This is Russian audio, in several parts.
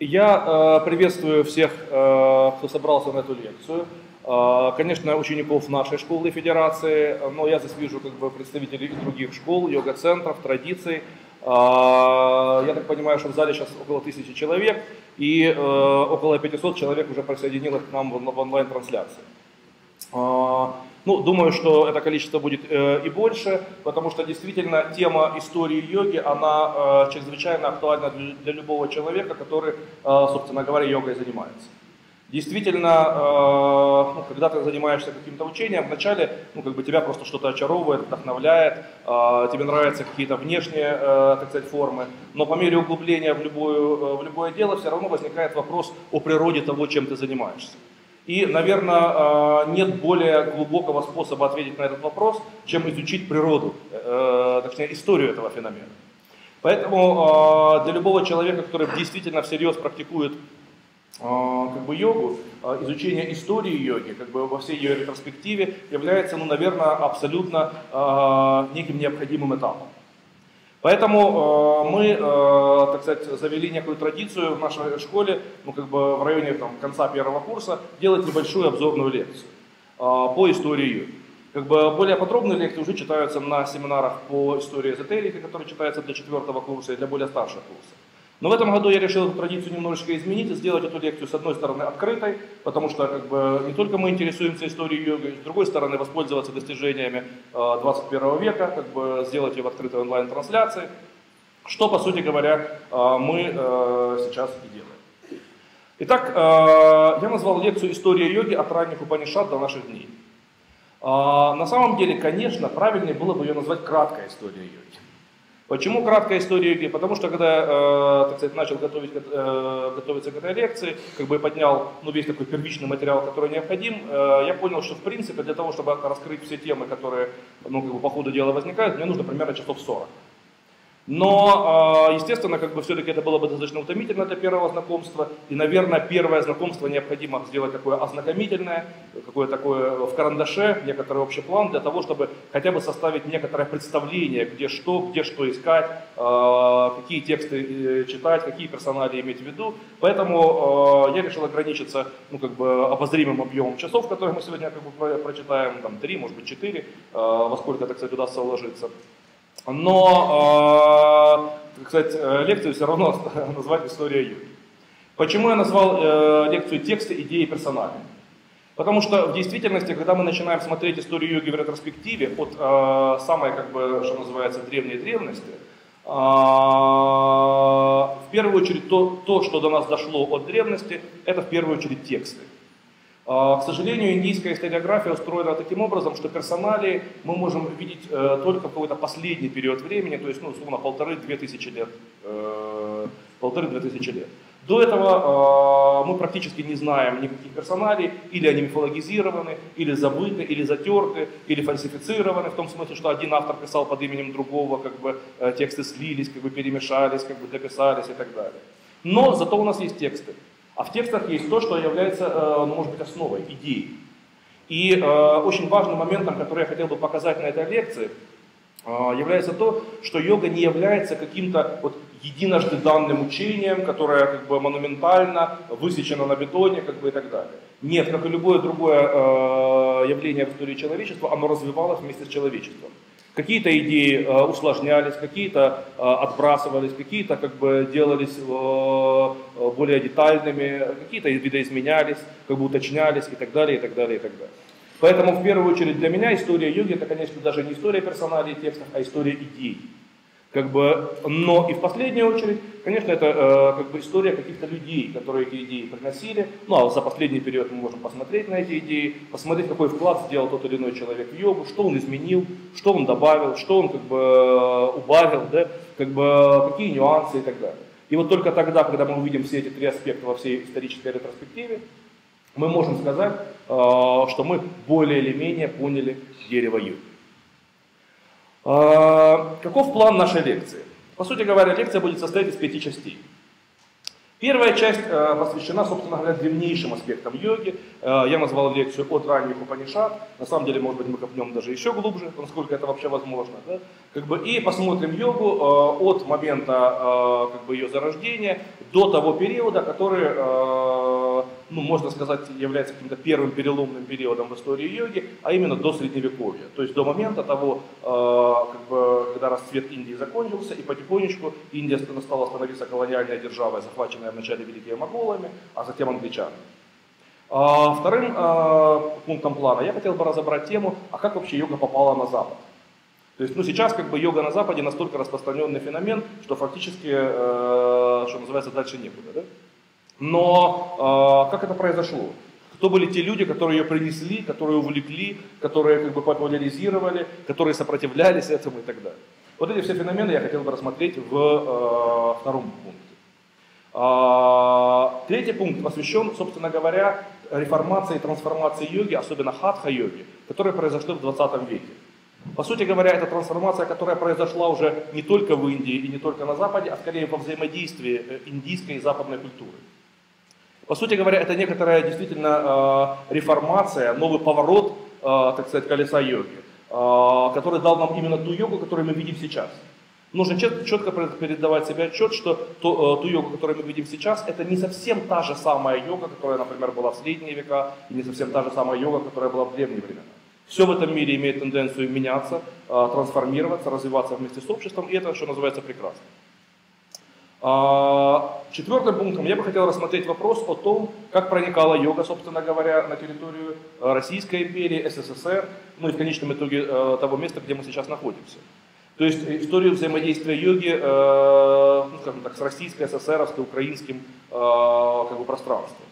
Я э, приветствую всех, э, кто собрался на эту лекцию. Э, конечно, учеников нашей школы федерации, но я здесь вижу как бы, представителей других школ, йога-центров, традиций. Э, я так понимаю, что в зале сейчас около тысячи человек, и э, около 500 человек уже присоединилось к нам в, онлайн-трансляции. Ну, думаю, что это количество будет э, и больше, потому что действительно тема истории йоги, она э, чрезвычайно актуальна для, для любого человека, который, э, собственно говоря, йогой занимается. Действительно, э, ну, когда ты занимаешься каким-то учением, вначале ну, как бы тебя просто что-то очаровывает, вдохновляет, э, тебе нравятся какие-то внешние э, так сказать, формы, но по мере углубления в, любую, в любое дело все равно возникает вопрос о природе того, чем ты занимаешься. И, наверное, нет более глубокого способа ответить на этот вопрос, чем изучить природу, э, точнее историю этого феномена. Поэтому для любого человека, который действительно всерьез практикует как бы йогу, изучение истории йоги, как бы во всей ее ретроспективе, является, ну, наверное, абсолютно неким необходимым этапом. Поэтому э, мы, э, так сказать, завели некую традицию в нашей школе, ну как бы в районе там, конца первого курса, делать небольшую обзорную лекцию э, по истории. Как бы более подробные лекции уже читаются на семинарах по истории эзотерики, которые читаются для четвертого курса и для более старших курсов. Но в этом году я решил эту традицию немножечко изменить и сделать эту лекцию с одной стороны открытой, потому что как бы, не только мы интересуемся историей йоги, с другой стороны воспользоваться достижениями 21 э, века, как бы сделать ее в открытой онлайн-трансляции, что, по сути говоря, э, мы э, сейчас и делаем. Итак, я назвал лекцию «История йоги от ранних Упанишат до наших дней». На самом деле, конечно, правильнее было бы ее назвать «Краткая история йоги». Почему краткая история йоги? Потому что когда э, так сказать, начал готовить, э, готовиться к этой лекции, как бы поднял ну, весь такой первичный материал, который необходим, э, я понял, что в принципе для того, чтобы раскрыть все темы, которые ну, как бы, по ходу дела возникают, мне нужно примерно часов 40. Но, а, естественно, как бы все-таки это было бы достаточно утомительно для первого знакомства. И, наверное, первое знакомство необходимо сделать такое ознакомительное, какое такое в карандаше, некоторый общий план для того, чтобы хотя бы составить некоторое представление, где что, где что искать, а, какие тексты э, читать, какие персонали иметь в виду. Поэтому а, я решил ограничиться ну, как бы обозримым объемом часов, которые мы сегодня как бы прочитаем, там три, может быть четыре, во сколько, так сказать, удастся уложиться. Но, э, кстати, э, лекцию все равно назвать «История йоги». Почему я назвал э, лекцию «Тексты, идеи, персонали»? Потому что в действительности, когда мы начинаем смотреть историю йоги в ретроспективе от э, самой, как бы, что называется, древней древности, э, в первую очередь то, то, что до нас дошло от древности, это в первую очередь тексты. А, к сожалению, индийская историография устроена таким образом, что персонали мы можем видеть э, только в какой-то последний период времени, то есть, ну, условно, полторы-две тысячи лет. Э, полторы-две тысячи лет. До этого э, мы практически не знаем никаких персоналей, или они мифологизированы, или забыты, или затерты, или фальсифицированы, в том смысле, что один автор писал под именем другого, как бы э, тексты слились, как бы перемешались, как бы дописались и так далее. Но зато у нас есть тексты. А в текстах есть то, что является, э, может быть, основой, идеей. И э, очень важным моментом, который я хотел бы показать на этой лекции, э, является то, что йога не является каким-то вот единожды данным учением, которое как бы монументально высечено на бетоне как бы, и так далее. Нет, как и любое другое явление в истории человечества, оно развивалось вместе с человечеством. Какие-то идеи э, усложнялись, какие-то э, отбрасывались, какие-то как бы делались э, более детальными, какие-то видоизменялись, как бы уточнялись и так далее, и так далее, и так далее. Поэтому в первую очередь для меня история йоги это, конечно, даже не история персоналей текстов, а история идей. Как бы, но и в последнюю очередь, конечно, это э, как бы история каких-то людей, которые эти идеи приносили. Ну а за последний период мы можем посмотреть на эти идеи, посмотреть, какой вклад сделал тот или иной человек в йогу, что он изменил, что он добавил, что он как бы э, убавил, да, как бы какие нюансы и так далее. И вот только тогда, когда мы увидим все эти три аспекта во всей исторической ретроспективе, мы можем сказать, э, что мы более или менее поняли дерево йоги. А, каков план нашей лекции? По сути говоря, лекция будет состоять из пяти частей. Первая часть э, посвящена, собственно говоря, древнейшим аспектам йоги. Э, я назвал лекцию от ранних Упанишат. На самом деле, может быть, мы копнем даже еще глубже, насколько это вообще возможно. Да? Как бы, и посмотрим йогу э, от момента как бы, ее зарождения до того периода, который, ну, можно сказать, является каким-то первым переломным периодом в истории йоги, а именно до Средневековья. То есть до момента того, как бы, когда расцвет Индии закончился, и потихонечку Индия стала становиться колониальной державой, захваченной вначале великими моголами, а затем англичанами. А, вторым а, пунктом плана я хотел бы разобрать тему, а как вообще йога попала на Запад. То есть, ну, сейчас как бы йога на Западе настолько распространенный феномен, что фактически, э, что называется, дальше некуда. Да? Но э, как это произошло? Кто были те люди, которые ее принесли, которые увлекли, которые как бы популяризировали, которые сопротивлялись этому и так далее. Вот эти все феномены я хотел бы рассмотреть в э, втором пункте. А, третий пункт посвящен, собственно говоря, реформации и трансформации йоги, особенно хатха-йоги, которая произошла в 20 веке. По сути говоря, это трансформация, которая произошла уже не только в Индии и не только на Западе, а скорее во взаимодействии э, индийской и западной культуры. По сути говоря, это некоторая действительно э, реформация, новый поворот, э, так сказать, колеса йоги, который дал нам именно ту йогу, которую мы видим сейчас. Нужно четко передавать себе отчет, что ту, э, ту йогу, которую мы видим сейчас, это не совсем та же самая йога, которая, например, была в средние века, и не совсем та же самая йога, которая была в древние времена. Все в этом мире имеет тенденцию меняться, э, трансформироваться, развиваться вместе с обществом, и это, что называется, прекрасно. А, четвертым пунктом я бы хотел рассмотреть вопрос о том, как проникала йога, собственно говоря, на территорию э, Российской империи, СССР, ну и в конечном итоге того места, где мы сейчас находимся. То есть историю взаимодействия йоги э, ну, скажем так, с российской, СССРовской, украинским э, как бы, пространством.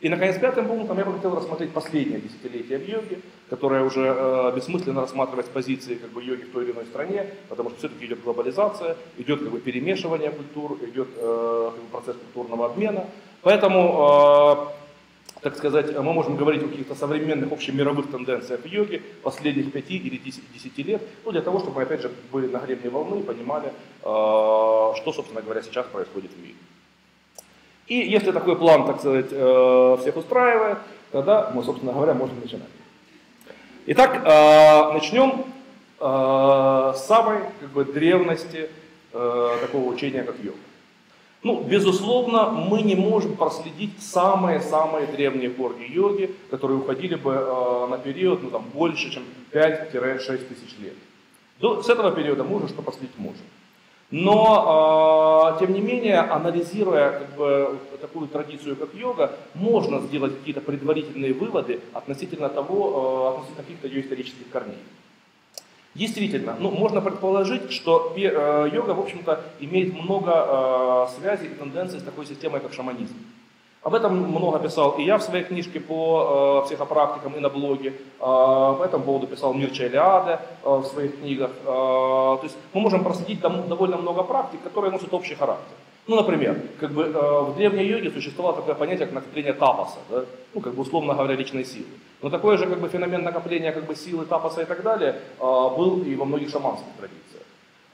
И, наконец, пятым пунктом я бы хотел рассмотреть последнее десятилетие в йоге, которое уже э, бессмысленно рассматривать с позиции как бы, йоги в той или иной стране, потому что все-таки идет глобализация, идет как бы, перемешивание культур, идет э, как бы, процесс культурного обмена. Поэтому э, так сказать, мы можем говорить о каких-то современных общемировых тенденциях в йоге последних пяти или десяти лет, ну, для того, чтобы мы, опять же, были на гребне волны и понимали, э, что, собственно говоря, сейчас происходит в мире. И если такой план, так сказать, э, всех устраивает, тогда мы, собственно говоря, можем начинать. Итак, э, начнем с самой как бы, древности такого учения, как йога. Ну, безусловно, мы не можем проследить самые-самые древние корни йоги, которые уходили бы э, на период ну, там, больше, чем 5-6 тысяч лет. До, с этого периода мы уже что проследить можем. Но, э, тем не менее, анализируя как бы, такую традицию, как йога, можно сделать какие-то предварительные выводы относительно того, э, относительно каких-то ее исторических корней. Действительно, ну, можно предположить, что э, йога, в общем-то, имеет много э, связей и тенденций с такой системой, как шаманизм. Об этом много писал и я в своей книжке по э, психопрактикам и на блоге. Э, по этому поводу писал Мирча Илиаде э, в своих книгах. Э, то есть мы можем проследить довольно много практик, которые носят общий характер. Ну, например, как бы, э, в древней йоге существовало такое понятие, как накопление тапаса, да? ну, как бы, условно говоря, личной силы. Но такой же как бы, феномен накопления как бы, силы тапаса и так далее э, был и во многих шаманских традициях.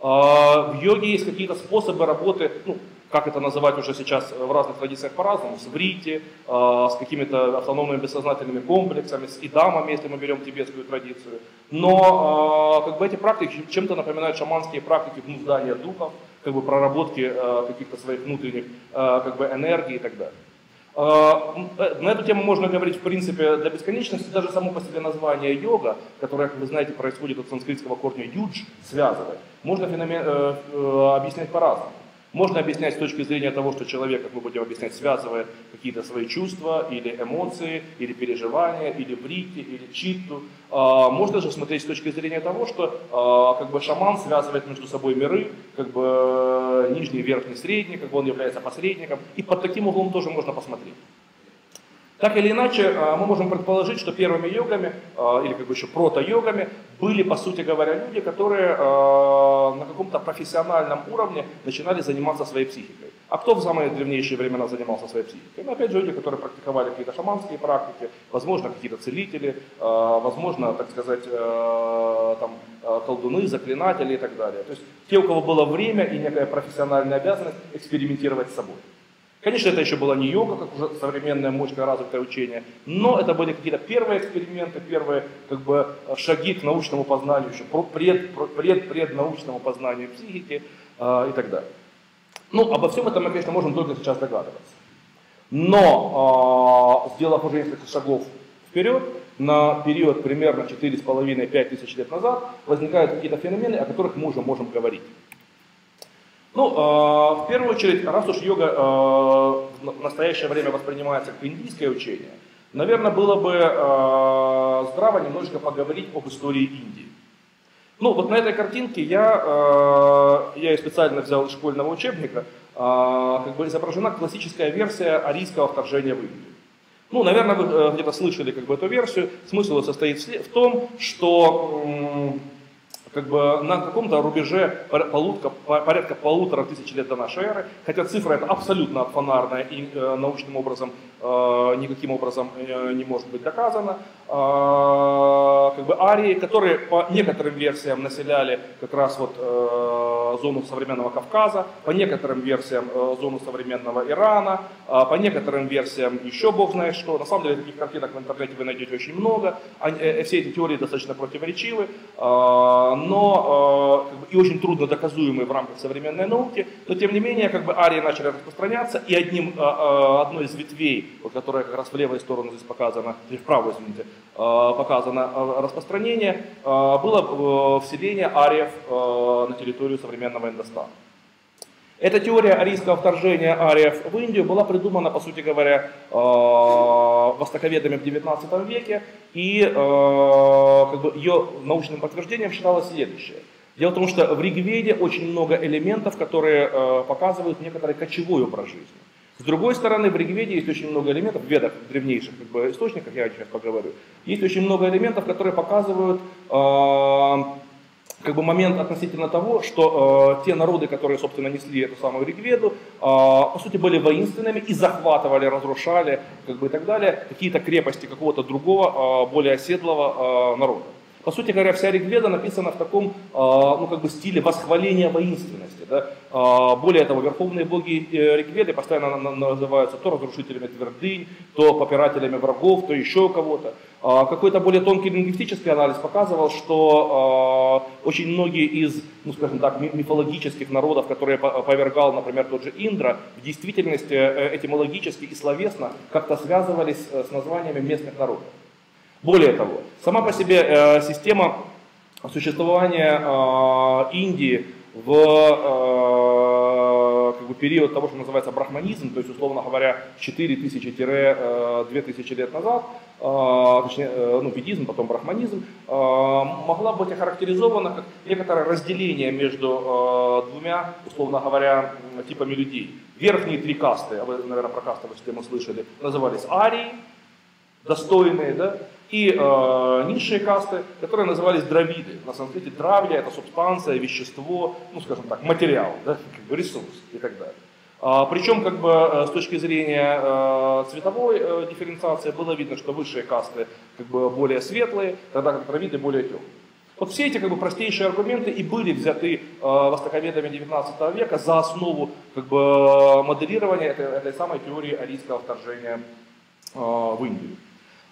Э, в йоге есть какие-то способы работы, ну, как это называть уже сейчас в разных традициях по-разному, с врити, э, с какими-то автономными бессознательными комплексами, с идамами, если мы берем тибетскую традицию. Но э, как бы эти практики чем-то напоминают шаманские практики внуздания духов, как бы проработки э, каких-то своих внутренних э, как бы энергий и так далее. Э, на эту тему можно говорить, в принципе, до бесконечности. Даже само по себе название йога, которое, как вы знаете, происходит от санскритского корня юдж, связывать, можно феномен, объяснять по-разному. Можно объяснять с точки зрения того, что человек, как мы будем объяснять, связывает какие-то свои чувства, или эмоции, или переживания, или брити, или читту. А, можно же смотреть с точки зрения того, что а, как бы шаман связывает между собой миры, как бы нижний, верхний, средний, как бы он является посредником. И под таким углом тоже можно посмотреть. Так или иначе, а, мы можем предположить, что первыми йогами, а, или как бы еще прото-йогами, были, по сути говоря, люди, которые а, на каком-то профессиональном уровне начинали заниматься своей психикой. А кто в самые древнейшие времена занимался своей психикой? Ну, опять же, люди, которые практиковали какие-то шаманские практики, возможно, какие-то целители, возможно, так сказать, там, колдуны, заклинатели и так далее. То есть те, у кого было время и некая профессиональная обязанность экспериментировать с собой. Конечно, это еще была не йога, как уже современное мощное развитое учение, но это были какие-то первые эксперименты, первые как бы, шаги к научному познанию, еще пред, пред, пред научному познанию психики э, и так далее. Ну, обо всем этом мы, конечно, можем только сейчас догадываться. Но, э, сделав уже несколько шагов вперед, на период примерно 4,5-5 тысяч лет назад возникают какие-то феномены, о которых мы уже можем говорить. Ну, э, в первую очередь, раз уж йога э, в настоящее время воспринимается как индийское учение, наверное, было бы э, здраво немножечко поговорить об истории Индии. Ну, вот на этой картинке я, э, я ее специально взял из школьного учебника, э, как бы изображена классическая версия арийского вторжения в Индию. Ну, наверное, вы э, где-то слышали как бы, эту версию. Смысл состоит в том, что как бы на каком-то рубеже полутка, порядка полутора тысяч лет до нашей эры, хотя цифра это абсолютно фонарная и э, научным образом э, никаким образом э, не может быть доказана, как бы арии, которые по некоторым версиям населяли как раз вот э, зону современного Кавказа, по некоторым версиям э, зону современного Ирана, э, по некоторым версиям еще бог знает что. На самом деле таких картинок в интернете вы найдете очень много, э, все эти теории достаточно противоречивы. Э, но как бы, и очень трудно доказуемые в рамках современной науки, но тем не менее как бы арии начали распространяться, и одним, одной из ветвей, вот, которая как раз в левую сторону здесь показана, или в правую, извините, показано распространение, было вселение ариев на территорию современного Индостана. Эта теория арийского вторжения ариев в Индию была придумана, по сути говоря, востоковедами в XIX веке, и как бы, ее научным подтверждением считалось следующее. Дело в том, что в Ригведе очень много элементов, которые показывают некоторый кочевой образ жизни. С другой стороны, в Ригведе есть очень много элементов, в ведах, в древнейших как бы, источниках, я сейчас поговорю, есть очень много элементов, которые показывают как бы момент относительно того, что э, те народы, которые, собственно, несли эту самую Ригведу, э, по сути, были воинственными и захватывали, разрушали, как бы и так далее, какие-то крепости какого-то другого, э, более оседлого э, народа. По сути говоря, вся Ригведа написана в таком, э, ну, как бы стиле восхваления воинственности. Да? Э, более того, верховные боги э, Ригведы постоянно называются то разрушителями твердынь, то попирателями врагов, то еще кого-то. Какой-то более тонкий лингвистический анализ показывал, что очень многие из, ну скажем так, мифологических народов, которые повергал, например, тот же Индра, в действительности этимологически и словесно как-то связывались с названиями местных народов. Более того, сама по себе э, система существования э, Индии в э, как бы, период того, что называется брахманизм, то есть, условно говоря, 4000-2000 лет назад, точнее, ну, ведизм, потом брахманизм, могла быть охарактеризована как некоторое разделение между двумя, условно говоря, типами людей. Верхние три касты, а вы, наверное, про кастовую систему слышали, назывались арии, достойные, да, и э, низшие касты, которые назывались дравиды. На санскрите дравья это субстанция, вещество, ну скажем так, материал, да, как бы ресурс и так далее. А, причем как бы э, с точки зрения э, цветовой э, дифференциации было видно, что высшие касты как бы более светлые, тогда как дравиды более темные. Вот все эти как бы, простейшие аргументы и были взяты э, востоковедами 19 века за основу как бы, моделирования этой, этой самой теории арийского вторжения э, в Индию.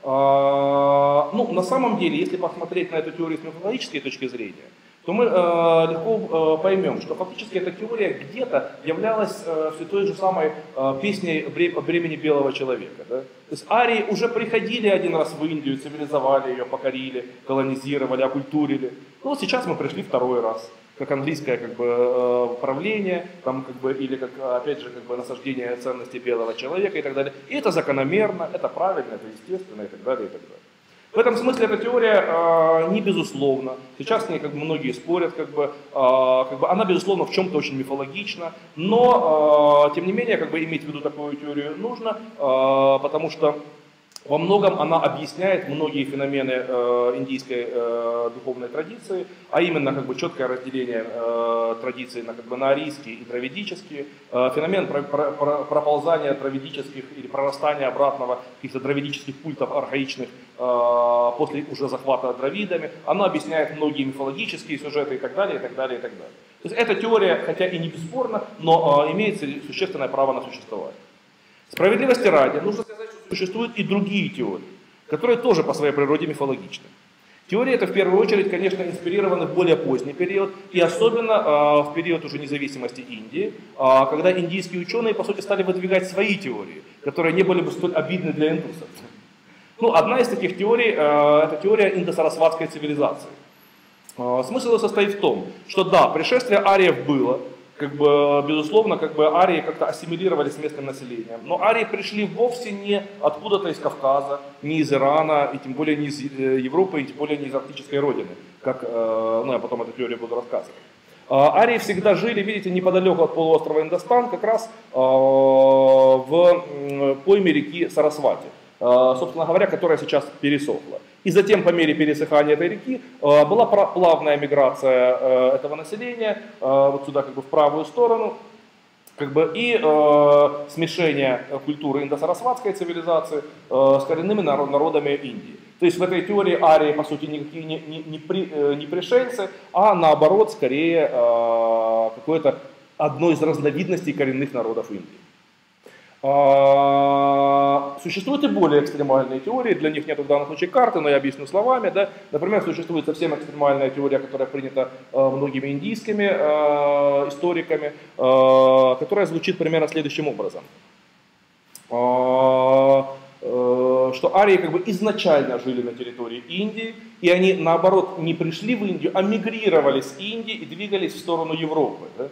А, ну, на самом деле, если посмотреть на эту теорию с мифологической точки зрения, то мы э, легко э, поймем, что фактически эта теория где-то являлась э, все той же самой э, песней о времени белого человека. Да? То есть арии уже приходили один раз в Индию, цивилизовали ее, покорили, колонизировали, окультурили. Ну сейчас мы пришли второй раз как английское как бы, э, правление, там, как бы, или как, опять же как бы, насаждение ценностей белого человека и так далее. И это закономерно, это правильно, это естественно и так далее. И так далее. В этом смысле эта теория э, не безусловна. Сейчас с ней как бы, многие спорят, как бы, э, как бы, она безусловно в чем-то очень мифологична, но э, тем не менее как бы, иметь в виду такую теорию нужно, э, потому что во многом она объясняет многие феномены э, индийской э, духовной традиции, а именно как бы, четкое разделение э, традиций на, как бы, на арийские и дравидические, э, феномен про, про, про, проползания дравидических или прорастания обратного каких-то дравидических культов архаичных э, после уже захвата дравидами, она объясняет многие мифологические сюжеты и так далее, и так далее, и так далее. То есть эта теория, хотя и не бесспорна, но э, имеет существенное право на существование. Справедливости ради, нужно сказать, существуют и другие теории, которые тоже по своей природе мифологичны. Теории это в первую очередь, конечно, инспирированы в более поздний период, и особенно э, в период уже независимости Индии, э, когда индийские ученые, по сути, стали выдвигать свои теории, которые не были бы столь обидны для индусов. Ну, одна из таких теорий э, – это теория индосарасватской цивилизации. Смысл состоит в том, что да, пришествие ариев было, как бы, безусловно, как бы арии как-то ассимилировались с местным населением. Но арии пришли вовсе не откуда-то из Кавказа, не из Ирана, и тем более не из э, Европы, и тем более не из арктической родины, как, э, ну, я потом эту теорию буду рассказывать. А, арии всегда жили, видите, неподалеку от полуострова Индостан, как раз э, в пойме реки Сарасвати, собственно говоря, которая сейчас пересохла. И затем по мере пересыхания этой реки э, была плавная миграция э, этого населения э, вот сюда как бы в правую сторону, как бы, и э, смешение культуры индосарасватской цивилизации э, с коренными народами Индии. То есть в этой теории арии, по сути, никакие не, не, не, при, не пришельцы, а наоборот, скорее э, какое-то одно из разновидностей коренных народов Индии. А, существуют и более экстремальные теории, для них нет в данном случае карты, но я объясню словами. Да? Например, существует совсем экстремальная теория, которая принята а, многими индийскими а, историками, которая звучит примерно следующим образом. Э, что арии как бы изначально жили на территории Индии, и они наоборот не пришли в Индию, а мигрировали с Индии и двигались в сторону Европы. Да?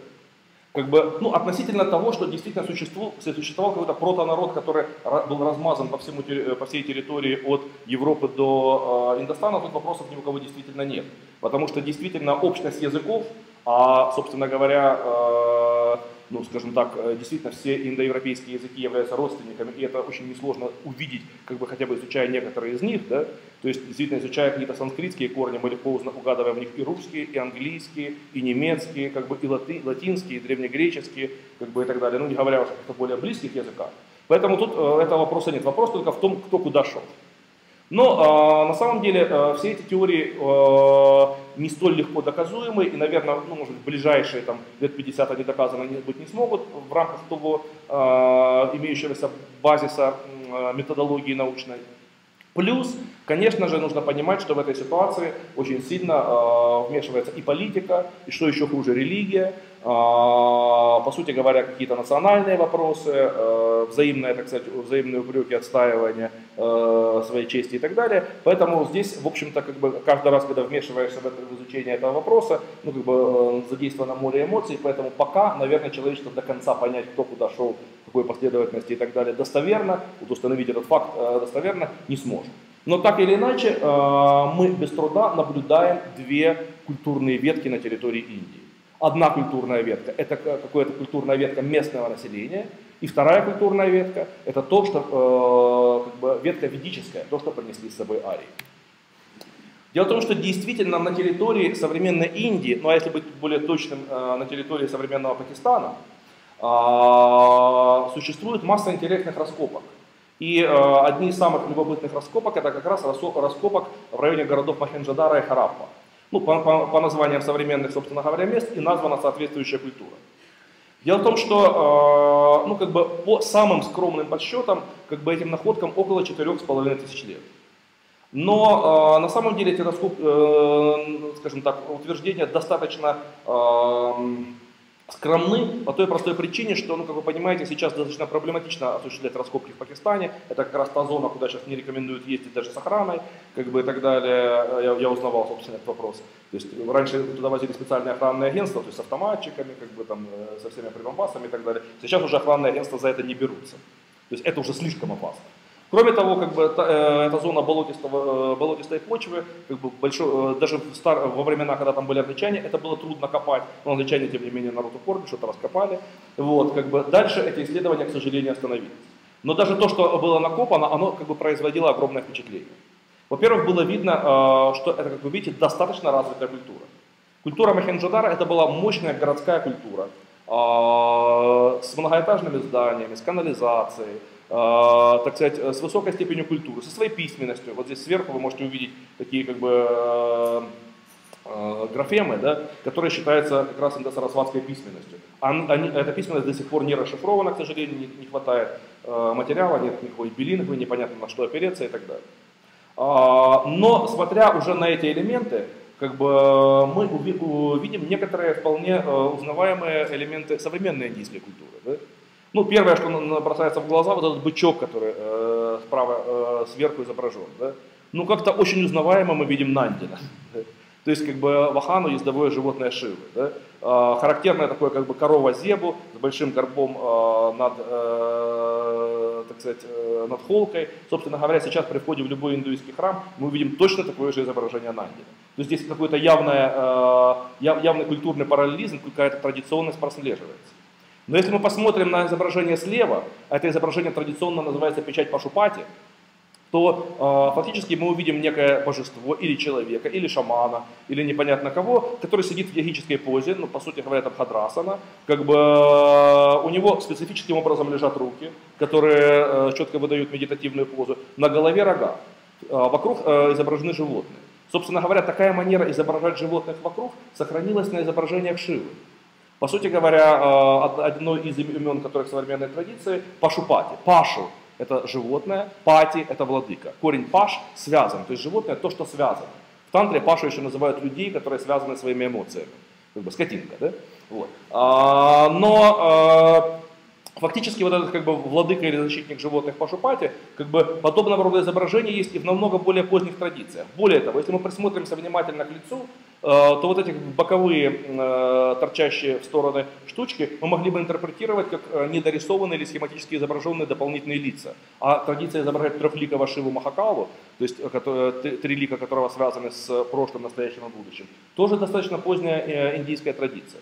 Как бы, ну, относительно того, что действительно существовал, существовал какой-то протонарод, который был размазан по, всему, по всей территории от Европы до э, Индостана, тут вопросов ни у кого действительно нет. Потому что действительно общность языков, а, собственно говоря, э, ну, скажем так, э, действительно все индоевропейские языки являются родственниками, и это очень несложно увидеть, как бы хотя бы изучая некоторые из них, да, то есть действительно изучая какие-то санскритские корни, мы легко угадываем в них и русские, и английские, и немецкие, как бы и лати, латинские, и древнегреческие, как бы и так далее, ну не говоря уже о более близких языках. Поэтому тут э, этого вопроса нет, вопрос только в том, кто куда шел. Но э, на самом деле э, все эти теории э, не столь легко доказуемы, и, наверное, ну, может, в ближайшие там, лет 50 они доказаны быть не смогут в рамках того э, имеющегося базиса э, методологии научной. Плюс, конечно же, нужно понимать, что в этой ситуации очень сильно э, вмешивается и политика, и что еще хуже, религия, по сути говоря, какие-то национальные вопросы, э, взаимные, так сказать, взаимные упреки, отстаивание э, своей чести и так далее. Поэтому здесь, в общем-то, как бы каждый раз, когда вмешиваешься в, это, в изучение этого вопроса, ну, как бы э, задействовано море эмоций, поэтому пока, наверное, человечество до конца понять, кто куда шел какой последовательности и так далее, достоверно, вот установить этот факт достоверно не сможем. Но так или иначе, мы без труда наблюдаем две культурные ветки на территории Индии. Одна культурная ветка – это какая-то культурная ветка местного населения, и вторая культурная ветка – это то, что э, как бы ветка ведическая, то, что принесли с собой арии. Дело в том, что действительно на территории современной Индии, ну а если быть более точным, на территории современного Пакистана, а, существует масса интересных раскопок. И э, одни из самых любопытных раскопок это как раз раскопок в районе городов Махенджадара и Хараппа. Ну, по, по, по названиям современных, собственно говоря, мест и названа соответствующая культура. Дело в том, что э, ну, как бы по самым скромным подсчетам, как бы этим находкам около 4,5 тысяч лет. Но э, на самом деле эти э, скажем так, утверждения достаточно э, скромны по той простой причине, что, ну, как вы понимаете, сейчас достаточно проблематично осуществлять раскопки в Пакистане. Это как раз та зона, куда сейчас не рекомендуют ездить даже с охраной, как бы и так далее. Я, я узнавал, собственно, этот вопрос. То есть раньше туда возили специальные охранные агентства, то есть с автоматчиками, как бы там, э, со всеми прибамбасами и так далее. Сейчас уже охранные агентства за это не берутся. То есть это уже слишком опасно. Кроме того, как бы, э, эта зона болотистого, э, болотистой почвы, как бы, большой, э, даже в стар, во времена, когда там были англичане, это было трудно копать, но англичане, тем не менее, народ упорный, что-то раскопали. Вот, как бы, дальше эти исследования, к сожалению, остановились. Но даже то, что было накопано, оно как бы производило огромное впечатление. Во-первых, было видно, что это, как вы видите, достаточно развитая культура. Культура Махенджадара это была мощная городская культура с многоэтажными зданиями, с канализацией, так сказать, с высокой степенью культуры, со своей письменностью. Вот здесь сверху вы можете увидеть такие как бы э, э, графемы, да, которые считаются как раз индосарасватской письменностью. Они, эта письменность до сих пор не расшифрована, к сожалению, не, не хватает э, материала, нет никакой билингвы, непонятно на что опереться и так далее. А, но смотря уже на эти элементы, как бы мы увидим некоторые вполне э, узнаваемые элементы современной индийской культуры. Да? Ну, первое, что бросается в глаза, вот этот бычок, который э, справа, э, сверху изображен. Да? Ну, как-то очень узнаваемо мы видим Нандина. То есть, как бы, вахану ездовое животное Шивы. Да? Э, характерное такое, как бы, корова Зебу с большим горбом э, над, э, так сказать, э, над холкой. Собственно говоря, сейчас при входе в любой индуистский храм мы увидим точно такое же изображение Нандина. То есть, здесь какой-то явное, э, явный культурный параллелизм, какая-то традиционность прослеживается. Но если мы посмотрим на изображение слева, а это изображение традиционно называется печать Пашупати, то э, фактически мы увидим некое божество или человека, или шамана, или непонятно кого, который сидит в йогической позе, ну, по сути говоря, это бхадрасана, как бы э, у него специфическим образом лежат руки, которые э, четко выдают медитативную позу, на голове рога, э, вокруг э, изображены животные. Собственно говоря, такая манера изображать животных вокруг сохранилась на изображениях Шивы. По сути говоря, э, одно из имен, которых современной традиции, Пашупати. Пашу – это животное, Пати – это владыка. Корень Паш – связан, то есть животное – то, что связано. В тантре Пашу еще называют людей, которые связаны своими эмоциями. Как бы скотинка, да? Вот. А, но Фактически вот этот как бы владыка или защитник животных Пашупати, как бы подобного рода изображения есть и в намного более поздних традициях. Более того, если мы присмотримся внимательно к лицу, э, то вот эти боковые э, торчащие в стороны штучки мы могли бы интерпретировать как э, недорисованные или схематически изображенные дополнительные лица. А традиция изображать трехликого Шиву Махакалу, то есть три лика которого связаны с прошлым, настоящим и будущим, тоже достаточно поздняя индийская традиция.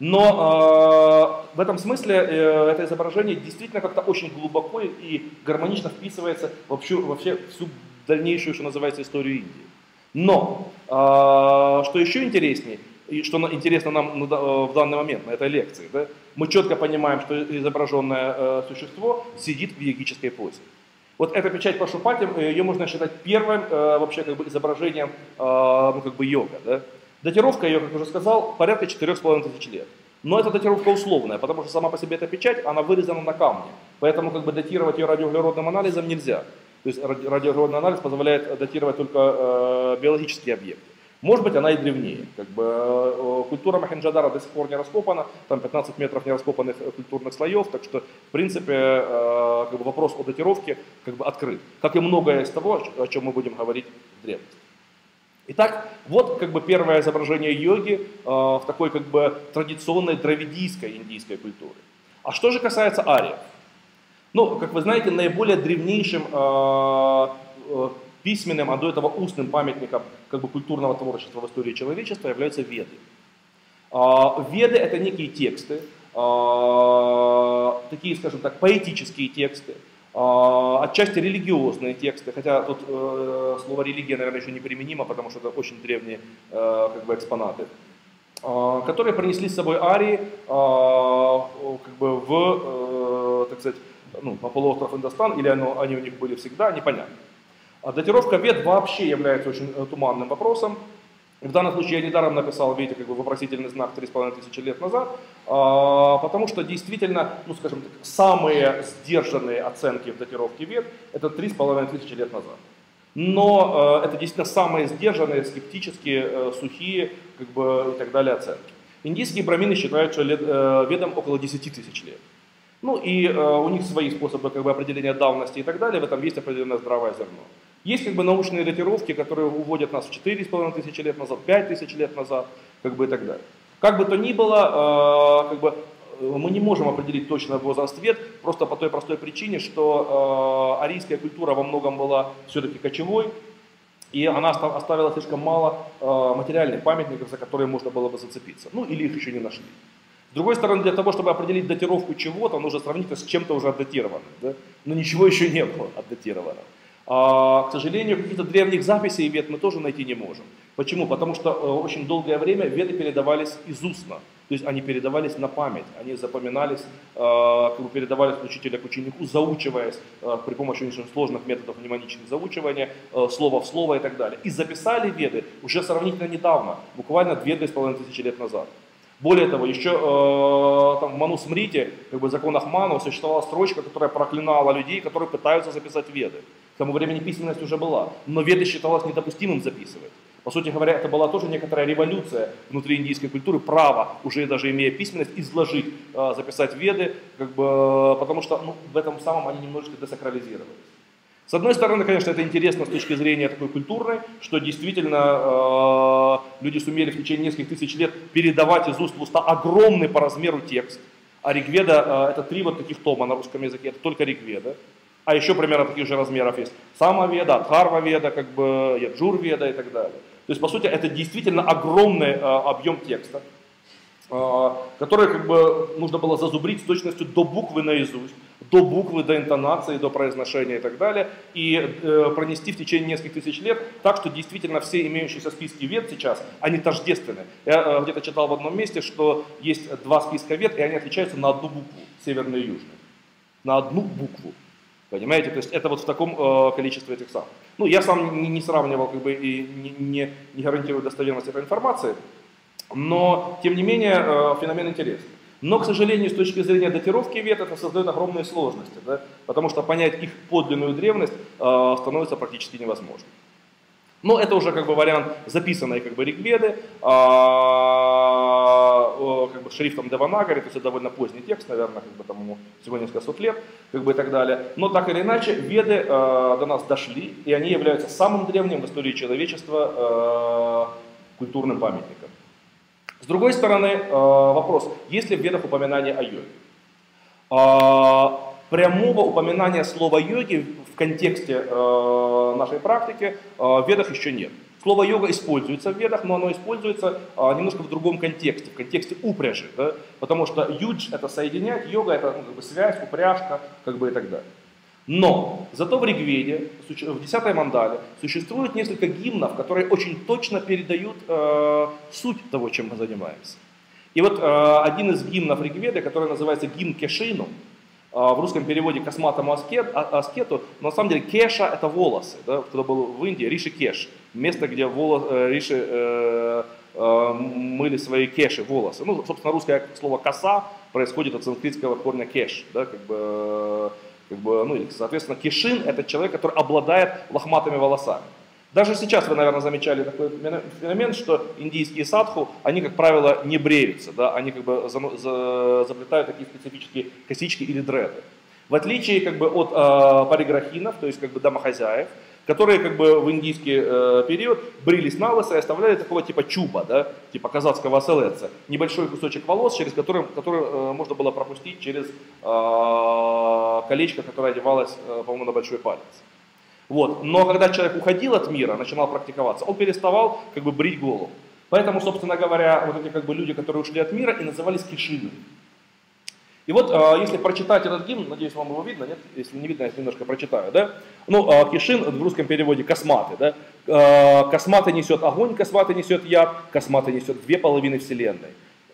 Но э, в этом смысле э, это изображение действительно как-то очень глубоко и гармонично вписывается вообще, вообще всю дальнейшую, что называется, историю Индии. Но, э, что еще интереснее, и что интересно нам э, в данный момент на этой лекции, да, мы четко понимаем, что изображенное э, существо сидит в йогической позе. Вот эта печать Пашупати, э, ее можно считать первым э, вообще как бы изображением э, ну, как бы йога. Да? Датировка ее, как уже сказал, порядка 4,5 тысяч лет. Но это датировка условная, потому что сама по себе эта печать, она вырезана на камне. Поэтому как бы датировать ее радиоуглеродным анализом нельзя. То есть радиоуглеродный анализ позволяет датировать только э, биологические объекты. Может быть, она и древнее. Как бы, э, культура Махенджадара до сих пор не раскопана, там 15 метров не раскопанных э, культурных слоев, так что, в принципе, э, как бы вопрос о датировке как бы открыт. Как и многое из того, о чем мы будем говорить в древности. Итак, вот как бы первое изображение йоги э, в такой как бы традиционной дравидийской индийской культуре. А что же касается ариев? Ну, как вы знаете, наиболее древнейшим э, э, письменным, а до этого устным памятником как бы, культурного творчества в истории человечества являются веды. Э, веды это некие тексты, э, такие, скажем так, поэтические тексты, отчасти религиозные тексты, хотя тут э, слово религия, наверное, еще не применимо, потому что это очень древние э, как бы, экспонаты, э, которые принесли с собой арии э, как бы в, э, так сказать, ну, по полуостров Индостан, или оно, они у них были всегда, непонятно. А датировка вет вообще является очень э, туманным вопросом. В данном случае я недаром написал, видите, как бы вопросительный знак 3,5 тысячи лет назад, а, потому что действительно, ну скажем так, самые сдержанные оценки в датировке вет это 3,5 тысячи лет назад. Но э, это действительно самые сдержанные, скептические, э, сухие как бы, и так далее оценки. Индийские брамины считают, что лет, э, ведам около 10 тысяч лет. Ну и у них свои способы как бы, определения давности и так далее, в этом есть определенное здравое зерно. Есть как бы научные датировки, которые уводят нас в 4,5 тысячи лет назад, 5 тысяч лет назад, как бы и так далее. Как бы то ни было, э, как бы, э, мы не можем определить точно возраст вет, просто по той простой причине, что э, арийская культура во многом была все-таки кочевой, и она оставила слишком мало э, материальных памятников, за которые можно было бы зацепиться. Ну или их еще не нашли. С другой стороны, для того, чтобы определить датировку чего-то, нужно сравнить это с чем-то уже отдатированным. Да? Но ничего еще не было отдатированного. А, к сожалению, каких-то древних записей вет мы тоже найти не можем. Почему? Потому что э, очень долгое время веды передавались из устно. То есть они передавались на память, они запоминались, э, передавались от учителя к ученику, заучиваясь э, при помощи очень сложных методов мнемонических заучивания, э, слово в слово и так далее. И записали веды уже сравнительно недавно, буквально 2-2,5 тысячи лет назад. Более того, еще э, там, в Ману Смрите, как бы в законах Ману, существовала строчка, которая проклинала людей, которые пытаются записать веды. К тому времени письменность уже была, но веды считалось недопустимым записывать. По сути говоря, это была тоже некоторая революция внутри индийской культуры, право, уже даже имея письменность, изложить, э, записать веды, как бы, потому что ну, в этом самом они немножечко десакрализировались. С одной стороны, конечно, это интересно с точки зрения такой культурной, что действительно э, люди сумели в течение нескольких тысяч лет передавать из уст в уста огромный по размеру текст. А Ригведа, э, это три вот таких тома на русском языке, это только Ригведа. А еще примерно таких же размеров есть Самоведа, Адхарва-веда, как бы Яджур-веда и так далее. То есть, по сути, это действительно огромный э, объем текста, э, который как бы нужно было зазубрить с точностью до буквы наизусть, до буквы, до интонации, до произношения и так далее, и э, пронести в течение нескольких тысяч лет так, что действительно все имеющиеся списки вет сейчас, они тождественны. Я э, где-то читал в одном месте, что есть два списка вет, и они отличаются на одну букву, северную и южную. На одну букву. Понимаете, то есть это вот в таком э, количестве этих самых. Ну, я сам не, не сравнивал, как бы, и не, не, не гарантирую достоверность этой информации, но, тем не менее, э, феномен интересный. Но, к сожалению, с точки зрения датировки вет это создает огромные сложности, да? потому что понять их подлинную древность э, становится практически невозможно. Но это уже как бы вариант записанной как бы ригведы, а, как бы шрифтом Деванагари, то есть это довольно поздний текст, наверное, как бы там ему всего несколько сот лет, как бы и так далее. Но так или иначе, веды а, до нас дошли, и они являются самым древним в истории человечества а, культурным памятником. С другой стороны, вопрос, есть ли в ведах упоминание о йоге? Прямого упоминания слова йоги контексте э, нашей практики э, в ведах еще нет. Слово йога используется в ведах, но оно используется а, немножко в другом контексте, в контексте упряжи. Да? Потому что юдж это соединять, йога это ну, как бы связь, упряжка как бы и так далее. Но зато в Ригведе, в 10 мандале, существует несколько гимнов, которые очень точно передают э, суть того, чем мы занимаемся. И вот э, один из гимнов Ригведы, который называется гимн Кешину, в русском переводе косматому аскет, а, аскету, но на самом деле кеша это волосы. Да? Кто был в Индии, риши кеш, место, где волос, э, риши э, э, мыли свои кеши, волосы. Ну, собственно, русское слово коса происходит от санскритского корня кеш, да, как бы, как бы, ну, соответственно, кешин это человек, который обладает лохматыми волосами. Даже сейчас вы, наверное, замечали такой феномен, что индийские садху, они, как правило, не бреются, да, они как бы за, за, заплетают такие специфические косички или дреды. В отличие как бы, от э, париграхинов, то есть как бы домохозяев, которые как бы в индийский э, период брились на лысо и оставляли такого типа чуба, да, типа казахского оселедца, небольшой кусочек волос, через который, который э, можно было пропустить через э, колечко, которое одевалось, э, по-моему, на большой палец. Вот. Но когда человек уходил от мира, начинал практиковаться, он переставал как бы брить голову. Поэтому, собственно говоря, вот эти как бы люди, которые ушли от мира, и назывались кишины. И вот, э, если прочитать этот гимн, надеюсь, вам его видно, нет? Если не видно, я немножко прочитаю, да? Ну, э, кишин в русском переводе косматый, да? Э, косматый несет огонь, косматый несет яд, косматый несет две половины вселенной.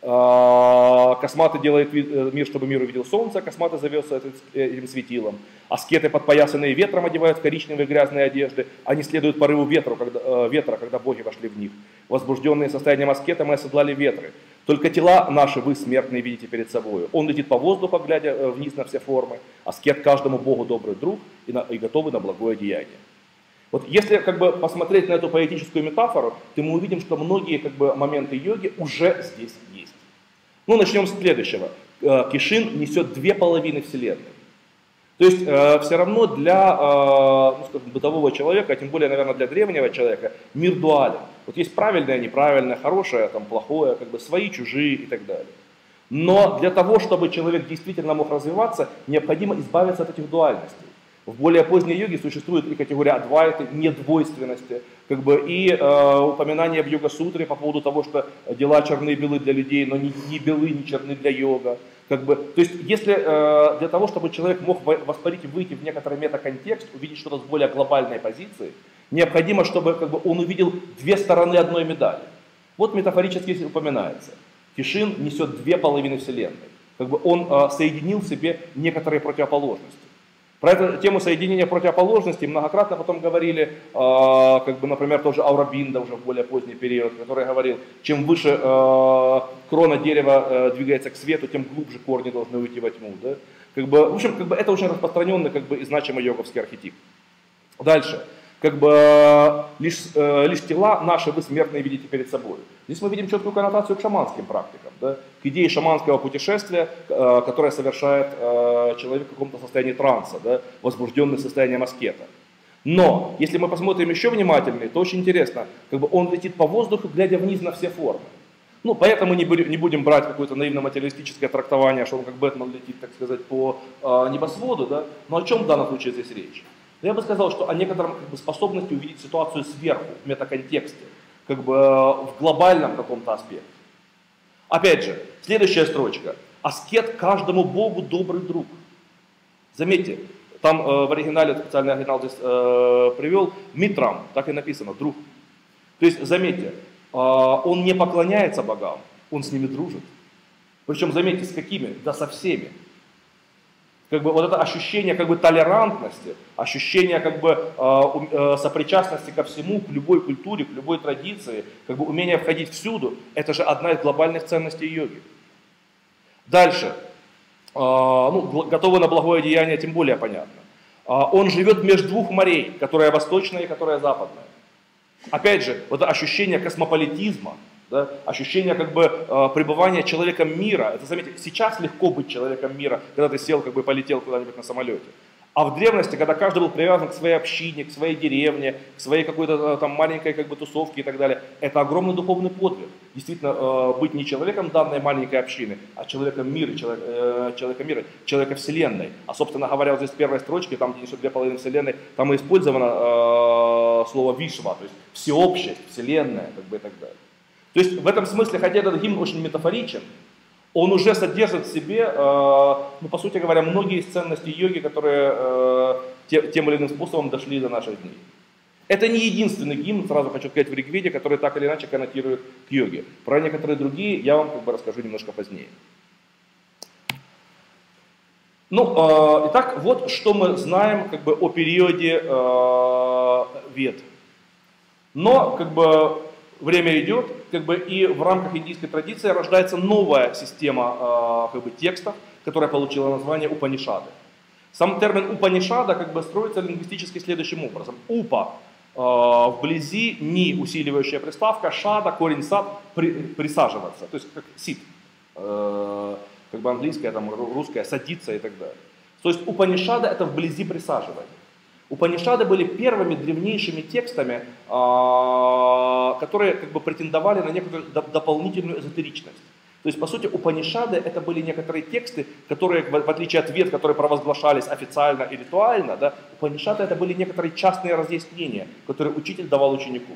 А, косматый делает э, мир, чтобы мир увидел солнце, косматый зовется этим светилом. Аскеты, подпоясанные ветром, одевают в коричневые грязные одежды. Они следуют порыву ветру, когда, э, ветра, когда боги вошли в них. Возбужденные состоянием аскета мы оседлали ветры. Только тела наши вы, смертные, видите перед собой. Он летит по воздуху, глядя э, вниз на все формы. Аскет каждому богу добрый друг и, на, и готовый на благое деяние. Вот если как бы посмотреть на эту поэтическую метафору, то мы увидим, что многие как бы, моменты йоги уже здесь ну, начнем с следующего. Э, Кишин несет две половины Вселенной. То есть э, все равно для э, ну, скажем, бытового человека, а тем более, наверное, для древнего человека, мир дуален. Вот есть правильное, неправильное, хорошее, там, плохое, как бы свои, чужие и так далее. Но для того, чтобы человек действительно мог развиваться, необходимо избавиться от этих дуальностей. В более поздней йоге существует и категория адвайты, недвойственности, как бы, и э, упоминание в йога-сутре по поводу того, что дела черны и белы для людей, но не, не белы, не черны для йога. Как бы, то есть, если э, для того, чтобы человек мог воспарить и выйти в некоторый метаконтекст, увидеть что-то с более глобальной позиции, Необходимо, чтобы как бы, он увидел две стороны одной медали. Вот метафорически упоминается. Тишин несет две половины Вселенной. Как бы он э, соединил в себе некоторые противоположности. Про эту тему соединения противоположностей многократно потом говорили, э, как бы, например, тоже Аурабинда уже в более поздний период, который говорил, чем выше э, крона дерева э, двигается к свету, тем глубже корни должны уйти во тьму. Да? Как бы, в общем, как бы, это очень распространенный как бы, и значимый йоговский архетип. Дальше как бы лишь, э, лишь тела наши вы смертные видите перед собой. Здесь мы видим четкую коннотацию к шаманским практикам, да, к идее шаманского путешествия, э, которое совершает э, человек в каком-то состоянии транса, да, возбужденный состоянием аскета. Но, если мы посмотрим еще внимательнее, то очень интересно, как бы он летит по воздуху, глядя вниз на все формы. Ну, поэтому не, не будем брать какое-то наивно-материалистическое трактование, что он как Бэтмен летит, так сказать, по э, небосводу, да? Но о чем в данном случае здесь речь? Я бы сказал, что о некотором как бы, способности увидеть ситуацию сверху, в метаконтексте, как бы в глобальном каком-то аспекте. Опять же, следующая строчка. Аскет каждому Богу добрый друг. Заметьте, там э, в оригинале, специальный оригинал здесь э, привел, Митрам, так и написано, друг. То есть, заметьте, э, он не поклоняется богам, он с ними дружит. Причем, заметьте, с какими? Да со всеми как бы вот это ощущение как бы толерантности, ощущение как бы э, э, сопричастности ко всему, к любой культуре, к любой традиции, как бы умение входить всюду, это же одна из глобальных ценностей йоги. Дальше, э, ну, готовы на благое деяние, тем более понятно. Он живет между двух морей, которая восточная и которая западная. Опять же, вот это ощущение космополитизма, да? Ощущение как бы э, пребывания человеком мира. Это, заметьте, сейчас легко быть человеком мира, когда ты сел, как бы полетел куда-нибудь на самолете. А в древности, когда каждый был привязан к своей общине, к своей деревне, к своей какой-то э, там маленькой как бы тусовке и так далее, это огромный духовный подвиг. Действительно, э, быть не человеком данной маленькой общины, а человеком мира, человек, э, человеком мира, человека вселенной. А, собственно говоря, вот здесь в первой строчке, там, где несет две половины вселенной, там и использовано э, слово вишва, то есть всеобщесть, вселенная, как бы и так далее. То есть в этом смысле, хотя этот гимн очень метафоричен, он уже содержит в себе, э, ну, по сути говоря, многие из ценностей йоги, которые э, тем или иным способом дошли до наших дней. Это не единственный гимн, сразу хочу сказать, в Ригведе, который так или иначе коннотирует к йоге. Про некоторые другие я вам как бы расскажу немножко позднее. Ну, э, итак, вот что мы знаем как бы о периоде э, Вед. Но как бы время идет, как бы и в рамках индийской традиции рождается новая система э, как бы, текстов, которая получила название Упанишады. Сам термин Упанишада как бы строится лингвистически следующим образом. Упа э, вблизи ни усиливающая приставка, шада, корень сад, при, присаживаться, то есть как сит, э, как бы английская, там, русская, садиться и так далее. То есть Упанишада это вблизи присаживания. Упанишады были первыми древнейшими текстами, а, которые как бы претендовали на некоторую дополнительную эзотеричность. То есть, по сути, Упанишады это были некоторые тексты, которые, в отличие от вет, которые провозглашались официально и ритуально, да, Упанишады это были некоторые частные разъяснения, которые учитель давал ученику.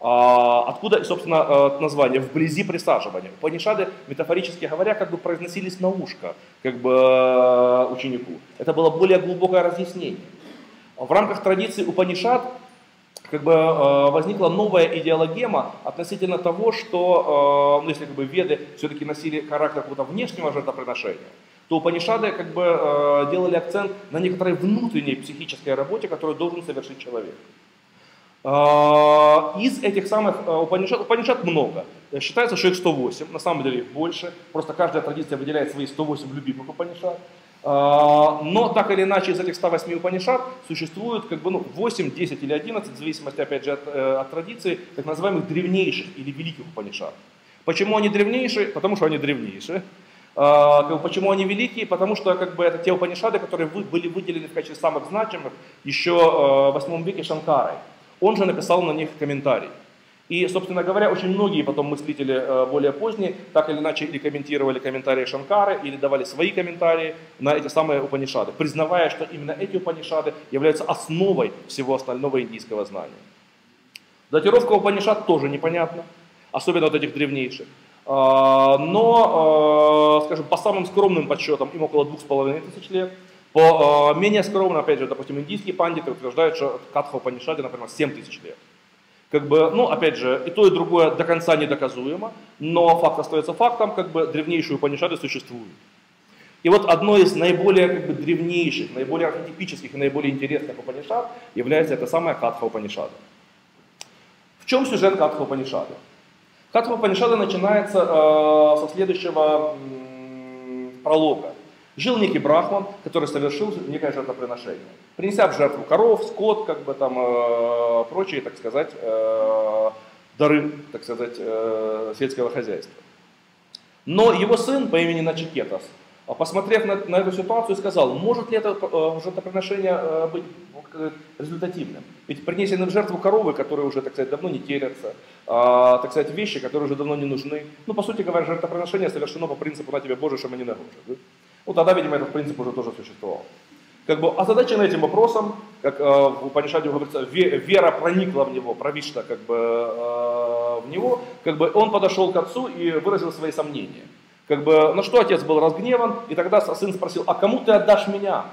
А, откуда, собственно, э, название «вблизи присаживания». Упанишады, метафорически говоря, как бы произносились на ушко как бы, э, ученику. Это было более глубокое разъяснение. В рамках традиции Упанишат как бы э, возникла новая идеологема относительно того, что, э, ну, если как бы веды все-таки носили характер какого-то внешнего жертвоприношения, то Упанишады как бы э, делали акцент на некоторой внутренней психической работе, которую должен совершить человек. Из этих самых Упанишат, Упанишат много. Считается, что их 108, на самом деле их больше. Просто каждая традиция выделяет свои 108 любимых Упанишат. А, но так или иначе из этих 108 Упанишат существует как бы, ну, 8, 10 или 11, в зависимости опять же от, э, от традиции, так называемых древнейших или великих Упанишат. Почему они древнейшие? Потому что они древнейшие. А, почему они великие? Потому что как бы, это те Упанишады, которые были выделены в качестве самых значимых еще э, в 8 веке Шанкарой. Он же написал на них комментарий. И, собственно говоря, очень многие потом мыслители э, более поздние так или иначе или комментировали комментарии Шанкары, или давали свои комментарии на эти самые Упанишады, признавая, что именно эти Упанишады являются основой всего остального индийского знания. Датировка Упанишад тоже непонятна, особенно от этих древнейших. А, но, э, скажем, по самым скромным подсчетам им около двух с половиной тысяч лет. По э, менее скромно, опять же, допустим, индийские пандиты утверждают, что Катха Панишаде, например, 7 тысяч лет. Как бы, ну, опять же, и то, и другое до конца недоказуемо, но факт остается фактом, как бы древнейшие Панишады существуют. И вот одно из наиболее как бы, древнейших, наиболее архетипических и наиболее интересных Упанишад является это самая Катха Упанишада. В чем сюжет Катха Упанишада? Катха Упанишада начинается э, со следующего э, пролога. Жил некий брахман, который совершил некое жертвоприношение. Принеся в жертву коров, скот, как бы там э, прочие, так сказать, э, дары, так сказать, э, сельского хозяйства. Но его сын по имени Начикетас, посмотрев на, на эту ситуацию, сказал, может ли это э, жертвоприношение э, быть ну, результативным? Ведь принесены в жертву коровы, которые уже, так сказать, давно не терятся, а, так сказать, вещи, которые уже давно не нужны. Ну, по сути говоря, жертвоприношение совершено по принципу «на тебе Боже, что мы не нагружи». Да? Ну, тогда, видимо, этот принцип уже тоже существовал. Как бы озадачен этим вопросом, как э, в Панишаде говорится, вера проникла в него, провишта как бы э, в него, как бы он подошел к отцу и выразил свои сомнения. Как бы, на что отец был разгневан, и тогда сын спросил, а кому ты отдашь меня?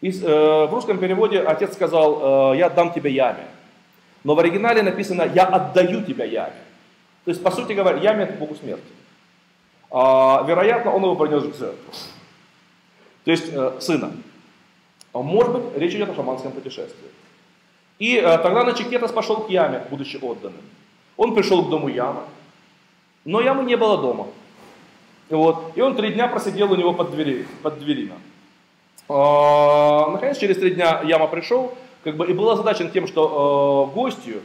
И, э, в русском переводе отец сказал, э, я отдам тебя яме. Но в оригинале написано, я отдаю тебя яме. То есть, по сути говоря, яме это Богу смерти а, вероятно, он его принес в жертву. То есть э, сына. А может быть, речь идет о шаманском путешествии. И э, тогда Начикетас пошел к яме, будучи отданным. Он пришел к дому ямы, но ямы не было дома. Вот, и он три дня просидел у него под, двери, под дверима. А, наконец, через три дня яма пришел, как бы, и был озадачен тем, что э, гостью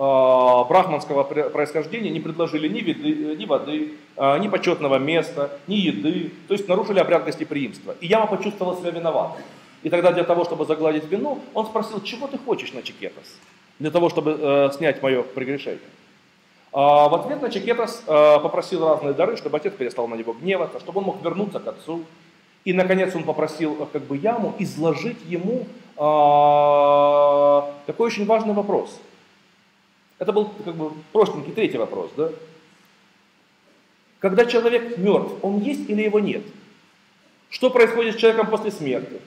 брахманского происхождения не предложили ни, виды, ни воды, э, ни почетного места, ни еды, то есть нарушили обряд гостеприимства. И Яма почувствовал себя виноватым. И тогда для того, чтобы загладить вину, он спросил, чего ты хочешь на Чикетас? Для того, чтобы э, снять мое прегрешение. А в ответ на Чикетас э, попросил разные дары, чтобы отец перестал на него гневаться, чтобы он мог вернуться к отцу. И, наконец, он попросил э, как бы Яму изложить ему э, такой очень важный вопрос – это был как бы простенький третий вопрос. Да? Когда человек мертв, он есть или его нет? Что происходит с человеком после смерти?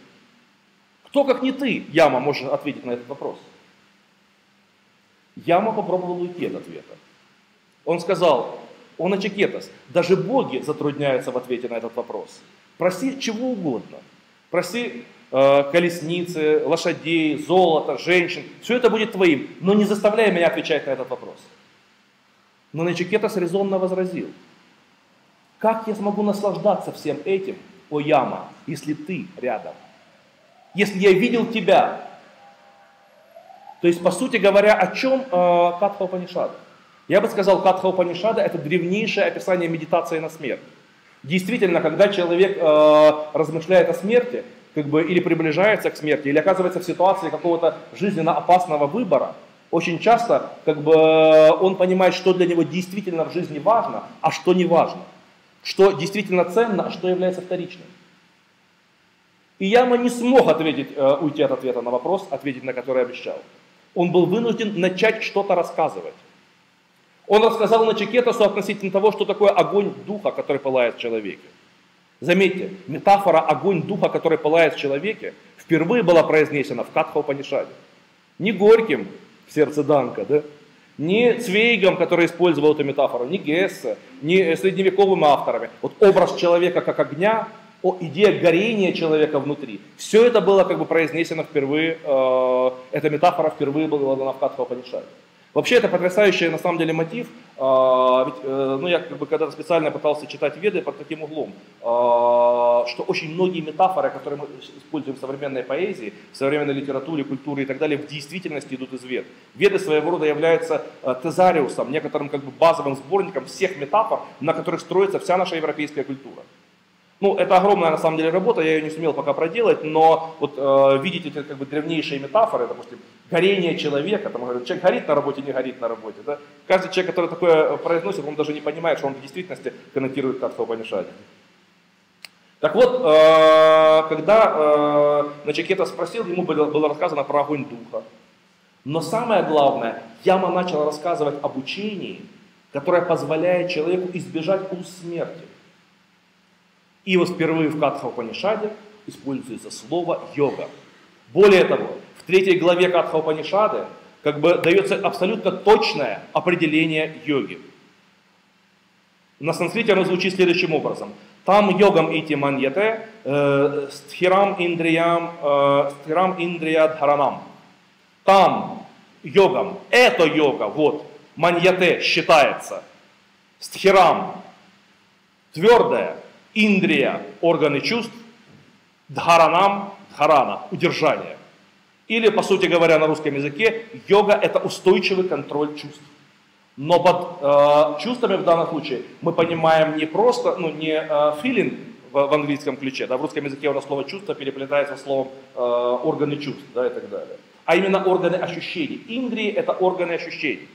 Кто, как не ты, Яма, может ответить на этот вопрос? Яма попробовал уйти от ответа. Он сказал, он очекетас, даже боги затрудняются в ответе на этот вопрос. Проси чего угодно. Проси колесницы, лошадей, золото, женщин. Все это будет твоим, но не заставляй меня отвечать на этот вопрос. Но Начикетас резонно возразил. Как я смогу наслаждаться всем этим, о Яма, если ты рядом? Если я видел тебя? То есть, по сути говоря, о чем э, Катха Упанишада? Я бы сказал, Катха Упанишада это древнейшее описание медитации на смерть. Действительно, когда человек э, размышляет о смерти, как бы или приближается к смерти, или оказывается в ситуации какого-то жизненно опасного выбора, очень часто как бы, он понимает, что для него действительно в жизни важно, а что не важно. Что действительно ценно, а что является вторичным. И Яма не смог ответить, э, уйти от ответа на вопрос, ответить на который обещал. Он был вынужден начать что-то рассказывать. Он рассказал на Чекетасу относительно того, что такое огонь духа, который пылает в человеке. Заметьте, метафора огонь духа, который пылает в человеке, впервые была произнесена в Катха Упанишаде. Не Горьким в сердце Данка, да? не Цвейгом, который использовал эту метафору, не Гессе, не средневековыми авторами. Вот образ человека как огня, о, идея горения человека внутри. Все это было как бы произнесено впервые, э, эта метафора впервые была дана в Катха Упанишаде. Вообще это потрясающий на самом деле мотив, а, ведь, э, ну я как бы когда специально пытался читать веды под таким углом, а, что очень многие метафоры, которые мы используем в современной поэзии, в современной литературе, культуре и так далее, в действительности идут из вед. Веды своего рода являются э, тезариусом, некоторым как бы базовым сборником всех метафор, на которых строится вся наша европейская культура. Ну, это огромная на самом деле работа, я ее не сумел пока проделать, но вот э, видеть эти как бы древнейшие метафоры, допустим, горение человека, там говорят, человек горит на работе, не горит на работе, да? Каждый человек, который такое произносит, он даже не понимает, что он в действительности коннектирует как Упанишаде. Так вот, э, когда э, Начекета спросил, ему было, было рассказано про огонь духа. Но самое главное, Яма начал рассказывать об учении, которое позволяет человеку избежать уз смерти. И вот впервые в Катха Панишаде используется слово йога. Более того, в третьей главе Катха Упанишады как бы дается абсолютно точное определение йоги. На санскрите оно звучит следующим образом. Там йогам ити маньяте, э, стхирам индриям, э, стхирам индрия дхаранам. Там йогам, это йога, вот, маньяте считается, стхирам, твердая, индрия, органы чувств, дхаранам, дхарана, удержание. Или, по сути говоря, на русском языке, йога это устойчивый контроль чувств. Но под э, чувствами в данном случае мы понимаем не просто, ну не э, feeling в, в английском ключе, да, в русском языке у нас слово чувство переплетается словом э, органы чувств, да, и так далее. А именно органы ощущений. Индрии это органы ощущений.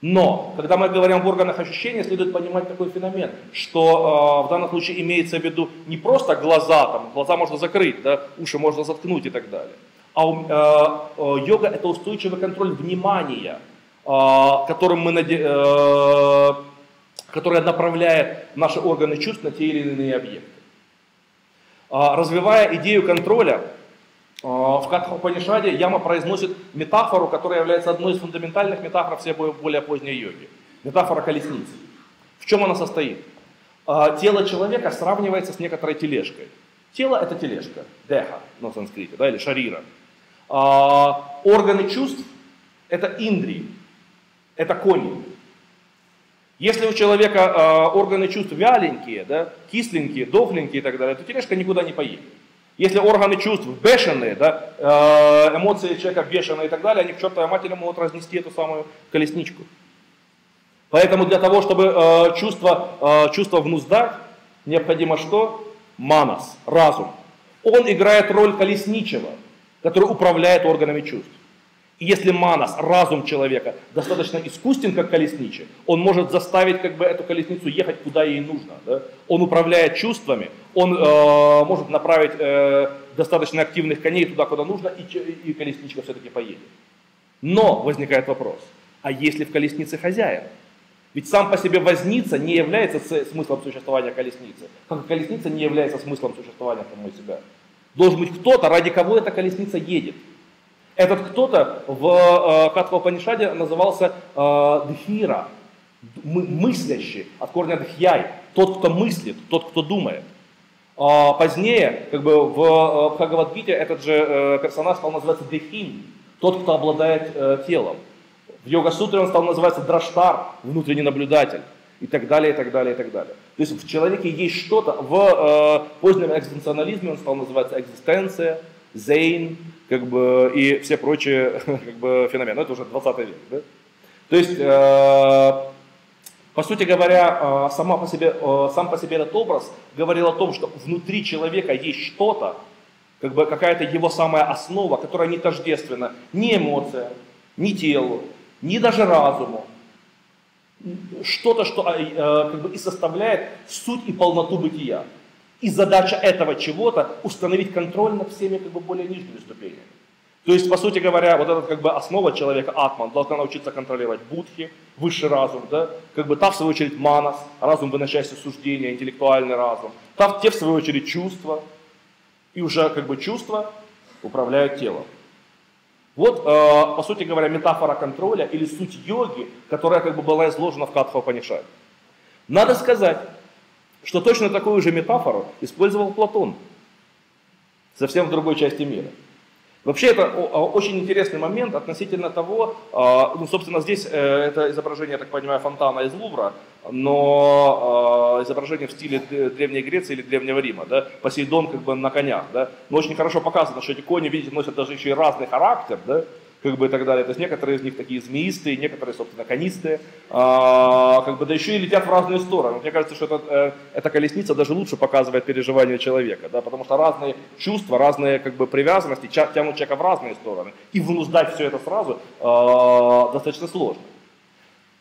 Но, когда мы говорим об органах ощущения, следует понимать такой феномен, что э, в данном случае имеется в виду не просто глаза, там, глаза можно закрыть, да, уши можно заткнуть и так далее. А э, э, йога это устойчивый контроль внимания, э, которым мы наде... э, который направляет наши органы чувств на те или иные объекты. Э, развивая идею контроля, в Катхапанишаде Яма произносит метафору, которая является одной из фундаментальных метафор всей более поздней йоги. Метафора колесницы. В чем она состоит? Тело человека сравнивается с некоторой тележкой. Тело это тележка, деха на санскрите, да, или шарира. Органы чувств это индрии, это кони. Если у человека органы чувств вяленькие, да, кисленькие, дохленькие и так далее, то тележка никуда не поедет. Если органы чувств бешеные, да, э, эмоции человека бешеные и так далее, они к чертовой матери могут разнести эту самую колесничку. Поэтому для того, чтобы э, чувство, э, чувство внуздать, необходимо что? Манас, разум. Он играет роль колесничего, который управляет органами чувств. И если манас, разум человека, достаточно искусен, как колесничий, он может заставить как бы, эту колесницу ехать куда ей нужно. Да? Он управляет чувствами, он э, может направить э, достаточно активных коней туда, куда нужно, и, и колесничка все-таки поедет. Но возникает вопрос, а если в колеснице хозяин? Ведь сам по себе возница не является смыслом существования колесницы, как и колесница не является смыслом существования самой себя. Должен быть кто-то, ради кого эта колесница едет. Этот кто-то в э, Катхопанишаде назывался э, Дхира, мыслящий, от корня Дхьяй, тот, кто мыслит, тот, кто думает. А позднее, как бы в э, этот же э, персонаж стал называться Дехин, тот, кто обладает э, телом. В Йога-сутре он стал называться Драштар, внутренний наблюдатель и так далее, и так далее, и так далее. То есть в человеке есть что-то, в э, позднем экзистенциализме он стал называться экзистенция, зейн, как бы, и все прочие как бы, феномены. Это уже 20 век. Да? То есть, э, по сути говоря, э, сама по себе, э, сам по себе этот образ говорил о том, что внутри человека есть что-то, как бы какая-то его самая основа, которая не тождественна ни эмоциям, ни телу, ни даже разуму. Что-то, что э, как бы и составляет суть и полноту бытия. И задача этого чего-то установить контроль над всеми как бы более нижними ступенями. То есть, по сути говоря, вот эта как бы основа человека, атман, должна научиться контролировать будхи, высший разум, да, как бы та в свою очередь манас, разум, выносящий суждения, интеллектуальный разум, та, те в свою очередь чувства, и уже как бы чувства управляют телом. Вот, э, по сути говоря, метафора контроля или суть йоги, которая как бы была изложена в Катха Панишаде. Надо сказать, что точно такую же метафору использовал Платон, совсем в другой части мира. Вообще это очень интересный момент относительно того, а, ну, собственно, здесь э, это изображение, я так понимаю, фонтана из Лувра, но а, изображение в стиле Древней Греции или Древнего Рима, да, Посейдон как бы на конях, да, но очень хорошо показано, что эти кони, видите, носят даже еще и разный характер, да, как бы и так далее. То есть некоторые из них такие змеистые, некоторые, собственно, конистые, а, как бы, да еще и летят в разные стороны. Мне кажется, что это, э, эта колесница даже лучше показывает переживания человека, да, потому что разные чувства, разные как бы, привязанности тянут человека в разные стороны. И вынуждать все это сразу э, достаточно сложно.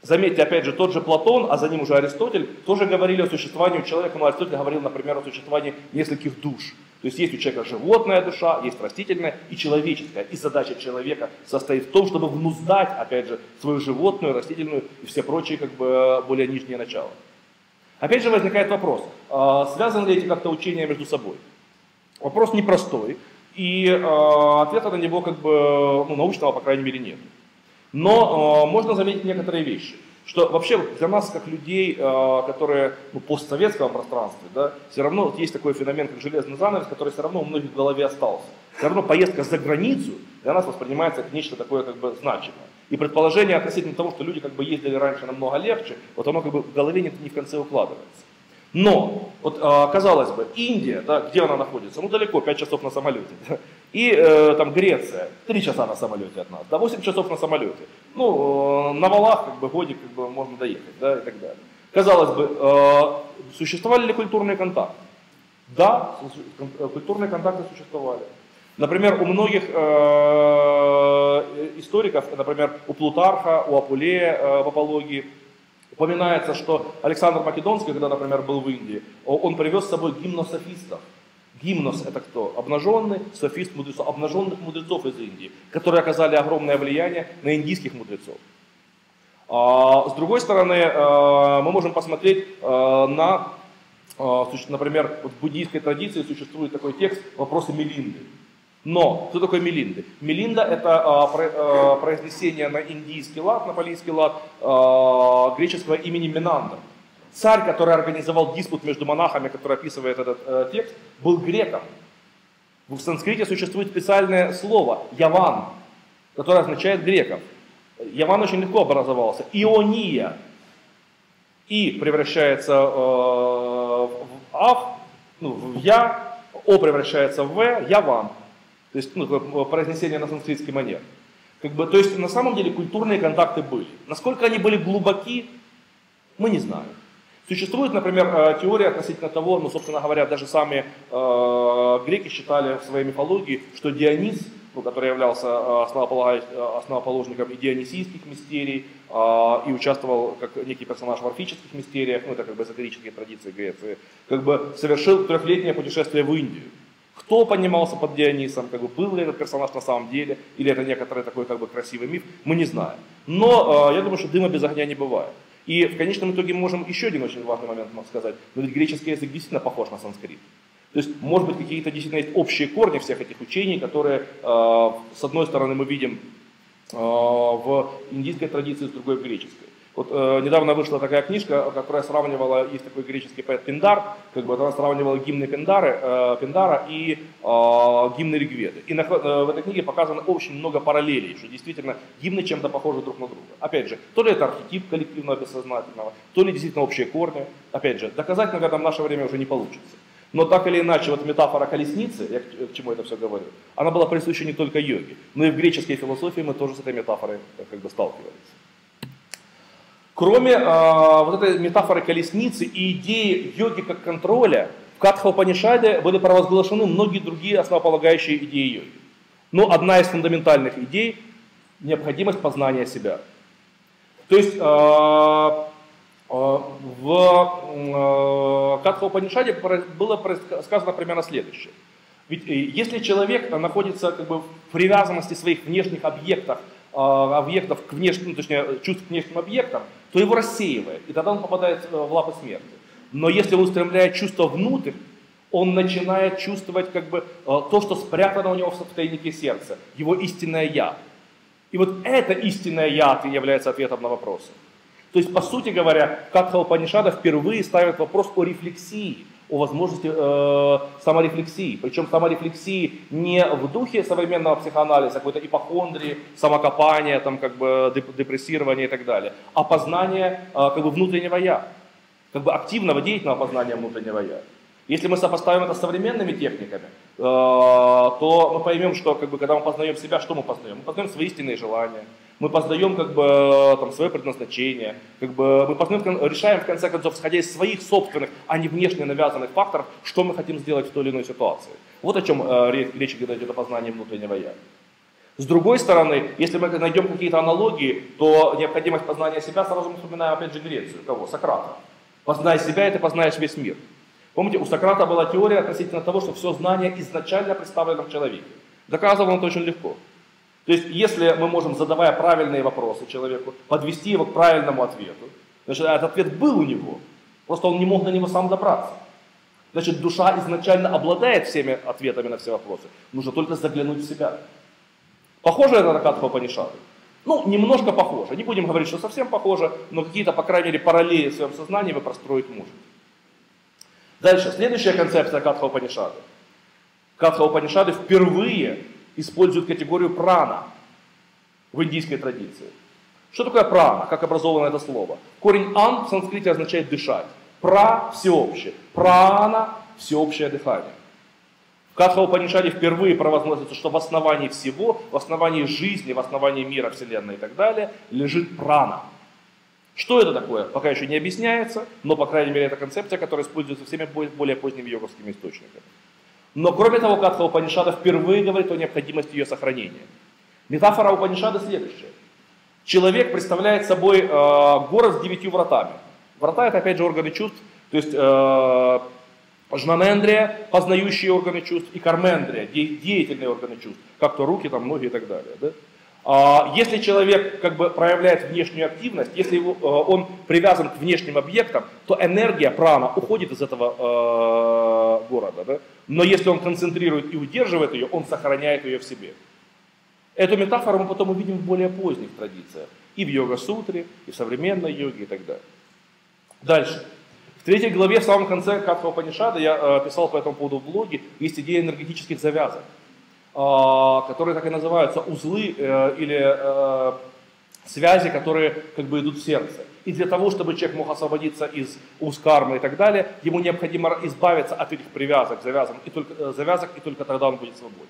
Заметьте, опять же, тот же Платон, а за ним уже Аристотель, тоже говорили о существовании человека, но Аристотель говорил, например, о существовании нескольких душ. То есть есть у человека животная душа, есть растительная и человеческая. И задача человека состоит в том, чтобы внуздать, опять же, свою животную, растительную и все прочие как бы более нижние начала. Опять же возникает вопрос, а связаны ли эти как-то учения между собой? Вопрос непростой, и э, ответа на него как бы ну, научного, по крайней мере, нет. Но э, можно заметить некоторые вещи что вообще для нас, как людей, э, которые ну, постсоветского пространстве, да, все равно вот есть такой феномен, как железный занавес, который все равно у многих в голове остался. Все равно поездка за границу для нас воспринимается как нечто такое как бы значимое. И предположение относительно того, что люди как бы ездили раньше намного легче, вот оно как бы в голове не, не в конце укладывается. Но, вот э, казалось бы, Индия, да, где она находится? Ну далеко, 5 часов на самолете. И э, там Греция, 3 часа на самолете от нас, да, 8 часов на самолете. Ну, э, на валах как бы годик как бы можно доехать, да, и так далее. Казалось бы, э, существовали ли культурные контакты? Да, культурные контакты существовали. Например, у многих э, историков, например, у Плутарха, у Апулея э, в апологии, упоминается, что Александр Македонский, когда, например, был в Индии, он привез с собой гимнософистов. Гимнос это кто? Обнаженный софист мудрецов, обнаженных мудрецов из Индии, которые оказали огромное влияние на индийских мудрецов. А, с другой стороны, а, мы можем посмотреть а, на, например, в буддийской традиции существует такой текст «Вопросы Мелинды». Но кто такой Мелинды? Мелинда это произнесение на индийский лад, на палийский лад греческого имени Менандр. Царь, который организовал диспут между монахами, который описывает этот э, текст, был греком. В санскрите существует специальное слово «яван», которое означает греков. Яван очень легко образовался. Иония. И превращается э, в ав, ну, в я, о превращается в в, яван. То есть ну, произнесение на санскритский манер. Как бы, то есть на самом деле культурные контакты были. Насколько они были глубоки, мы не знаем. Существует, например, э, теория относительно того, ну, собственно говоря, даже сами э, греки считали в своей мифологии, что Дионис, ну, который являлся э, основоположником и дионисийских мистерий, э, и участвовал как некий персонаж в орфических мистериях, ну, это как бы эзотерические традиции Греции, как бы совершил трехлетнее путешествие в Индию. Кто понимался под Дионисом, как бы был ли этот персонаж на самом деле, или это некоторый такой как бы красивый миф, мы не знаем. Но э, я думаю, что дыма без огня не бывает. И в конечном итоге мы можем еще один очень важный момент сказать. Но ведь греческий язык действительно похож на санскрит. То есть, может быть, какие-то действительно есть общие корни всех этих учений, которые, э, с одной стороны, мы видим э, в индийской традиции, с другой в греческой. Вот э, недавно вышла такая книжка, которая сравнивала, есть такой греческий поэт Пиндар, как бы она сравнивала гимны Пиндары, э, Пиндара и э, гимны Ригведы. И на, э, в этой книге показано очень много параллелей, что действительно гимны чем-то похожи друг на друга. Опять же, то ли это архетип коллективного бессознательного, то ли действительно общие корни. Опять же, доказать, наверное, в наше время уже не получится. Но так или иначе, вот метафора колесницы, я к, чему это все говорю, она была присуща не только йоге, но и в греческой философии мы тоже с этой метафорой э, как бы сталкивались. Кроме э, вот этой метафоры колесницы и идеи йоги как контроля, в Катха были провозглашены многие другие основополагающие идеи йоги. Но одна из фундаментальных идей – необходимость познания себя. То есть э, в э, Катха было сказано примерно следующее. Ведь э, если человек находится как бы, в привязанности своих внешних объектов объектов к внешним, ну, точнее, чувств к внешним объектам, то его рассеивает, и тогда он попадает э, в лапы смерти. Но если он устремляет чувство внутрь, он начинает чувствовать как бы э, то, что спрятано у него в тайнике сердца, его истинное «я». И вот это истинное «я» является ответом на вопросы. То есть, по сути говоря, как Халпанишада впервые ставит вопрос о рефлексии – о возможности э, саморефлексии. Причем саморефлексии не в духе современного психоанализа, какой-то ипохондрии, самокопания, там, как бы депрессирования и так далее, а познание э, как бы внутреннего «я», как бы активного, деятельного познания внутреннего «я». Если мы сопоставим это с современными техниками, э, то мы поймем, что как бы, когда мы познаем себя, что мы познаем? Мы познаем свои истинные желания, мы познаем как бы там, свое предназначение, как бы мы познаем, решаем в конце концов, исходя из своих собственных, а не внешне навязанных факторов, что мы хотим сделать в той или иной ситуации. Вот о чем э, речь, когда идет о познании внутреннего я. С другой стороны, если мы найдем какие-то аналогии, то необходимость познания себя сразу мы вспоминаем опять же Грецию. Кого? Сократа. Познай себя, и ты познаешь весь мир. Помните, у Сократа была теория относительно того, что все знание изначально представлено в человеке. Доказывал он это очень легко. То есть, если мы можем, задавая правильные вопросы человеку, подвести его к правильному ответу, значит, этот ответ был у него, просто он не мог на него сам добраться. Значит, душа изначально обладает всеми ответами на все вопросы. Нужно только заглянуть в себя. Похоже это на Катха Панишады? Ну, немножко похоже. Не будем говорить, что совсем похоже, но какие-то, по крайней мере, параллели в своем сознании вы простроить можете. Дальше, следующая концепция Катха Упанишады. Катха Упанишады впервые используют категорию прана в индийской традиции. Что такое прана? Как образовано это слово? Корень ан в санскрите означает дышать. Пра – всеобщее. Прана – всеобщее дыхание. В Катха Упанишаде впервые провозгласится, что в основании всего, в основании жизни, в основании мира, Вселенной и так далее, лежит прана. Что это такое, пока еще не объясняется, но, по крайней мере, это концепция, которая используется всеми более поздними йоговскими источниками. Но, кроме того, Катха Упанишада впервые говорит о необходимости ее сохранения. Метафора Упанишада следующая. Человек представляет собой э, город с девятью вратами. Врата это опять же органы чувств, то есть э, Жнанендрия, познающие органы чувств, и кармендрия, деятельные органы чувств, как то руки, там, ноги и так далее. Да? А, если человек как бы проявляет внешнюю активность, если его, э, он привязан к внешним объектам, то энергия прана уходит из этого э, города. Да? Но если он концентрирует и удерживает ее, он сохраняет ее в себе. Эту метафору мы потом увидим в более поздних традициях. И в йога-сутре, и в современной йоге и так далее. Дальше. В третьей главе, в самом конце Катха Панишада, я э, писал по этому поводу в блоге, есть идея энергетических завязок, э, которые так и называются узлы э, или э, связи, которые как бы идут в сердце. И для того, чтобы человек мог освободиться из уз кармы и так далее, ему необходимо избавиться от этих привязок, завязок, и только, э, завязок, и только тогда он будет свободен.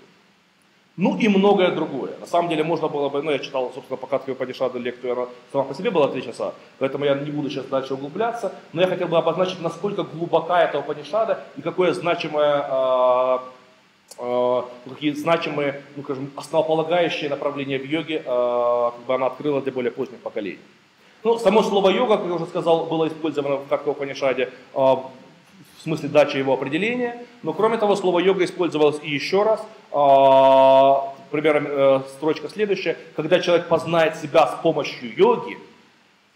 Ну и многое другое. На самом деле можно было бы, ну я читал, собственно, по Катхе Падишаду лекцию, сама по себе была три часа, поэтому я не буду сейчас дальше углубляться, но я хотел бы обозначить, насколько глубока эта Упанишада и какое значимое, э, какие значимые, ну скажем, основополагающие направления в йоге э, как бы она открыла для более поздних поколений. Ну, само слово йога, как я уже сказал, было использовано в Катхе Упанишаде э, в смысле дачи его определения. Но кроме того, слово йога использовалось и еще раз. Примером, э, строчка следующая. Когда человек познает себя с помощью йоги,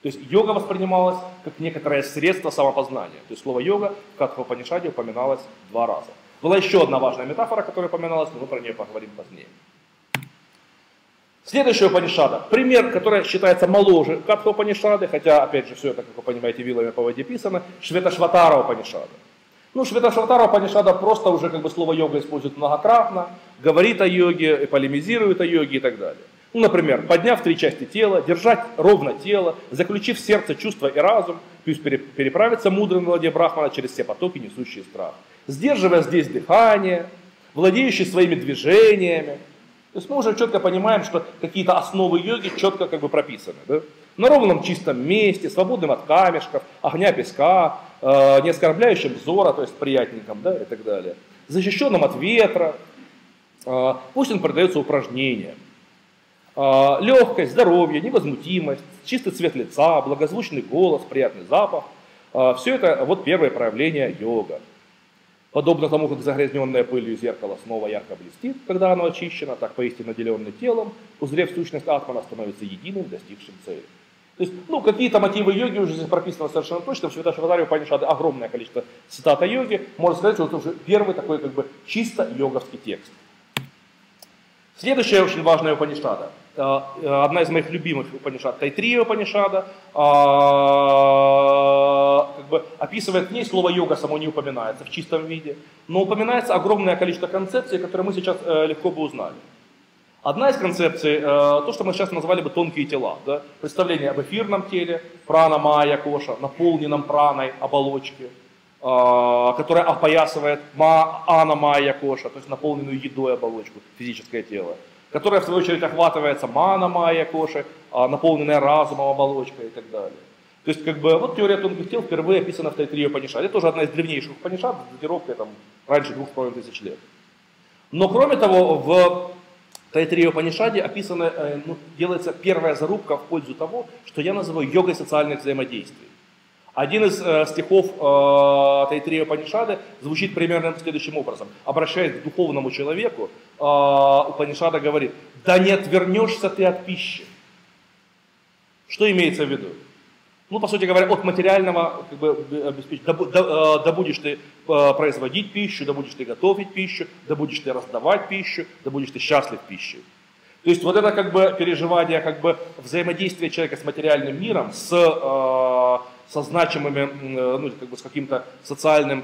то есть йога воспринималась как некоторое средство самопознания. То есть слово йога в Катхапанишаде упоминалось два раза. Была еще одна важная метафора, которая упоминалась, но мы про нее поговорим позднее. Следующая Панишада, пример, который считается моложе Катха Панишады, хотя, опять же, все это, как вы понимаете, вилами по воде писано, Швета Шватара Панишада. Ну, Шветашватара Панишада просто уже как бы слово йога использует многократно, говорит о йоге, полемизирует о йоге и так далее. Ну, например, подняв три части тела, держать ровно тело, заключив сердце чувство и разум, пусть переправиться мудрым владе Брахмана через все потоки, несущие страх. Сдерживая здесь дыхание, владеющий своими движениями. То есть мы уже четко понимаем, что какие-то основы йоги четко как бы прописаны. Да? На ровном чистом месте, свободным от камешков, огня, песка, э, не оскорбляющим взора, то есть приятником, да, и так далее. Защищенным от ветра, э, пусть он продается упражнениям. Э, легкость, здоровье, невозмутимость, чистый цвет лица, благозвучный голос, приятный запах. Э, все это вот первое проявление йога. Подобно тому, как загрязненное пылью зеркало снова ярко блестит, когда оно очищено, так поистине наделенный телом, узрев сущность атмана, становится единым, достигшим цели. То есть, ну, какие-то мотивы йоги уже здесь прописаны совершенно точно. В Святой Шаватаре Панишады огромное количество цитат о йоге. Можно сказать, что это уже первый такой как бы чисто йоговский текст. Следующая очень важная Упанишада. Э, одна из моих любимых Упанишад, Тайтрия Упанишада, а, как бы описывает в слово йога само не упоминается в чистом виде, но упоминается огромное количество концепций, которые мы сейчас э, легко бы узнали. Одна из концепций, э, то, что мы сейчас назвали бы тонкие тела, да? представление об эфирном теле, прана майя коша, наполненном праной оболочке, э, которая опоясывает ма, ана майя коша, то есть наполненную едой оболочку, физическое тело, которая в свою очередь охватывается мана майя коши, э, наполненная разумом оболочкой и так далее. То есть, как бы, вот теория тонких тел впервые описана в Тайтрии Панишаде. Это тоже одна из древнейших Панишад, с датировкой там, раньше двух с половиной тысяч лет. Но, кроме того, в Тайтрио Панишаде описано, э, ну, делается первая зарубка в пользу того, что я называю йогой социальных взаимодействий. Один из э, стихов э, Тайтрио Панишады звучит примерно следующим образом. Обращаясь к духовному человеку, э, Панишада говорит, да не отвернешься ты от пищи. Что имеется в виду? Ну, по сути говоря, от материального как бы, обеспечения. Да, да, да будешь ты производить пищу, да будешь ты готовить пищу, да будешь ты раздавать пищу, да будешь ты счастлив пищей. То есть вот это как бы переживание как бы взаимодействия человека с материальным миром, с, э, со значимыми, ну, как бы с каким-то социальным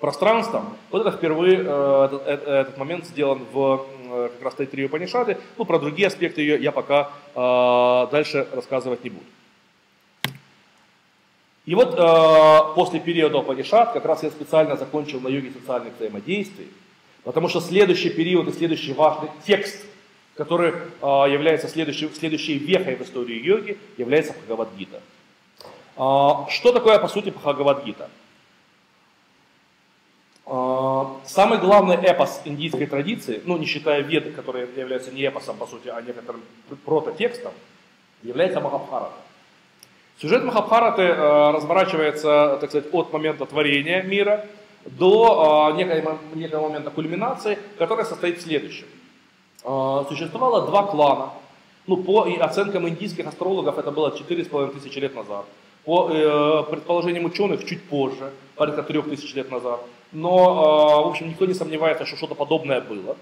пространством, вот это впервые э, этот, этот момент сделан в э, как раз Тайтри Панишады. Ну, про другие аспекты ее я пока э, дальше рассказывать не буду. И вот э, после периода Панишат как раз я специально закончил на йоге социальных взаимодействий, потому что следующий период и следующий важный текст, который э, является следующей, следующей вехой в истории йоги, является Бхагавадгита. Э, что такое по сути Бхагавадгита? Э, самый главный эпос индийской традиции, ну не считая веды, которые являются не эпосом по сути, а некоторым прототекстом, является Махабхарата. Сюжет Махабхараты разворачивается, так сказать, от момента творения мира до некого, момента кульминации, который состоит в следующем. Э, существовало два клана. Ну, по оценкам индийских астрологов это было 4,5 тысячи лет назад. По э, предположениям ученых чуть позже, порядка 3 тысяч лет назад. Но, э, в общем, никто не сомневается, что что-то подобное было.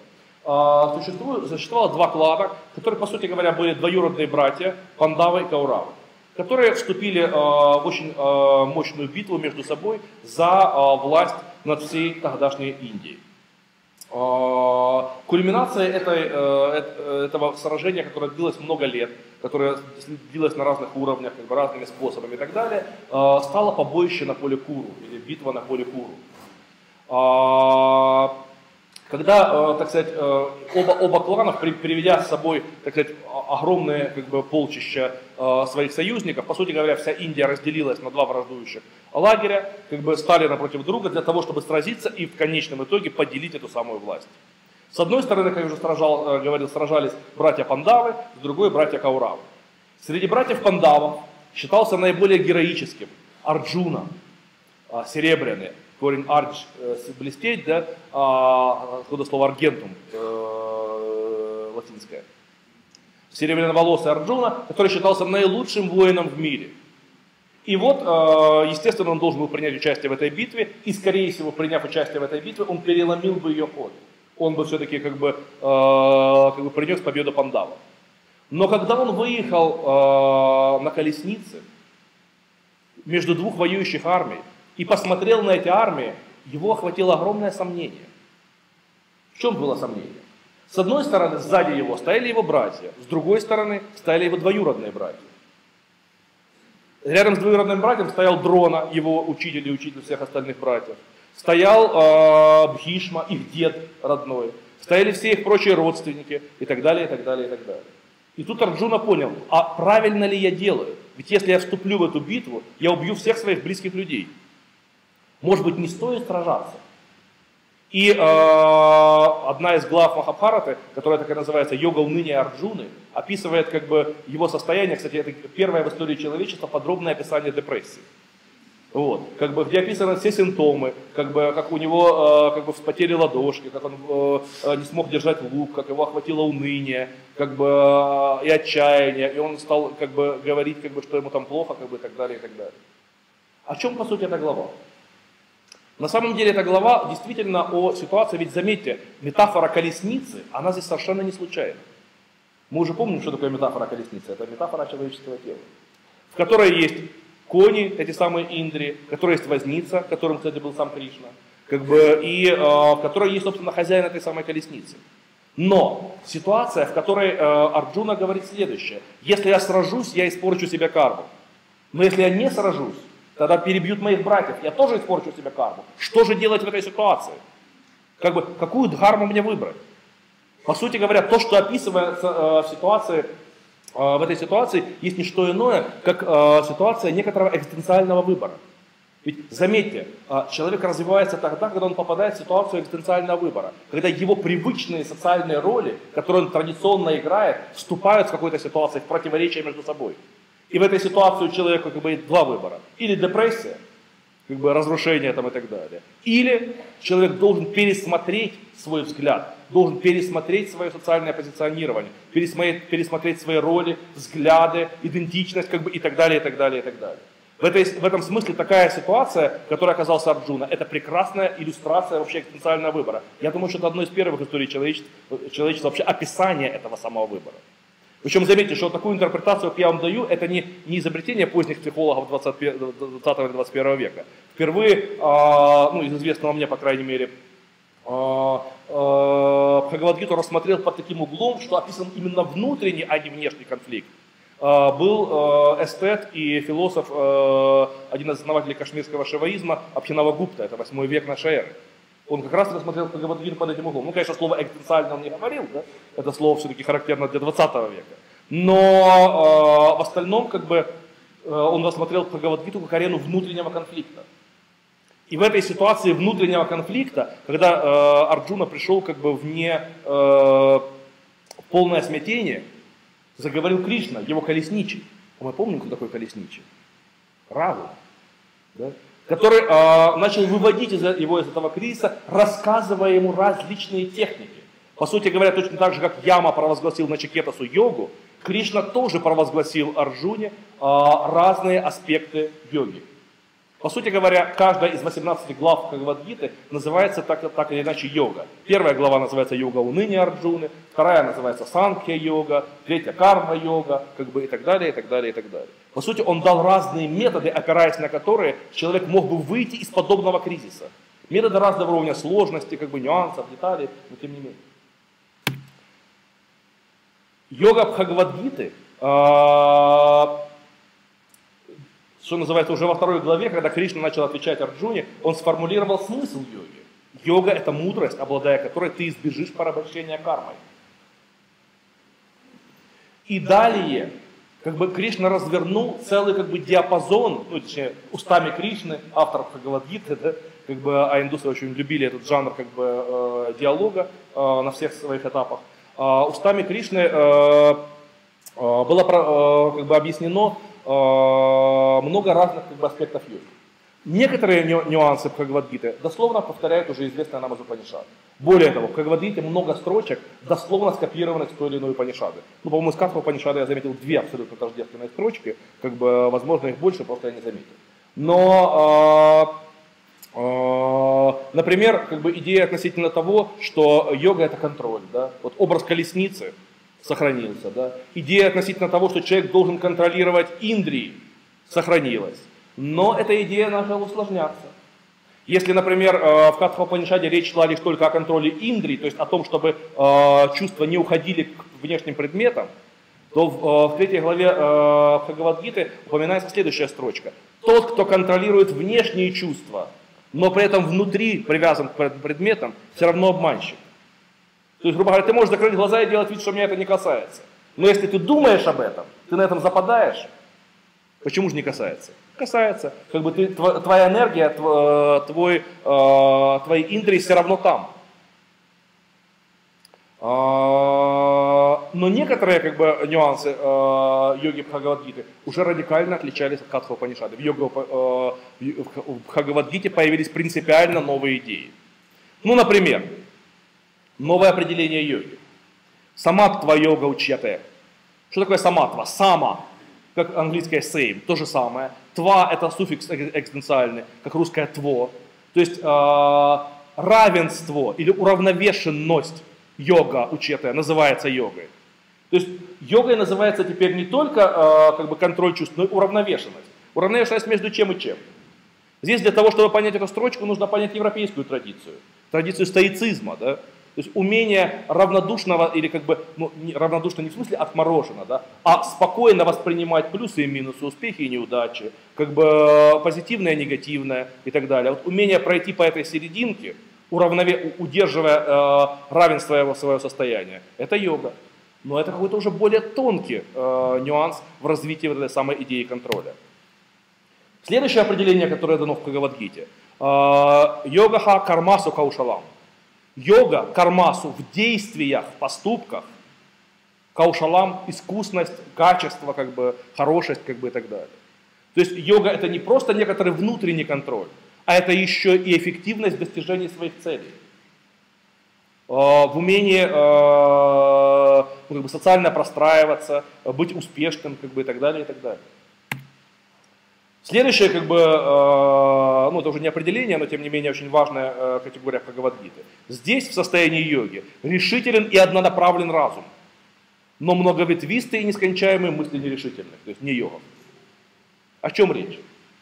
Э, существует, существовало два клана, которые, по сути говоря, были двоюродные братья Пандавы и Кауравы которые вступили э, в очень э, мощную битву между собой за э, власть над всей тогдашней Индией. Кульминация этой, этого сражения, которое длилось много лет, которое длилось на разных уровнях, как бы разными способами и так далее, стало побоище на поле Куру, или битва на поле Куру. Когда, э, так сказать, э, оба, оба клана, приведя с собой, так сказать, огромные как бы, полчища э, своих союзников, по сути говоря, вся Индия разделилась на два враждующих лагеря, как бы стали напротив друга для того, чтобы сразиться и в конечном итоге поделить эту самую власть. С одной стороны, как я уже сражал, говорил, сражались братья Пандавы, с другой братья Кауравы. Среди братьев Пандавов считался наиболее героическим Арджуна, серебряный, корень арч э, блестеть, да, а, откуда слово аргентум э, латинское. Серебряноволосый Арджуна, который считался наилучшим воином в мире. И вот, э, естественно, он должен был принять участие в этой битве, и, скорее всего, приняв участие в этой битве, он переломил бы ее ход. Он бы все-таки как бы, э, как бы принес победу Пандавам. Но когда он выехал э, на колеснице между двух воюющих армий, и посмотрел на эти армии, его охватило огромное сомнение. В чем было сомнение? С одной стороны, сзади его стояли его братья, с другой стороны, стояли его двоюродные братья. Рядом с двоюродным братьем стоял Дрона, его учитель и учитель всех остальных братьев. Стоял э, Бхишма, их дед родной. Стояли все их прочие родственники и так далее, и так далее, и так далее. И тут Арджуна понял, а правильно ли я делаю? Ведь если я вступлю в эту битву, я убью всех своих близких людей. Может быть, не стоит сражаться. И э, одна из глав Махабхараты, которая так и называется «Йога уныния Арджуны», описывает как бы его состояние, кстати, это первое в истории человечества подробное описание депрессии. Вот, как бы, где описаны все симптомы, как, бы, как у него э, как бы вспотели ладошки, как он э, э, не смог держать лук, как его охватило уныние, как бы, э, и отчаяние, и он стал как бы, говорить, как бы, что ему там плохо, как бы, и так далее, и так далее. О чем, по сути, эта глава? На самом деле эта глава действительно о ситуации, ведь заметьте, метафора колесницы, она здесь совершенно не случайна. Мы уже помним, что такое метафора колесницы. Это метафора человеческого тела, в которой есть кони, эти самые индри, в которой есть возница, которым, кстати, был сам Кришна, как бы, и э, в которой есть, собственно, хозяин этой самой колесницы. Но ситуация, в которой э, Арджуна говорит следующее. Если я сражусь, я испорчу себе карму. Но если я не сражусь, Тогда перебьют моих братьев, я тоже испорчу себе карму. Что же делать в этой ситуации? Как бы, какую дхарму мне выбрать? По сути говоря, то, что описывается э, в ситуации, э, в этой ситуации, есть не что иное, как э, ситуация некоторого экзистенциального выбора. Ведь заметьте, э, человек развивается тогда, когда он попадает в ситуацию экзистенциального выбора, когда его привычные социальные роли, которые он традиционно играет, вступают в какой-то ситуации в противоречие между собой. И в этой ситуации у человека как бы есть два выбора. Или депрессия, как бы разрушения там и так далее. Или человек должен пересмотреть свой взгляд, должен пересмотреть свое социальное позиционирование, пересмотреть, пересмотреть свои роли, взгляды, идентичность как бы, и так далее, и так далее, и так далее. В, этой, в этом смысле такая ситуация, которая оказался Арджуна, это прекрасная иллюстрация вообще экзистенциального выбора. Я думаю, что это одно из первых историй человечества, человечества вообще описание этого самого выбора. Причем заметьте, что такую интерпретацию, как я вам даю, это не, не изобретение поздних психологов 20-21 века. Впервые, а, ну, из известного мне, по крайней мере, а, а, Бхагавадгиту рассмотрел под таким углом, что описан именно внутренний, а не внешний конфликт. Был эстет и философ, один из основателей кашмирского шиваизма, Абхинава Гупта, это 8 век нашей эры. Он как раз рассмотрел Бхагавадгиту под этим углом. Ну, конечно, слово экзистенциально он не говорил, да? это слово все-таки характерно для 20 века. Но в остальном, как бы, он рассмотрел Бхагавадгиту как арену внутреннего конфликта. И в этой ситуации внутреннего конфликта, когда э, Арджуна пришел как бы вне э, полное смятение, заговорил Кришна, его колесничий. Мы помним, кто такой колесничий? Раву. Да? Который э, начал выводить из, его из этого кризиса, рассказывая ему различные техники. По сути говоря, точно так же, как Яма провозгласил на Чикетасу йогу, Кришна тоже провозгласил Арджуне э, разные аспекты йоги. По сути говоря, каждая из 18 глав Бхагавадгиты называется так, так или иначе йога. Первая глава называется йога уныния Арджуны, вторая называется санкхья йога, третья карма йога, как бы и так далее, и так далее, и так далее. По сути, он дал разные методы, опираясь на которые человек мог бы выйти из подобного кризиса. Методы разного уровня сложности, как бы нюансов, деталей, но тем не менее. Йога Бхагавадгиты а, что называется, уже во второй главе, когда Кришна начал отвечать Арджуне, он сформулировал смысл йоги. Йога – это мудрость, обладая которой ты избежишь порабощения кармой. И далее, как бы Кришна развернул целый как бы диапазон, ну, точнее, устами Кришны, автор Бхагавадгиты, да, как бы, а индусы очень любили этот жанр как бы э, диалога э, на всех своих этапах. Э, устами Кришны э, э, было э, как бы объяснено много разных как бы, аспектов йоги. Некоторые нюансы Бхагавадгиты дословно повторяют уже известные нам из. Более того, в Бхагавадгите много строчек дословно скопированных с той или иной Упанишады. Ну, по-моему, из каждого Упанишада я заметил две абсолютно тождественные строчки, как бы, возможно, их больше, просто я не заметил. Но, э, э, например, как бы идея относительно того, что йога это контроль, да? вот образ колесницы, сохранился. Да? Идея относительно того, что человек должен контролировать Индрии, сохранилась. Но эта идея начала усложняться. Если, например, э, в Катхапанишаде речь шла лишь только о контроле Индрии, то есть о том, чтобы э, чувства не уходили к внешним предметам, то в, э, третьей главе Бхагавадгиты упоминается следующая строчка. Тот, кто контролирует внешние чувства, но при этом внутри привязан к предметам, все равно обманщик. То есть, грубо говоря, ты можешь закрыть глаза и делать вид, что меня это не касается. Но если ты думаешь об этом, ты на этом западаешь, почему же не касается? Касается. Как бы ты, твоя энергия, э, твой, э, твои индрии все равно там. А, но некоторые как бы, нюансы э, йоги Бхагавадгиты уже радикально отличались от Катха Панишады. В, йога, в Бхагавадгите появились принципиально новые идеи. Ну, например, Новое определение йоги. Саматва йога учьяте. Что такое саматва? Сама, как английское same, то же самое. Тва – это суффикс экзистенциальный, как русское тво. То есть э, равенство или уравновешенность йога учетая называется йогой. То есть йогой называется теперь не только э, как бы контроль чувств, но и уравновешенность. Уравновешенность между чем и чем. Здесь для того, чтобы понять эту строчку, нужно понять европейскую традицию. Традицию стоицизма, да? То есть умение равнодушного, или как бы, ну, не, равнодушно не в смысле отморожено, да, а спокойно воспринимать плюсы и минусы, успехи и неудачи, как бы э, позитивное негативное и так далее. Вот умение пройти по этой серединке, уравнове, удерживая э, равенство его своего состояния, это йога. Но это какой-то уже более тонкий э, нюанс в развитии вот этой самой идеи контроля. Следующее определение, которое дано в Бхагавадгите. Э, йога кармасу каушалам. Йога, кармасу в действиях, в поступках. Каушалам – искусность, качество, как бы, хорошесть как бы, и так далее. То есть йога это не просто некоторый внутренний контроль, а это еще и эффективность достижения своих целей. В умении ну, как бы социально простраиваться, быть успешным как бы, и так далее, и так далее. Следующее, как бы, э, ну это уже не определение, но тем не менее очень важная э, категория Бхагавадгиты. Здесь в состоянии йоги решителен и однонаправлен разум, но многоветвистые и нескончаемые мысли нерешительных, то есть не йога. О чем речь?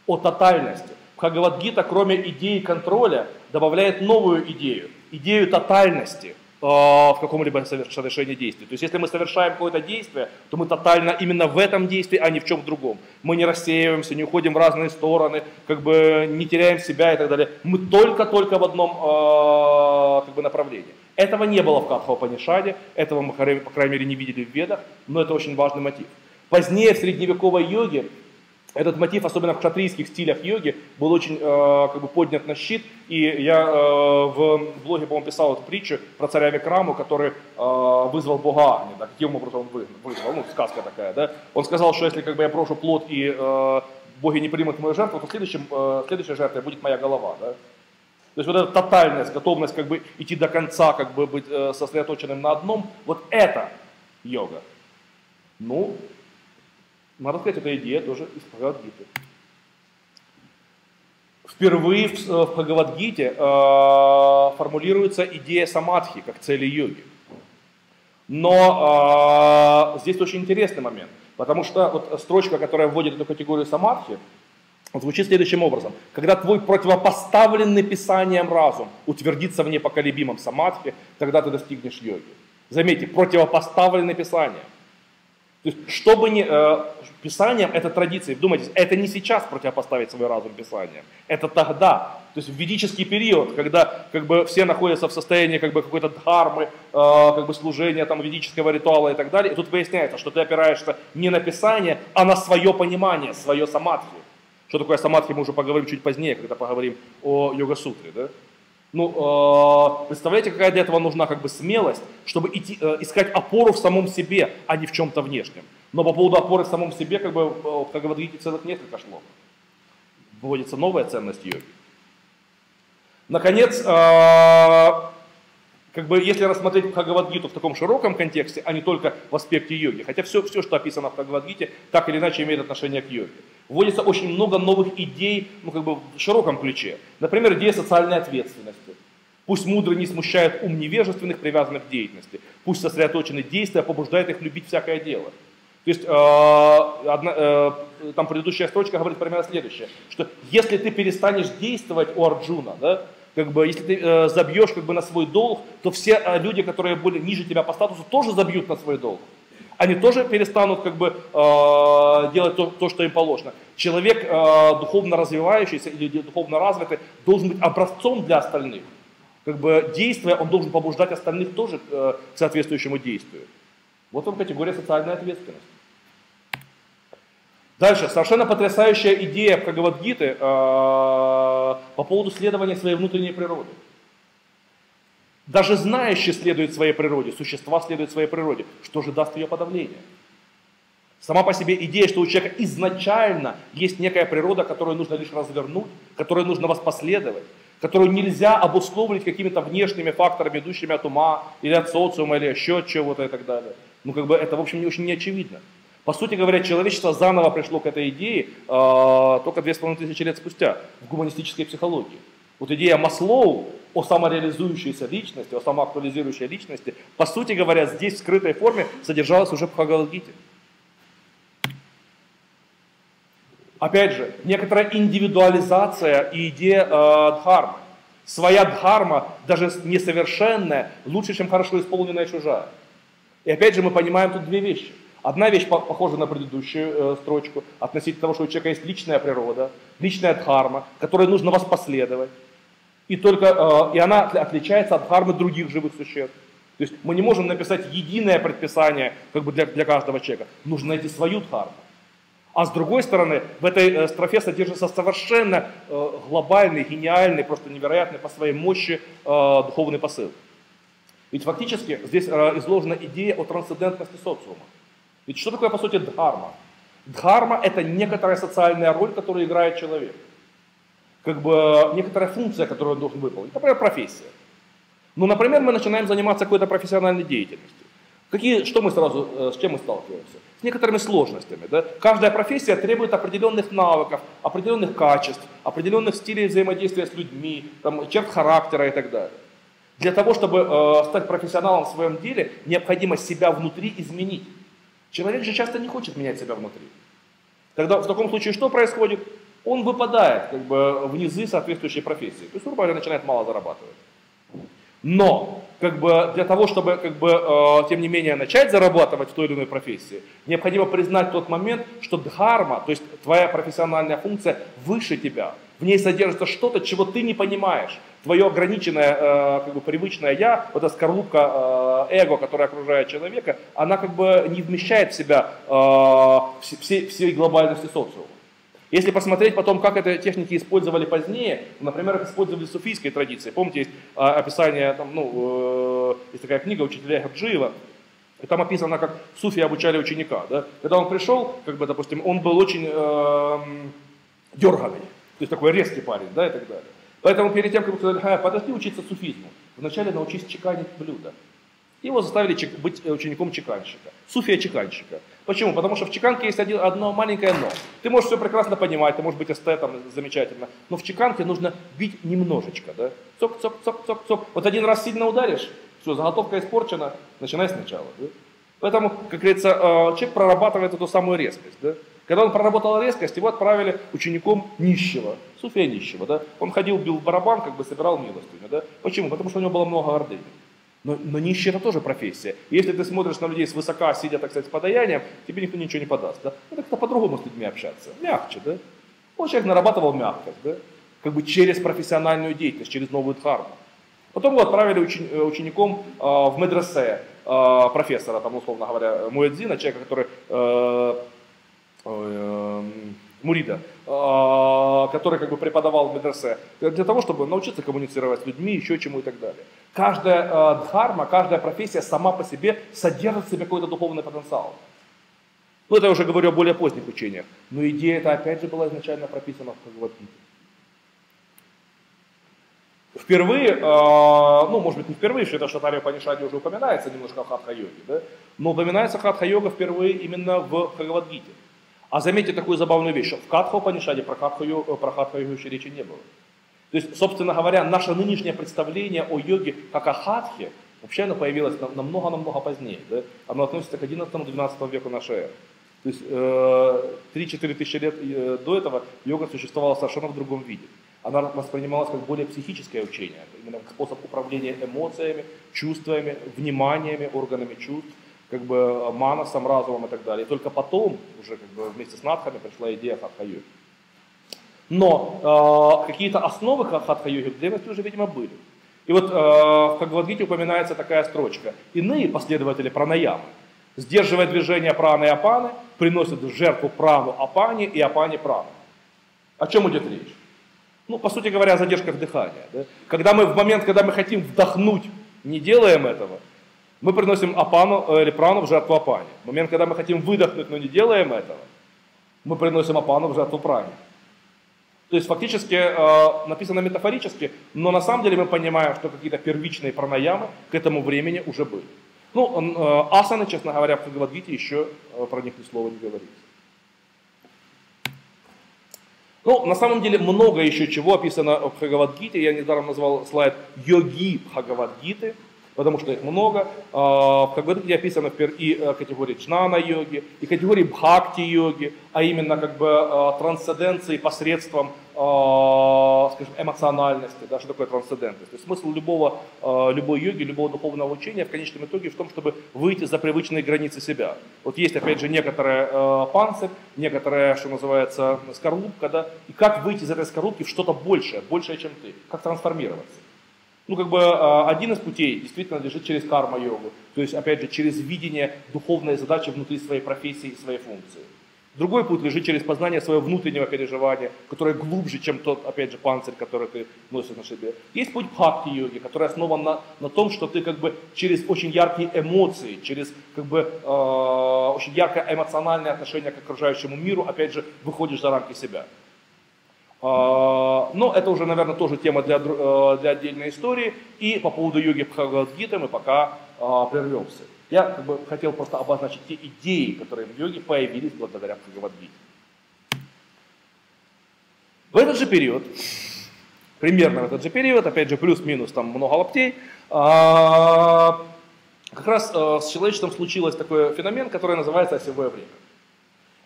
О тотальности. Бхагавадгита, кроме идеи контроля, добавляет новую идею, идею тотальности – в каком-либо совершении действия. То есть если мы совершаем какое-то действие, то мы тотально именно в этом действии, а не в чем другом. Мы не рассеиваемся, не уходим в разные стороны, как бы не теряем себя и так далее. Мы только-только в одном э, как бы, направлении. Этого не было в Катхапанишаде, этого мы, по крайней мере, не видели в Ведах, но это очень важный мотив. Позднее в средневековой йоге этот мотив, особенно в кшатрийских стилях йоги, был очень э, как бы поднят на щит. И я э, в блоге, по-моему, писал эту притчу про царя Викраму, который э, вызвал бога Агни. Да, каким образом он вызвал? Ну, сказка такая, да? Он сказал, что если как бы, я прошу плод и э, боги не примут мою жертву, то следующим, э, следующей жертвой будет моя голова. Да? То есть вот эта тотальность, готовность как бы идти до конца, как бы быть э, сосредоточенным на одном, вот это йога. Ну, надо сказать, эта идея тоже из Бхагавадгиты. Впервые в, э, в Бхагавадгите э, формулируется идея самадхи как цели йоги. Но э, здесь очень интересный момент, потому что вот строчка, которая вводит эту категорию самадхи, звучит следующим образом. Когда твой противопоставленный писанием разум утвердится в непоколебимом самадхи, тогда ты достигнешь йоги. Заметьте, противопоставленный писанием. То есть, чтобы не... Э, Писанием это традиция. Вдумайтесь, это не сейчас противопоставить свой разум Писанием. Это тогда. То есть в ведический период, когда как бы, все находятся в состоянии как бы, какой-то дхармы, э, как бы, служения, там, ведического ритуала и так далее. И тут выясняется, что ты опираешься не на Писание, а на свое понимание, свое самадхи. Что такое самадхи, мы уже поговорим чуть позднее, когда поговорим о йога-сутре. Да? Ну, э, представляете, какая для этого нужна как бы смелость, чтобы идти, э, искать опору в самом себе, а не в чем-то внешнем. Но по поводу опоры в самом себе, как бы, э, как говорите, целых несколько шло. Выводится новая ценность йоги. Наконец, э, как бы, если рассмотреть Бхагавадгиту в таком широком контексте, а не только в аспекте йоги, хотя все, все что описано в Бхагавадгите, так или иначе имеет отношение к йоге. Вводится очень много новых идей, ну, как бы в широком ключе. Например, идея социальной ответственности. Пусть мудрый не смущает ум невежественных, привязанных к деятельности. Пусть сосредоточенные действия побуждают их любить всякое дело. То есть э, одна, э, там предыдущая строчка говорит примерно следующее, что если ты перестанешь действовать у Арджуна, да, как бы, если ты э, забьешь как бы, на свой долг, то все э, люди, которые были ниже тебя по статусу, тоже забьют на свой долг. Они тоже перестанут как бы, э, делать то, то, что им положено. Человек э, духовно развивающийся или духовно развитый должен быть образцом для остальных как бы действия, он должен побуждать остальных тоже э, к соответствующему действию. Вот вам категория социальной ответственности. Дальше, совершенно потрясающая идея Бхагавадгиты э, по поводу следования своей внутренней природы. Даже знающий следует своей природе, существа следуют своей природе. Что же даст ее подавление? Сама по себе идея, что у человека изначально есть некая природа, которую нужно лишь развернуть, которой нужно воспоследовать, которую нельзя обусловить какими-то внешними факторами, идущими от ума, или от социума, или еще от чего-то и так далее. Ну, как бы это, в общем, не очень неочевидно. По сути говоря, человечество заново пришло к этой идее э, только две с половиной тысячи лет спустя в гуманистической психологии. Вот идея Маслоу о самореализующейся личности, о самоактуализирующей личности, по сути говоря, здесь в скрытой форме содержалась уже в Бхагавадгите. Опять же, некоторая индивидуализация и идея э, дхармы. Своя дхарма, даже несовершенная, лучше, чем хорошо исполненная чужая. И опять же мы понимаем тут две вещи. Одна вещь похожа на предыдущую э, строчку, относительно того, что у человека есть личная природа, личная дхарма, которой нужно воспоследовать. И, только, э, и она отличается от дхармы других живых существ. То есть мы не можем написать единое предписание как бы для, для каждого человека. Нужно найти свою дхарму. А с другой стороны, в этой э, строфе содержится совершенно глобальный, гениальный, просто невероятный по своей мощи духовный посыл. Ведь фактически здесь изложена идея о трансцендентности социума. Ведь что такое, по сути, дхарма? Дхарма – это некоторая социальная роль, которую играет человек. Как бы некоторая функция, которую он должен выполнить. Например, профессия. Ну, например, мы начинаем заниматься какой-то профессиональной деятельностью. Какие, что мы сразу, э, с чем мы сталкиваемся? С некоторыми сложностями. Да? Каждая профессия требует определенных навыков, определенных качеств, определенных стилей взаимодействия с людьми, там, черт характера и так далее. Для того, чтобы э, стать профессионалом в своем деле, необходимо себя внутри изменить. Человек же часто не хочет менять себя внутри. Тогда в таком случае что происходит? Он выпадает как бы, в низы соответствующей профессии. То есть, грубо говоря, начинает мало зарабатывать. Но как бы, для того, чтобы как бы, э, тем не менее начать зарабатывать в той или иной профессии, необходимо признать тот момент, что дхарма, то есть твоя профессиональная функция выше тебя. В ней содержится что-то, чего ты не понимаешь. Твое ограниченное, э, как бы привычное я, вот эта скорлупка э, эго, которая окружает человека, она как бы не вмещает в себя э, всей, всей глобальности социума. Если посмотреть потом, как эти техники использовали позднее, например, их использовали в суфийской традиции. Помните, есть а, описание, там, ну, э, есть такая книга учителя Хаджиева, и там описано, как суфи обучали ученика. Да? Когда он пришел, как бы, допустим, он был очень э, дерганый, то есть такой резкий парень, да, и так далее. Поэтому перед тем, как сказали, подожди учиться суфизму, вначале научись чеканить блюда. Его заставили быть учеником чеканщика, суфия чеканщика. Почему? Потому что в чеканке есть один, одно маленькое но. Ты можешь все прекрасно понимать, ты можешь быть эстетом, замечательно, но в чеканке нужно бить немножечко, да? Цок, цок, цок, цок, цок. Вот один раз сильно ударишь, все, заготовка испорчена, начинай сначала, да? Поэтому, как говорится, э, человек прорабатывает эту самую резкость, да? Когда он проработал резкость, его отправили учеником нищего, суфия нищего, да? Он ходил, бил барабан, как бы собирал милостыню, да? Почему? Потому что у него было много гордыни. Но, но нищий это тоже профессия. Если ты смотришь на людей свысока, сидя, так сказать, с подаянием, тебе никто ничего не подаст. Да? Ну, как-то по-другому с людьми общаться. Мягче, да? Он человек нарабатывал мягкость, да? Как бы через профессиональную деятельность, через новую дхарму. Потом его отправили учени, э, учеником э, в медресе э, профессора, там, условно говоря, Муэдзина, человека, который э, Мурида, а, который как бы преподавал в медресе, для того, чтобы научиться коммуницировать с людьми, еще чему и так далее. Каждая а, дхарма, каждая профессия сама по себе содержит в себе какой-то духовный потенциал. Ну, это я уже говорю о более поздних учениях. Но идея эта опять же была изначально прописана в Бхагавадгите. Впервые, а, ну, может быть, не впервые, что это Шатария Панишаде уже упоминается немножко в хатха-йоге, да? но упоминается хатха-йога впервые именно в Бхагавадгите. А заметьте такую забавную вещь, что в Катха Панишаде про Катха-йогу э, про Катха еще речи не было. То есть, собственно говоря, наше нынешнее представление о йоге как о хатхе, вообще оно появилось намного-намного позднее. Да? Оно относится к 11-12 веку нашей эры. То есть э, 3-4 тысячи лет э, до этого йога существовала совершенно в другом виде. Она воспринималась как более психическое учение, именно как способ управления эмоциями, чувствами, вниманиями, органами чувств как бы манасом, разумом и так далее. И только потом, уже как бы вместе с надхами, пришла идея хатха-йоги. Но э, какие-то основы хатха-йоги в древности уже, видимо, были. И вот э, в Бхагавадгите упоминается такая строчка. Иные последователи пранаямы, сдерживая движение праны и апаны, приносят в жертву прану апани и апани прану. О чем идет речь? Ну, по сути говоря, о задержках дыхания. Да? Когда мы в момент, когда мы хотим вдохнуть, не делаем этого, мы приносим апану э, или прану в жертву апане. В момент, когда мы хотим выдохнуть, но не делаем этого, мы приносим апану в жертву пране. То есть фактически э, написано метафорически, но на самом деле мы понимаем, что какие-то первичные пранаямы к этому времени уже были. Ну, э, асаны, честно говоря, в Бхагавадгите еще э, про них ни слова не говорится. Ну, на самом деле много еще чего описано в Бхагавадгите. Я недаром назвал слайд йоги Бхагавадгиты потому что их много. А, в Бхагавадгите описано и э, категории джнана-йоги, и категории бхакти-йоги, а именно как бы э, трансценденции посредством а, скажем, эмоциональности, да, что такое трансцендентность. То есть смысл любого, э, любой йоги, любого духовного учения в конечном итоге в том, чтобы выйти за привычные границы себя. Вот есть, опять же, некоторая панцирь, некоторая, что называется, скорлупка, да, и как выйти из этой скорлупки в что-то большее, большее, чем ты, как трансформироваться. Ну, как бы а, один из путей действительно лежит через карма-йогу. То есть, опять же, через видение духовной задачи внутри своей профессии и своей функции. Другой путь лежит через познание своего внутреннего переживания, которое глубже, чем тот, опять же, панцирь, который ты носишь на себе. Есть путь бхакти-йоги, который основан на, на том, что ты как бы через очень яркие эмоции, через как бы э, очень яркое эмоциональное отношение к окружающему миру, опять же, выходишь за рамки себя. Э, но это уже, наверное, тоже тема для, э, для отдельной истории. И по поводу йоги Бхагавадгиты мы пока э, прервемся. Я как бы хотел просто обозначить те идеи, которые в йоге появились благодаря Бхагавадгите. В этот же период, примерно в этот же период, опять же плюс-минус там много лаптей, а, как раз а, с человечеством случилось такой феномен, который называется осевое время.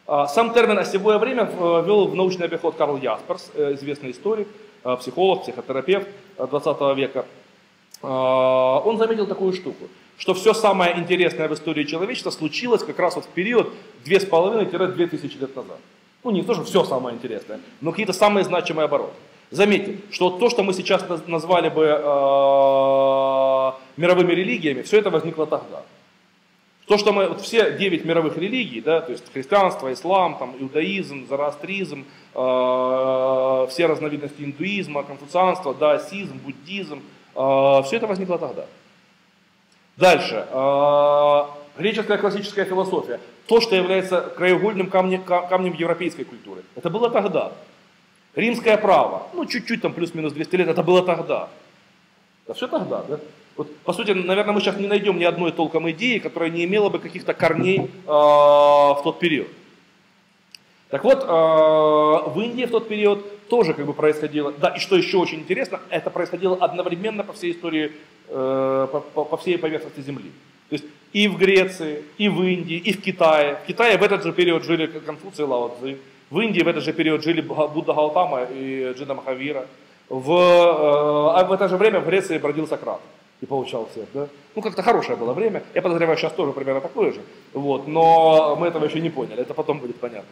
А, сам термин «осевое время» ввел в научный обиход Карл Ясперс, э, известный историк, психолог, психотерапевт 20 века. Он заметил такую штуку, что все самое интересное в истории человечества случилось как раз вот в период 2,5-2000 лет назад. Ну, не то, что все самое интересное, но какие-то самые значимые обороты. Заметьте, что то, что мы сейчас назвали бы э, мировыми религиями, все это возникло тогда. То, что мы, вот все девять мировых религий, да, то есть христианство, ислам, там, иудаизм, зороастризм, э, все разновидности индуизма, конфуцианства, даосизм, буддизм, э, все это возникло тогда. Дальше. А, греческая классическая философия. То, что является краеугольным камнем, камнем европейской культуры. Это было тогда. Римское право. Ну, чуть-чуть там плюс-минус 200 лет. Это было тогда. Это все тогда, да? Вот, по сути, наверное, мы сейчас не найдем ни одной толком идеи, которая не имела бы каких-то корней э, в тот период. Так вот, э, в Индии в тот период тоже как бы происходило, да, и что еще очень интересно, это происходило одновременно по всей истории Э, по, по всей поверхности Земли. То есть и в Греции, и в Индии, и в Китае. В Китае в этот же период жили Конфуций и Лао Цзы. В Индии в этот же период жили Будда Гаутама и Джида Махавира. В, э, а в это же время в Греции бродил Сократ и получал всех. Да? Ну, как-то хорошее было время. Я подозреваю, сейчас тоже примерно такое же. Вот. Но мы этого еще не поняли. Это потом будет понятно.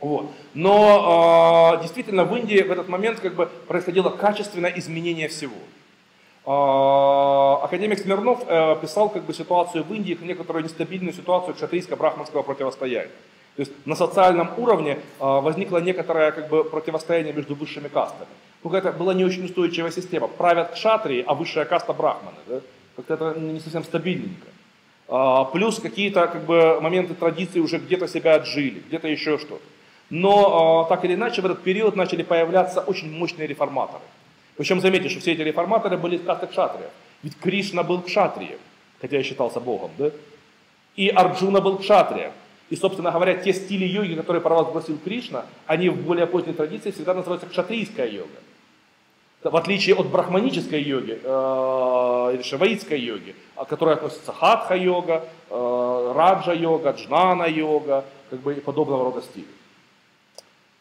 Вот. Но э, действительно в Индии в этот момент как бы происходило качественное изменение всего. А, академик Смирнов э, писал как бы ситуацию в Индии, некоторую нестабильную ситуацию кшатрийско-брахманского противостояния. То есть на социальном уровне а, возникло некоторое как бы, противостояние между высшими кастами. Ну, это была не очень устойчивая система. Правят кшатрии, а высшая каста брахманы. Да? Как-то это не совсем стабильненько. А, плюс какие-то как бы, моменты традиции уже где-то себя отжили, где-то еще что-то. Но так или иначе в этот период начали появляться очень мощные реформаторы. Причем заметьте, что все эти реформаторы были из касты кшатриев. Ведь Кришна был кшатрием, хотя и считался богом, да? И Арджуна был кшатрием. И, собственно говоря, те стили йоги, которые провозгласил Кришна, они в более поздней традиции всегда называются кшатрийская йога. В отличие от брахманической йоги э, или шаваитской йоги, к которой относятся хатха-йога, э, раджа-йога, джнана-йога, как бы подобного рода стили.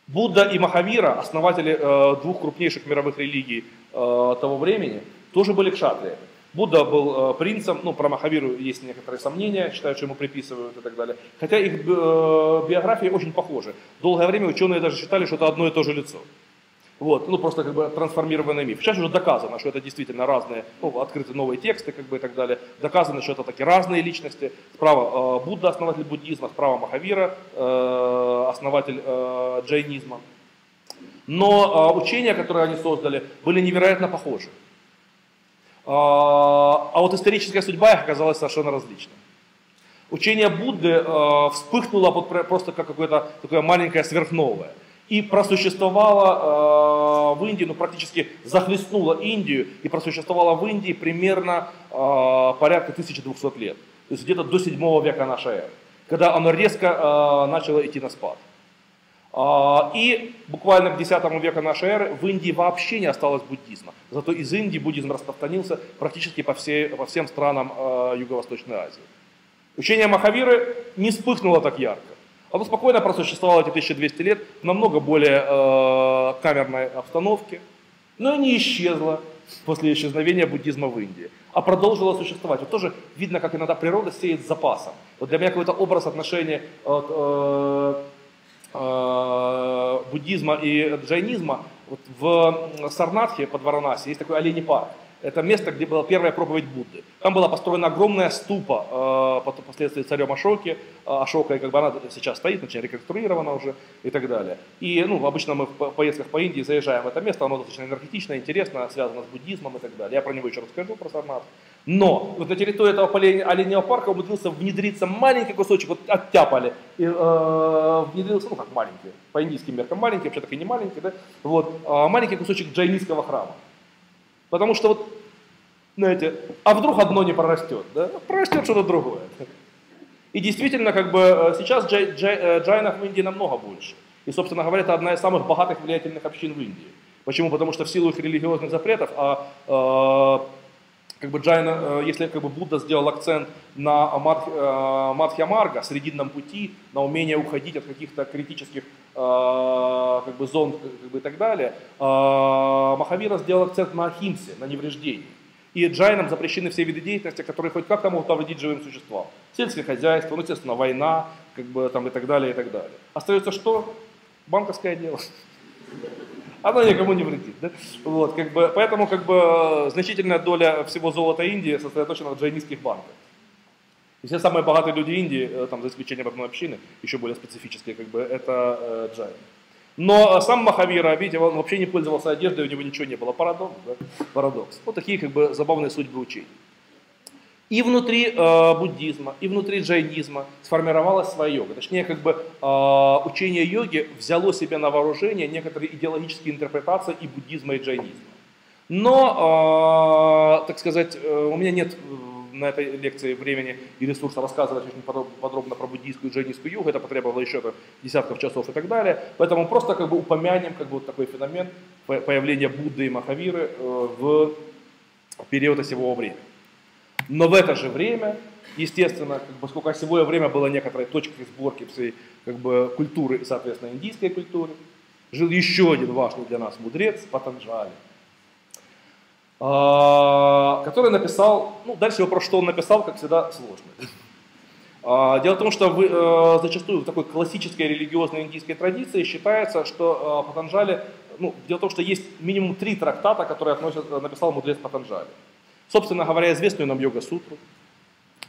Будда и Махавира, основатели э, двух крупнейших мировых религий того времени, тоже были кшатриями. Будда был э, принцем, ну про Махавиру есть некоторые сомнения, считают, что ему приписывают и так далее. Хотя их э, биографии очень похожи. Долгое время ученые даже считали, что это одно и то же лицо. Вот, ну просто как бы трансформированный миф. Сейчас уже доказано, что это действительно разные, ну, открыты новые тексты, как бы и так далее. Доказано, что это такие разные личности. Справа э, Будда, основатель буддизма, справа Махавира, э, основатель э, джайнизма. Но э, учения, которые они создали, были невероятно похожи. Э, а вот историческая судьба их оказалась совершенно различной. Учение Будды э, вспыхнуло просто как какое-то такое маленькое сверхновое и просуществовала э, в Индии, ну практически захлестнула Индию и просуществовала в Индии примерно порядка 1200 лет. То есть где-то до 7 века нашей эры, когда оно резко начало идти на спад. Э, и буквально к 10 веку нашей эры в Индии вообще не осталось буддизма. Зато из Индии буддизм распространился практически по, всей, по всем странам э, Юго-Восточной Азии. Учение Махавиры не вспыхнуло так ярко. Оно спокойно просуществовало эти 1200 лет в намного более э, камерной обстановке, но и не исчезло после исчезновения буддизма в Индии, а продолжило существовать. Вот тоже видно, как иногда природа сеет запасом. Вот для меня какой-то образ отношения от э, буддизма и джайнизма вот в Сарнатхе под Варанаси есть такой оленей парк. Это место, где была первая проповедь Будды. Там была построена огромная ступа э, впоследствии царем Ашоки, Ашока, и как бы она сейчас стоит, значит, реконструирована уже и так далее. И, ну, обычно мы в поездках по Индии заезжаем в это место, оно достаточно энергетично, интересно, связано с буддизмом и так далее. Я про него еще расскажу, про Сарнат. Но вот на территории этого оленевого парка умудрился внедриться маленький кусочек, вот оттяпали, и, э, внедрился, ну как маленький, по индийским меркам маленький, вообще так и не маленький, да, вот, э, маленький кусочек джайнистского храма. Потому что вот, знаете, а вдруг одно не прорастет, да, прорастет что-то другое. И действительно, как бы э, сейчас джай, джай, э, джайнов в Индии намного больше. И, собственно говоря, это одна из самых богатых влиятельных общин в Индии. Почему? Потому что в силу их религиозных запретов, а э, как бы Джайна, э, если как бы Будда сделал акцент на мадх, э, мадхьямарга, срединном пути, на умение уходить от каких-то критических как бы, зон как бы, и так далее, Махавира сделал акцент на Ахимсе, на невреждении. И джайнам запрещены все виды деятельности, которые хоть как-то могут повредить живым существам. Сельское хозяйство, ну, естественно, война, как бы, там, и так далее, и так далее. Остается что? Банковское дело она никому не вредит. Да? Вот, как бы, поэтому как бы, значительная доля всего золота Индии сосредоточена в джайнистских банках. И все самые богатые люди Индии, э, там, за исключением одной общины, еще более специфические, как бы, это э, джайны. Но сам Махавира, видите, он вообще не пользовался одеждой, у него ничего не было. Парадокс, да? Парадокс. Вот такие как бы забавные судьбы учений. И внутри э, буддизма, и внутри джайнизма сформировалась своя йога. Точнее, как бы э, учение йоги взяло себе на вооружение некоторые идеологические интерпретации и буддизма, и джайнизма. Но, э, так сказать, э, у меня нет э, на этой лекции времени и ресурса рассказывать очень подробно про буддийскую и джайнистскую йогу, это потребовало еще десятков часов и так далее. Поэтому просто как бы упомянем как бы вот такой феномен появления Будды и Махавиры э, в период осевого времени. Но в это же время, естественно, как бы, поскольку осевое время было некоторой точкой сборки всей как бы, культуры соответственно, индийской культуры, жил еще один важный для нас мудрец Патанджали, который написал, ну, дальше вопрос, что он написал, как всегда, сложно. А, дело в том, что вы, э, зачастую в такой классической религиозной индийской традиции считается, что э, Патанджали, ну, дело в том, что есть минимум три трактата, которые относят, написал мудрец Патанджали. Собственно говоря, известную нам йога-сутру,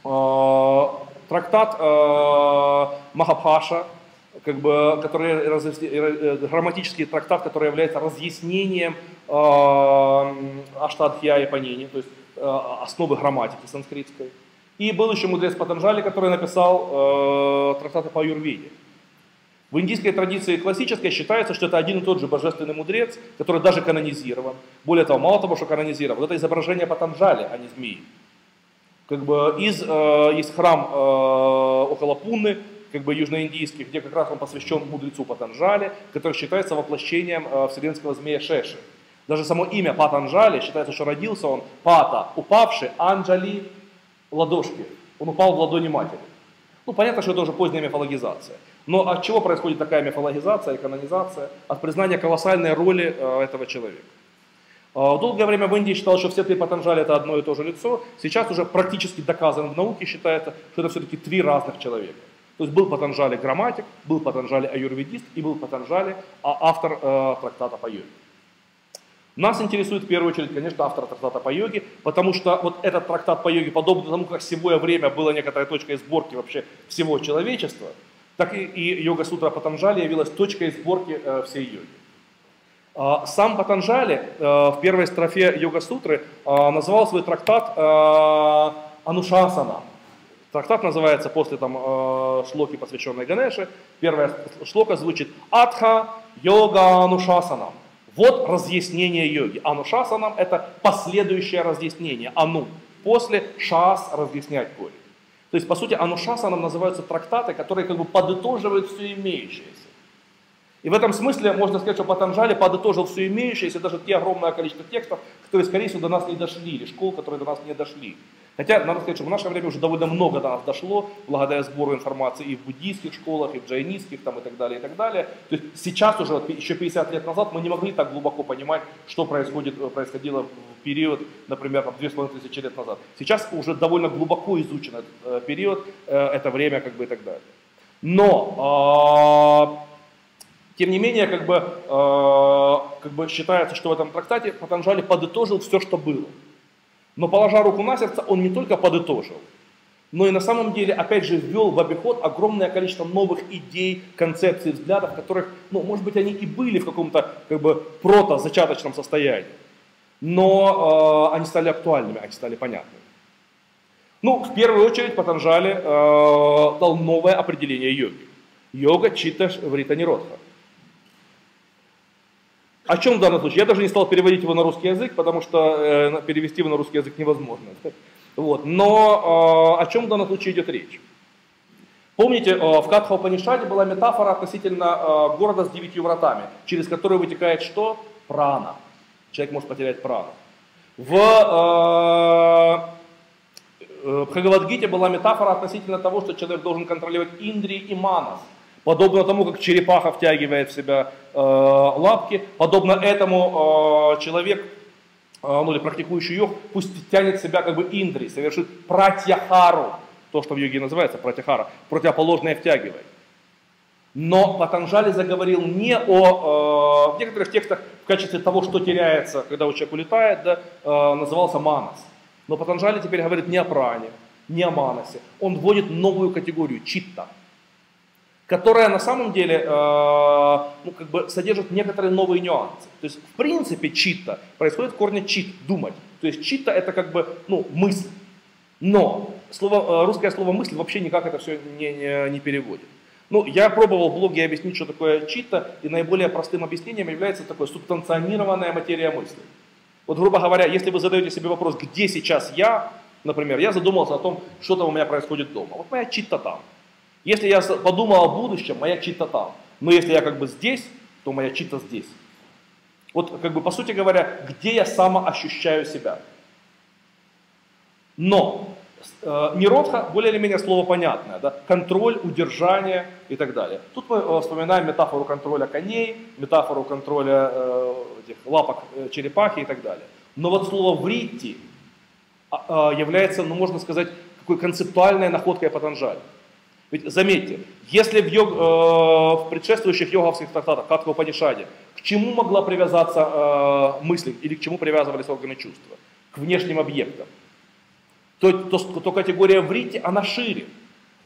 а, трактат а, Махабхаша, как бы, который, э, грамматический трактат, который является разъяснением э, Аштадхья и Панини, то есть э, основы грамматики санскритской. И был еще мудрец Патанджали, который написал э, трактаты по Аюрведе. В индийской традиции классической считается, что это один и тот же божественный мудрец, который даже канонизирован. Более того, мало того, что канонизирован, это изображение Патанджали, а не змеи. Как бы из, э, есть храм э, около Пунны, как бы южноиндийский, где как раз он посвящен мудрецу Патанджали, который считается воплощением э, вселенского змея Шеши. Даже само имя Патанджали считается, что родился он Пата, упавший, Анджали, ладошки. Он упал в ладони матери. Ну, понятно, что это уже поздняя мифологизация. Но от чего происходит такая мифологизация и канонизация? От признания колоссальной роли э, этого человека. Э, долгое время в Индии считалось, что все три Патанджали это одно и то же лицо. Сейчас уже практически доказано в науке считается, что это все-таки три разных человека. То есть был Патанджали грамматик, был Патанджали аюрведист и был Патанджали а, автор э, трактата по йоге. Нас интересует в первую очередь, конечно, автор трактата по йоге, потому что вот этот трактат по йоге, подобно тому, как сегодня время было некоторой точкой сборки вообще всего человечества, так и, и йога-сутра Патанджали явилась точкой сборки э, всей йоги. А, сам Патанджали э, в первой строфе йога-сутры э, назвал свой трактат э, Анушасана. Трактат называется после там, э, шлоки, посвященной Ганеше. Первая шлока звучит Атха йога Анушасанам. Вот разъяснение йоги. Анушасанам это последующее разъяснение. Ану. После шас разъяснять корень. То есть, по сути, анушасаном называются трактаты, которые как бы подытоживают все имеющееся. И в этом смысле можно сказать, что Патанжали подытожил все имеющееся, даже те огромное количество текстов, которые, скорее всего, до нас не дошли, или школ, которые до нас не дошли. Хотя, надо сказать, что в наше время уже довольно много до нас дошло, благодаря сбору информации и в буддийских школах, и в джайнистских, там, и так далее, и так далее. То есть сейчас уже, еще 50 лет назад, мы не могли так глубоко понимать, что происходит, э, происходило в период, например, там, 2500 лет назад. Сейчас уже довольно глубоко изучен этот э, период, э, это время, как бы, и так далее. Но, э, тем не менее, как бы, э, как бы считается, что в этом трактате Патанжали подытожил все, что было. Но положа руку на сердце, он не только подытожил, но и на самом деле, опять же, ввел в обиход огромное количество новых идей, концепций, взглядов, которых, ну, может быть, они и были в каком-то как бы прото-зачаточном состоянии, но э, они стали актуальными, они стали понятными. Ну, в первую очередь Патанжали э, дал новое определение йоги. Йога чита врита ниродха. О чем в данном случае? Я даже не стал переводить его на русский язык, потому что э, перевести его на русский язык невозможно. Вот. Но э, о чем в данном случае идет речь? Помните, э, в Катха Панишаде была метафора относительно э, города с девятью вратами, через который вытекает что? Прана. Человек может потерять прану. В э, Бхагавадгите была метафора относительно того, что человек должен контролировать Индри и Манас. Подобно тому, как черепаха втягивает в себя э, лапки, подобно этому э, человек а, ну или практикующий йог, пусть тянет себя как бы индри, совершит пратьяхару, то, что в йоге называется пратьяхара, противоположное втягивает. Но Патанжали заговорил не о, э, в некоторых текстах в качестве того, что теряется, когда у человека улетает, да, э, назывался манас. Но Патанжали теперь говорит не о пране, не о манасе. Он вводит новую категорию, читта которая на самом деле э, ну, как бы содержит некоторые новые нюансы. То есть, в принципе, чита происходит в корне чит, думать. То есть, чита это как бы ну, мысль. Но слово, э, русское слово мысль вообще никак это все не, не, не переводит. Ну, я пробовал в блоге объяснить, что такое чита, и наиболее простым объяснением является такое субстанционированная материя мысли. Вот, грубо говоря, если вы задаете себе вопрос, где сейчас я, например, я задумался о том, что там у меня происходит дома. Вот моя чита там. Если я подумал о будущем, моя чита там. Но если я как бы здесь, то моя чита здесь. Вот как бы по сути говоря, где я самоощущаю себя. Но э, неродха более или менее слово понятное. Да? Контроль, удержание и так далее. Тут мы э, вспоминаем метафору контроля коней, метафору контроля э, этих лапок э, черепахи и так далее. Но вот слово вритти э, является, ну можно сказать, такой концептуальной находкой Патанжали. Ведь заметьте, если в, йог, э, в предшествующих йоговских трактатах, как в Панишаде, к чему могла привязаться э, мысль или к чему привязывались органы чувства? К внешним объектам. То, то, то категория врити, она шире.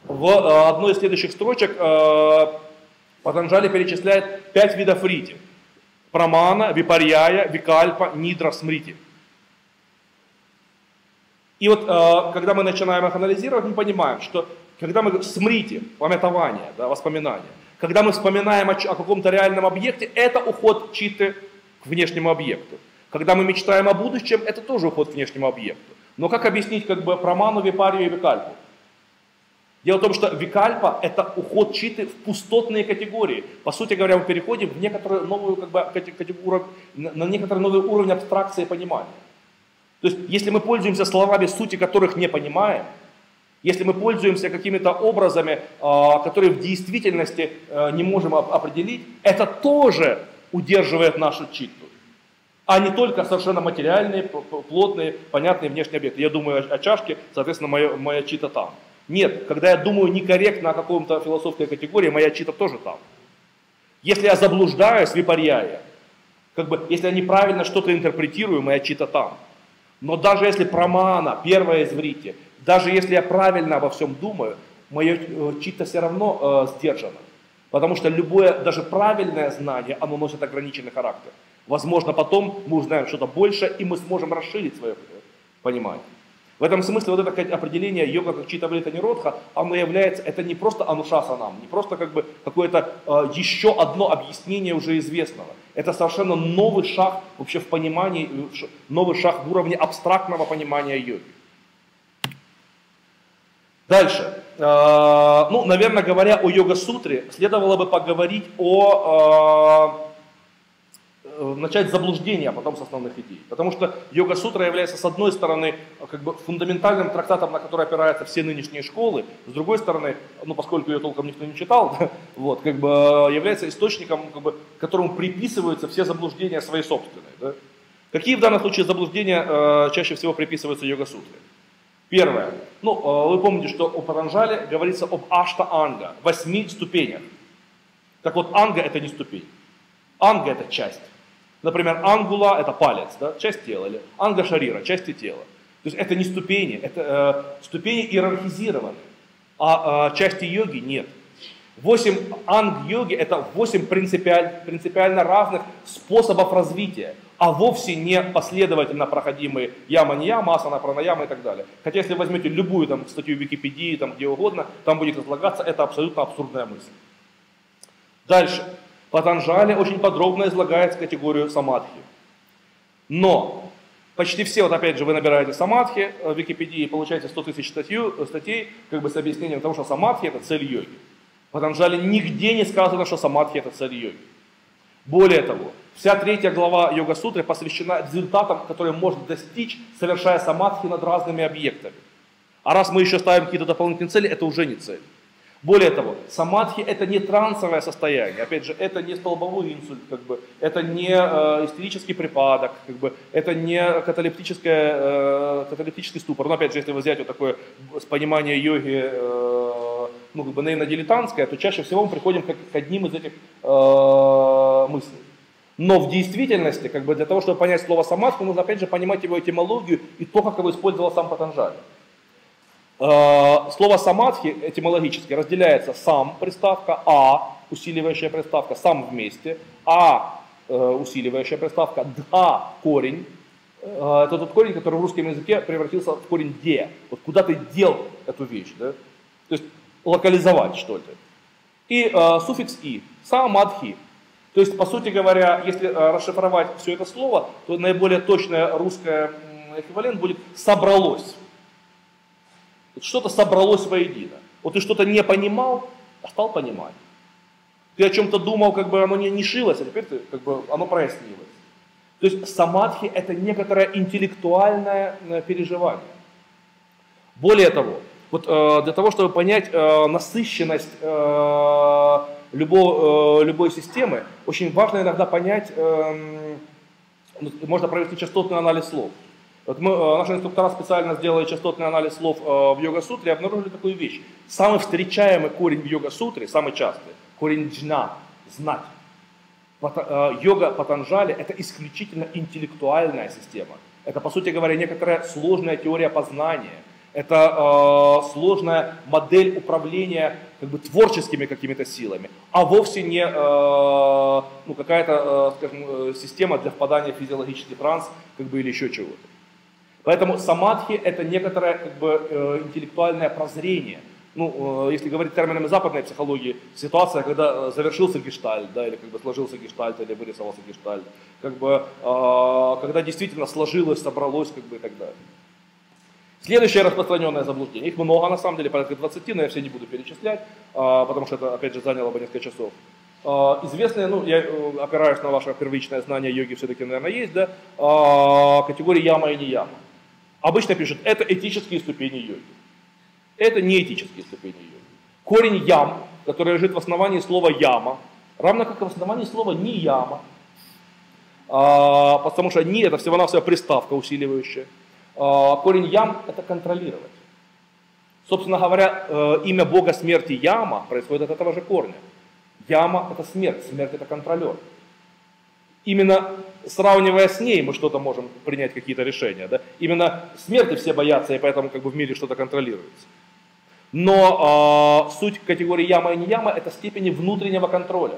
В э, одной из следующих строчек э, Патанжали перечисляет пять видов рити. Прамана, випарьяя, викальпа, нидра, смрити. И вот э, когда мы начинаем их анализировать, мы понимаем, что когда мы смрите, памятование, да, воспоминания, когда мы вспоминаем о, о каком-то реальном объекте, это уход читы к внешнему объекту. Когда мы мечтаем о будущем, это тоже уход к внешнему объекту. Но как объяснить как бы проману, випарию и викальпу? Дело в том, что викальпа – это уход читы в пустотные категории. По сути говоря, мы переходим в некоторую новую, как бы, на некоторый новый уровень абстракции понимания. То есть, если мы пользуемся словами, сути которых не понимаем, если мы пользуемся какими-то образами, а, которые в действительности э, не можем определить, это тоже удерживает нашу читту. А не только совершенно материальные, плотные, понятные внешние объекты. Я думаю о, чашке, соответственно, моя, моя чита там. Нет, когда я думаю некорректно о каком-то философской категории, моя чита тоже там. Если я заблуждаюсь, випарьяя, как бы, если я неправильно что-то интерпретирую, моя чита там. Но даже если промана, первое изврите, даже если я правильно обо всем думаю, мое э, чито все равно э, сдержано. Потому что любое, даже правильное знание, оно носит ограниченный характер. Возможно, потом мы узнаем что-то больше, и мы сможем расширить свое понимание. В этом смысле вот это определение йога как чита врита ниродха, оно является, это не просто анушасанам, не просто как бы какое-то э, еще одно объяснение уже известного. Это совершенно новый шаг вообще в понимании, новый шаг в уровне абстрактного понимания йоги. Дальше. Э, ну, наверное, говоря о йога-сутре, следовало бы поговорить о э, начать заблуждение, а потом с основных идей. Потому что йога-сутра является, с одной стороны, как бы фундаментальным трактатом, на который опираются все нынешние школы, с другой стороны, ну, поскольку ее толком никто не читал, вот, как бы является источником, как бы, которому приписываются все заблуждения свои собственные. Да? Какие в данном случае заблуждения э, чаще всего приписываются йога-сутре? Первое. Ну, э, вы помните, что у Патанжали говорится об ашта-анга, восьми ступенях. Так вот, анга это не ступень. Анга это часть. Например, ангула это палец, да, часть тела, или анга шарира, части тела. То есть это не ступени, это э, ступени иерархизированы, а э, части йоги нет. Восемь анг-йоги – это восемь принципиаль, принципиально разных способов развития, а вовсе не последовательно проходимые яма-нияма, асана, пранаяма и так далее. Хотя если возьмете любую там, статью в Википедии, там, где угодно, там будет излагаться, это абсолютно абсурдная мысль. Дальше. Патанжали очень подробно излагает категорию самадхи. Но почти все, вот опять же, вы набираете самадхи в Википедии получаете 100 тысяч статью, статей как бы с объяснением того, что самадхи это цель йоги. В Патанжали нигде не сказано, что самадхи это цель йоги. Более того, вся третья глава йога-сутры посвящена результатам, которые можно достичь, совершая самадхи над разными объектами. А раз мы еще ставим какие-то дополнительные цели, это уже не цель. Более того, самадхи это не трансовое состояние, опять же, это не столбовой инсульт, как бы, это не э, истерический припадок, как бы, это не каталептическое, э, каталептический ступор. Но опять же, если вы взять вот такое с понимания йоги, э, ну как бы наверное дилетантское, то чаще всего мы приходим к, к одним из этих э, мыслей. Но в действительности, как бы для того, чтобы понять слово самадхи, нужно опять же понимать его этимологию и то, как его использовал сам Патанжали. Э, слово самадхи этимологически разделяется сам приставка, а усиливающая приставка, сам вместе, а э, усиливающая приставка, да корень. Э, это тот корень, который в русском языке превратился в корень де. Вот куда ты дел эту вещь, да? То есть локализовать что-то. И э, суффикс и, самадхи. То есть, по сути говоря, если э, расшифровать все это слово, то наиболее точное русское эквивалент будет собралось что-то собралось воедино. Вот ты что-то не понимал, а стал понимать. Ты о чем-то думал, как бы оно не, не шилось, а теперь ты, как бы оно прояснилось. То есть самадхи это некоторое интеллектуальное э, переживание. Более того, вот э, для того, чтобы понять э, насыщенность э, любого, э, любой системы, очень важно иногда понять, э, можно провести частотный анализ слов. Вот мы, э, наши инструктора специально сделали частотный анализ слов э, в йога-сутре и обнаружили такую вещь. Самый встречаемый корень в йога-сутре, самый частый, корень джна, знать. Э, йога Патанжали – это исключительно интеллектуальная система. Это, по сути говоря, некоторая сложная теория познания. Это э, сложная модель управления как бы, творческими какими-то силами, а вовсе не э, ну, какая-то э, скажем, система для впадания в физиологический транс как бы, или еще чего-то. Поэтому самадхи это некоторое как бы, э, интеллектуальное прозрение. Ну, э, если говорить терминами западной психологии, ситуация, когда э, завершился гештальт, да, или как бы сложился гештальт, или вырисовался гештальт, как бы, э, когда действительно сложилось, собралось, как бы и так далее. Следующее распространенное заблуждение, их много на самом деле, порядка 20, но я все не буду перечислять, э, потому что это, опять же, заняло бы несколько часов. Э, известные, ну, я э, опираюсь на ваше первичное знание йоги, все-таки, наверное, есть, да, э, категории яма и не яма. Обычно пишут, это этические ступени йоги. Это не этические ступени йоги. Корень ям, который лежит в основании слова яма, равно как и в основании слова не яма, а, потому что ни это всего-навсего приставка усиливающая. А, корень ям это контролировать. Собственно говоря, э, имя бога смерти Яма происходит от этого же корня. Яма это смерть, смерть это контролер именно сравнивая с ней, мы что-то можем принять какие-то решения. Да? Именно смерти все боятся, и поэтому как бы в мире что-то контролируется. Но э, суть категории яма и не яма – это степени внутреннего контроля.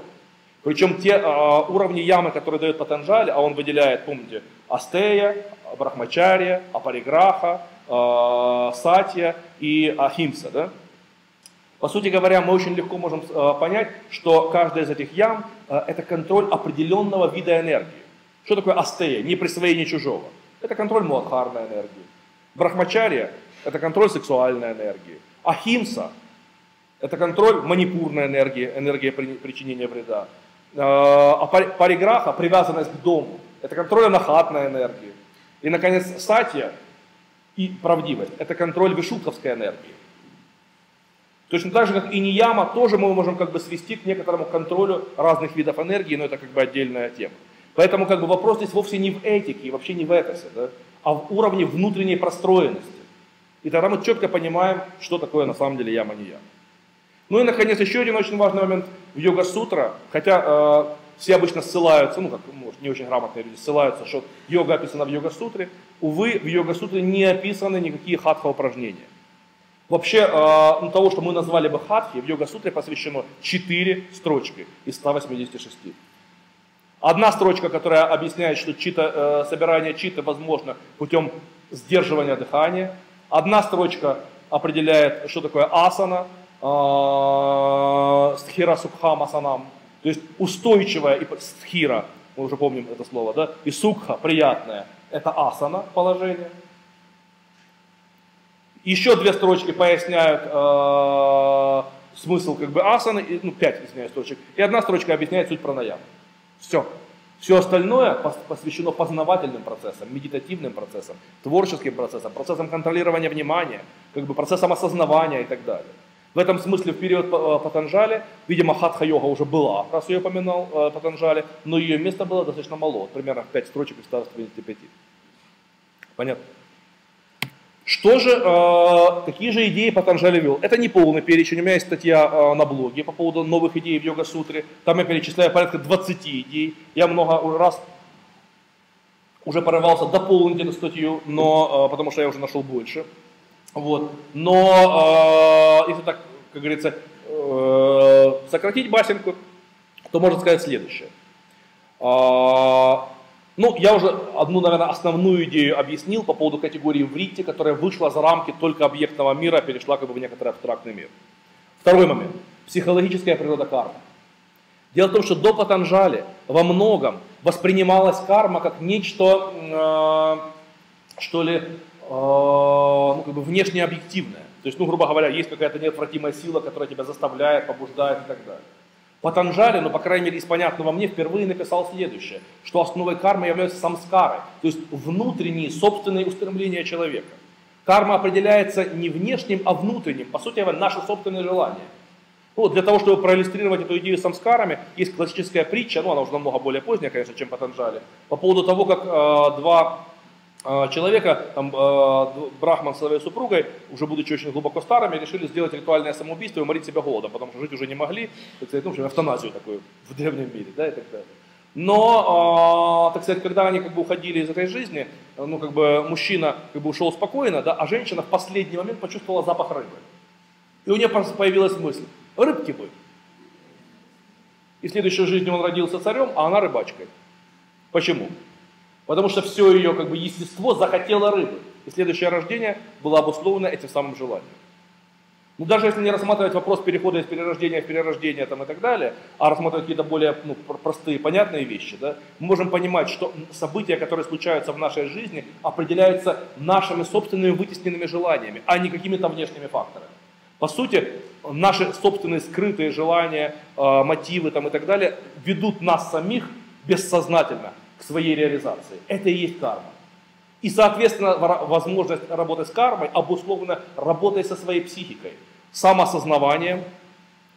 Причем те э, уровни ямы, которые дает Патанжали, а он выделяет, помните, Астея, Брахмачария, Апариграха, э, Сатья и Ахимса. Да? По сути говоря, мы очень легко можем э, понять, что каждая из этих ям э, – это контроль определенного вида энергии. Что такое астея? Не присвоение чужого. Это контроль муладхарной энергии. Брахмачария – это контроль сексуальной энергии. Ахимса – это контроль манипурной энергии, энергия причинения вреда. Э, а париграха – привязанность к дому. Это контроль анахатной энергии. И, наконец, сатья и правдивость – это контроль вишутховской энергии. Точно так же, как и нияма, тоже мы можем как бы свести к некоторому контролю разных видов энергии, но это как бы отдельная тема. Поэтому как бы вопрос здесь вовсе не в этике, вообще не в этосе, да, а в уровне внутренней простроенности. И тогда мы четко понимаем, что такое на самом деле яма не яма. Ну и наконец еще один очень важный момент в йога-сутра, хотя э, все обычно ссылаются, ну как, может, не очень грамотные люди, ссылаются, что йога описана в йога-сутре. Увы, в йога-сутре не описаны никакие хатха упражнения. Вообще, э, ну, того, что мы назвали бы хатхи, в йога-сутре посвящено 4 строчки из 186. Одна строчка, которая объясняет, что чита, э, собирание читы возможно путем сдерживания дыхания. Одна строчка определяет, что такое асана, э, стхира сукхам асанам, то есть устойчивая и стхира, мы уже помним это слово, да, и сукха, приятная, это асана положение. Еще две строчки поясняют э, смысл как бы асаны, ну пять, извиняюсь, строчек, и одна строчка объясняет суть пранаямы. Все. Все остальное посвящено познавательным процессам, медитативным процессам, творческим процессам, процессам контролирования внимания, как бы процессам осознавания и так далее. В этом смысле в период э, Патанжали, видимо, хатха-йога уже была, раз я упоминал э, Патанжали, но ее место было достаточно мало, примерно 5 строчек из 125. Понятно? Что же, э, какие же идеи Патанжали вел? Это не полный перечень, у меня есть статья э, на блоге по поводу новых идей в йога-сутре. Там я перечисляю порядка 20 идей. Я много раз уже порывался дополнить эту статью, но, э, потому что я уже нашел больше. Вот. Но, э, если так, как говорится, э, сократить басенку, то можно сказать следующее. Э, ну, я уже одну, наверное, основную идею объяснил по поводу категории вритти, которая вышла за рамки только объектного мира, перешла как бы в некоторый абстрактный мир. Второй момент. Психологическая природа кармы. Дело в том, что до Патанжали во многом воспринималась карма как нечто, э, что ли, ну, как бы внешне объективное. То есть, ну, грубо говоря, есть какая-то неотвратимая сила, которая тебя заставляет, побуждает и так далее. Патанжали, ну, по крайней мере, из понятного мне, впервые написал следующее, что основой кармы является самскары, то есть внутренние собственные устремления человека. Карма определяется не внешним, а внутренним, по сути, наши собственные желания. Ну, для того, чтобы проиллюстрировать эту идею самскарами, есть классическая притча, ну она уже намного более поздняя, конечно, чем Патанжали, по поводу того, как э, два а, человека, там, а, Брахман с своей супругой, уже будучи очень глубоко старыми, решили сделать ритуальное самоубийство и уморить себя голодом, потому что жить уже не могли, так сказать, ну, эвтаназию такую в древнем мире, да, и так далее. Но, э, так сказать, когда они как бы уходили из этой жизни, ну, как бы мужчина как бы ушел спокойно, да, а женщина в последний момент почувствовала запах рыбы. И у нее появилась мысль, рыбки бы. И в следующей жизни он родился царем, а она рыбачкой. Почему? Потому что все ее как бы, естество захотело рыбы. И следующее рождение было обусловлено этим самым желанием. Ну, даже если не рассматривать вопрос перехода из перерождения в перерождение там, и так далее, а рассматривать какие-то более ну, простые, понятные вещи, да, мы можем понимать, что события, которые случаются в нашей жизни, определяются нашими собственными вытесненными желаниями, а не какими-то внешними факторами. По сути, наши собственные скрытые желания, э, мотивы там, и так далее ведут нас самих бессознательно к своей реализации. Это и есть карма. И, соответственно, возможность работы с кармой обусловлена работой со своей психикой, самоосознаванием,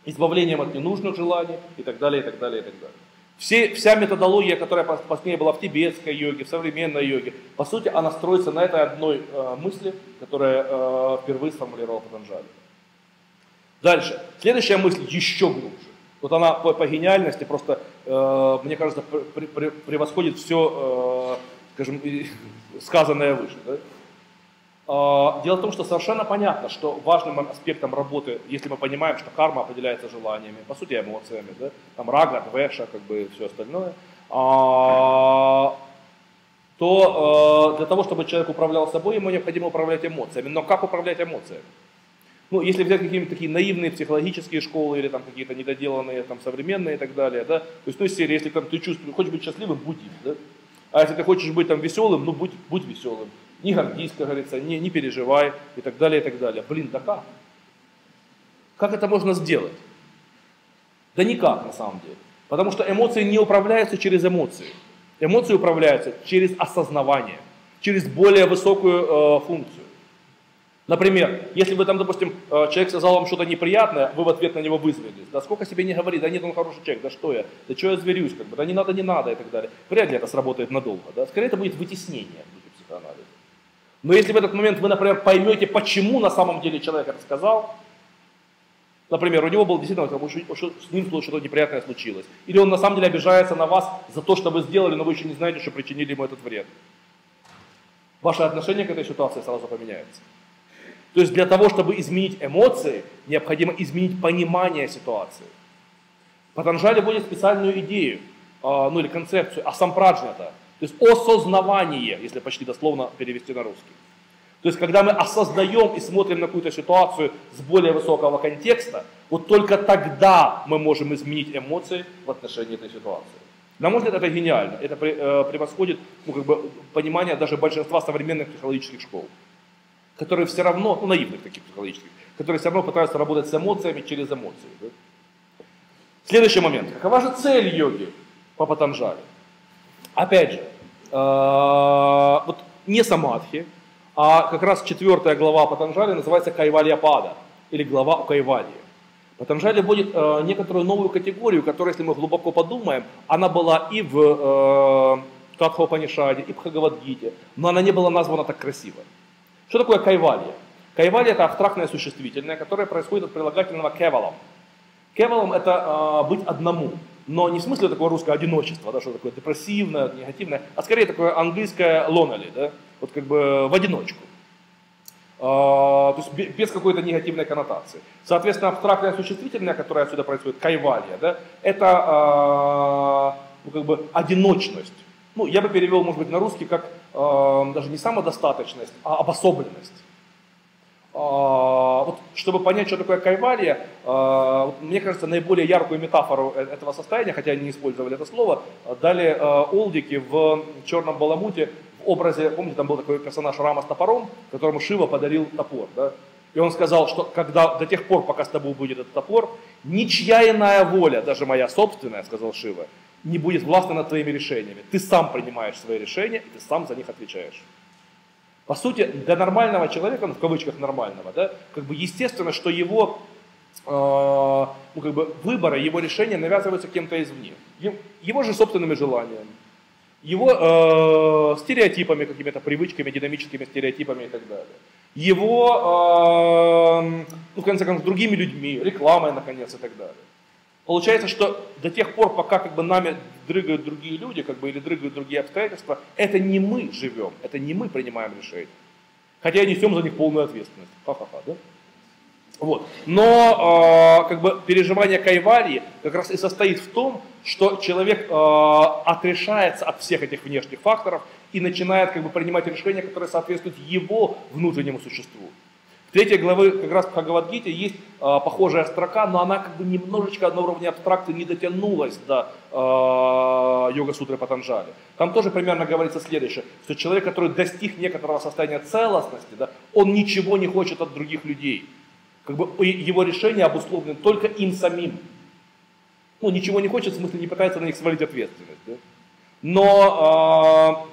избавлением от ненужных желаний и так далее, и так далее, и так далее. Все, вся методология, которая позднее была в тибетской йоге, в современной йоге, по сути, она строится на этой одной э, мысли, которая э, впервые сформулировал Патанджали. Дальше. Следующая мысль еще глубже. Вот она по, по гениальности просто, мне кажется, превосходит все, э, скажем, сказанное выше. Да? Э, дело в том, что совершенно понятно, что важным аспектом работы, если мы понимаем, что карма определяется желаниями, по сути эмоциями, да? там рага, двеша, как бы все остальное, э, то э, для того, чтобы человек управлял собой, ему необходимо управлять эмоциями. Но как управлять эмоциями? Ну, если взять какие-нибудь такие наивные психологические школы или там какие-то недоделанные там современные и так далее, да, то есть, ну, серии, если там ты чувствуешь, хочешь быть счастливым, будь им, да, а если ты хочешь быть там веселым, ну, будь, будь веселым, не гордись, как говорится, не, не переживай и так далее, и так далее. Блин, да как? Как это можно сделать? Да никак на самом деле. Потому что эмоции не управляются через эмоции. Эмоции управляются через осознавание, через более высокую э, функцию. Например, если вы там, допустим, э, человек сказал вам что-то неприятное, вы в ответ на него вызвались. Да сколько себе не говори, да нет, он хороший человек, да что я, да что я зверюсь, как бы, да не надо, не надо и так далее. Вряд ли это сработает надолго, да. Скорее это будет вытеснение в духе психоанализа. Но если в этот момент вы, например, поймете, почему на самом деле человек это сказал, Например, у него было действительно, как бы, с ним что-то неприятное случилось. Или он на самом деле обижается на вас за то, что вы сделали, но вы еще не знаете, что причинили ему этот вред. Ваше отношение к этой ситуации сразу поменяется. То есть для того, чтобы изменить эмоции, необходимо изменить понимание ситуации. Патанжали будет специальную идею, а, ну или концепцию, асампраджнята, то есть осознавание, если почти дословно перевести на русский. То есть, когда мы осознаем и смотрим на какую-то ситуацию с более высокого контекста, вот только тогда мы можем изменить эмоции в отношении этой ситуации. На мой взгляд, это гениально. Это э, превосходит ну, как бы, понимание даже большинства современных психологических школ, которые все равно, ну, наивных таких психологических, которые все равно пытаются работать с эмоциями через эмоции. Да? Следующий момент. Какова же цель йоги по Патанжали? Опять же, э, вот не самадхи, а как раз четвертая глава Патанжали называется Кайвалья Пада, или глава о Кайвалье. Патанжали вводит э, некоторую новую категорию, которая, если мы глубоко подумаем, она была и в э, Татхопанишаде, и в Бхагавадгите, но она не была названа так красиво. Что такое Кайвалья? Кайвалья это абстрактное существительное, которое происходит от прилагательного кевалом. Кевалом это э, быть одному, но не в смысле такого русского одиночества, да, что такое депрессивное, негативное, а скорее такое английское lonely, да, вот как бы в одиночку. А, то есть без какой-то негативной коннотации. Соответственно, абстрактное существительное, которое отсюда происходит, кайвалия, да, это а, ну, как бы одиночность. Ну, я бы перевел, может быть, на русский как даже не самодостаточность, а обособленность. А, вот, чтобы понять, что такое кайвалия, а, вот, мне кажется, наиболее яркую метафору э, этого состояния, хотя они не использовали это слово, дали а, Олдики в «Черном баламуте» в образе, помните, там был такой персонаж Рама с топором, которому Шива подарил топор, да? И он сказал, что когда, до тех пор, пока с тобой будет этот топор, ничья иная воля, даже моя собственная, сказал Шива, не будет властна над твоими решениями. Ты сам принимаешь свои решения, и ты сам за них отвечаешь. По сути, для нормального человека, ну, в кавычках нормального, да, как бы естественно, что его э, ну, как бы выборы, его решения навязываются кем-то извне. Его же собственными желаниями, его э, стереотипами, какими-то привычками, динамическими стереотипами и так далее. Его, э, ну, в конце концов, другими людьми, рекламой, наконец, и так далее. Получается, что до тех пор, пока как бы нами дрыгают другие люди, как бы, или дрыгают другие обстоятельства, это не мы живем, это не мы принимаем решения. Хотя несем за них полную ответственность. Ха-ха-ха, да? Вот. Но э, как бы переживание кайварии как раз и состоит в том, что человек э, отрешается от всех этих внешних факторов и начинает как бы принимать решения, которые соответствуют его внутреннему существу. Третьей главы как раз в Бхагавадгите есть э, похожая строка, но она как бы немножечко на уровне абстракции не дотянулась до э, йога-сутры Патанжали. Там тоже примерно говорится следующее, что человек, который достиг некоторого состояния целостности, да, он ничего не хочет от других людей. Как бы его решение обусловлено только им самим. Ну, ничего не хочет, в смысле не пытается на них свалить ответственность. Да? Но э,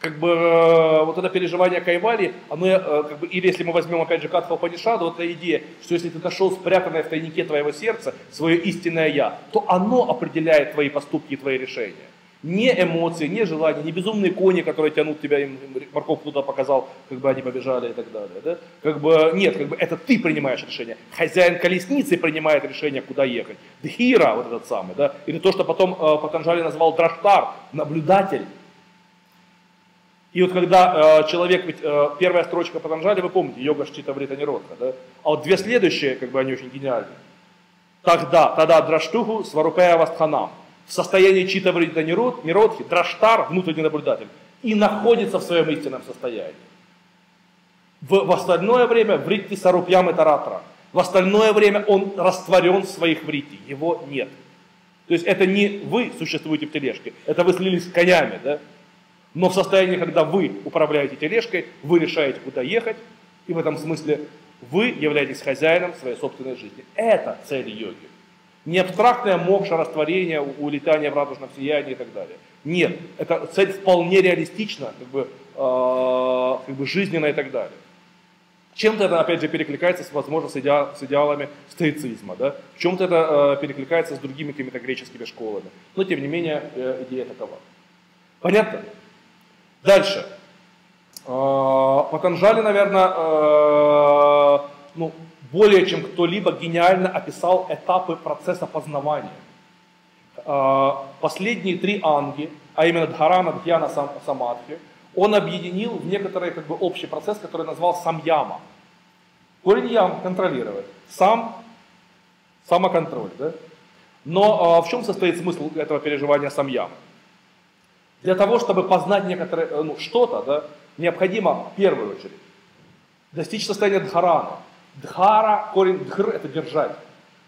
как бы э, вот это переживание кайвали, оно, э, как бы, или если мы возьмем опять же Катха Панишаду, вот эта идея, что если ты нашел спрятанное в тайнике твоего сердца свое истинное я, то оно определяет твои поступки и твои решения. Не эмоции, не желания, не безумные кони, которые тянут тебя, им морковку туда показал, как бы они побежали и так далее. Да? Как бы, нет, как бы это ты принимаешь решение. Хозяин колесницы принимает решение, куда ехать. Дхира, вот этот самый, да? или то, что потом э, Патанжали назвал драштар, наблюдатель. И вот когда э, человек, ведь э, первая строчка Патанжали, вы помните, йога штита врита ниродха, да? А вот две следующие, как бы они очень гениальны. Тогда, тогда драштуху сварупея вастханам. В состоянии чита врита ниродхи, драштар, внутренний наблюдатель, и находится в своем истинном состоянии. В, в остальное время вритти сарупьям и таратра. В остальное время он растворен в своих вритти, его нет. То есть это не вы существуете в тележке, это вы слились с конями, да? Но в состоянии, когда вы управляете тележкой, вы решаете, куда ехать, и в этом смысле вы являетесь хозяином своей собственной жизни. Это цель йоги. Не абстрактное мокша, растворение, улетание в радужном сиянии и так далее. Нет, это цель вполне реалистична, как бы, э, как бы жизненная и так далее. Чем-то это, опять же, перекликается, с, возможно, с, идеал, с идеалами стоицизма, да? в чем-то это э, перекликается с другими какими-то греческими школами. Но, тем не менее, э, идея такова. Понятно? Дальше. А, Патанжали, наверное, а, ну, более чем кто-либо гениально описал этапы процесса познавания. А, последние три анги, а именно Дхарана, Дхьяна, Самадхи, он объединил в некоторый как бы, общий процесс, который назвал самьяма. Корень ям контролировать. Сам, самоконтроль. Да? Но в чем состоит смысл этого переживания самьяма? Для того, чтобы познать некоторые, э, ну, что-то, да, необходимо в первую очередь достичь состояния дхарана. Дхара, корень дхр – это держать.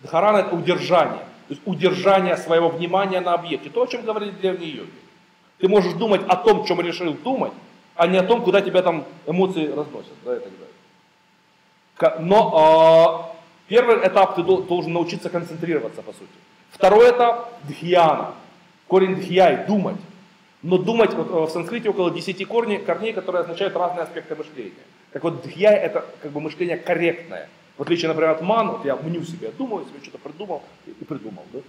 Дхарана – это удержание. То есть удержание своего внимания на объекте. То, о чем говорили древние йоги. Ты можешь думать о том, чем решил думать, а не о том, куда тебя там эмоции разносят. Да, и так далее. Но э, первый этап ты должен научиться концентрироваться, по сути. Второй этап – дхьяна. Корень дхьяй – думать. Но думать, вот, э, в санскрите около 10 корней, корней, которые означают разные аспекты мышления. Так вот, дхьяй – это как бы мышление корректное. В отличие, например, от ман, вот я мню себе, думаю себе, что-то придумал и придумал. Да?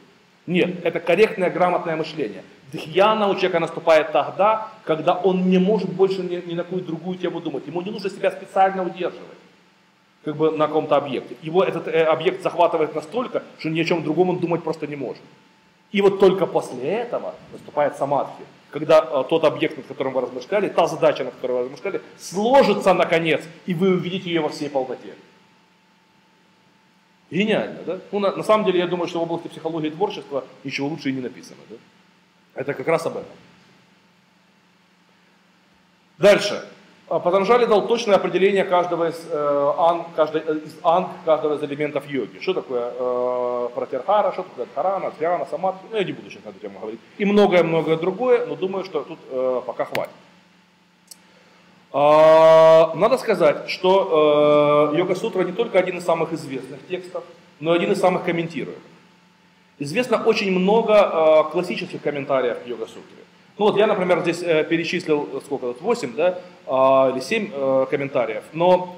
Нет, это корректное, грамотное мышление. Дхьяна у человека наступает тогда, когда он не может больше ни, ни на какую другую тему думать. Ему не нужно себя специально удерживать как бы на каком-то объекте. Его этот э, объект захватывает настолько, что ни о чем другом он думать просто не может. И вот только после этого наступает самадхи, когда э, тот объект, над которым вы размышляли, та задача, над которой вы размышляли, сложится наконец, и вы увидите ее во всей полноте. Гениально, да? Ну, на, на самом деле, я думаю, что в области психологии и творчества ничего лучше и не написано, да? Это как раз об этом. Дальше. А Патанжали дал точное определение каждого из, э, ан, каждой, э, из анг, каждого из элементов йоги. Что такое э, пратирхара, что такое дхарана, дхьяна, самадхи. Ну, я не буду сейчас на эту тему говорить. И многое-многое другое, но думаю, что тут э, пока хватит. А, надо сказать, что э, Йога-сутра не только один из самых известных текстов, но и один из самых комментируемых. Известно очень много э, классических комментариев к Йога-сутре. Ну вот я, например, здесь э, перечислил, сколько тут, 8, да, э, или 7 э, комментариев, но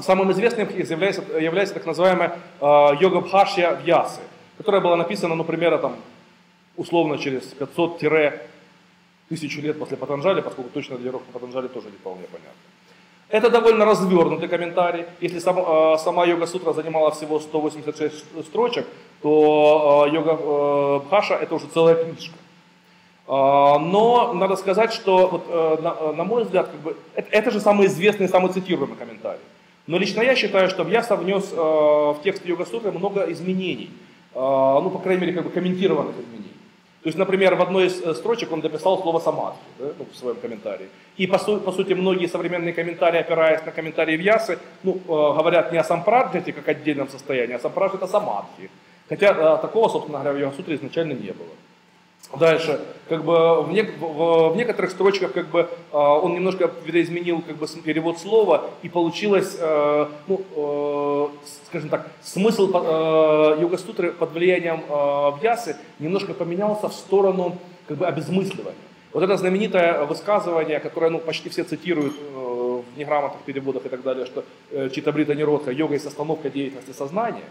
самым известным из является, является так называемая э, йога Бхашья Вьясы, которая была написана, ну, примерно там, условно через 500- тысячу лет после Патанжали, поскольку точно датировка Патанжали тоже не вполне понятна. Это довольно развернутый комментарий. Если сам, э, сама йога-сутра занимала всего 186 строчек, то э, йога э, Бхаша это уже целая книжка. А, но надо сказать, что, вот, э, на, на мой взгляд, как бы, это, это же самый известный, самый цитируемый комментарий. Но лично я считаю, что я совнес э, в текст Йога Сутры много изменений, э, ну, по крайней мере, как бы комментированных изменений. То есть, например, в одной из э, строчек он дописал слово «самадхи» да, ну, в своем комментарии. И, по, су- по сути, многие современные комментарии, опираясь на комментарии Вьясы, ну, э, говорят не о сампраджете как отдельном состоянии, а сампраджа это самадхи. Хотя э, такого, собственно говоря, в Йога-сутре изначально не было. Дальше, как бы в, не, в, в некоторых строчках как бы э, он немножко видоизменил как бы перевод слова и получилось, э, ну, э, скажем так, смысл э, йога-сутры под влиянием э, Вьясы немножко поменялся в сторону как бы обезмысливания. Вот это знаменитое высказывание, которое ну, почти все цитируют э, в неграмотных переводах и так далее, что э, Читабрита Ниродка, йога есть остановка деятельности сознания.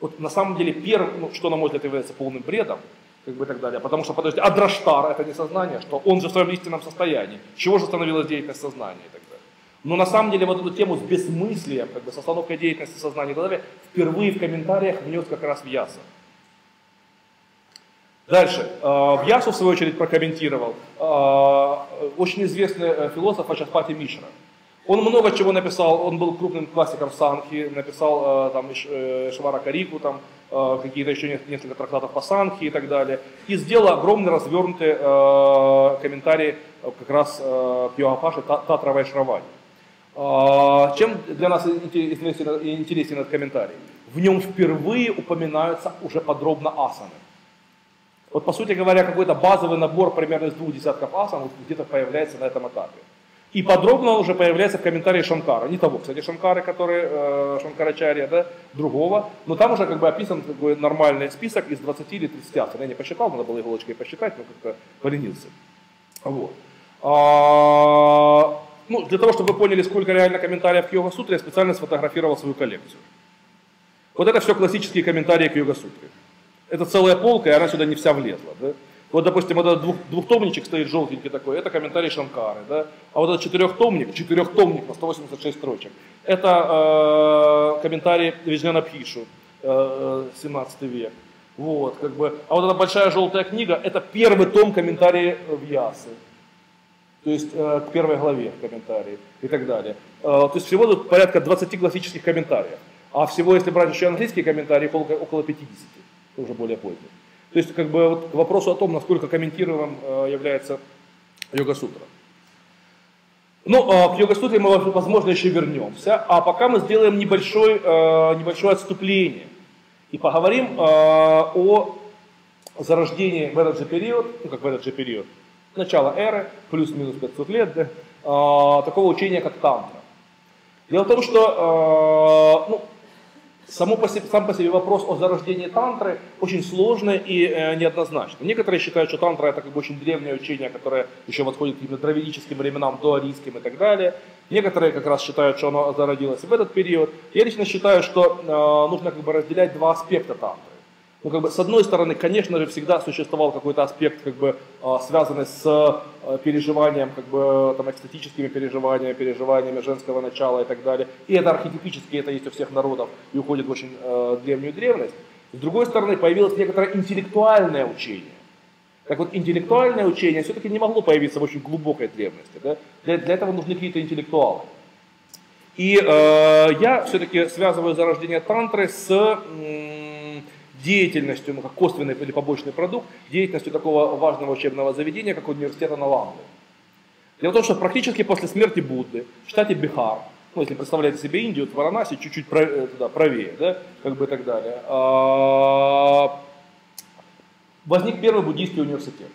Вот на самом деле первым, ну, что на мой взгляд является полным бредом, как бы и так далее. Потому что, подождите, а драштар это не сознание, что он же в своем истинном состоянии. Чего же становилась деятельность сознания и так далее. Но на самом деле вот эту тему с бессмыслием, как бы с остановкой деятельности сознания и так далее, впервые в комментариях внес как раз Вьяса. Дальше. Э, Вьясу, в свою очередь, прокомментировал э, очень известный э, философ Ачатпати Мишра. Он много чего написал, он был крупным классиком Санхи, написал там Швара Карику, там, какие-то еще несколько трактатов по Санхи и так далее, и сделал огромный развернутый э, комментарий э, как раз к Йогапаше Татра Вайшравани. Чем для нас интересен, интересен этот комментарий? В нем впервые упоминаются уже подробно асаны. Вот по сути говоря, какой-то базовый набор примерно из двух десятков асан где-то появляется на этом этапе. И подробно уже появляется в комментарии Шанкара. Не того, кстати, Шанкары, который, э, Шанкарачария, да, другого. Но там уже как бы описан такой нормальный список из 20 или 30 авторов. Я не посчитал, надо было иголочкой посчитать, но как-то поленился. Вот. А, ну, для того, чтобы вы поняли, сколько реально комментариев к Йога-сутре, я специально сфотографировал свою коллекцию. Вот это все классические комментарии к Йога-сутре. Это целая полка, и она сюда не вся влезла. Да? Вот, допустим, вот этот двух, двухтомничек стоит желтенький такой, это комментарий Шанкары, да? А вот этот четырехтомник, четырехтомник на 186 строчек, это э, комментарий Вижняна Пхишу, э, 17 век. Вот, как бы. А вот эта большая желтая книга, это первый том комментарии в Ясы. То есть э, к первой главе комментарии и так далее. Э, то есть всего тут порядка 20 классических комментариев. А всего, если брать еще английские комментарии, около, около 50, уже более поздних. То есть, как бы, вот к вопросу о том, насколько комментируемым э, является йога-сутра. Ну, э, к йога-сутре мы, возможно, еще вернемся, а пока мы сделаем небольшой, э, небольшое отступление и поговорим о зарождении в этот же период, ну, как в этот же период, начало эры, плюс-минус 500 лет, да, такого учения, как тантра. Дело в том, что ну, Само по себе, сам по себе вопрос о зарождении тантры очень сложный и э, неоднозначный. Некоторые считают, что тантра это как бы очень древнее учение, которое еще восходит к именно дравидическим временам, доарийским и так далее. Некоторые как раз считают, что оно зародилось в этот период. Я лично считаю, что э, нужно как бы разделять два аспекта тантры. Ну, как бы, с одной стороны, конечно же, всегда существовал какой-то аспект, как бы, а, связанный с а, переживанием, как бы, там, экстатическими переживаниями, переживаниями женского начала и так далее. И это архетипически, это есть у всех народов и уходит в очень э, древнюю древность. С другой стороны, появилось некоторое интеллектуальное учение. Так вот, интеллектуальное учение все-таки не могло появиться в очень глубокой древности. Да? Для, для этого нужны какие-то интеллектуалы. И э, я все-таки связываю зарождение тантры с... М- деятельностью, ну, как косвенный или побочный продукт, деятельностью такого важного учебного заведения, как университета Наланды. Дело в том, что практически после смерти Будды в штате Бихар, ну, если представляете себе Индию, вот Варанаси чуть-чуть э, туда, правее, да, как бы и так далее, а, возник первый буддийский университет.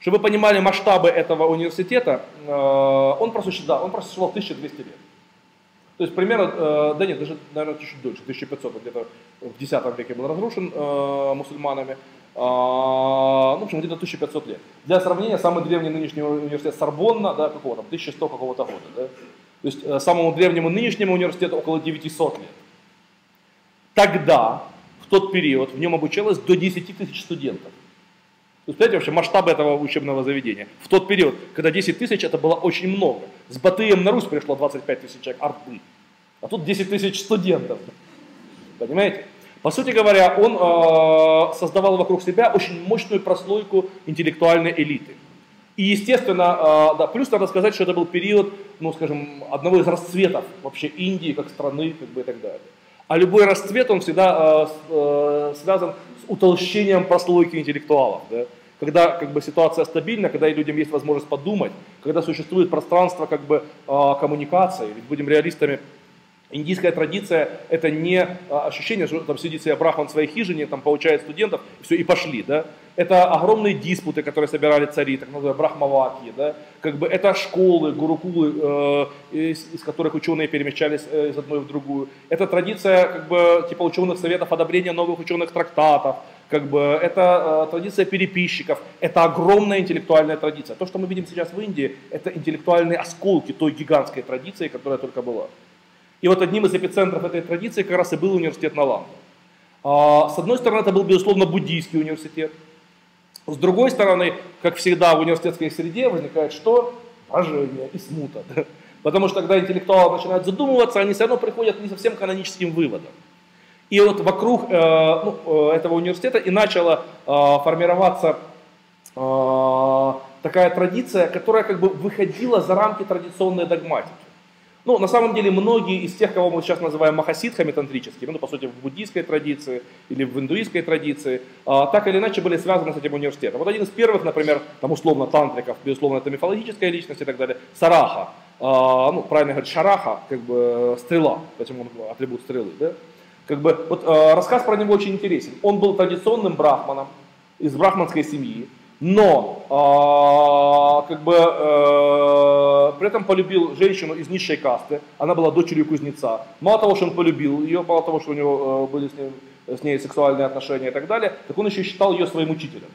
Чтобы вы понимали масштабы этого университета, а, он просуществовал, он просуществовал 1200 лет. То есть примерно, э, да нет, даже, наверное, чуть дольше, 1500, где-то в X веке был разрушен э, мусульманами. Э, ну, в общем, где-то 1500 лет. Для сравнения, самый древний нынешний университет Сорбонна, да, какого там, 1100 какого-то года, да. То есть э, самому древнему нынешнему университету около 900 лет. Тогда, в тот период, в нем обучалось до 10 тысяч студентов. Вы представляете вообще масштабы этого учебного заведения? В тот период, когда 10 тысяч, это было очень много. С Батыем на Русь пришло 25 тысяч человек, арты. А тут 10 тысяч студентов. Понимаете? По сути говоря, он э, создавал вокруг себя очень мощную прослойку интеллектуальной элиты. И, естественно, э, да, плюс надо сказать, что это был период, ну, скажем, одного из расцветов вообще Индии как страны, как бы и так далее. А любой расцвет, он всегда э, э, связан с утолщением прослойки интеллектуалов. Да? Когда как бы, ситуация стабильна, когда людям есть возможность подумать, когда существует пространство как бы, а, коммуникации. Ведь будем реалистами, Индийская традиция – это не а, ощущение, что там сидит себе брахман в своей хижине, там получает студентов, все, и пошли, да. Это огромные диспуты, которые собирали цари, так называемые брахмаваки, да. Как бы это школы, гурукулы, э, из, из которых ученые перемещались э, из одной в другую. Это традиция, как бы, типа ученых советов, одобрения новых ученых трактатов, как бы это э, традиция переписчиков, это огромная интеллектуальная традиция. То, что мы видим сейчас в Индии, это интеллектуальные осколки той гигантской традиции, которая только была. И вот одним из эпицентров этой традиции как раз и был университет Наланда. А, с одной стороны, это был, безусловно, буддийский университет. С другой стороны, как всегда в университетской среде возникает что? Поражение и смута. Потому что когда интеллектуалы начинают задумываться, они все равно приходят не совсем каноническим выводам. И вот вокруг э, ну, э, этого университета и начала э, формироваться такая традиция, которая как бы выходила за рамки традиционной догматики. Ну, на самом деле, многие из тех, кого мы сейчас называем махасидхами тантрическими, ну, по сути, в буддийской традиции или в индуистской традиции, так или иначе были связаны с этим университетом. Вот один из первых, например, там, условно, тантриков, безусловно, это мифологическая личность и так далее, Сараха, ну, правильно говорить, Шараха, как бы стрела, почему атрибут стрелы, да? Как бы, вот, э, рассказ про него очень интересен. Он был традиционным брахманом из брахманской семьи, но э, как бы, э, при этом полюбил женщину из низшей касты. Она была дочерью кузнеца. Мало того, что он полюбил ее, мало того, что у него э, были с, ним, с ней сексуальные отношения и так далее, так он еще считал ее своим учителем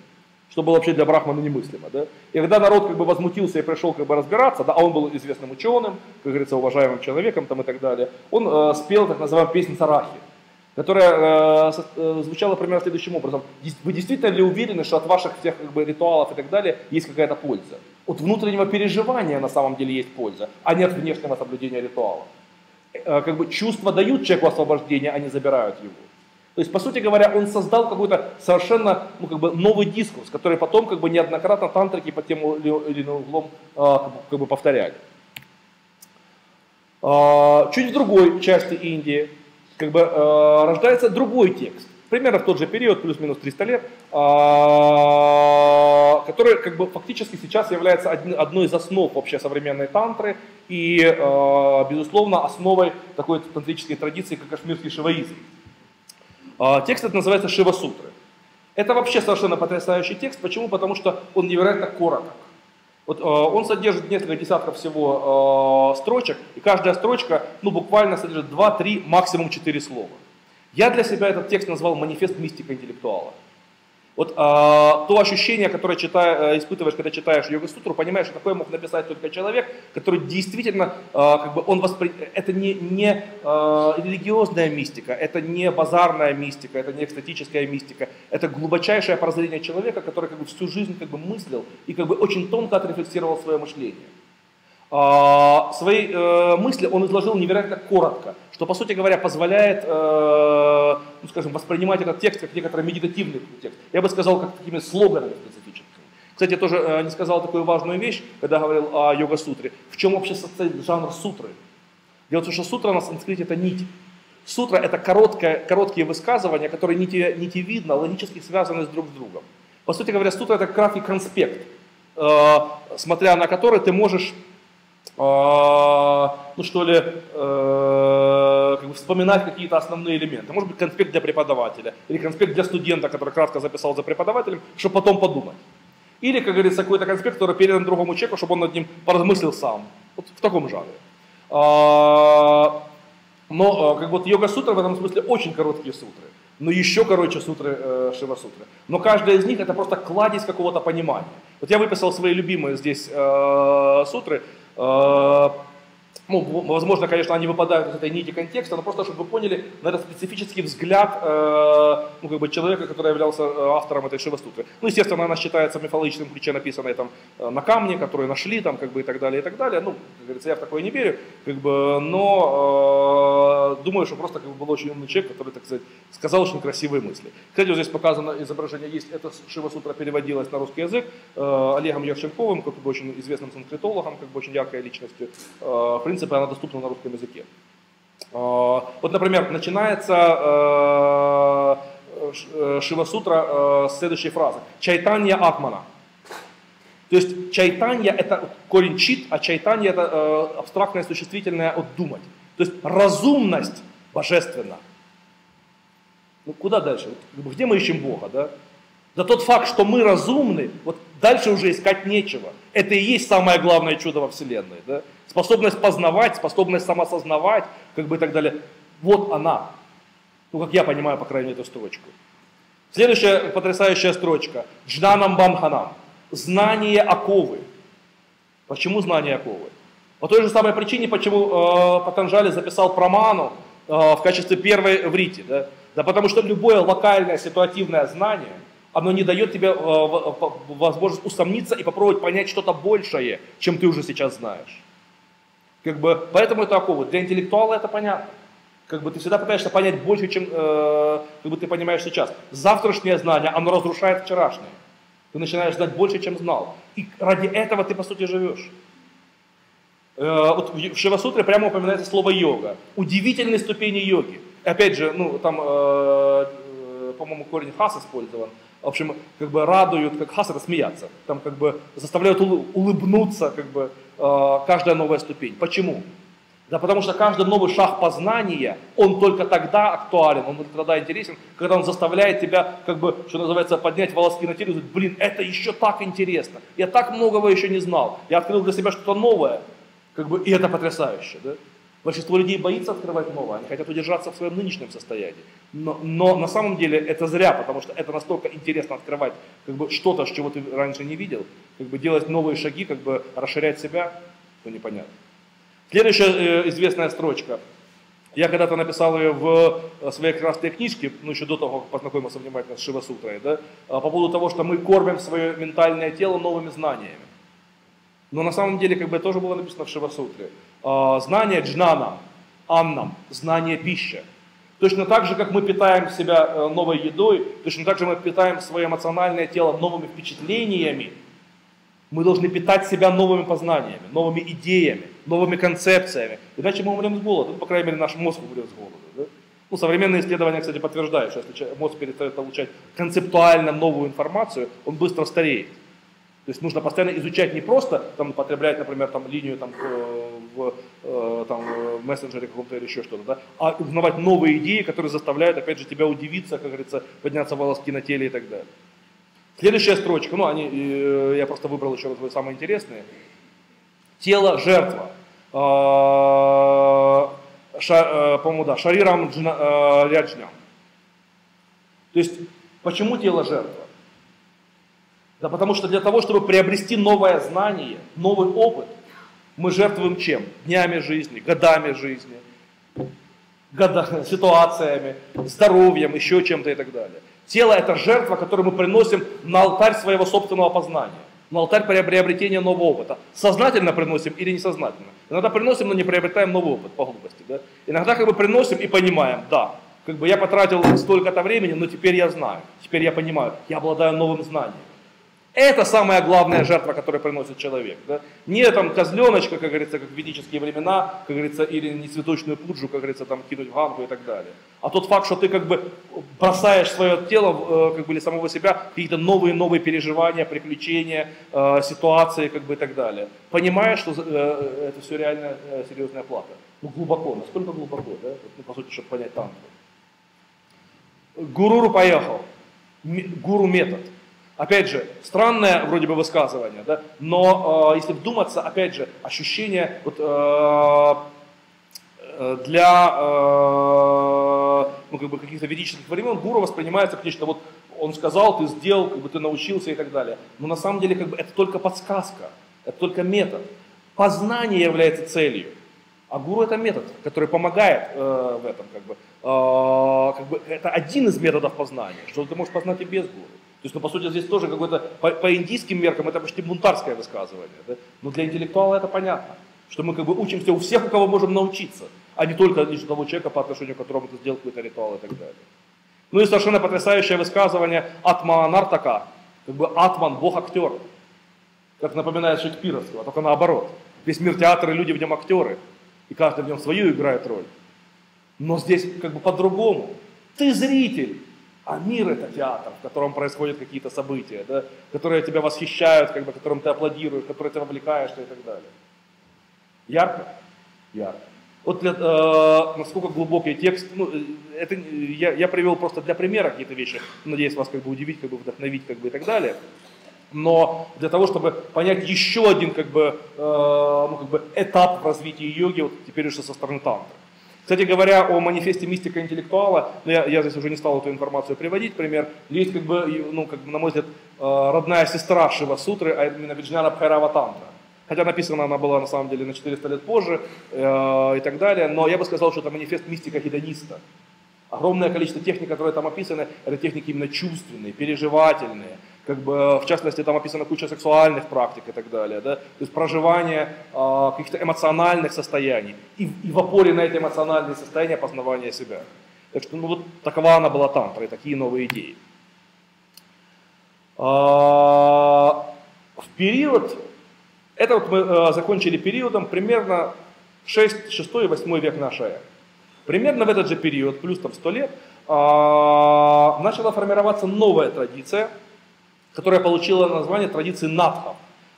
что было вообще для Брахмана немыслимо. Да? И когда народ как бы возмутился и пришел как бы разбираться, да, а он был известным ученым, как говорится, уважаемым человеком там, и так далее, он э, спел так называемую песню Сарахи. Которая э, э, звучала примерно следующим образом. Вы действительно ли уверены, что от ваших всех как бы, ритуалов и так далее есть какая-то польза? От внутреннего переживания на самом деле есть польза, а не от внешнего соблюдения ритуала. Э, как бы чувства дают человеку освобождение, а не забирают его. То есть, по сути говоря, он создал какой-то совершенно ну, как бы новый дискурс, который потом как бы неоднократно тантрики по тем или иным углом э, как бы повторяли. Э, чуть в другой части Индии как бы э, рождается другой текст, примерно в тот же период, плюс-минус 300 лет, э, который как бы фактически сейчас является один, одной из основ вообще современной тантры и, э, безусловно, основой такой тантрической традиции, как кашмирский шиваизм. Э, текст этот называется Шива-сутры. Это вообще совершенно потрясающий текст. Почему? Потому что он невероятно короток. Вот, э, он содержит несколько десятков всего э, строчек, и каждая строчка ну, буквально содержит 2-3, максимум 4 слова. Я для себя этот текст назвал «Манифест мистика интеллектуала». Вот а, то ощущение, которое читая, э, испытываешь, когда читаешь йога сутру, понимаешь, что такое мог написать только человек, который действительно, а, как бы он воспри... это не, не а, религиозная мистика, это не базарная мистика, это не экстатическая мистика, это глубочайшее прозрение человека, который как бы всю жизнь как бы мыслил и как бы очень тонко отрефлексировал свое мышление. А, свои э, мысли он изложил невероятно коротко, что, по сути говоря, позволяет, э, ну, скажем, воспринимать этот текст как некоторый медитативный текст. Я бы сказал, как такими слоганами специфическими. Кстати, я тоже э, не сказал такую важную вещь, когда говорил о йога-сутре. В чем вообще состоит жанр сутры? Дело в том, что сутра на санскрите это нить. Сутра это короткое, короткие высказывания, которые нити, нитевидно, логически связаны с друг с другом. По сути говоря, сутра это краткий конспект, смотря на который ты можешь ну что ли, э, как бы вспоминать какие-то основные элементы. Может быть, конспект для преподавателя или конспект для студента, который кратко записал за преподавателем, чтобы потом подумать. Или, как говорится, какой-то конспект, который передан другому человеку, чтобы он над ним поразмыслил сам. Вот в таком жанре. А, но э, как вот йога-сутра в этом смысле очень короткие сутры. Но еще короче сутры э, Шива-сутры. Но каждая из них это просто кладезь какого-то понимания. Вот я выписал свои любимые здесь сутры. Э, ну, возможно, конечно, они выпадают из этой нити контекста, но просто, чтобы вы поняли, на этот специфический взгляд э, ну, как бы человека, который являлся э, автором этой Шивастутры. Ну, естественно, она считается в мифологическом ключе, написанной там э, на камне, которые нашли там, как бы и так далее, и так далее. Ну, как говорится, я в такое не верю, как бы, но э, думаю, что просто как бы, был очень умный человек, который, так сказать, сказал очень красивые мысли. Кстати, вот здесь показано изображение есть, это Шивасутра переводилась на русский язык э, Олегом Евченковым, как бы очень известным санскритологом, как бы очень яркой личностью. Э, принципе, она доступна на русском языке. А, вот, например, начинается э, э, Шивасутра э, с следующей фразы. Чайтанья Атмана. То есть чайтанья это корень чит, а чайтанья это абстрактное существительное от думать. То есть разумность божественна. Ну куда дальше? Где мы ищем Бога, да? Да тот факт, что мы разумны, вот дальше уже искать нечего. Это и есть самое главное чудо во Вселенной. Да? Способность познавать, способность самосознавать, как бы и так далее. Вот она. Ну, как я понимаю, по крайней мере, эту строчку. Следующая потрясающая строчка. Джнанам бамханам. Знание оковы. Почему знание оковы? По той же самой причине, почему э, Патанжали записал проману э, в качестве первой в Рите. Да? да потому что любое локальное ситуативное знание, оно не дает тебе э, возможность усомниться и попробовать понять что-то большее, чем ты уже сейчас знаешь. Как бы, поэтому это оковы. Для интеллектуала это понятно. Как бы ты всегда пытаешься понять больше, чем э, как бы ты понимаешь сейчас. Завтрашнее знание, оно разрушает вчерашнее. Ты начинаешь знать больше, чем знал. И ради этого ты, по сути, живешь. Э, вот в Шивасутре прямо упоминается слово йога. Удивительные ступени йоги. Опять же, ну, там, э, э, по-моему, корень хас использован. В общем, как бы радуют, как хас это смеяться. Там как бы заставляют улыбнуться, как бы, Э, каждая новая ступень. Почему? Да потому что каждый новый шаг познания, он только тогда актуален, он только тогда интересен, когда он заставляет тебя, как бы, что называется, поднять волоски на теле и сказать, блин, это еще так интересно, я так многого еще не знал, я открыл для себя что-то новое, как бы, и это потрясающе, да? Большинство людей боится открывать новое, они хотят удержаться в своем нынешнем состоянии. Но, но на самом деле это зря, потому что это настолько интересно открывать как бы, что-то, чего ты раньше не видел, как бы делать новые шаги, как бы расширять себя, ну непонятно. Следующая э, известная строчка. Я когда-то написал ее в э, своей красной книжке, ну еще до того, как познакомился внимательно с Шивасутрой, да, а, по поводу того, что мы кормим свое ментальное тело новыми знаниями. Но на самом деле, как бы тоже было написано в Шивасутре, знание джнана, аннам, знание пища. Точно так же, как мы питаем себя э, новой едой, точно так же мы питаем свое эмоциональное тело новыми впечатлениями, мы должны питать себя новыми познаниями, новыми идеями, новыми концепциями. Иначе мы умрем с голода. Ну, по крайней мере, наш мозг умрет с голода. Да? Ну, современные исследования, кстати, подтверждают, что если мозг перестает получать концептуально новую информацию, он быстро стареет. То есть нужно постоянно изучать не просто там, потреблять, например, там, линию там, в, э, там, в мессенджере каком-то или еще что-то, да, а узнавать новые идеи, которые заставляют, опять же, тебя удивиться, как говорится, подняться волоски на теле и так далее. Следующая строчка, ну, они, э, я просто выбрал еще вот самые интересные. Тело жертва. А, ша, э, по-моему, да, шарирам ряджням. То есть, почему тело жертва? Да потому что для того, чтобы приобрести новое знание, новый опыт, мы жертвуем чем? Днями жизни, годами жизни, года, ситуациями, здоровьем, еще чем-то и так далее. Тело – это жертва, которую мы приносим на алтарь своего собственного познания, на алтарь приобретения нового опыта. Сознательно приносим или несознательно. Иногда приносим, но не приобретаем новый опыт по глупости. Да? Иногда как бы приносим и понимаем, да, как бы я потратил столько-то времени, но теперь я знаю, теперь я понимаю, я обладаю новым знанием. Это самая главная жертва, которую приносит человек. Да? Не там козленочка, как говорится, как в ведические времена, как говорится, или не цветочную пуджу, как говорится, там кинуть в ганку и так далее. А тот факт, что ты как бы бросаешь свое тело, э, как бы, или самого себя, какие-то новые-новые переживания, приключения, э, ситуации, как бы и так далее. Понимаешь, что э, это все реально серьезная плата. Ну глубоко, насколько глубоко, да? Ну, по сути, чтобы понять тантру. Гуру поехал. Гуру метод. Опять же, странное вроде бы высказывание, да? но э, если вдуматься, опять же, ощущение вот, э, э для э, ну, как бы каких-то ведических времен гуру воспринимается как нечто, вот он сказал, ты сделал, как бы ты научился и так далее. Но на самом деле как бы, это только подсказка, это только метод. Познание является целью. А гуру это метод, который помогает э, в этом. Как бы, э, как бы, это один из методов познания, что ты можешь познать и без гуру. То есть, ну, по сути, здесь тоже какое-то, по, по индийским меркам, это почти бунтарское высказывание. Да? Но для интеллектуала это понятно, что мы как бы учимся у всех, у кого можем научиться, а не только лишь того человека, по отношению к которому ты сделал какой-то ритуал и так далее. Ну и совершенно потрясающее высказывание Атманартака, как бы Атман, бог-актер, как напоминает Шекспировского, только наоборот. Весь мир театра и люди в нем актеры, и каждый в нем свою играет роль. Но здесь как бы по-другому. Ты зритель, а мир это театр, в котором происходят какие-то события, да, которые тебя восхищают, как бы, которым ты аплодируешь, которые ты вовлекаешься и так далее. Ярко? Ярко. Вот для, э, насколько глубокий текст, ну, э, это я, я привел просто для примера какие-то вещи, надеюсь вас как бы удивить, как бы вдохновить, как бы и так далее. Но для того, чтобы понять еще один как бы, э, ну, как бы этап в развитии йоги, вот теперь уже со стороны тантры. Кстати говоря, о манифесте мистика интеллектуала, ну, я, я здесь уже не стал эту информацию приводить, пример, есть, как бы, ну, как бы, на мой взгляд, э, родная сестра Шива Сутры, а именно Виджняна Бхайрава Тантра. Хотя написана она была на самом деле на 400 лет позже э, и так далее, но я бы сказал, что это манифест мистика гедониста. Огромное количество техник, которые там описаны, это техники именно чувственные, переживательные, как бы, в частности, там описана куча сексуальных практик и так далее, да, то есть проживание э, каких-то эмоциональных состояний и, и в опоре на эти эмоциональные состояния познавания себя. Так что, ну вот такова она была там, про такие новые идеи. А, в период, это вот мы а, закончили периодом примерно 6, 6 и 8 век нашей эры. Примерно в этот же период, плюс там 100 лет, а, начала формироваться новая традиция – которая получила название традиции надха.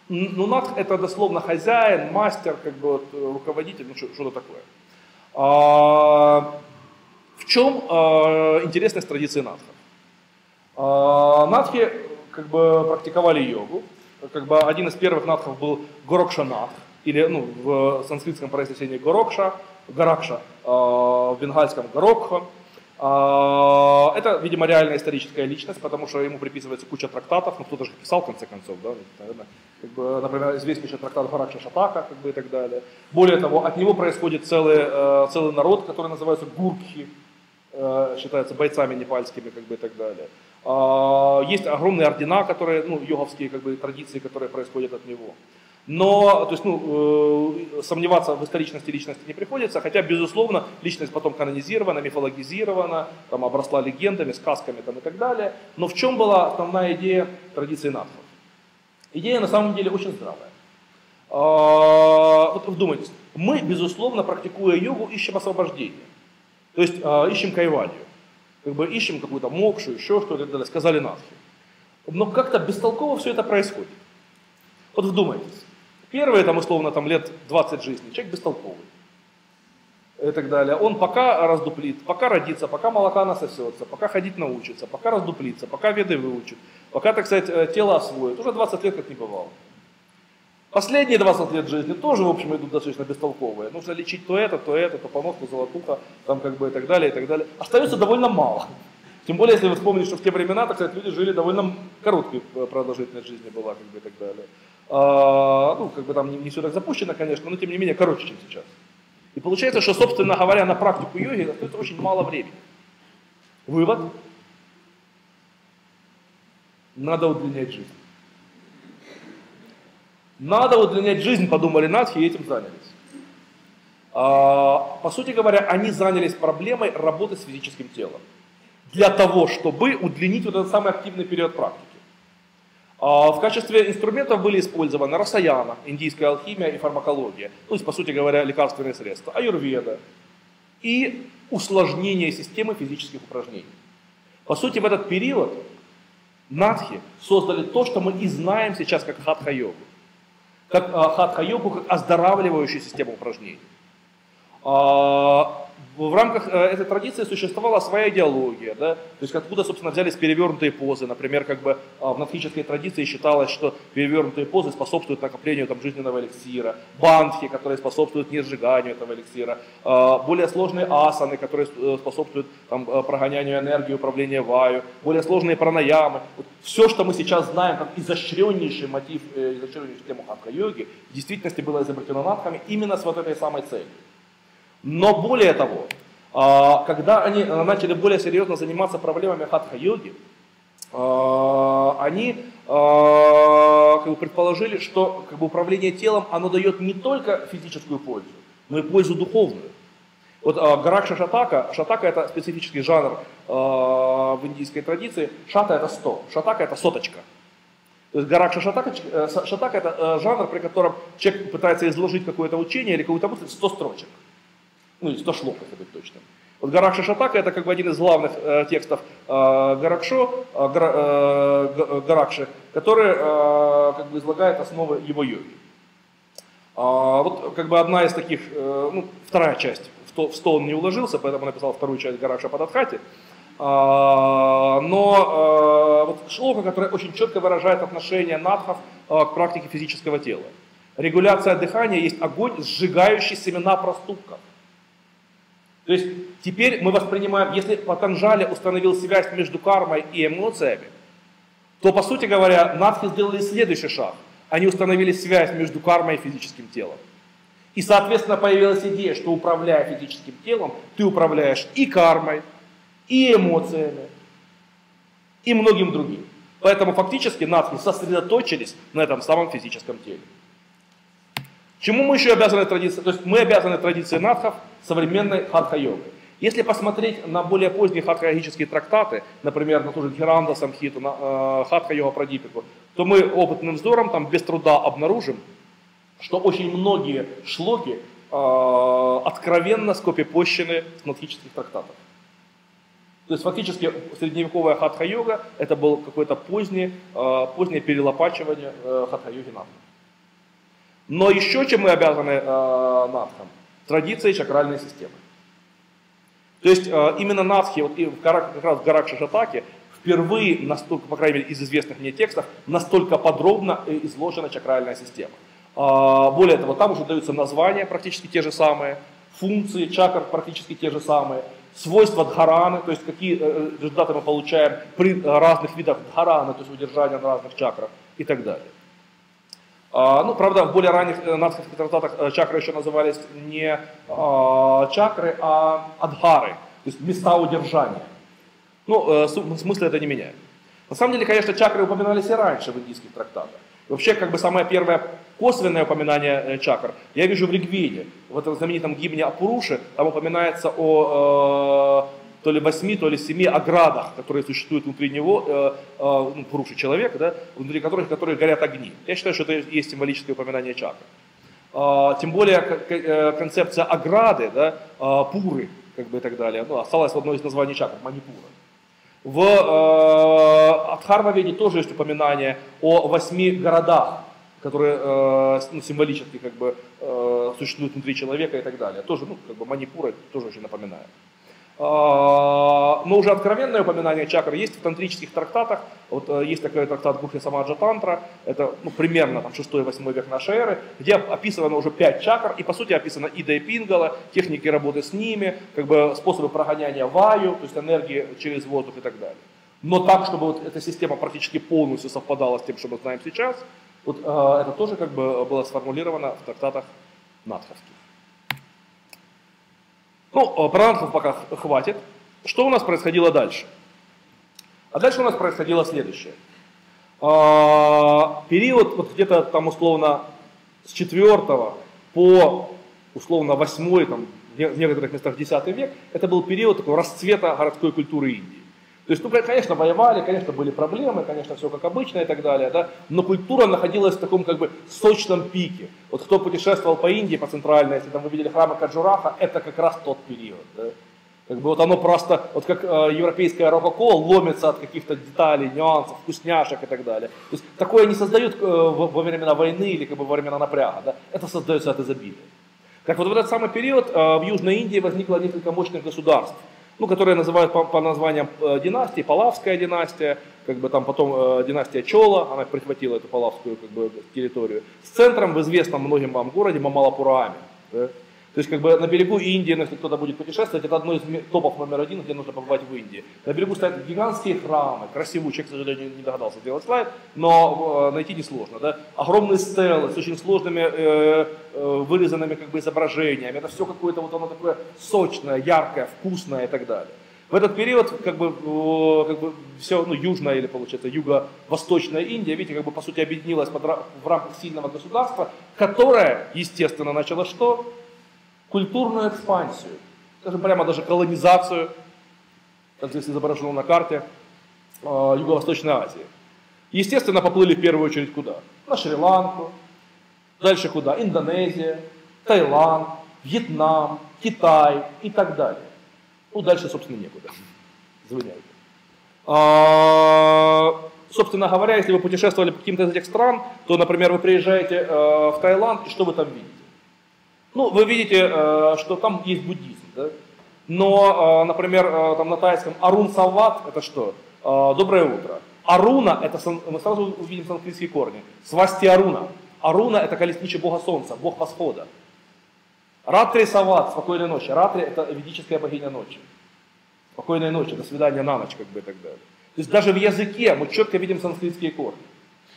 Ну, надх это дословно хозяин, мастер, как бы вот, руководитель, ну что-то такое. А, в чем а, интересность традиции надха? А, надхи как бы практиковали йогу. Как бы один из первых надхов был Горокшанатх, или ну, в санскритском произнесении Горокша, Гаракша, а, в бенгальском Горокха. А, это, видимо, реальная историческая личность, потому что ему приписывается куча трактатов, ну кто-то же писал в конце концов, да, как бы, например, известный еще трактат Харакша Шатака, как бы и так далее. Более того, от него происходит целый, э, целый народ, который называется гуркхи, э, считаются бойцами непальскими, как бы и так далее. А, есть огромные ордена, которые, ну, йоговские как бы, традиции, которые происходят от него. Но, то есть, ну, э, сомневаться в историчности личности не приходится, хотя, безусловно, личность потом канонизирована, мифологизирована, там, обросла легендами, сказками там, и так далее. Но в чем была основная идея традиции надхов? Идея на самом деле очень здравая. А, вот вдумайтесь, мы, безусловно, практикуя йогу, ищем освобождение. То есть э, ищем кайвалью. Как бы ищем какую-то мокшу, еще что-то, сказали надхи. Но как-то бестолково все это происходит. Вот вдумайтесь. Первые, там, условно, там, лет 20 жизни, человек бестолковый. И так далее. Он пока раздуплит, пока родится, пока молока насосется, пока ходить научится, пока раздуплится, пока веды выучит, пока, так сказать, э, тело освоит. Уже 20 лет как не бывало. Последние 20 лет жизни тоже, в общем, идут достаточно бестолковые. Нужно лечить то это, то это, то то золотуха, там как бы и так далее, и так далее. Остается довольно мало. Тем более, если вы вспомните, что в те времена, так сказать, люди жили довольно короткой э, продолжительность жизни была, как бы и так далее. А, ну, как бы там не, не все так запущено, конечно, но тем не менее короче, чем сейчас. И получается, что, собственно говоря, на практику йоги остается очень мало времени. Вывод. Надо удлинять жизнь. Надо удлинять жизнь, подумали Надхи и этим занялись. А, по сути говоря, они занялись проблемой работы с физическим телом. Для того, чтобы удлинить вот этот самый активный период практики. А, в качестве инструментов были использованы расаяна, индийская алхимия и фармакология, то есть, по сути говоря, лекарственные средства, аюрведа и усложнение системы физических упражнений. По сути, в этот период надхи создали то, что мы и знаем сейчас как хатха-йогу. Как а, хатха-йогу, как оздоравливающую систему упражнений. В рамках э, этой традиции существовала своя идеология, да, то есть откуда, собственно, взялись перевернутые позы. Например, как бы а, в надхической традиции считалось, что перевернутые позы способствуют накоплению там, жизненного эликсира, бандхи, которые способствуют несжиганию этого эликсира, а, более сложные асаны, которые э, способствуют там, э, прогонянию энергии, управления ваю, более сложные пранаямы. Вот все, что мы сейчас знаем как изощреннейший мотив, изощреннейшую тему хатха-йоги, в действительности было изобретено надхами именно с вот этой самой целью. Но более того, а, когда они э, начали более серьезно заниматься проблемами хатха-йоги, а, они а, как бы, предположили, что как бы, управление телом оно дает не только физическую пользу, но и пользу духовную. Вот э, Гаракша Шатака, Шатака это специфический жанр э, в индийской традиции, Шата это сто, Шатака это соточка. То есть Гаракша Шатака, Шатака это э, жанр, при котором человек пытается изложить какое-то учение или какую-то мысль в 100 строчек ну 100 шлок, если быть точным. Вот Гаракша Шатака это как бы один из главных э, текстов э, Гаракшо, э, Гара, э, Гаракши, который э, как бы излагает основы его йоги. А, вот как бы одна из таких, э, ну, вторая часть, в, то, в 100 он не уложился, поэтому написал вторую часть Гаракша Пададхати. А, но э, вот шлока, которая очень четко выражает отношение надхов э, к практике физического тела. Регуляция дыхания есть огонь, сжигающий семена проступков. То есть теперь мы воспринимаем, если Патанжали установил связь между кармой и эмоциями, то, по сути говоря, надхи сделали следующий шаг. Они установили связь между кармой и физическим телом. И, соответственно, появилась идея, что управляя физическим телом, ты управляешь и кармой, и эмоциями, и многим другим. Поэтому фактически надхи сосредоточились на этом самом физическом теле. Чему мы еще обязаны традиции? То есть мы обязаны традиции надхов современной хатха-йогой. Если посмотреть на более поздние хатха-йогические трактаты, например, на ту же Дхиранда Самхиту, на э, хатха-йога Прадипику, то мы опытным взором там без труда обнаружим, что очень многие шлоки э, откровенно скопипощены с надхических трактатов. То есть фактически средневековая хатха-йога это было какое-то позднее, э, позднее перелопачивание э, хатха-йоги надхов. Но еще чем мы обязаны э, надхам? Традицией чакральной системы. То есть э, именно надхи, вот и в, как раз в горах Шашатаки, впервые, настолько, по крайней мере, из известных мне текстов, настолько подробно изложена чакральная система. Э, более того, там уже даются названия практически те же самые, функции чакр практически те же самые, свойства дхараны, то есть какие э, результаты мы получаем при разных видах дхараны, то есть удержания на разных чакрах и так далее. А, ну, правда, в более ранних э, надхарских трактатах э, чакры еще назывались не а, чакры, а адхары, то есть места удержания. Ну, смысл это не меняет. На самом деле, конечно, чакры упоминались и раньше в индийских трактатах. Вообще, как бы самое первое косвенное упоминание э, чакр я вижу в Ригведе, в этом знаменитом гимне Апуруши, там упоминается о э, то ли восьми, то ли семи оградах, которые существуют внутри него, э, э, ну, Пуруши человека, да, внутри которых, которые горят огни. Я считаю, что это есть символическое упоминание чакр. Э, тем более э, концепция ограды, да, э, пуры, как бы и так далее, ну, осталась в одной из названий чакр, манипура. В э, Адхармаведе тоже есть упоминание о восьми городах, которые э, ну, символически как бы, э, существуют внутри человека и так далее. Тоже, ну, как бы Манипура тоже очень напоминает. А, но уже откровенное упоминание чакр есть в тантрических трактатах. Вот э, есть такой трактат Гухи Самаджа Тантра, это ну, примерно там, 6-8 век нашей эры, где описано уже 5 чакр, и по сути описано Ида и Пингала, техники работы с ними, как бы способы прогоняния ваю, то есть энергии через воздух и так далее. Но так, чтобы вот эта система практически полностью совпадала с тем, что мы знаем сейчас, вот, э, это тоже как бы было сформулировано в трактатах надховских. Ну, про Нанхов пока хватит. Что у нас происходило дальше? А дальше у нас происходило следующее. А, период вот где-то там условно с 4 по условно 8, там, в некоторых местах 10 век, это был период такого расцвета городской культуры Индии. То есть, ну, конечно, воевали, конечно, были проблемы, конечно, все как обычно и так далее, да, но культура находилась в таком как бы сочном пике. Вот кто путешествовал по Индии, по центральной, если там вы видели храмы Каджураха, это как раз тот период. Да. Как бы вот оно просто, вот как э, европейское рококо ломится от каких-то деталей, нюансов, вкусняшек и так далее. То есть такое не создают э, во времена войны или как бы во времена напряга, да? это создается от изобилия. Так вот в этот самый период э, в Южной Индии возникло несколько мощных государств ну, которые называют по, по названиям э, династии, Палавская династия, как бы там потом э, династия Чола, она прихватила эту Палавскую как бы, территорию, с центром в известном многим вам городе Мамалапураме. Да? То есть как бы на берегу Индии, если кто-то будет путешествовать, это одно из топов номер один, где нужно побывать в Индии. На берегу стоят гигантские храмы, красивые, человек, к сожалению, не догадался сделать слайд, но э, найти несложно. Да? Огромные стелы с очень сложными э, э, вырезанными как бы изображениями. Это все какое-то вот оно такое сочное, яркое, вкусное и так далее. В этот период как бы, как бы все, ну, южная или, получается, юго-восточная Индия, видите, как бы, по сути, объединилась под, в рамках сильного государства, которое, естественно, начало что? Культурную экспансию, скажем прямо даже колонизацию, как здесь изображено на карте, э, Юго-Восточной Азии. Естественно, поплыли в первую очередь куда? На Шри-Ланку, дальше куда? Индонезия, Таиланд, Вьетнам, Китай и так далее. Ну, дальше, собственно, некуда. Извиняйте. А, собственно говоря, если вы путешествовали по каким-то из этих стран, то, например, вы приезжаете э, в Таиланд, и что вы там видите? Ну, вы видите, э, что там есть буддизм, да? Но, э, например, э, там на тайском Арун Сават это что? Доброе утро. Аруна, это мы сразу увидим санскритские корни. Свасти Аруна. Аруна это колесничий бога солнца, бог восхода. Ратри Сават, спокойной ночи. Ратри это ведическая богиня ночи. Спокойной ночи, до свидания на ночь, как бы и так далее. То есть даже в языке мы четко видим санскритские корни.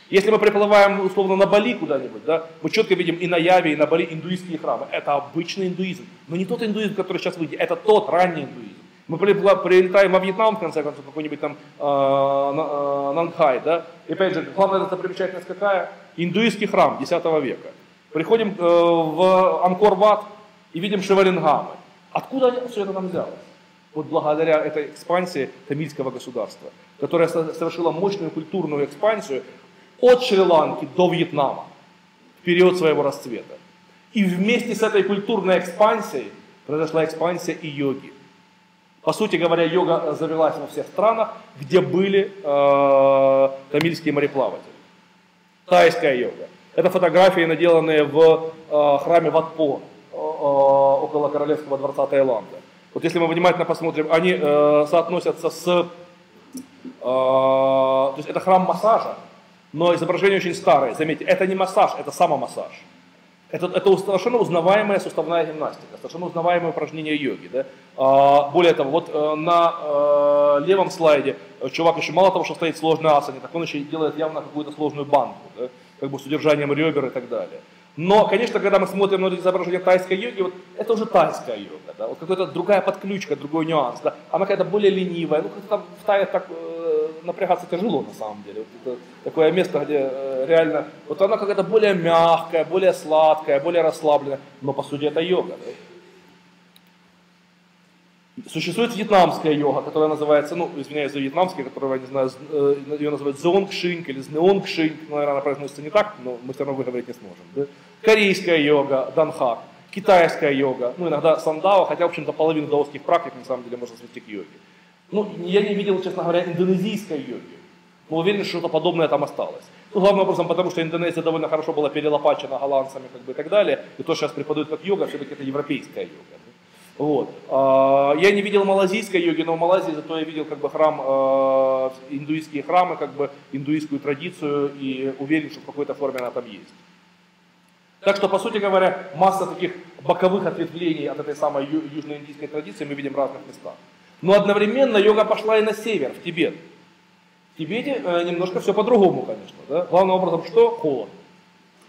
Если мы приплываем условно на Бали куда-нибудь, да, мы четко видим и на Яве, и на Бали индуистские храмы. Это обычный индуизм. Но не тот индуизм, который сейчас выйдет, это тот ранний индуизм. Мы прилетаем во Вьетнам, в конце концов, какой-нибудь там э, э, Нанхай, да, и опять же, главная достопримечательность какая? Индуистский храм X века. Приходим э, в Анкор-Ват и видим Шиварингамы. Откуда все это нам взялось? Вот благодаря этой экспансии тамильского государства, которое совершило мощную культурную экспансию, от Шри-Ланки до Вьетнама в период своего расцвета. И вместе с этой культурной экспансией произошла экспансия и йоги. По сути говоря, йога завелась во всех странах, где были э, тамильские мореплаватели. Тайская йога. Это фотографии, наделанные в э, храме Ватпо, э, около Королевского дворца Таиланда. Вот если мы внимательно посмотрим, они э, соотносятся с... Э, то есть это храм массажа, но изображение очень старое. Заметьте, это не массаж, это самомассаж. Это, это совершенно узнаваемая суставная гимнастика, совершенно узнаваемое упражнение йоги. Да? А, более того, вот э, на э, левом слайде чувак еще мало того, что стоит в сложной асане, так он еще делает явно какую-то сложную банку, да? как бы с удержанием ребер и так далее. Но, конечно, когда мы смотрим на изображение тайской йоги, вот это уже тайская йога, да? вот какая-то другая подключка, другой нюанс. Да? Она какая-то более ленивая, ну как-то там в Тае так э, напрягаться тяжело на самом деле. Вот это такое место, где э, реально, вот она какая-то более мягкая, более сладкая, более расслабленная, но по сути это йога. Да? Существует вьетнамская йога, которая называется, ну, извиняюсь за вьетнамский, которую, я не знаю, э, ее называют зонгшинг или знеонгшинг, наверное, она произносится не так, но мы все равно выговорить не сможем. Да? Корейская йога, данхак, китайская йога, ну, иногда сандава, хотя, в общем-то, половину даосских практик, на самом деле, можно свести к йоге. Ну, я не видел, честно говоря, индонезийской йоги. Но уверен, что что-то подобное там осталось. Ну, главным образом, потому что Индонезия довольно хорошо была перелопачена голландцами как бы, и так далее. И то, что сейчас преподают как йога, все-таки это европейская йога. Вот. А, я не видел малазийской йоги, но в Малайзии зато я видел как бы храм, а, индуистские храмы, как бы индуистскую традицию и уверен, что в какой-то форме она там есть. Так что, по сути говоря, масса таких боковых ответвлений от этой самой южноиндийской традиции мы видим в разных местах. Но одновременно йога пошла и на север, в Тибет. В Тибете э, немножко все по-другому, конечно. Да? Главным образом что? Холод.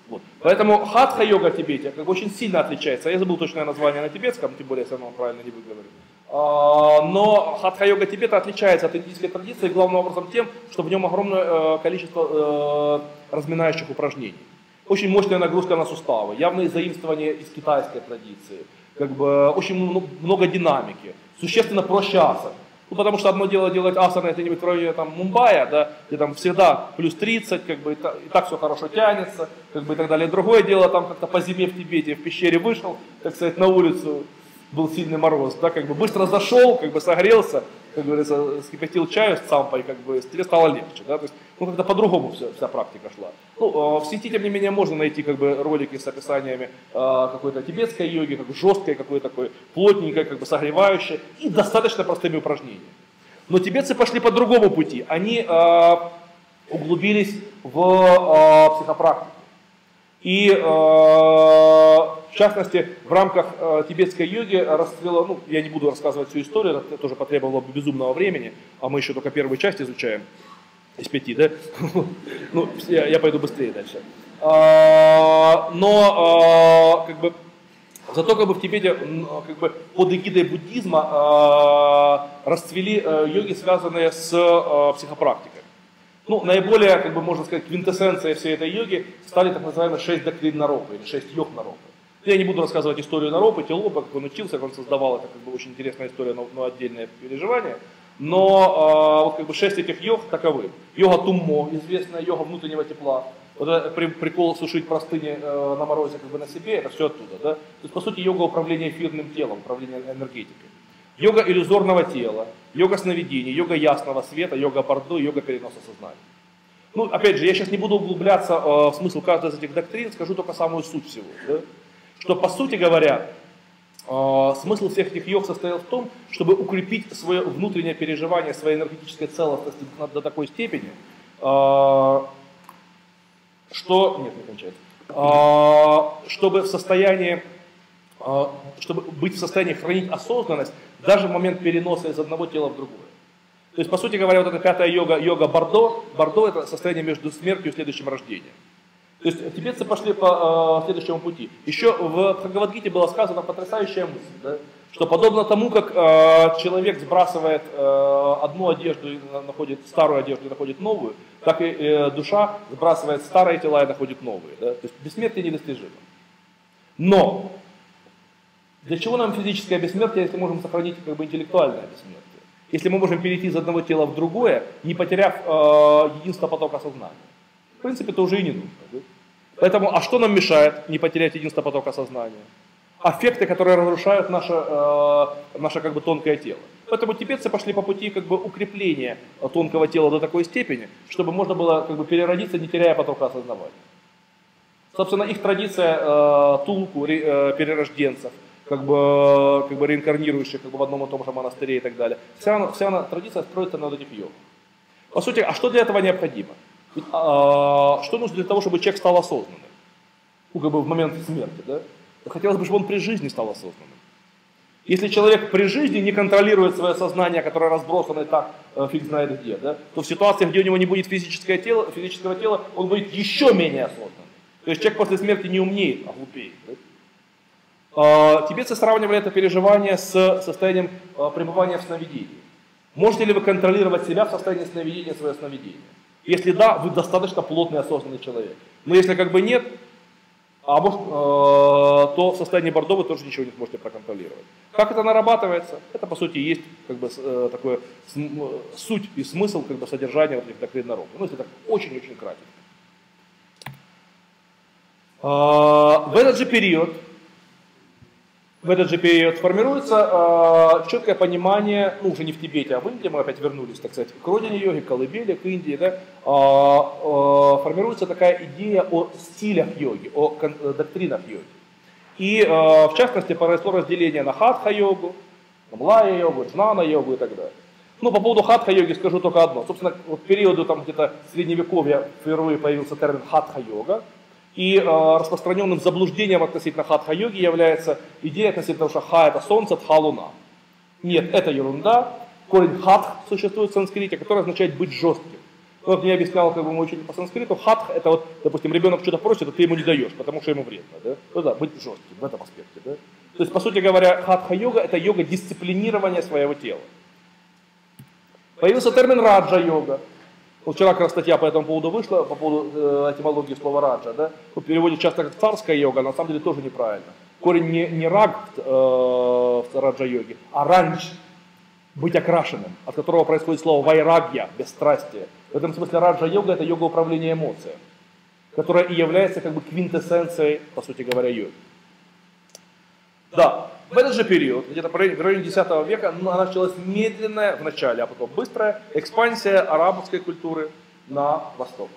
Вот. Поэтому хатха-йога в Тибете как очень сильно отличается. Я забыл точное название на тибетском, тем более, если оно правильно не выговорю. А, но хатха-йога Тибета отличается от индийской традиции главным образом тем, что в нем огромное э, количество э, разминающих упражнений. Очень мощная нагрузка на суставы, явные заимствования из китайской традиции, как бы очень много динамики существенно проще асан. Ну, потому что одно дело делать асаны где-нибудь в районе там, Мумбаи, да, где там всегда плюс 30, как бы, и, так, и так все хорошо тянется, как бы, и так далее. Другое дело, там как-то по зиме в Тибете, в пещере вышел, так сказать, на улицу, был сильный мороз, да, как бы быстро зашел, как бы согрелся, как говорится, скипятил чаю с цампой, как бы тебе стало легче, да, то есть, ну, как-то по-другому вся, вся практика шла. Ну, э, в сети, тем не менее, можно найти, как бы, ролики с описаниями э, какой-то тибетской йоги, как бы жесткой, какой-то такой, плотненькой, как бы, согревающей, и достаточно простыми упражнениями. Но тибетцы пошли по другому пути, они э, углубились в э, психопрактику. И э, в частности, в рамках э, тибетской йоги расцвело, ну, я не буду рассказывать всю историю, это тоже потребовало бы безумного времени, а мы еще только первую часть изучаем из пяти, да? ну, я, пойду быстрее дальше. А, но, а, как бы, зато как бы в Тибете, как бы, под эгидой буддизма а, расцвели а, йоги, связанные с психопрактикой. Ну, наиболее, как бы, можно сказать, квинтэссенцией всей этой йоги стали так называемые шесть доктрин Наропы, или шесть йог Наропы. Я не буду рассказывать историю Наропы, Телопа, как он учился, как он создавал, это как бы очень интересная история, но, но отдельное переживание. Но э, вот как бы шесть этих йог таковы. Йога Туммо, известная йога внутреннего тепла. Вот это при, прикол сушить простыни э, на морозе как бы на себе, это все оттуда. Да? То есть, по сути, йога управления эфирным телом, управления энергетикой. Йога иллюзорного тела, йога сновидений, йога ясного света, йога бордо, йога переноса сознания. Ну, опять же, я сейчас не буду углубляться э, в смысл каждой из этих доктрин, скажу только самую суть всего. Да? Что, по сути говоря, э, смысл всех этих йог состоял в том, чтобы укрепить свое внутреннее переживание своей энергетической целостности до такой степени, э, что... Нет, не кончается. Чтобы в состоянии чтобы быть в состоянии хранить осознанность даже в момент переноса из одного тела в другое. То есть, по сути говоря, вот эта пятая йога, йога Бордо, Бордо это состояние между смертью и следующим рождением. То есть тибетцы пошли по э, следующему пути. Еще в Бхагавадгите была сказана потрясающая мысль, да, что подобно тому, как э, человек сбрасывает э, одну одежду и находит старую одежду и находит новую, так и э, душа сбрасывает старые тела и находит новые. Да? То есть бессмертие недостижимо. Но для чего нам физическое бессмертие, если можем сохранить как бы интеллектуальное бессмертие? Если мы можем перейти из одного тела в другое, не потеряв э, единство потока сознания. В принципе, это уже и не нужно. Да? Поэтому, а что нам мешает не потерять единство потока сознания? Аффекты, которые разрушают наше, э, наше как бы, тонкое тело. Поэтому тибетцы пошли по пути как бы, укрепления тонкого тела до такой степени, чтобы можно было как бы, переродиться, не теряя потока осознавания. Собственно, их традиция э, тулку, э, перерожденцев, как бы, как бы реинкарнирующих как бы, в одном и том же монастыре и так далее. Вся, вся она, традиция строится на этих йогах. По сути, а что для этого необходимо? А, что нужно для того, чтобы человек стал осознанным? ну, как бы в момент смерти, да, хотелось бы, чтобы он при жизни стал осознанным. Если человек при жизни не контролирует свое сознание, которое разбросано и так э, фиг знает где, да, то в ситуациях, где у него не будет физическое тело, физического тела, он будет еще менее осознанным. То есть человек после смерти не умнеет, а глупеет. Да? А, тибетцы сравнивали это переживание с состоянием а, пребывания в сновидении. Можете ли вы контролировать себя в состоянии сновидения, свое сновидение? Если да, вы достаточно плотный, осознанный человек. Но если как бы нет, а может, э, то в состоянии бордо вы тоже ничего не сможете проконтролировать. Как это нарабатывается? Это по сути есть как бы э, такое суть и смысл как бы содержания вот этих доктрин народа. Ну, если так очень-очень кратко. В этот же период в этот же период формируется э, четкое понимание, ну уже не в Тибете, а в Индии, мы опять вернулись, так сказать, к родине йоги, к колыбели, к Индии, да, э, э, формируется такая идея о стилях йоги, о кон- э, доктринах йоги. И э, в частности произошло разделение на хатха-йогу, млая-йогу, джнана-йогу и так далее. Ну, по поводу хатха-йоги скажу только одно. Собственно, вот в периоду там где-то средневековья впервые появился термин хатха-йога, и э, распространенным заблуждением относительно хатха-йоги является идея относительно того, что ха это солнце, тха луна. Нет, это ерунда. Корень хатх существует в санскрите, который означает быть жестким. Ну, вот мне объяснял, как бы мы учили по санскриту, хатх это вот, допустим, ребенок что-то просит, а ты ему не даешь, потому что ему вредно. Да? Ну да, быть жестким в этом аспекте. Да? То есть, по сути говоря, хатха-йога это йога дисциплинирования своего тела. Появился термин раджа-йога. Вот вчера как раз статья по этому поводу вышла, по поводу э, этимологии слова раджа. Да? В переводе часто как царская йога, на самом деле тоже неправильно. Корень не, не раг э, в раджа-йоге, а ранч, быть окрашенным, от которого происходит слово вайрагья, бесстрастие. В этом смысле раджа-йога это йога управления эмоциями, которая и является как бы квинтэссенцией, по сути говоря, йоги. Да, в этот же период, где-то в районе X века, ну, началась медленная, в начале, а потом быстрая экспансия арабской культуры на восток.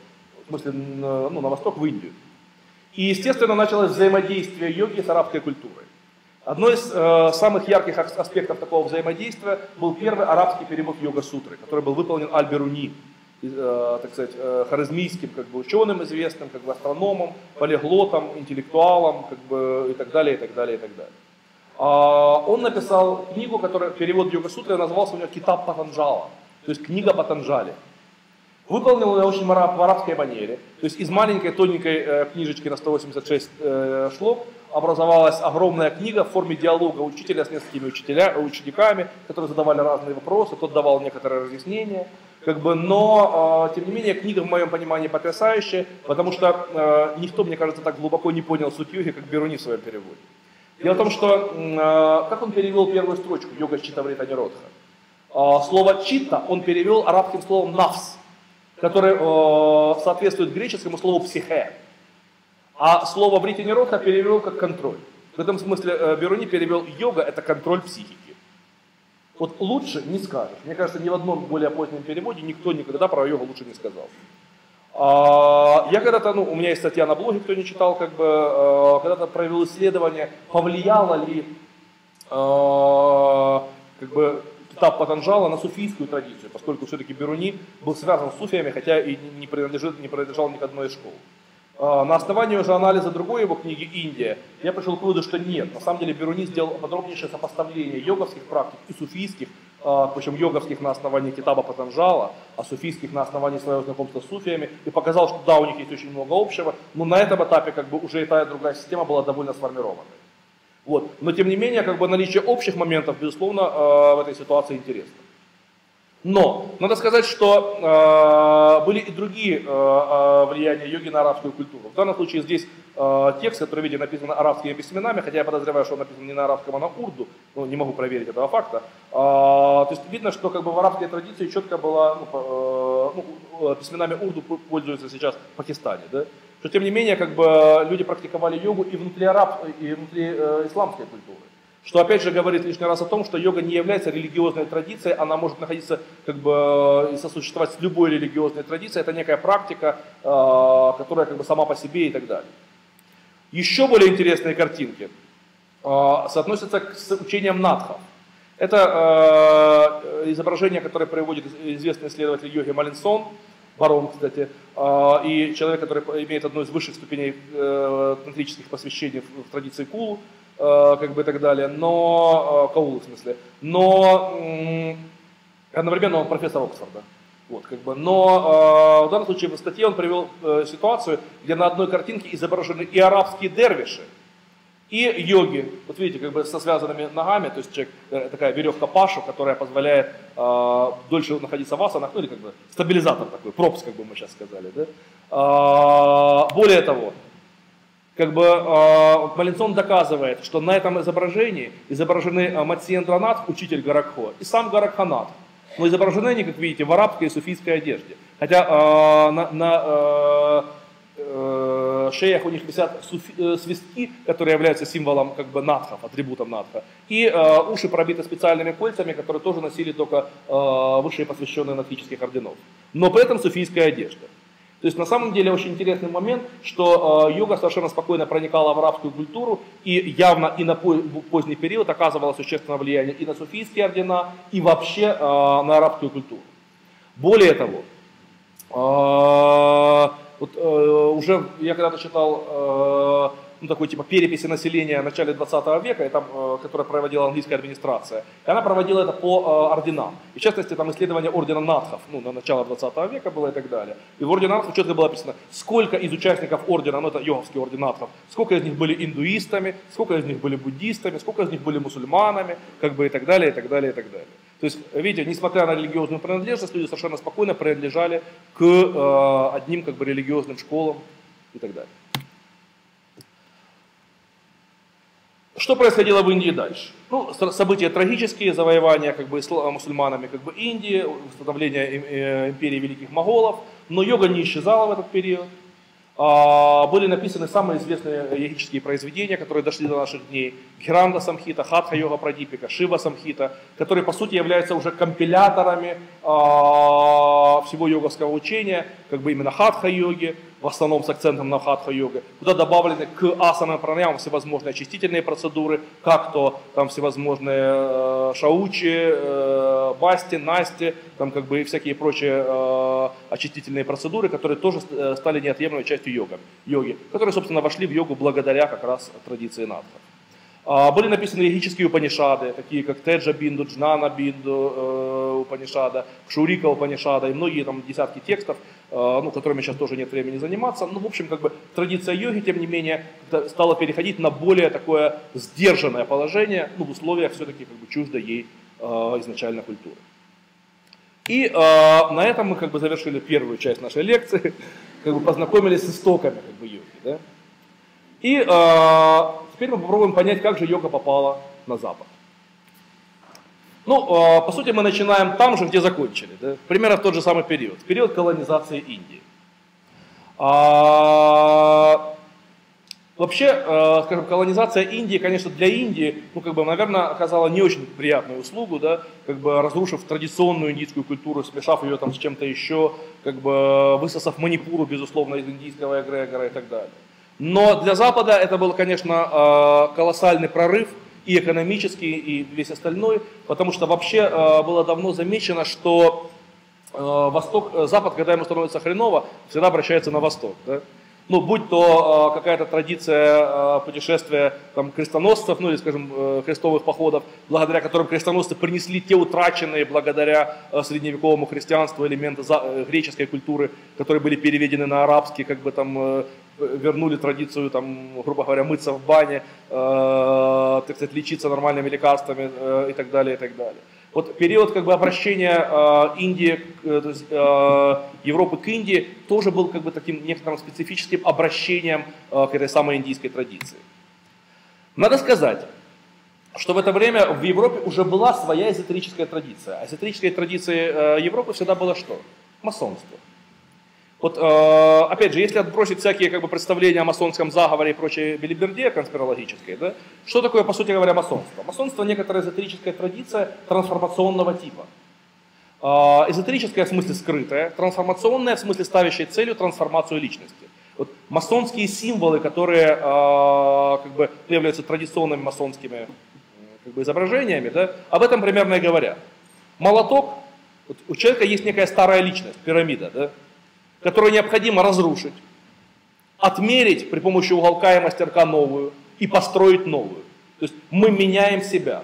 В смысле, ну, на восток, в Индию. И, естественно, началось взаимодействие йоги с арабской культурой. Одной из э, самых ярких аспектов такого взаимодействия был первый арабский перевод йога-сутры, который был выполнен Аль-Беруни, э, так сказать, э, харизмийским как бы, ученым известным, как бы астрономом, полиглотом, интеллектуалом как бы, и так далее, и так далее, и так далее. А, он написал книгу, которая перевод Йога Сутры назывался у него Китаб Патанджала, то есть книга Патанджали. Выполнил ее очень в арабской манере, то есть из маленькой тоненькой э, книжечки на 186 э, шлок образовалась огромная книга в форме диалога учителя с несколькими учителя, учениками, которые задавали разные вопросы, тот давал некоторые разъяснения. Как бы, но, э, тем не менее, книга в моем понимании потрясающая, потому что э, никто, мне кажется, так глубоко не понял суть йоги, как Беруни в своем переводе. Дело в том, что, э, как он перевел первую строчку, йога читаврита ниродха? Э, слово чита он перевел арабским словом навс, которое э, соответствует греческому слову психе. А слово врите ниродха перевел как контроль. В этом смысле Беруни перевел йога это контроль психики. Вот лучше не скажешь. Мне кажется, ни в одном более позднем переводе никто никогда про йогу лучше не сказал. А, я когда-то, ну, у меня есть статья на блоге, кто не читал, как бы, э, когда-то провел исследование, повлияло ли э, как бы, Китаб Патанжала на суфийскую традицию, поскольку все-таки Беруни был связан с суфиями, хотя и не принадлежит, не принадлежал ни к одной из школ. А, на основании уже анализа другой его книги «Индия» я пришел к выводу, что нет. На самом деле Беруни сделал подробнейшее сопоставление йоговских практик и суфийских, а, причем йоговских на основании Китаба Патанжала, а суфийских на основании своего знакомства с суфиями, и показал, что да, у них есть очень много общего, но на этом этапе как бы уже и та и другая система была довольно сформирована. Вот. Но тем не менее, как бы наличие общих моментов, безусловно, а, в этой ситуации интересно. Но надо сказать, что э, были и другие э, э, влияния йоги на арабскую культуру. В данном случае здесь э, текст, который, видите, написан арабскими письменами, хотя я подозреваю, что он написан не на арабском, а на урду, но не могу проверить этого факта. Э, то есть видно, что как бы в арабской традиции четко было, ну, э, ну, письменами урду пользуются сейчас в Пакистане, да? Что тем не менее, как бы люди практиковали йогу и внутри араб, и внутри э, исламской культуры. Что опять же говорит лишний раз о том, что йога не является религиозной традицией, она может находиться как бы и сосуществовать с любой религиозной традицией. Это некая практика, э, которая как бы сама по себе и так далее. Еще более интересные картинки э, соотносятся с учением надхов. Это э, изображение, которое приводит известный исследователь йоги Малинсон. барон, кстати, и человек, который имеет одну из высших ступеней тантрических посвящений в традиции Кулу, как бы и так далее, но, Каулы в смысле, но одновременно он профессор Оксфорда. Вот, как бы. Но э, в данном случае в статье он привел э, ситуацию, где на одной картинке изображены и арабские дервиши, и йоги. Вот видите, как бы со связанными ногами, то есть человек, э, такая веревка пашу, которая позволяет э, дольше находиться в асанах, ну или как бы стабилизатор такой, пропс, как бы мы сейчас сказали. Да? Э, более того, как бы э, Малинсон доказывает, что на этом изображении изображены э, Матсиендранат, учитель Гаракхо, и сам Гаракханат. Но изображены они, как видите, в арабской и суфийской одежде. Хотя э, на, на э, э, шеях у них висят суфи, э, свистки, которые являются символом как бы надхов, атрибутом надха. И э, уши пробиты специальными кольцами, которые тоже носили только э, высшие посвященные надхических орденов. Но при этом суфийская одежда. То есть на самом деле очень интересный момент, что э, йога совершенно спокойно проникала в арабскую культуру и явно и на поздний период оказывала существенное влияние и на суфийские ордена, и вообще э, на арабскую культуру. Более того, э, вот, э, уже я когда-то читал э, ну, такой типа переписи населения в начале 20 века, там, э, которая проводила английская администрация. И она проводила это по э, орденам. И в частности, там исследование ордена Надхов, ну, на начало 20 века было и так далее. И в ордене Надхов четко было написано, сколько из участников ордена, ну, это йоговский орден Надхов, сколько из них были индуистами, сколько из них были буддистами, сколько из них были мусульманами, как бы и так далее, и так далее, и так далее. То есть, видите, несмотря на религиозную принадлежность, люди совершенно спокойно принадлежали к э, одним как бы религиозным школам и так далее. Что происходило в Индии дальше? Ну, события трагические, завоевания как бы, мусульманами как бы, Индии, установление э, империи великих моголов, но йога не исчезала в этот период. А, были написаны самые известные йогические произведения, которые дошли до наших дней. Гиранда Самхита, Хатха Йога Прадипика, Шива Самхита, которые по сути являются уже компиляторами а, всего йоговского учения, как бы именно Хатха йоги, в основном с акцентом на хатха йога, куда добавлены к асанам пранамам всевозможные очистительные процедуры, как то там всевозможные э, шаучи, э, басти, насти, там как бы и всякие прочие э, очистительные процедуры, которые тоже э, стали неотъемлемой частью йога, йоги, которые, собственно, вошли в йогу благодаря как раз традиции надха. Были написаны йогические упанишады, такие как Теджа Бинду, Джнана Бинду э, Упанишада, Кшурика Упанишада и многие там десятки текстов, э, ну, которыми сейчас тоже нет времени заниматься. Ну, в общем, как бы традиция йоги, тем не менее, стала переходить на более такое сдержанное положение, ну, в условиях все-таки как бы чуждо ей э, изначально культуры. И э, на этом мы как бы завершили первую часть нашей лекции, как бы познакомились с истоками как бы йоги. Да? И э, теперь мы попробуем понять, как же йога попала на Запад. Ну, э, по сути, мы начинаем там же, где закончили. Да? Примерно в тот же самый период. Период колонизации Индии. А, вообще, э, скажем, колонизация Индии, конечно, для Индии, ну, как бы, наверное, оказала не очень приятную услугу, да, как бы разрушив традиционную индийскую культуру, смешав ее там с чем-то еще, как бы высосав Манипуру, безусловно, из индийского эгрегора и так далее. Но для Запада это был, конечно, э, колоссальный прорыв и экономический, и весь остальной, потому что вообще э, было давно замечено, что э, Восток, Запад, когда ему становится хреново, всегда обращается на Восток. Да? ну, будь то э, какая-то традиция э, путешествия там, крестоносцев, ну или, скажем, э, крестовых походов, благодаря которым крестоносцы принесли те утраченные благодаря э, средневековому христианству элементы за, э, греческой культуры, которые были переведены на арабский, как бы там э, вернули традицию, там, грубо говоря, мыться в бане, э, так сказать, лечиться нормальными лекарствами э, и так далее, и так далее. Вот период как бы обращения э, Индии, э, то есть, э, Европы к Индии тоже был как бы таким некоторым специфическим обращением э, к этой самой индийской традиции. Надо сказать, что в это время в Европе уже была своя эзотерическая традиция. А эзотерической традицией э, Европы всегда было что? Масонство. Вот, э, опять же, если отбросить всякие как бы, представления о масонском заговоре и прочей белиберде конспирологической, да, что такое, по сути говоря, масонство? Масонство – некоторая эзотерическая традиция трансформационного типа. Э, эзотерическая в смысле скрытая, трансформационная в смысле ставящая целью трансформацию личности. Вот масонские символы, которые э, как бы, являются традиционными масонскими как бы, изображениями, да, об этом примерно и говорят. Молоток, вот у человека есть некая старая личность, пирамида, да, которую необходимо разрушить, отмерить при помощи уголка и мастерка новую и построить новую. То есть мы меняем себя.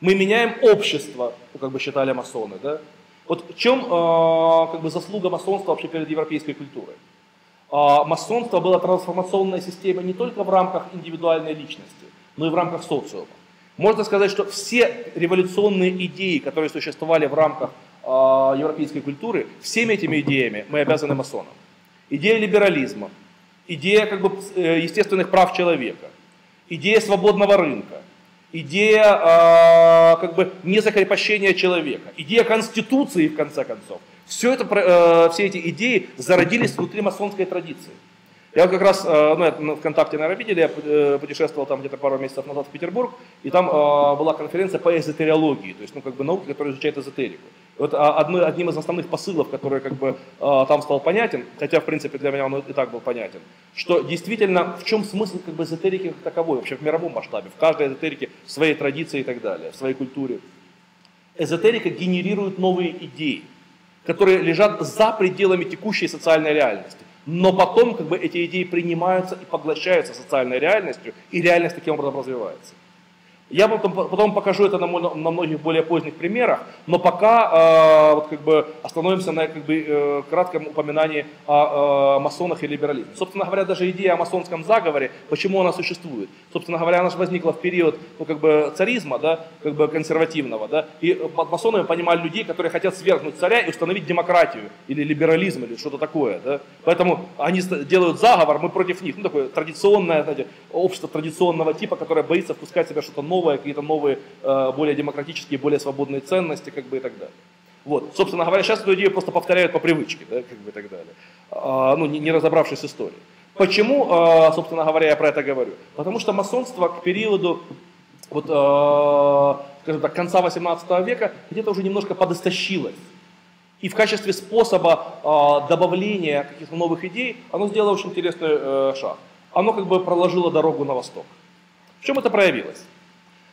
Мы меняем общество, как бы считали масоны. Да? Вот в чем э, как бы заслуга масонства вообще перед европейской культурой? Э, масонство было трансформационной системой не только в рамках индивидуальной личности, но и в рамках социума. Можно сказать, что все революционные идеи, которые существовали в рамках европейской культуры, всеми этими идеями мы обязаны масонам. Идея либерализма, идея как бы, э, естественных прав человека, идея свободного рынка, идея э, как бы незакрепощения человека, идея конституции в конце концов. Все, это, э, все эти идеи зародились внутри масонской традиции. Я как раз, э, ну, ВКонтакте, наверное, видели, я э, путешествовал там где-то пару месяцев назад в Петербург, и там э, была конференция по эзотериологии, то есть, ну, как бы науки, которая изучает эзотерику. Вот а, одно, одним из основных посылов, который как бы там стал понятен, хотя, в принципе, для меня он и так был понятен, что действительно, в чем смысл как бы эзотерики как таковой, вообще в мировом масштабе, в каждой эзотерике в своей традиции и так далее, в своей культуре. Эзотерика генерирует новые идеи, которые лежат за пределами текущей социальной реальности но потом как бы эти идеи принимаются и поглощаются социальной реальностью, и реальность таким образом развивается. Я потом, потом покажу это на, на многих более поздних примерах, но пока э, вот как бы остановимся на как бы, э, кратком упоминании о э, масонах и либерализме. Собственно говоря, даже идея о масонском заговоре, почему она существует. Собственно говоря, она же возникла в период ну, как бы, царизма, да, как бы консервативного. Да, и под масонами понимали людей, которые хотят свергнуть царя и установить демократию или либерализм или что-то такое. Да. Поэтому они делают заговор, мы против них. Ну, такое традиционное знаете, общество традиционного типа, которое боится впускать в себя что-то новое новое, какие-то новые, э, более демократические, более свободные ценности, как бы и так далее. Вот, собственно говоря, сейчас эту идею просто повторяют по привычке, да, как бы и так далее, а, ну, не, разобравшись с историей. Почему, а, собственно говоря, я про это говорю? Потому что масонство к периоду, вот, а, скажем так, конца 18 века где-то уже немножко подостащилось. И в качестве способа добавления каких-то новых идей оно сделало очень интересный э, шаг. Оно как бы проложило дорогу на восток. В чем это проявилось?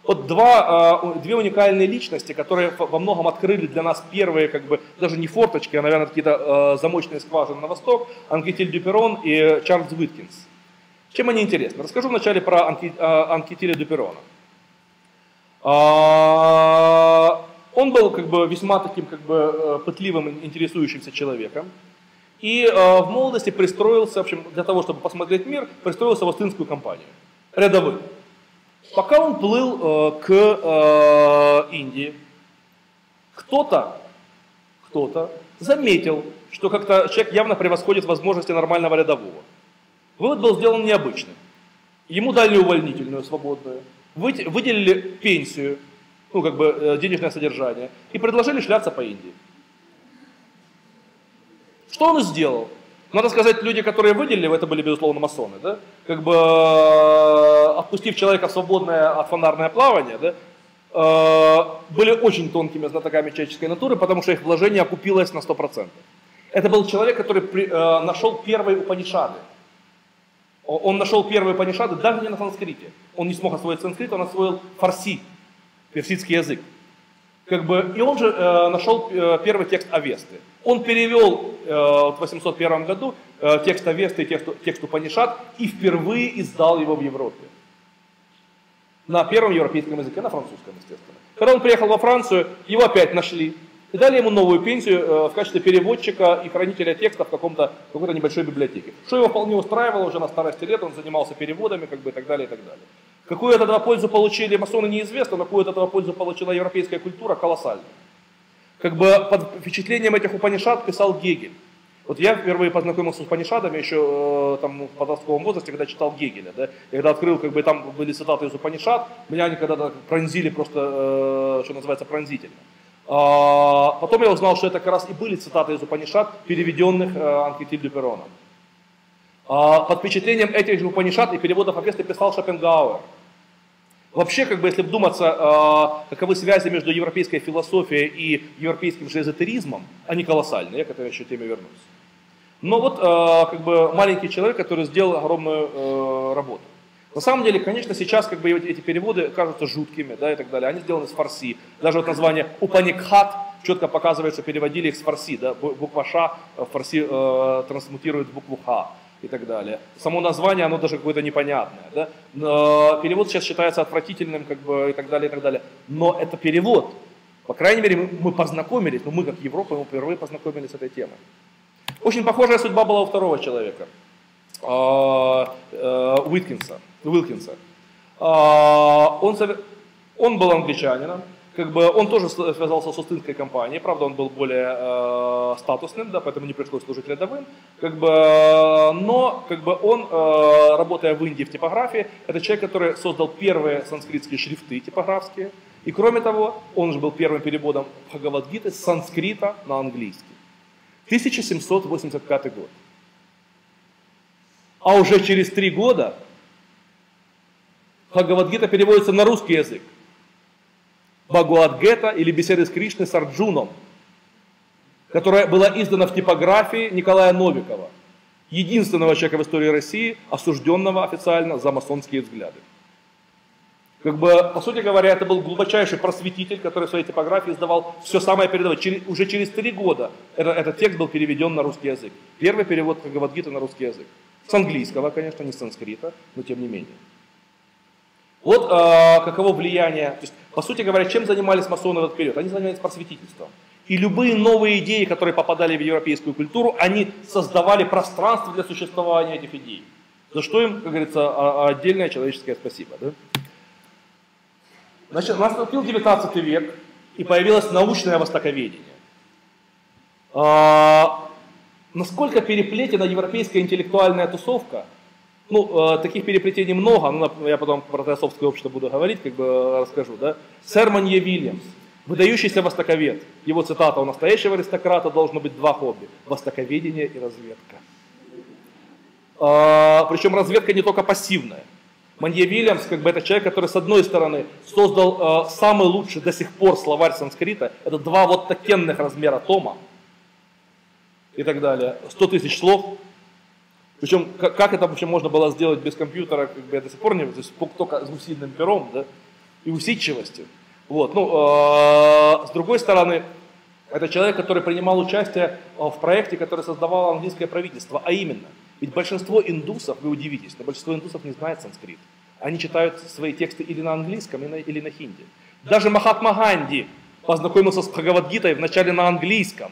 Вот два, а, две уникальные личности, которые во многом открыли для нас первые, как бы, даже не форточки, а, наверное, какие-то а, замочные скважины на восток, Анкетиль Дюперон и Чарльз Уиткинс. Чем они интересны? Расскажу вначале про Анкетиля Дюперона. Он был как бы весьма таким как бы пытливым, интересующимся человеком. И в молодости пристроился, в общем, для того, чтобы посмотреть мир, пристроился в Остинскую компанию. Рядовым. Пока он плыл э, к э, Индии, кто-то, кто-то заметил, что как-то человек явно превосходит возможности нормального рядового. Вывод был сделан необычный. Ему дали увольнительную, свободную, выделили пенсию, ну как бы э, денежное содержание, и предложили шляться по Индии. Что он сделал? Надо сказать, люди, которые выделили, это были, безусловно, масоны, да? Как бы э, отпустив человека в свободное от фонарное плавание, да? Э, были очень тонкими знатоками человеческой натуры, потому что их вложение окупилось на 100%. Это был человек, который при, э, нашел первые Упанишады. Он нашел первые Упанишады даже не на санскрите. Он не смог освоить санскрит, он освоил фарси, персидский язык. Как бы, и он же э, нашел э, первый текст Авесты. Он перевел э, в 801 году э, текст Авесты и текст, текст Упанишат и впервые издал его в Европе. На первом европейском языке, на французском, естественно. Когда он приехал во Францию, его опять нашли. И дали ему новую пенсию э, в качестве переводчика и хранителя текста в каком-то, какой-то небольшой библиотеке. Что его вполне устраивало уже на старости лет, он занимался переводами как бы, и так далее, и так далее. Какую от этого пользу получили масоны, неизвестно, но какую от этого пользу получила европейская культура, колоссальная. Как бы под впечатлением этих Упанишад писал Гегель. Вот я впервые познакомился с Упанишадами еще э, там, в подростковом возрасте, когда читал Гегеля. Да? Я когда открыл, как бы там были цитаты из Упанишад, меня они когда-то пронзили просто, э, что называется, пронзительно. А, потом я узнал, что это как раз и были цитаты из Упанишад, переведенных э, Анкетиль Дюпероном. А, под впечатлением этих же Упанишад и переводов Авесты писал Шопенгауэр. Вообще, как бы, если вдуматься, э, каковы связи между европейской философией и европейским же они колоссальны, я к этой еще теме вернусь. Но вот, э, как бы, маленький человек, который сделал огромную э, работу. На самом деле, конечно, сейчас как бы эти переводы кажутся жуткими, да, и так далее. Они сделаны с фарси. Даже вот название Упаникхат, четко показывается, переводили их с фарси, да, буква Ш в фарси э, трансмутирует букву Х и так далее. Само название, оно даже какое-то непонятное. Да? Но перевод сейчас считается отвратительным как бы, и так далее, и так далее. Но это перевод. По крайней мере, мы, познакомились, ну мы как Европа, мы впервые познакомились с этой темой. Очень похожая судьба была у второго человека, а, э, Уиткинса. Уилкинса. А, он, он был англичанином, как бы он тоже связался с Устинской компанией, правда, он был более э, статусным, да, поэтому не пришлось служить рядовым, как бы, но как бы он, э, работая в Индии в типографии, это человек, который создал первые санскритские шрифты типографские, и кроме того, он же был первым переводом Бхагавадгиты с санскрита на английский. 1785 год. А уже через три года Бхагавадгита переводится на русский язык. Бхагавадгета или беседы с Кришной с Арджуном, которая была издана в типографии Николая Новикова, единственного человека в истории России, осужденного официально за масонские взгляды. Как бы, по сути говоря, это был глубочайший просветитель, который в своей типографии издавал все самое передовое. Через, уже через три года это, этот текст был переведен на русский язык. Первый перевод Бхагавадгиты на русский язык. С английского, конечно, не с санскрита, но тем не менее. Вот э, каково влияние, то есть, по сути говоря, чем занимались масоны в этот период? Они занимались просветительством. И любые новые идеи, которые попадали в европейскую культуру, они создавали пространство для существования этих идей. За что им, как говорится, отдельное человеческое спасибо. Да? Значит, наступил 19 век, и появилось научное востоковедение. А, насколько переплетена европейская интеллектуальная тусовка – ну, э, таких переплетений много, но я потом про теософское общество буду говорить, как бы э, расскажу, да. Сэр Манье Вильямс, выдающийся востоковед. Его цитата «У настоящего аристократа должно быть два хобби – востоковедение и разведка». А, причем разведка не только пассивная. Манье Вильямс, как бы это человек, который с одной стороны создал э, самый лучший до сих пор словарь санскрита, это два вот такенных размера тома и так далее, 100 тысяч слов, причем, как, это вообще можно было сделать без компьютера, как бы я до сих пор не то есть только с гусиным пером, да, и усидчивостью. Вот, ну, э, с другой стороны, это человек, который принимал участие в проекте, который создавало английское правительство, а именно, ведь большинство индусов, вы удивитесь, но большинство индусов не знает санскрит. Они читают свои тексты или на английском, или на, или на хинди. Даже Махатма Ганди познакомился с Бхагавадгитой вначале на английском,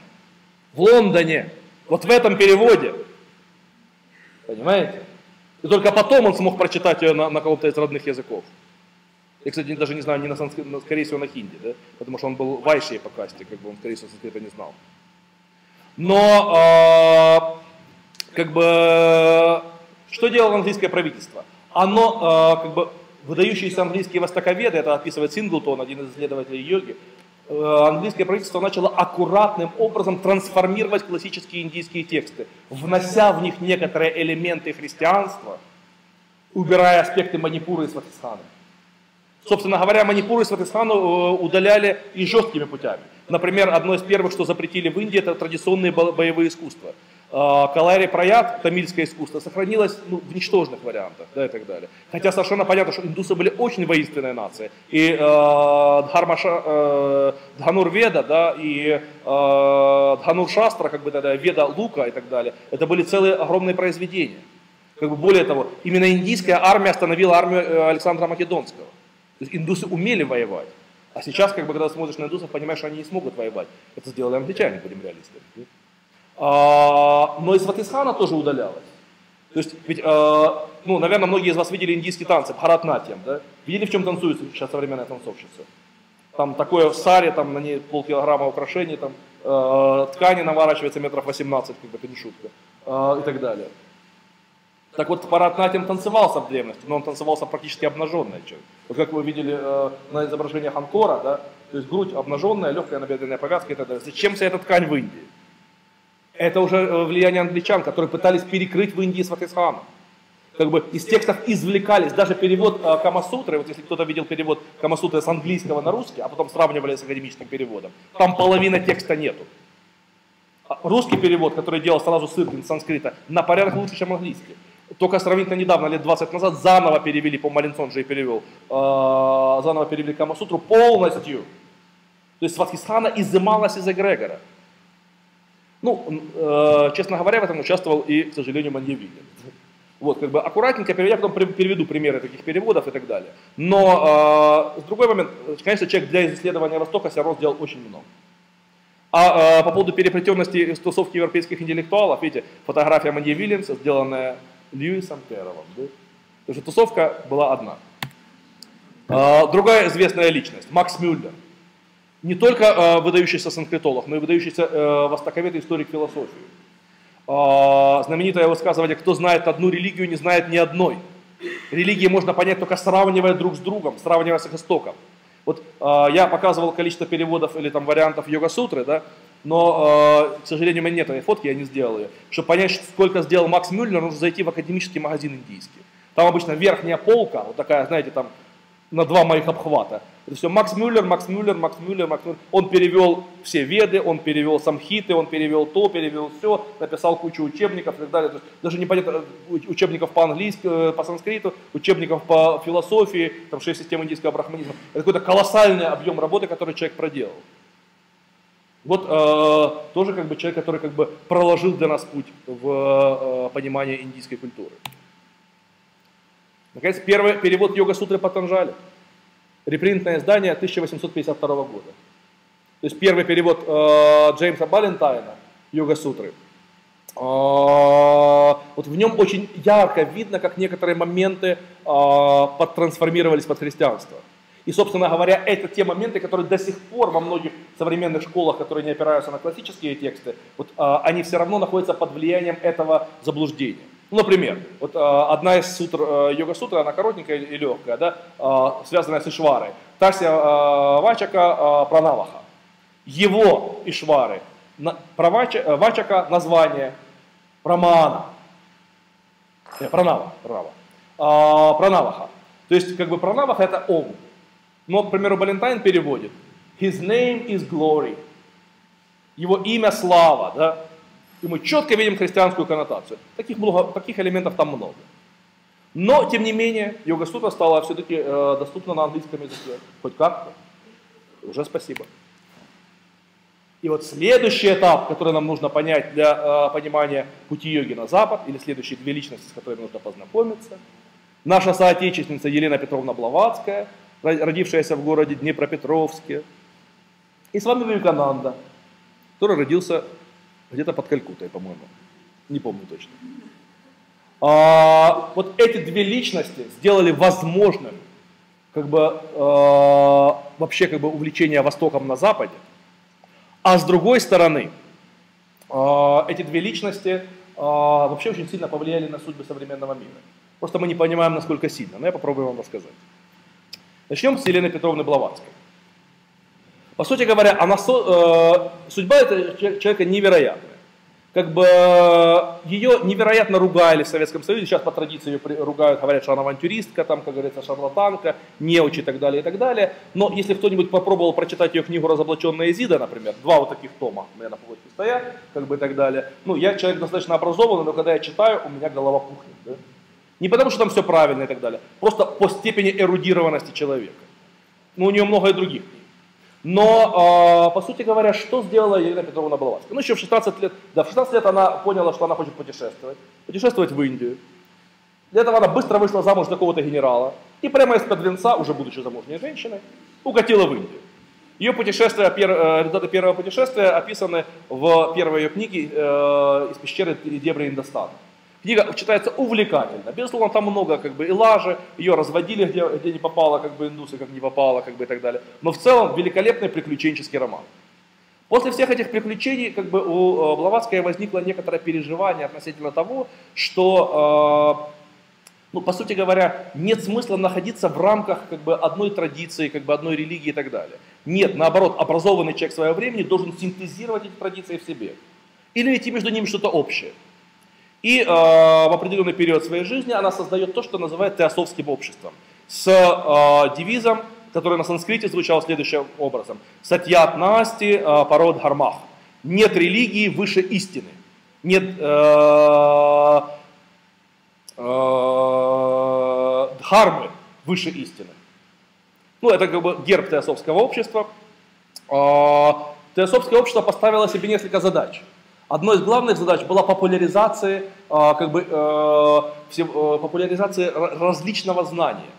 в Лондоне, вот в этом переводе. Понимаете? И только потом он смог прочитать ее на, на каком-то из родных языков. Я, кстати, даже не знаю, не на санскрит, скорее всего, на хинди, да? потому что он был вайшей по касте, как бы он, скорее всего, санскрита не знал. Но, э, как бы, что делало английское правительство? Оно, э, как бы, выдающиеся английские востоковеды, это описывает Синглтон, один из исследователей йоги, английское правительство начало аккуратным образом трансформировать классические индийские тексты, внося в них некоторые элементы христианства, убирая аспекты Манипура и Сватисхана. Собственно говоря, Манипур и Сватисхану э, удаляли и жесткими путями. Например, одно из первых, что запретили в Индии, это традиционные боевые искусства. А, Калари Праят, тамильское искусство, сохранилось ну, в ничтожных вариантах да, и так далее. Хотя совершенно понятно, что индусы были очень воинственная нация. И э, Дхармаша, э, Дханур Веда да, и э, Дханур Шастра, как бы тогда, Веда Лука и так далее, это были целые огромные произведения. Как бы более того, именно индийская армия остановила армию э, Александра Македонского. То есть индусы умели воевать. А сейчас, как бы, когда смотришь на индусов, понимаешь, что они не смогут воевать. Это сделали англичане, будем реалистами. А, но из Ватисхана тоже удалялось. То есть, ведь, а, ну, наверное, многие из вас видели индийские танцы, бхаратнатьям, да? Видели, в чем танцует сейчас современная танцовщица? Там такое в саре, там на ней полкилограмма украшений, там э, ткани наворачивается метров 18, как бы это не шутка, и так далее. Так вот, Паратнатим танцевался в древности, но он танцевался практически обнаженный. Вот как вы видели э, на изображениях Анкора, да, то есть грудь обнаженная, легкая набедренная повязка и так далее. Зачем вся эта ткань в Индии? Это уже э, влияние англичан, которые пытались перекрыть в Индии Сватисхана. Как бы из текстов извлекались, даже перевод э, Камасутры, вот если кто-то видел перевод Камасутры с английского на русский, а потом сравнивали с академическим переводом, там половина текста нету. А русский перевод, который делал сразу Сыркин с санскрита, на порядок лучше, чем английский. Только сравнительно недавно, лет 20 назад, заново перевели, по Малинсон же и перевел, э, заново перевели Камасутру полностью. То есть Сватхисхана изымалась из эгрегора. Ну, э, честно говоря, в этом участвовал и, к сожалению, Маньявилин. Вот, как бы аккуратненько переведя, потом переведу примеры таких переводов и так далее. Но, э, с другой момент, конечно, человек для исследования Востока равно сделал очень много. А э, по поводу переплетенности тусовки европейских интеллектуалов, видите, фотография Манье Вильямса, сделанная Льюисом Перровым. Да? Потому что тусовка была одна. Э, другая известная личность, Макс Мюллер. Не только э, выдающийся санкретолог, но и выдающийся э, востоковед и историк философии. Э, знаменитое высказывание «Кто знает одну религию, не знает ни одной». Религии можно понять только сравнивая друг с другом, сравнивая с их истоком. Вот э, я показывал количество переводов или там вариантов йога-сутры, да, но, э, к сожалению, у меня нет этой фотки, я не сделал ее. Чтобы понять, сколько сделал Макс Мюллер, нужно зайти в академический магазин индийский. Там обычно верхняя полка, вот такая, знаете, там на два моих обхвата. Это все Макс Мюллер, Макс Мюллер, Макс Мюллер, Макс Мюллер. Он перевел все веды, он перевел самхиты, он перевел то, перевел все, написал кучу учебников и так далее. То есть даже непонятно, э, учебников по английскому, э, по санскриту, учебников по философии, там шесть систем индийского брахманизма. Это какой-то колоссальный объем работы, который человек проделал. Вот э, тоже как бы человек, который как бы проложил для нас путь в э, понимание индийской культуры. Наконец, первый перевод йога-сутры Патанжали. Репринтное издание 1852 года. То есть первый перевод э, Джеймса Балентайна йога-сутры. Э, вот в нем очень ярко видно, как некоторые моменты э, подтрансформировались под христианство. И, собственно говоря, это те моменты, которые до сих пор во многих современных школах, которые не опираются на классические тексты, вот, э, они все равно находятся под влиянием этого заблуждения. Ну, например, вот э, одна из сутр, э, йога-сутра, она коротенькая и легкая, да, э, связанная с Ишварой. Тася э, Вачака Пранаваха. Его Ишвары, Правача, э, Вачака название Прамана. Э, пранава, Пранава. Пранаваха. То есть, как бы Пранаваха это он. Но, к примеру, Балентайн переводит. His name is glory. Его имя слава, да. И мы четко видим христианскую коннотацию. Таких, много, таких элементов там много. Но, тем не менее, йога-сутра стала все-таки э, доступна на английском языке. Хоть как-то. Уже спасибо. И вот следующий этап, который нам нужно понять для э, понимания пути йоги на Запад, или следующие две личности, с которыми нужно познакомиться, наша соотечественница Елена Петровна Блаватская, родившаяся в городе Днепропетровске, и с вами Вивекананда, который родился где-то под Калькутой, по-моему. Не помню точно. А, вот эти две личности сделали возможным как бы, а, вообще как бы увлечение Востоком на Западе. А с другой стороны, а, эти две личности а, вообще очень сильно повлияли на судьбы современного мира. Просто мы не понимаем, насколько сильно. Но я попробую вам рассказать. Начнем с Елены Петровны Блаватской. По сути говоря, она, э, судьба этого человека невероятная. Как бы ее невероятно ругали в Советском Союзе, сейчас по традиции ее ругают, говорят, что она авантюристка, там, как говорится, шарлатанка, неуч и так далее, и так далее. Но если кто-нибудь попробовал прочитать ее книгу «Разоблаченная Изида», например, два вот таких тома у меня на полочке стоят, как бы и так далее. Ну, я человек достаточно образованный, но когда я читаю, у меня голова пухнет. Да? Не потому, что там все правильно и так далее, просто по степени эрудированности человека. Ну, у нее много и других книг. Но, э, по сути говоря, что сделала Елена Петровна Блаватская? Ну, еще в 16 лет, да, в 16 лет она поняла, что она хочет путешествовать, путешествовать в Индию. Для этого она быстро вышла замуж за какого-то генерала и прямо из-под венца, уже будучи замужней женщиной, укатила в Индию. Ее путешествия, э, результаты первого путешествия описаны в первой ее книге э, «Из пещеры Дебры Индостана». Книга читается увлекательно. Безусловно, там много как бы и лажи, ее разводили где, где не попало, как бы индусы, как не попало, как бы и так далее. Но в целом великолепный приключенческий роман. После всех этих приключений как бы у э, Блаватской возникло некоторое переживание относительно того, что, э, ну, по сути говоря, нет смысла находиться в рамках как бы, одной традиции, как бы, одной религии и так далее. Нет, наоборот, образованный человек своего времени должен синтезировать эти традиции в себе. Или найти между ними что-то общее. И э, в определенный период своей жизни она создает то, что называют теософским обществом. С э, девизом, который на санскрите звучал следующим образом. Сатьят Насти э, Парод Хармах. Нет религии выше истины. Нет э, э, дхармы выше истины. Ну, это как бы герб теософского общества. Теософское общество поставило себе несколько задач. Одной из главных задач была популяризация, как бы, популяризация различного знания.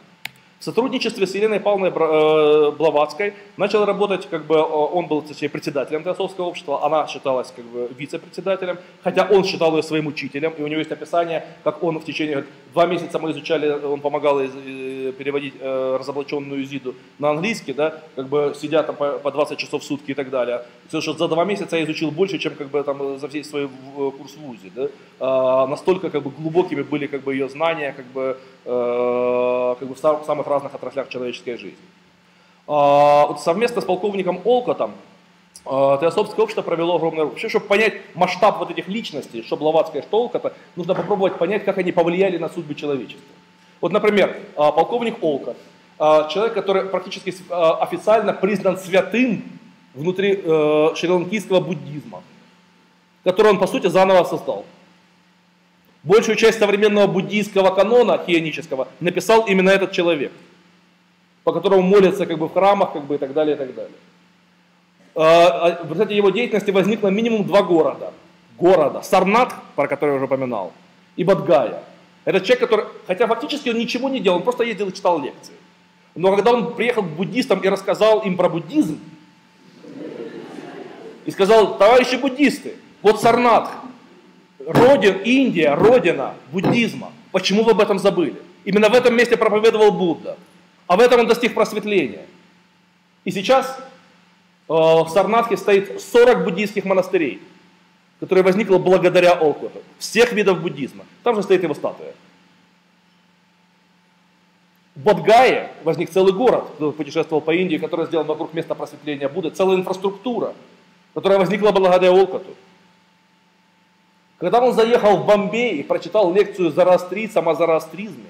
В сотрудничестве с Еленой Павловной э, Блаватской начал работать, как бы он был точнее, председателем Теософского общества, она считалась как бы вице-председателем, хотя он считал ее своим учителем, и у него есть описание, как он в течение два месяца мы изучали, он помогал э, переводить э, разоблаченную Зиду на английский, да, как бы сидя там по 20 часов в сутки и так далее. Все, что за два месяца я изучил больше, чем как бы там за весь свой курс в ВУЗе, да. А, настолько как бы глубокими были как бы ее знания, как бы, как бы в самых разных отраслях человеческой жизни. А, вот совместно с полковником Олкотом Теософское общество провело огромную работу. Вообще, чтобы понять масштаб вот этих личностей, что Блаватская, что Олкота, нужно попробовать понять, как они повлияли на судьбы человечества. Вот, например, а, полковник Олкот, человек, который практически официально признан святым внутри э, шри-ланкийского буддизма, который он, по сути, заново создал. Большую часть современного буддийского канона хионического написал именно этот человек, по которому молятся как бы в храмах как бы, и так далее, и так далее. А, а, в результате его деятельности возникло минимум два города. Города. Сарнат, про который я уже упоминал, и Бадгая. Это человек, который, хотя фактически он ничего не делал, он просто ездил и читал лекции. Но когда он приехал к буддистам и рассказал им про буддизм, и сказал, товарищи буддисты, вот Сарнат, родин, Индия, родина буддизма. Почему вы об этом забыли? Именно в этом месте проповедовал Будда. А в этом он достиг просветления. И сейчас э, в Сарнатхе стоит 40 буддийских монастырей, которые возникли благодаря Олкоту. Всех видов буддизма. Там же стоит его статуя. В Бодгае возник целый город, кто путешествовал по Индии, который сделан вокруг места просветления Будды, целая инфраструктура, которая возникла благодаря Олкоту. Когда он заехал в Бомбей и прочитал лекцию зарастрийцам о зарастризме,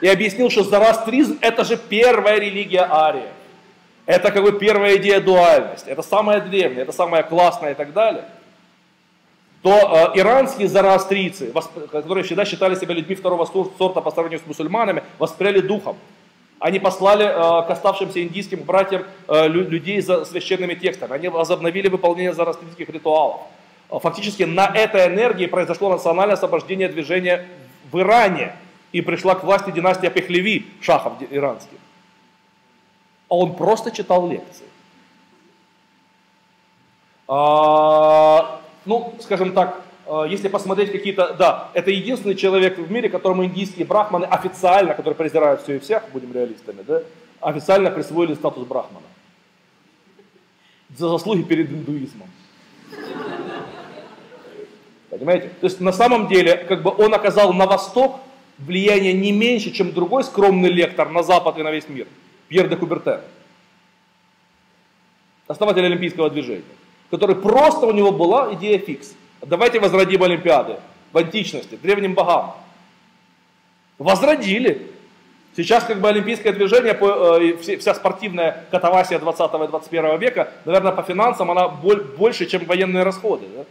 и объяснил, что зарастризм это же первая религия Ария. Это как бы первая идея дуальности. Это самая древняя, это самая классная и так далее. То э, иранские зарастрийцы, которые всегда считали себя людьми второго сорта по сравнению с мусульманами, воспряли духом. Они послали э, к оставшимся индийским братьям э, людей за священными текстами. Они возобновили выполнение зарастрийских ритуалов. А фактически на этой энергии произошло национальное освобождение движения в Иране. И пришла к власти династия Пехлеви, шахов иранских. А он просто читал лекции. А, ну, скажем так, а, если посмотреть какие-то, да, это единственный человек в мире, которому индийские брахманы официально, которые презирают все и всех, будем реалистами, да, официально присвоили статус брахмана. За заслуги перед индуизмом. Понимаете? То есть на самом деле, как бы он оказал на Восток влияние не меньше, чем другой скромный лектор на Запад и на весь мир. Пьер де Кубертен. Основатель олимпийского движения. Который просто у него была идея фикс. Давайте возродим Олимпиады в античности, древним богам. Возродили. Сейчас как бы олимпийское движение, э, вся спортивная катавасия 20 и 21 века, наверное, по финансам она больше, чем военные расходы. Да?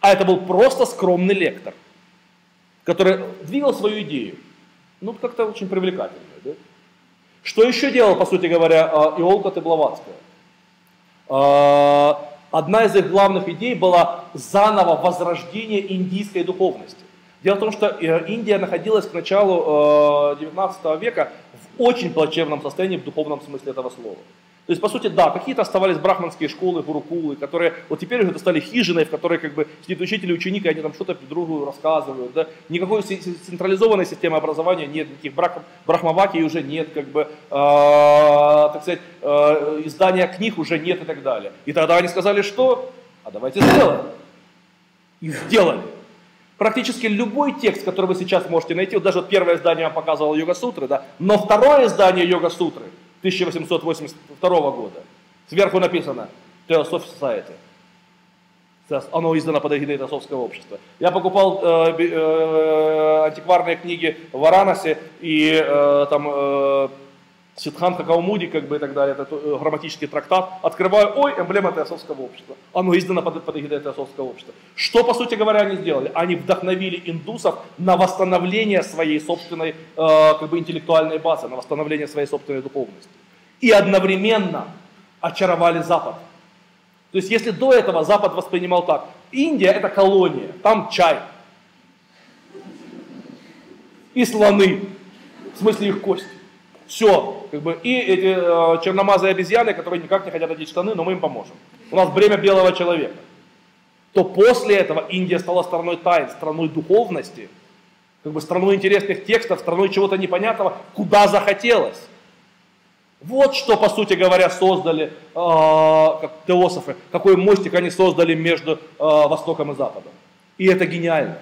А это был просто скромный лектор, который двигал свою идею. Ну, как-то очень привлекательно. Да? Что еще делал, по сути говоря, а, Иолкот и Блаватская? А, одна из их главных идей была заново возрождение индийской духовности. Дело в том, что э, Индия находилась к началу 19 э, века в очень плачевном состоянии в духовном смысле этого слова. То есть, по сути, да, какие-то оставались брахманские школы, гурукулы, которые вот теперь уже стали хижиной, в которой как бы сидит учитель и ученик, и они там что-то друг другу рассказывают. Да? Никакой централизованной системы образования нет, никаких брах, брахмаваки уже нет, как бы, э, так сказать, э, издания книг уже нет и так далее. И тогда они сказали, что? А давайте сделаем. И сделали. Практически любой текст, который вы сейчас можете найти, вот даже вот первое издание я показывал Йога-сутры, да, но второе издание Йога-сутры – 1882 года. Сверху написано Theosophy Society. Оно издано под эгидой Теософского общества. Я покупал э, э, антикварные книги в Варанасе и э, там э, Сидханха Каумуди, как бы и так далее, это э, грамматический трактат. Открываю, ой, эмблема Теософского общества. Оно издано под, под эгидой Теософского общества. Что, по сути говоря, они сделали? Они вдохновили индусов на восстановление своей собственной э, как бы интеллектуальной базы, на восстановление своей собственной духовности. и одновременно очаровали Запад. То есть если до этого Запад воспринимал так, Индия это колония, там чай и слоны, в смысле их кости. Все, как бы, и эти э, черномазые обезьяны, которые никак не хотят одеть штаны, но мы им поможем. У нас бремя белого человека. То после этого Индия стала страной тайн, страной духовности, как бы страной интересных текстов, страной чего-то непонятного, куда захотелось. Вот что, по сути говоря, создали э, как теософы, какой мостик они создали между э, Востоком и Западом. И это гениально.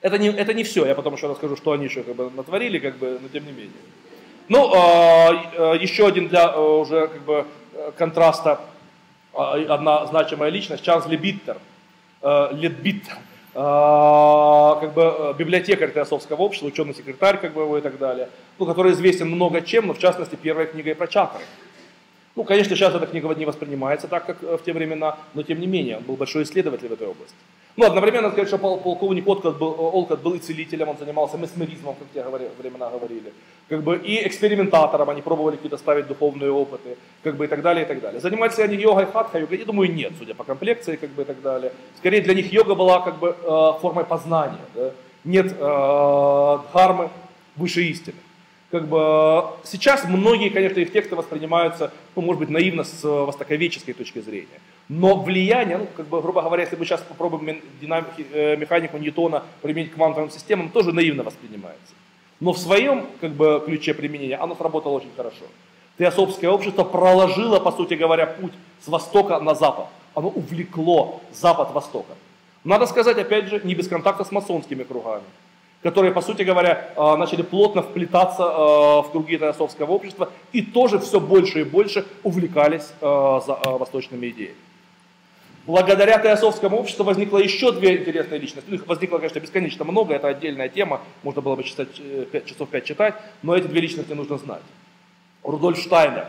Это не, это не все, я потом еще расскажу, что они еще как бы натворили, как бы, но тем не менее. Ну, э, э, еще один для э, уже как бы контраста, э, одна значимая личность, Чарльз Лебиттер, э, Лебиттер, э, как бы библиотекарь Теософского общества, ученый-секретарь как бы его и так далее, ну, который известен много чем, но в частности первой книгой про чакры. Ну, конечно, сейчас эта книга не воспринимается так, как в те времена, но тем не менее, он был большой исследователь в этой области. Ну, одновременно сказать, что полковник Олкот был, Олкот был и целителем, он занимался месмеризмом, как те времена говорили. Как бы и экспериментатором, они пробовали какие-то ставить духовные опыты, как бы и так далее, и так далее. Занимались ли они йогой, хатха, йогой? Я думаю, нет, судя по комплекции, как бы и так далее. Скорее для них йога была как бы э, формой познания. Да? Нет э, дхармы выше истины. Как бы сейчас многие, конечно, их тексты воспринимаются, ну, может быть, наивно с востоковедческой точки зрения. Но влияние, ну, как бы, грубо говоря, если мы сейчас попробуем динамики, э, механику Ньютона применить к квантовым системам, тоже наивно воспринимается. Но в своем как бы, ключе применения оно сработало очень хорошо. Теософское общество проложило, по сути говоря, путь с востока на запад. Оно увлекло запад востока. Надо сказать, опять же, не без контакта с масонскими кругами, которые, по сути говоря, э, начали плотно вплетаться э, в круги теософского общества и тоже все больше и больше увлекались восточными идеями. Благодаря Теософскому обществу возникло еще две интересные личности. Их возникло, конечно, бесконечно много, это отдельная тема, можно было бы читать, 5, э, часов 5 читать, но эти две личности нужно знать. Рудольф Штайнер,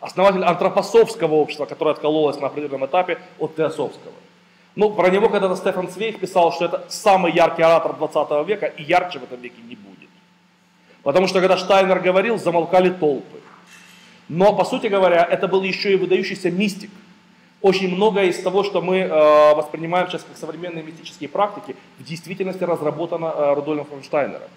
основатель антропосовского общества, которое откололось на определенном этапе от Теософского. Ну, про него когда-то Стефан Цвейх писал, что это самый яркий оратор 20 века, и ярче в этом веке не будет. Потому что когда Штайнер говорил, замолкали толпы. Но, по сути говоря, это был еще и выдающийся мистик – очень многое из того, что мы э, воспринимаем сейчас как современные мистические практики, в действительности разработано э, Рудольфом Штайнером.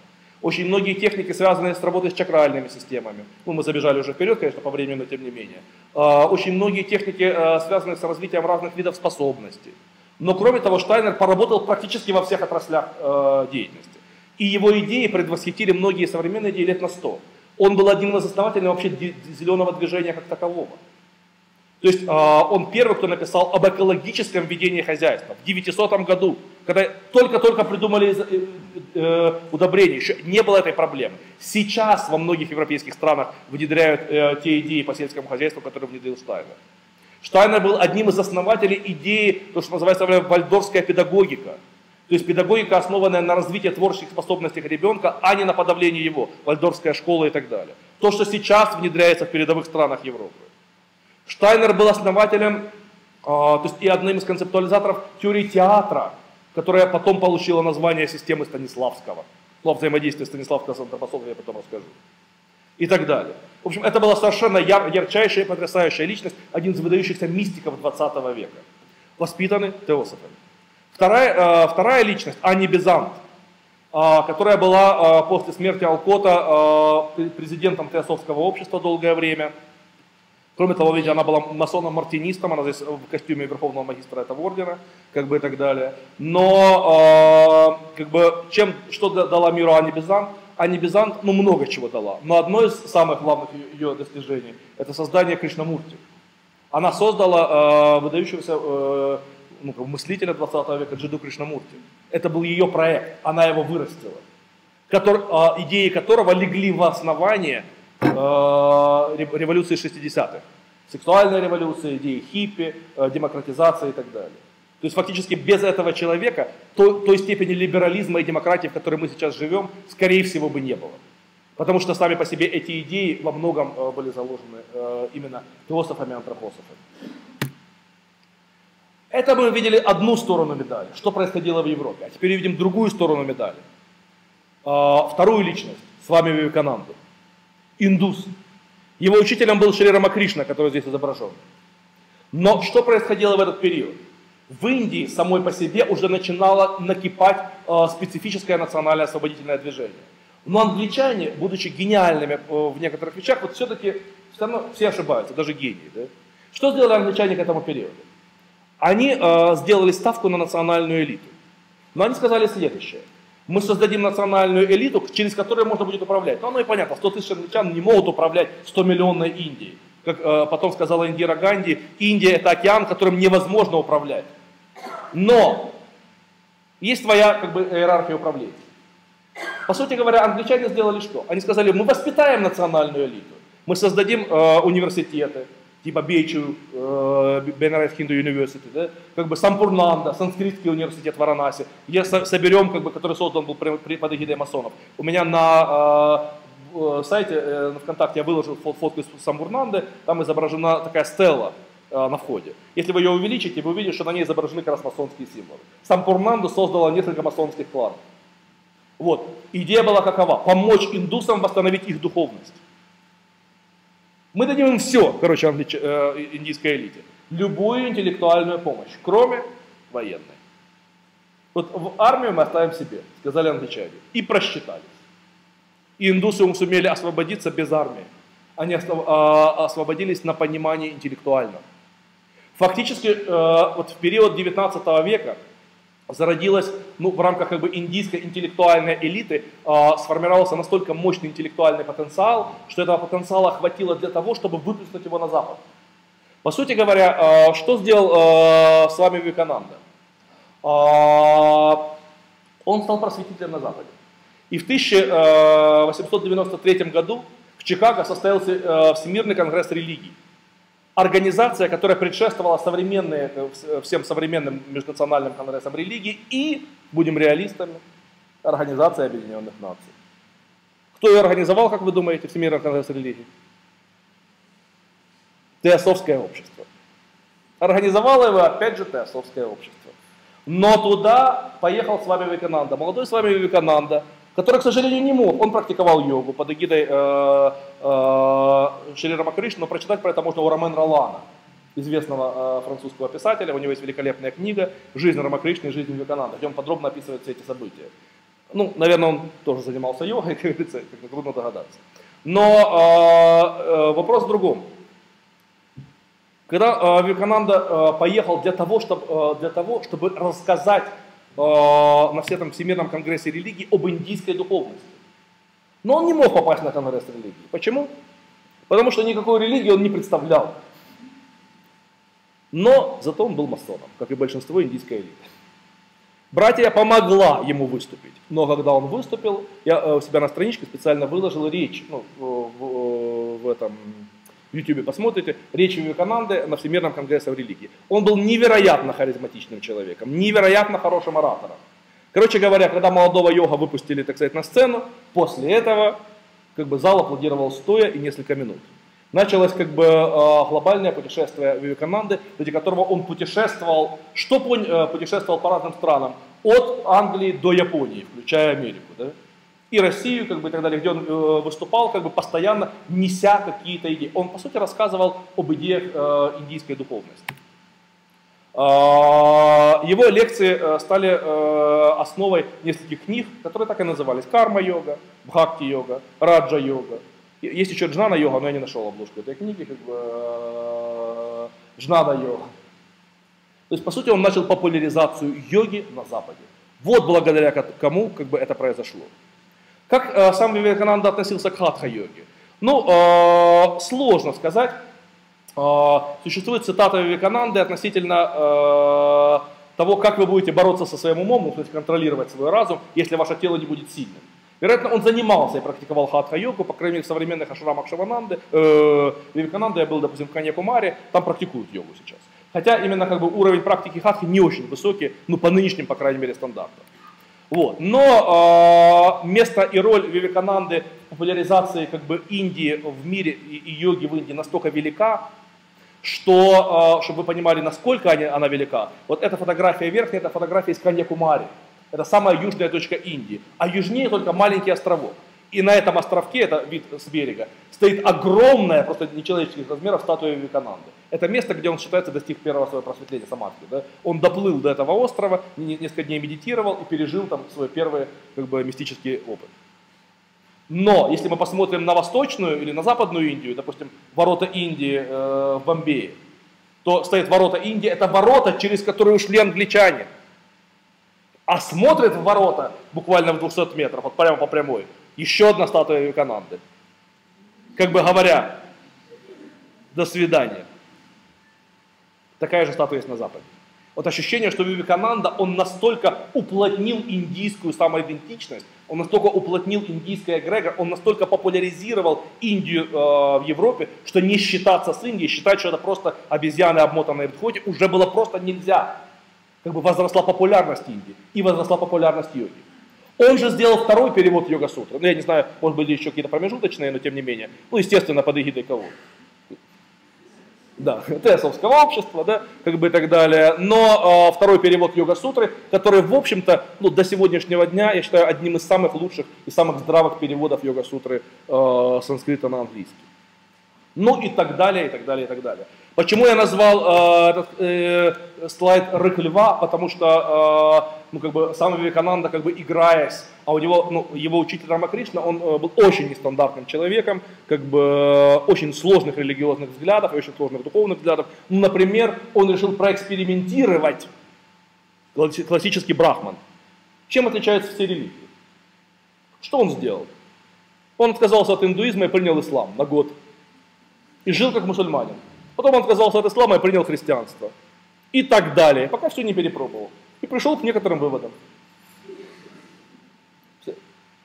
Очень многие техники, связанные с работой с чакральными системами, ну мы забежали уже вперед, конечно, по времени, но тем не менее. Э, очень многие техники, э, связанные с развитием разных видов способностей. Но кроме того, Штайнер поработал практически во всех отраслях э, деятельности. И его идеи предвосхитили многие современные идеи лет на сто. Он был одним из основателей вообще зеленого движения как такового. То есть а, он первый, кто написал об экологическом ведении хозяйства в 900 году, когда только-только придумали э, э, удобрения, еще не было этой проблемы. Сейчас во многих европейских странах внедряют э, те идеи по сельскому хозяйству, которые внедрил Штайнер. Штайнер был одним из основателей идеи, то, что называется вальдорфская педагогика. То есть педагогика, основанная на развитии творческих способностей ребенка, а не на подавлении его, вальдорфская школа и так далее. То, что сейчас внедряется в передовых странах Европы. Штайнер был основателем а, то есть и одним из концептуализаторов теории театра, которая потом получила название системы Станиславского. Ну, о взаимодействии Станиславского с антропософией я потом расскажу. И так далее. В общем, это была совершенно яр, ярчайшая, потрясающая личность, один из выдающихся мистиков 20 века, воспитанный теософами. Вторая, э, вторая личность, Ани Бизант, э, которая была э, после смерти Алкота э, президентом теософского общества долгое время – Кроме того, ведь она была масоном-мартинистом, она здесь в костюме верховного магистра этого ордена, как бы и так далее. Но, э, как бы, чем, что дала миру Ани Бизант? Ани Бизант, ну, много чего дала. Но одно из самых главных ее достижений – это создание Кришнамурти. Она создала э, выдающегося э, ну, мыслителя 20 века Джиду Кришнамурти. Это был ее проект, она его вырастила. Который, э, идеи которого легли в основание Э, революции 60-х. Сексуальная революция, идеи хиппи, э, демократизация и так далее. То есть фактически без этого человека той, той степени либерализма и демократии, в которой мы сейчас живем, скорее всего бы не было. Потому что сами по себе эти идеи во многом э, были заложены именно философами и антропософами. Это мы видели одну сторону медали, что происходило в Европе. А теперь видим другую сторону медали. Вторую личность, с вами Вивекананду индус. Его учителем был Шри Рамакришна, который здесь изображен. Но что происходило в этот период? В Индии самой по себе уже начинало накипать э, специфическое национальное освободительное движение. Но англичане, будучи гениальными э, в некоторых вещах, вот все-таки все равно все ошибаются, даже гении. Да? Что сделали англичане к этому периоду? Они э, сделали ставку на национальную элиту. Но они сказали следующее. Мы создадим национальную элиту, через которую можно будет управлять. Ну, оно и понятно, 100 тысяч англичан не могут управлять 100-миллионной Индией. Как э, потом сказала Индира Ганди, Индия это океан, которым невозможно управлять. Но есть твоя как бы, иерархия управления. По сути говоря, англичане сделали что? Они сказали, мы воспитаем национальную элиту, мы создадим э, университеты, типа э, Бенарайт Хинду Университет, да? как бы Сампурнанда, санскритский университет Варанаси, где соберем, как бы, который создан был под эгидой масонов. У меня на э, э, сайте, э, на ВКонтакте я выложил фотку из Сампурнанды, там изображена такая стела на входе. Если вы ее увеличите, вы увидите, что на ней изображены как раз масонские символы. Сампурнанду создала несколько масонских кланов. Вот. Идея была какова? Помочь индусам восстановить их духовность. Мы дадим им все, короче, англич... э, индийской элите. Любую интеллектуальную помощь, кроме военной. Вот в армию мы оставим себе, сказали англичане. И просчитались. И индусы сумели освободиться без армии. Они а, освободились на понимании интеллектуальном. Фактически, э, вот в период 19 века зародилась, ну, в рамках как бы индийской интеллектуальной элиты, э, сформировался настолько мощный интеллектуальный потенциал, что этого потенциала хватило для того, чтобы выплеснуть его на Запад. По сути говоря, э, что сделал э, с вами Викананда? Э, он стал просветителем на Западе. И в 1893 году в Чикаго состоялся э, Всемирный конгресс религий организация, которая предшествовала современные, э, всем современным межнациональным конгрессам религий и, будем реалистами, Организация Объединенных Наций. Кто ее организовал, как вы думаете, Всемирный конгресс религий? Теософское общество. Организовало его, опять же, Теософское общество. Но туда поехал с вами Викананда. Молодой с вами Викананда который, к сожалению, не мог. Он практиковал йогу под эгидой э, э, Шри Рамакришна, но прочитать про это можно у Ромен Ролана, известного э, французского писателя. У него есть великолепная книга «Жизнь Рамакришны и жизнь Вивекананда», где он подробно описывает все эти события. Ну, наверное, он тоже занимался йогой, как говорится, трудно догадаться. Но э, э, вопрос в другом. Когда э, Вивекананда э, поехал для того, чтобы, э, для того, чтобы рассказать на всем Всемирном конгрессе религии об индийской духовности. Но он не мог попасть на конгресс религии. Почему? Потому что никакой религии он не представлял. Но зато он был масоном, как и большинство индийской элиты. Братья помогла ему выступить. Но когда он выступил, я э, у себя на страничке специально выложил речь ну, в, в, в этом в YouTube посмотрите, речь Вивекананды на Всемирном конгрессе в религии. Он был невероятно харизматичным человеком, невероятно хорошим оратором. Короче говоря, когда молодого йога выпустили, так сказать, на сцену, после этого как бы зал аплодировал стоя и несколько минут. Началось как бы э, глобальное путешествие Вивекананды, ради которого он путешествовал, что э, путешествовал по разным странам, от Англии до Японии, включая Америку. Да? И Россию, как бы, и так далее, где он э, выступал, как бы, постоянно неся какие-то идеи. Он, по сути, рассказывал об идеях э, индийской духовности. Э, его лекции э, стали э, основой нескольких книг, которые так и назывались. Карма-йога, бхакти-йога, раджа-йога. Есть еще джнана-йога, но я не нашел обложку этой книги, как бы, э, джнана-йога. То есть, по сути, он начал популяризацию йоги на Западе. Вот благодаря кому как бы, это произошло. Как э, сам Вивекананда относился к хатха-йоге? Ну, э, сложно сказать. Э, существует цитата Вивекананды относительно э, того, как вы будете бороться со своим умом, ну, то есть контролировать свой разум, если ваше тело не будет сильным. Вероятно, он занимался и практиковал хатха-йогу, по крайней мере, в современных ашрамах Шавананды. Э, Вивекананда я был, допустим, в Каньякумаре, там практикуют йогу сейчас. Хотя именно как бы уровень практики хатхи не очень высокий, ну по нынешним, по крайней мере, стандартам. Вот. Но э, место и роль Вивекананды в популяризации как бы, Индии в мире и, и йоги в Индии настолько велика, что, э, чтобы вы понимали, насколько они, она велика, вот эта фотография верхняя, это фотография из Каньякумари. Это самая южная точка Индии. А южнее только маленький островок. И на этом островке, это вид с берега, стоит огромная, просто нечеловеческих размеров статуя Вивекананды. Это место, где он считается достиг первого своего просветления самадхи. Да? Он доплыл до этого острова, несколько дней медитировал и пережил там свой первый как бы, мистический опыт. Но если мы посмотрим на восточную или на западную Индию, допустим, ворота Индии э, в Бомбее, то стоят ворота Индии, это ворота, через которые ушли англичане. А смотрит в ворота буквально в 200 метров, вот прямо по прямой, еще одна статуя Вивекананды. Как бы говоря, до свидания. Такая же статуя есть на Западе. Вот ощущение, что Вивекананда, он настолько уплотнил индийскую самоидентичность, он настолько уплотнил индийское эгрегор, он настолько популяризировал Индию э, в Европе, что не считаться с Индией, считать, что это просто обезьяны, обмотанные в дходе, уже было просто нельзя. Как бы возросла популярность Индии и возросла популярность йоги. Он же сделал второй перевод йога-сутры. Ну, я не знаю, может быть, еще какие-то промежуточные, но тем не менее. Ну, естественно, под эгидой кого? да, Тесловского общества, да, как бы и так далее. Но э, второй перевод Йога-сутры, который, в общем-то, ну, до сегодняшнего дня, я считаю, одним из самых лучших и самых здравых переводов Йога-сутры э, санскрита на английский. Ну и так далее, и так далее, и так далее. Почему я назвал э, этот э, слайд «Рык льва»? Потому что э, ну, как бы, сам Вивекананда, как бы играясь, а у него, ну, его учитель Рамакришна, он э, был очень нестандартным человеком, как бы э, очень сложных религиозных взглядов, очень сложных духовных взглядов. Ну, например, он решил проэкспериментировать классический брахман. Чем отличаются все религии? Что он сделал? Он отказался от индуизма и принял ислам на год. И жил как мусульманин. Потом он отказался от ислама и принял христианство. И так далее, пока все не перепробовал. И пришел к некоторым выводам.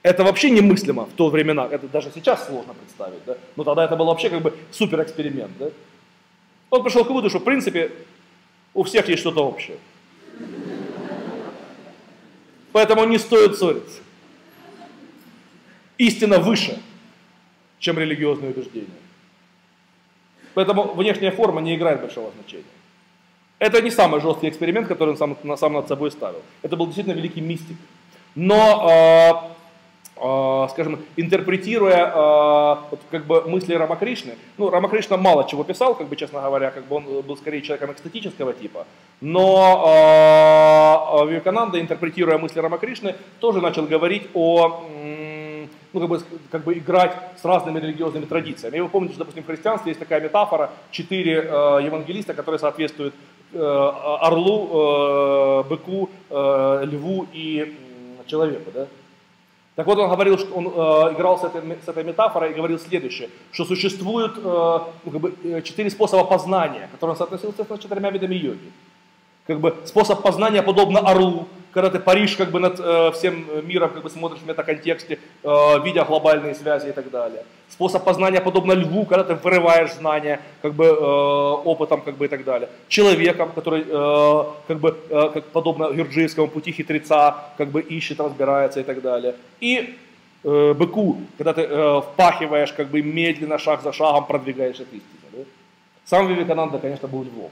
Это вообще немыслимо в то времена, это даже сейчас сложно представить, да? но тогда это был вообще как бы супер эксперимент. Да? Он пришел к выводу, что в принципе у всех есть что-то общее. Поэтому не стоит ссориться. Истина выше, чем религиозные убеждения. Поэтому внешняя форма не играет большого значения. Это не самый жесткий эксперимент, который он сам, сам над собой ставил. Это был действительно великий мистик. Но, э, э, скажем, интерпретируя э, вот, как бы мысли Рамакришны, ну, Рамакришна мало чего писал, как бы, честно говоря, как бы он был скорее человеком экстатического типа, но э, Вивекананда, интерпретируя мысли Рамакришны, тоже начал говорить о ну, как бы, как бы играть с разными религиозными традициями. И вы помните, что, допустим, в христианстве есть такая метафора, четыре э, евангелиста, которые соответствуют э, орлу, э, быку, э, льву и э, человеку. Да? Так вот, он говорил, что он э, играл с этой, с этой метафорой и говорил следующее, что существует э, ну, как бы, э, четыре способа познания, которые он соотносился с четырьмя видами йоги. Как бы способ познания подобно орлу, когда ты паришь как бы над э, всем миром, как бы смотришь в метаконтексте, э, видя глобальные связи и так далее. Способ познания подобно льву, когда ты вырываешь знания, как бы э, опытом, как бы и так далее. Человеком, который э, как бы э, как подобно Гюрджиевскому пути хитреца, как бы ищет, разбирается и так далее. И э, быку, когда ты э, впахиваешь, как бы медленно, шаг за шагом продвигаешься к истине. Да? Сам Вивекананда, конечно, был львом.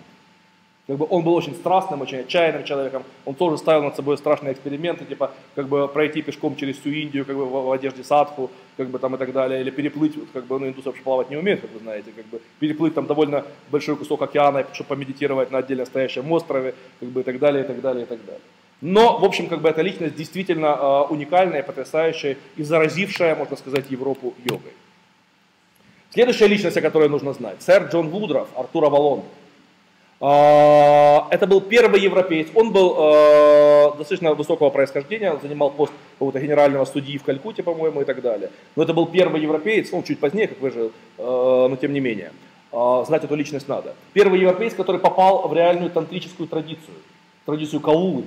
Как бы он был очень страстным, очень отчаянным человеком. Он тоже ставил над собой страшные эксперименты, типа как бы пройти пешком через всю Индию, как бы в, в одежде садху, как бы там и так далее, или переплыть, вот, как бы, ну, индусы вообще плавать не умеют, как вы знаете, как бы переплыть там довольно большой кусок океана, чтобы помедитировать на отдельно стоящем острове, как бы и так далее, и так далее, и так далее. Но, в общем, как бы эта личность действительно э, уникальная, потрясающая и заразившая, можно сказать, Европу йогой. Следующая личность, о которой нужно знать, сэр Джон Вудров, Артур Авалон. А, это был первый европеец. Он был э, достаточно высокого происхождения, занимал пост какого-то генерального судьи в Калькутте, по-моему, и так далее. Но это был первый европеец, он чуть позднее, как выжил, э, но тем не менее. Знать эту личность надо. Первый европеец, который попал в реальную тантрическую традицию, традицию Каулы.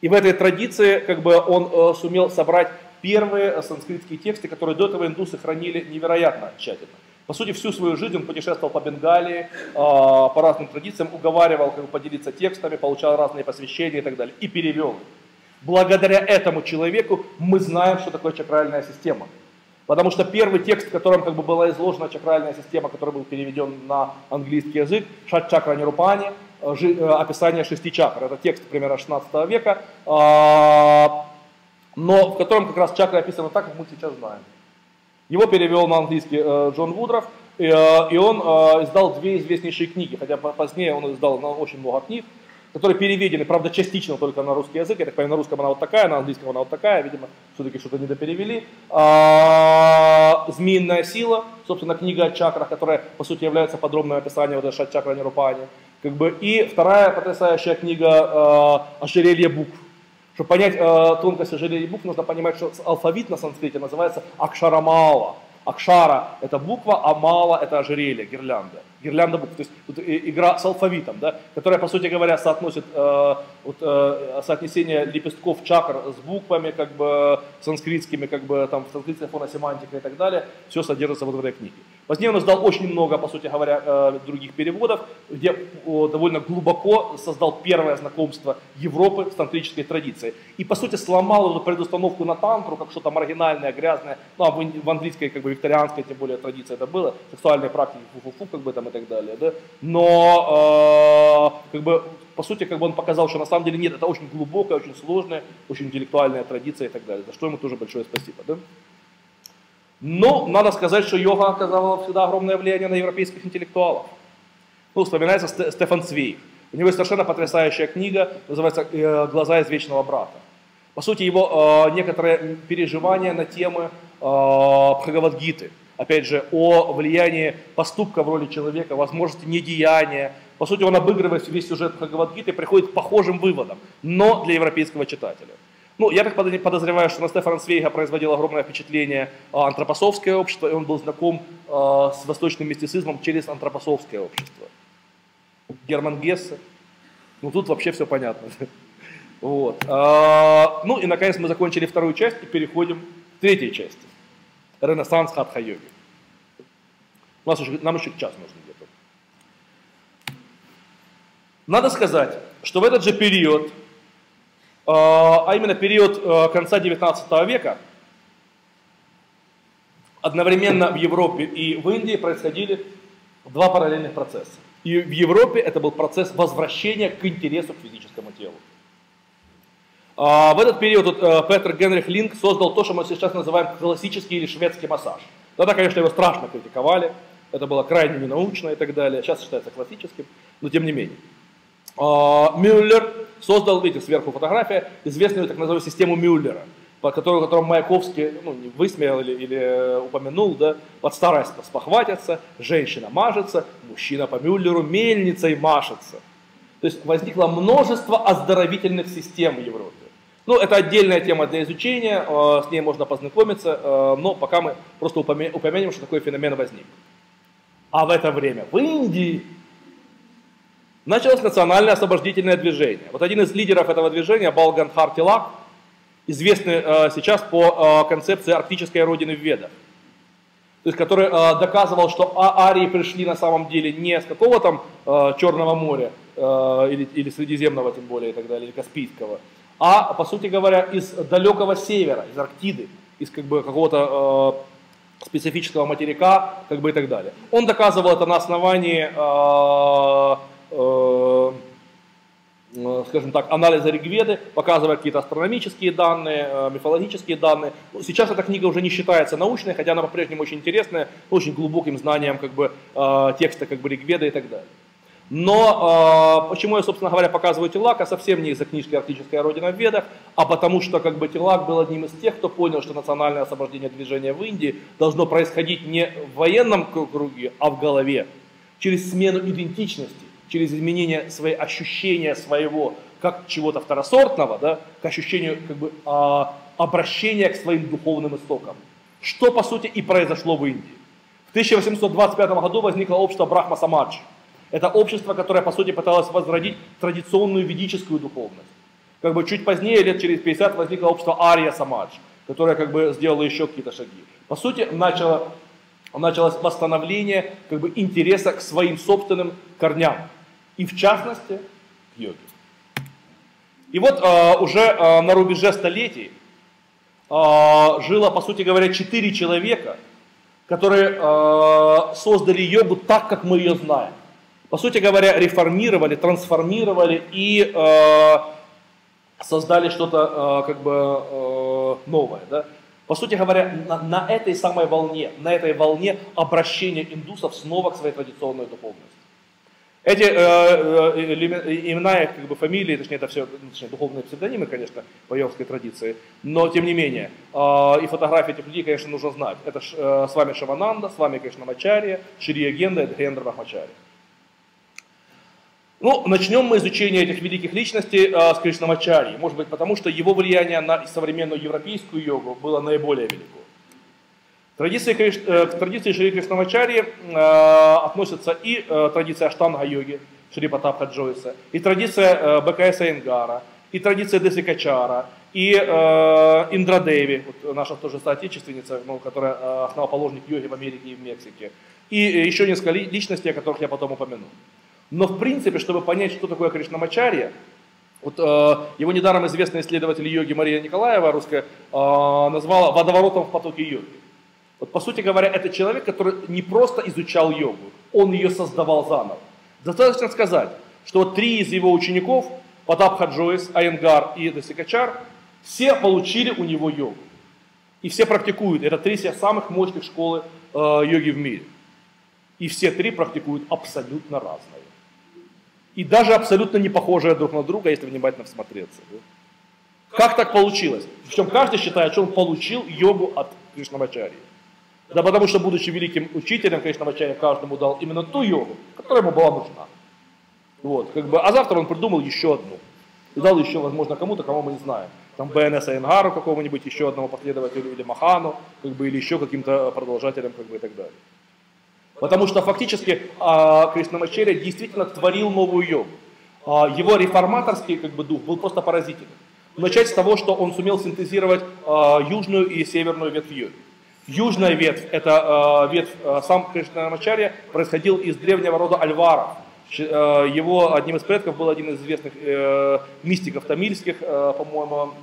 И в этой традиции как бы, он сумел собрать первые санскритские тексты, которые до этого индусы хранили невероятно тщательно. По сути, всю свою жизнь он путешествовал по Бенгалии, а, по разным традициям, уговаривал как бы, поделиться текстами, получал разные посвящения и так далее, и перевел. Благодаря этому человеку мы знаем, что такое чакральная система. Потому что первый текст, в котором как бы была изложена чакральная система, который был переведен на английский язык, Шат Чакра Нирупани, э, э, описание шести чакр. Это текст примерно 16 века, а, но в котором как раз чакры описаны так, как мы сейчас знаем. Его перевел на английский э, Джон Вудров, и, э, и он э, издал две известнейшие книги, хотя позднее он издал очень много книг, которые переведены, правда, частично только на русский язык. Я так понимаю, на русском она вот такая, на английском она вот такая, видимо, все-таки что-то недоперевели. А, «Змеиная сила», собственно, книга о чакрах, которая, по сути, является подробным описанием вот этой чакра Нирупани. Как бы, и вторая потрясающая книга э, «Ожерелье букв». Чтобы понять э, тонкость ожерелья букв, нужно понимать, что алфавит на санскрите называется Акшарамала. Акшара – это буква, а мала – это ожерелье, гирлянда гирлянда букв, то есть тут игра с алфавитом, да, которая, по сути говоря, соотносит э, вот, э, соотнесение лепестков чакр с буквами, как бы санскритскими, как бы там санскритская фоносемантика и так далее, все содержится вот в этой книге. Позднее он издал очень много, по сути говоря, э, других переводов, где э, довольно глубоко создал первое знакомство Европы с тантрической традицией. И, по сути, сломал эту предустановку на тантру, как что-то маргинальное, грязное, ну, а в, в английской, как бы, викторианской, тем более, традиции это было, сексуальные практики, фу-фу-фу, как бы там и так далее, да, но э, как бы по сути как бы он показал, что на самом деле нет, это очень глубокая, очень сложная, очень интеллектуальная традиция и так далее, за что ему тоже большое спасибо, да. Но надо сказать, что йога оказала всегда огромное влияние на европейских интеллектуалов. Ну, вспоминается Стефан Цвейг. У него есть совершенно потрясающая книга, называется э, «Глаза из вечного брата». По сути, его э, некоторые переживания на темы э, Бхагавадгиты – опять же, о влиянии поступка в роли человека, возможности недеяния. По сути, он обыгрывает весь сюжет Бхагавадгиты и приходит к похожим выводам, но для европейского читателя. Ну, я так подозреваю, что на Стефана Свейга производил огромное впечатление а, антропосовское общество, и он был знаком э, с восточным мистицизмом через антропосовское общество. Герман Гессе. Ну, тут вообще все понятно. Вот. А, ну и, наконец, мы закончили вторую часть и переходим к третьей части ренессанс хатха-йоги. Нас уже, нам еще час нужно где-то. Надо сказать, что в этот же период, а, а именно период а, конца 19 века, одновременно в Европе и в Индии происходили два параллельных процесса. И в Европе это был процесс возвращения к интересу к физическому телу. А, в этот период э, Петр Генрих Линк создал то, что мы сейчас называем классический или шведский массаж. Тогда, конечно, его страшно критиковали, это было крайне ненаучно и так далее, сейчас считается классическим, но тем не менее. А, Мюллер создал, видите, сверху фотография, известную так называемую систему Мюллера, по которой, которую Маяковский ну, высмеял или, или э, упомянул, да, под старость спохватятся, женщина мажется, мужчина по Мюллеру мельницей машется. То есть возникло множество оздоровительных систем в Европе. Ну, это отдельная тема для изучения, э, с ней можно познакомиться, э, но пока мы просто упомянем, что такой феномен возник. А в это время в Индии началось национальное освободительное движение. Вот один из лидеров этого движения, Балгандхар Тилак, известный э, сейчас по концепции арктической родины в Ведах. То есть, который доказывал, что а, арии пришли на самом деле не с какого там Черного моря, или, или Средиземного тем более и так далее, или Каспийского, а, по сути говоря, из далекого севера, из Арктиды, из как бы какого-то э, специфического материка, как бы и так далее. Он доказывал это на основании, э, э, э, скажем так, анализа Ригведы, показывая какие-то астрономические данные, э, мифологические данные. Ну, сейчас эта книга уже не считается научной, хотя она по-прежнему очень интересная, очень глубоким знанием как бы, э, текста как бы Ригведы и так далее. Но э, почему я, собственно говоря, показываю Тилака, совсем не из-за книжки «Арктическая родина в Ведах», а потому что как бы, Тилак был одним из тех, кто понял, что национальное освобождение движения в Индии должно происходить не в военном круге, а в голове, через смену идентичности, через изменение своего ощущения своего как чего-то второсортного, да, к ощущению как бы, э, обращения к своим духовным истокам. Что, по сути, и произошло в Индии. В 1825 году возникло общество Брахма Самадж – это общество, которое, по сути, пыталось возродить традиционную ведическую духовность. Как бы чуть позднее, лет через 50, возникло общество Ария Самадж, которое как бы сделало еще какие-то шаги. По сути, начало, началось восстановление как бы, интереса к своим собственным корням. И в частности, к йоге. И вот э, уже э, на рубеже столетий э, жило, по сути говоря, четыре человека, которые э, создали йогу так, как мы ее знаем по сути говоря, реформировали, трансформировали и э, создали что-то э, как бы э, новое. Да? По сути говоря, на, на этой самой волне, на этой волне обращения индусов снова к своей традиционной духовности. Эти э, э, имена, как бы фамилии, точнее это все точнее, духовные псевдонимы, конечно, по йогской традиции, но тем не менее, э, и фотографии этих людей, конечно, нужно знать. Это э, с вами Шавананда, с вами, конечно, Мачария, Шри Агенда, это Хендра Махмачария. Ну, начнем мы изучение этих великих личностей э, с Кришнамачарьи. Может быть, потому что его влияние на современную европейскую йогу было наиболее велико. Традиции, э, к традиции Шри Кришнамачари э, относятся и э, традиция Аштанга-йоги, Шри Патапха Джойса, и традиция э, БКС Ингара, и традиция Десикачара, и э, Индрадеви, вот наша тоже соотечественница, ну, которая э, основоположник йоги в Америке и в Мексике, и еще несколько личностей, о которых я потом упомяну. Но в принципе, чтобы понять, что такое Кришнамачарья, вот, э, его недаром известный исследователь йоги Мария Николаева, русская, э, назвала водоворотом в потоке йоги. Вот по сути говоря, это человек, который не просто изучал йогу, он ее создавал заново. Достаточно сказать, что вот три из его учеников, Падабха Джойс, Айенгар и Дасикачар, все получили у него йогу. И все практикуют. Это три самых мощных школы э, йоги в мире. И все три практикуют абсолютно разное. И даже абсолютно не похожие друг на друга, если внимательно всмотреться. Как так получилось? Причем каждый считает, что он получил йогу от Кришнамачарьи. Да потому что, будучи великим учителем, Кришнамачарья каждому дал именно ту йогу, которая ему была нужна. Вот, как бы, а завтра он придумал еще одну. И дал еще, возможно, кому-то, кому мы не знаем. Там БНС Айнгару какому-нибудь, еще одному последователю, или Махану, как бы, или еще каким-то продолжателям, как бы, и так далее. Потому что фактически а, Кришнамачарья действительно творил новую йогу. А, его реформаторский как бы, дух был просто поразительным. Начать с того, что он сумел синтезировать а, южную и северную ветвь йоги. Южная ветвь, это э, ветвь, э, сам Кришнамачарья происходил из древнего рода Альвара. Э, его одним из предков был один из известных э, мистиков тамильских, э, по-моему,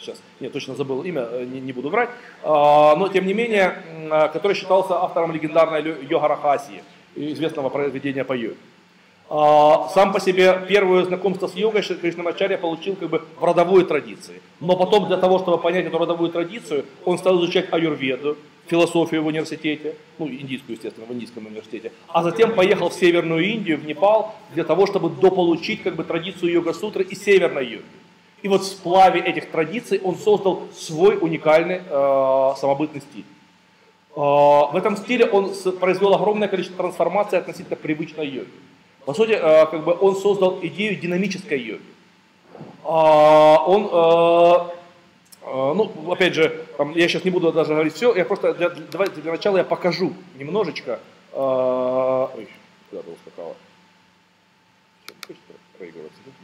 сейчас, нет, точно забыл имя, э, не, не буду врать, э, но тем не менее, э, который считался автором легендарной йога Рахаси, известного произведения по йоге. А, сам по себе первое знакомство с йогой Кришнамачарья получил как бы в родовой традиции. Но потом для того, чтобы понять эту родовую традицию, он стал изучать аюрведу, философию в университете, ну, индийскую, естественно, в индийском университете, а затем поехал в Северную Индию, в Непал, для того, чтобы дополучить как бы традицию йога-сутры и северной йоги. И вот в сплаве этих традиций он создал свой уникальный э, самобытный стиль. Э, в этом стиле он произвел огромное количество трансформаций относительно привычной йоги. По сути, э, как бы он создал идею динамической йоги. А, он, э, э, ну, опять же, я сейчас не буду даже говорить все, я просто для, давайте для начала я покажу немножечко. Ой, куда-то ускакало. Проигрываться, не хочет.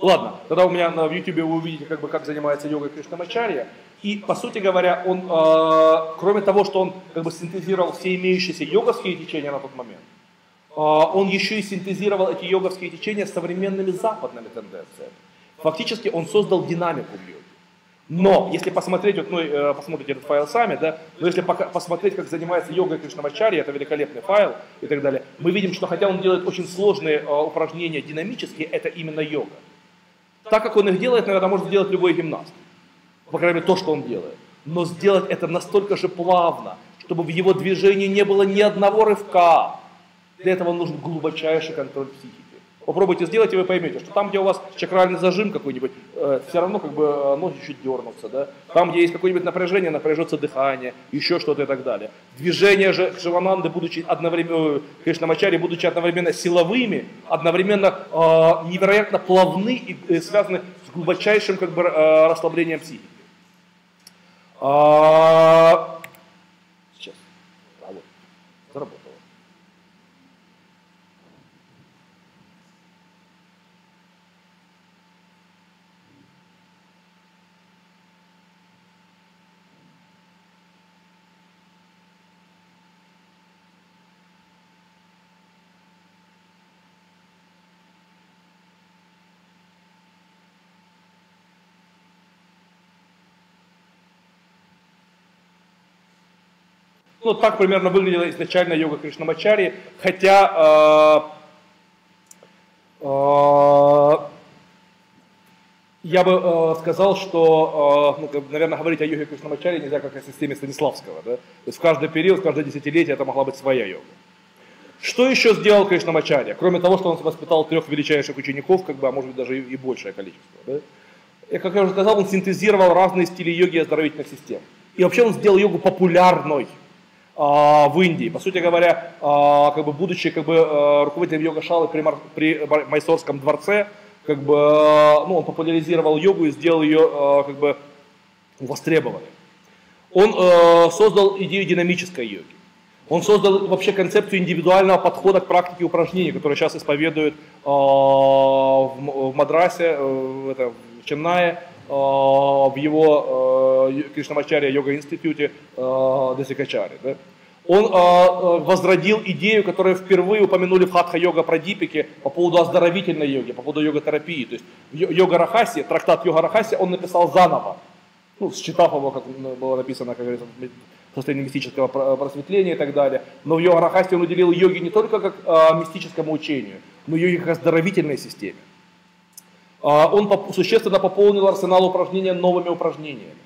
Ладно, тогда у меня на, в YouTube вы увидите, как бы, как занимается йогой Кришнамачарья. И, по сути говоря, он, э, кроме того, что он как бы синтезировал все имеющиеся йоговские течения на тот момент, а, он еще и синтезировал эти йоговские течения с современными западными тенденциями. Фактически он создал динамику в йоге. Но, если посмотреть, вот, ну, э, посмотрите этот файл сами, да, но если посмотреть, как занимается йогой Кришнамачари, это великолепный файл и так далее, мы видим, что хотя он делает очень сложные э, упражнения динамические, это именно йога. Так как он их делает, наверное, может сделать любой гимнаст. По крайней мере, то, что он делает. Но сделать это настолько же плавно, чтобы в его движении не было ни одного рывка, для этого нужен глубочайший контроль психики. Попробуйте сделать, и вы поймете, что там, где у вас чакральный зажим какой-нибудь, э, все равно как бы э, ноги чуть дернутся. Да? Там, где есть какое-нибудь напряжение, напряжется дыхание, еще что-то и так далее. Движения же Шивананды, будучи одновременно, э, Кришнамачари, будучи одновременно силовыми, одновременно э, невероятно плавны и э, связаны с глубочайшим как бы, э, расслаблением психики. А... Сейчас. А вот. Заработал. Ну, так примерно выглядела изначально йога Кришнамачари, хотя э, э, Я бы э, сказал, что, э, ну, наверное, говорить о йоге Кришнамачаре нельзя как о системе Станиславского. Да? То есть в каждый период, в каждое десятилетие это могла быть своя йога. Что еще сделал Кришнамачарья? Кроме того, что он воспитал трех величайших учеников, как бы, а может быть даже и, и большее количество. Да? И, как я уже сказал, он синтезировал разные стили йоги и оздоровительных систем. И вообще он сделал йогу популярной в Индии. По сути говоря, а, как бы, будучи как бы, а, руководителем йога-шалы при, при Майсорском дворце, как бы, ну, он популяризировал йогу и сделал ее как бы, востребованной. Он создал идею динамической йоги. Он создал вообще концепцию индивидуального подхода к практике упражнений, которую сейчас исповедуют в Мадрасе, э, это, в Ченнае, в его Кришнамачарья йога-институте Десикачари. Да? Он э, возродил идею, которую впервые упомянули в Хатха-йога Прадипике по поводу оздоровительной йоги, по поводу йога-терапии. То есть йога Рахаси, трактат йога Рахаси он написал заново, ну, считав его, как было написано, как говорится, в состоянии мистического просветления и так далее. Но в йога Рахаси он уделил йоге не только как э, мистическому учению, но и йоге как оздоровительной системе. Э, он существенно пополнил арсенал упражнения новыми упражнениями.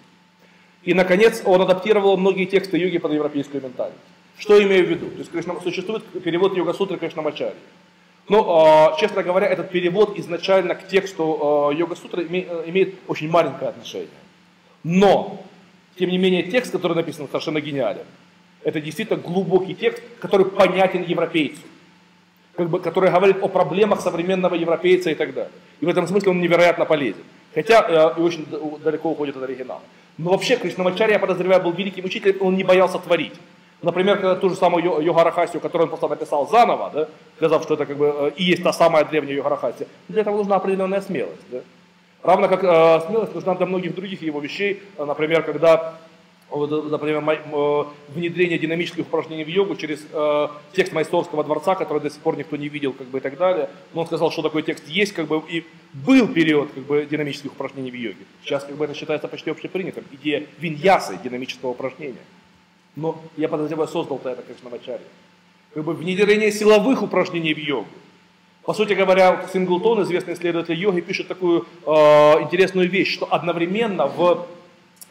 И, наконец, он адаптировал многие тексты йоги под европейскую ментальность. Что имею в виду? То есть Кришна, существует перевод йога-сутры Кришнамачари. Но, э, честно говоря, этот перевод изначально к тексту э, йога-сутры э, имеет очень маленькое отношение. Но, тем не менее, текст, который написан, совершенно гениален. Это действительно глубокий текст, который понятен европейцу. Как бы, который говорит о проблемах современного европейца и так далее. И в этом смысле он невероятно полезен. Хотя э, и очень далеко уходит от оригинала. Но вообще Кришнамачарья, я подозреваю, был великим учителем, он не боялся творить. Например, когда ту же самую Йогарахасию, которую он просто написал заново, да, сказав, что это как бы э, и есть та самая древняя Йогарахасия, для этого нужна определенная смелость. Да. Равно как э, смелость нужна для многих других его вещей, например, когда например, э, внедрение динамических упражнений в йогу через э, текст Майсторского дворца, который до сих пор никто не видел, как бы и так далее. Но он сказал, что такой текст есть, как бы и был период как бы динамических упражнений в йоге. Сейчас как бы это считается почти общепринятым. Идея виньясы динамического упражнения. Но я подозреваю, создал-то это Кришнамачарья. Как бы внедрение силовых упражнений в йогу. По сути говоря, Синглтон, известный исследователь йоги, пишет такую э, интересную вещь, что одновременно в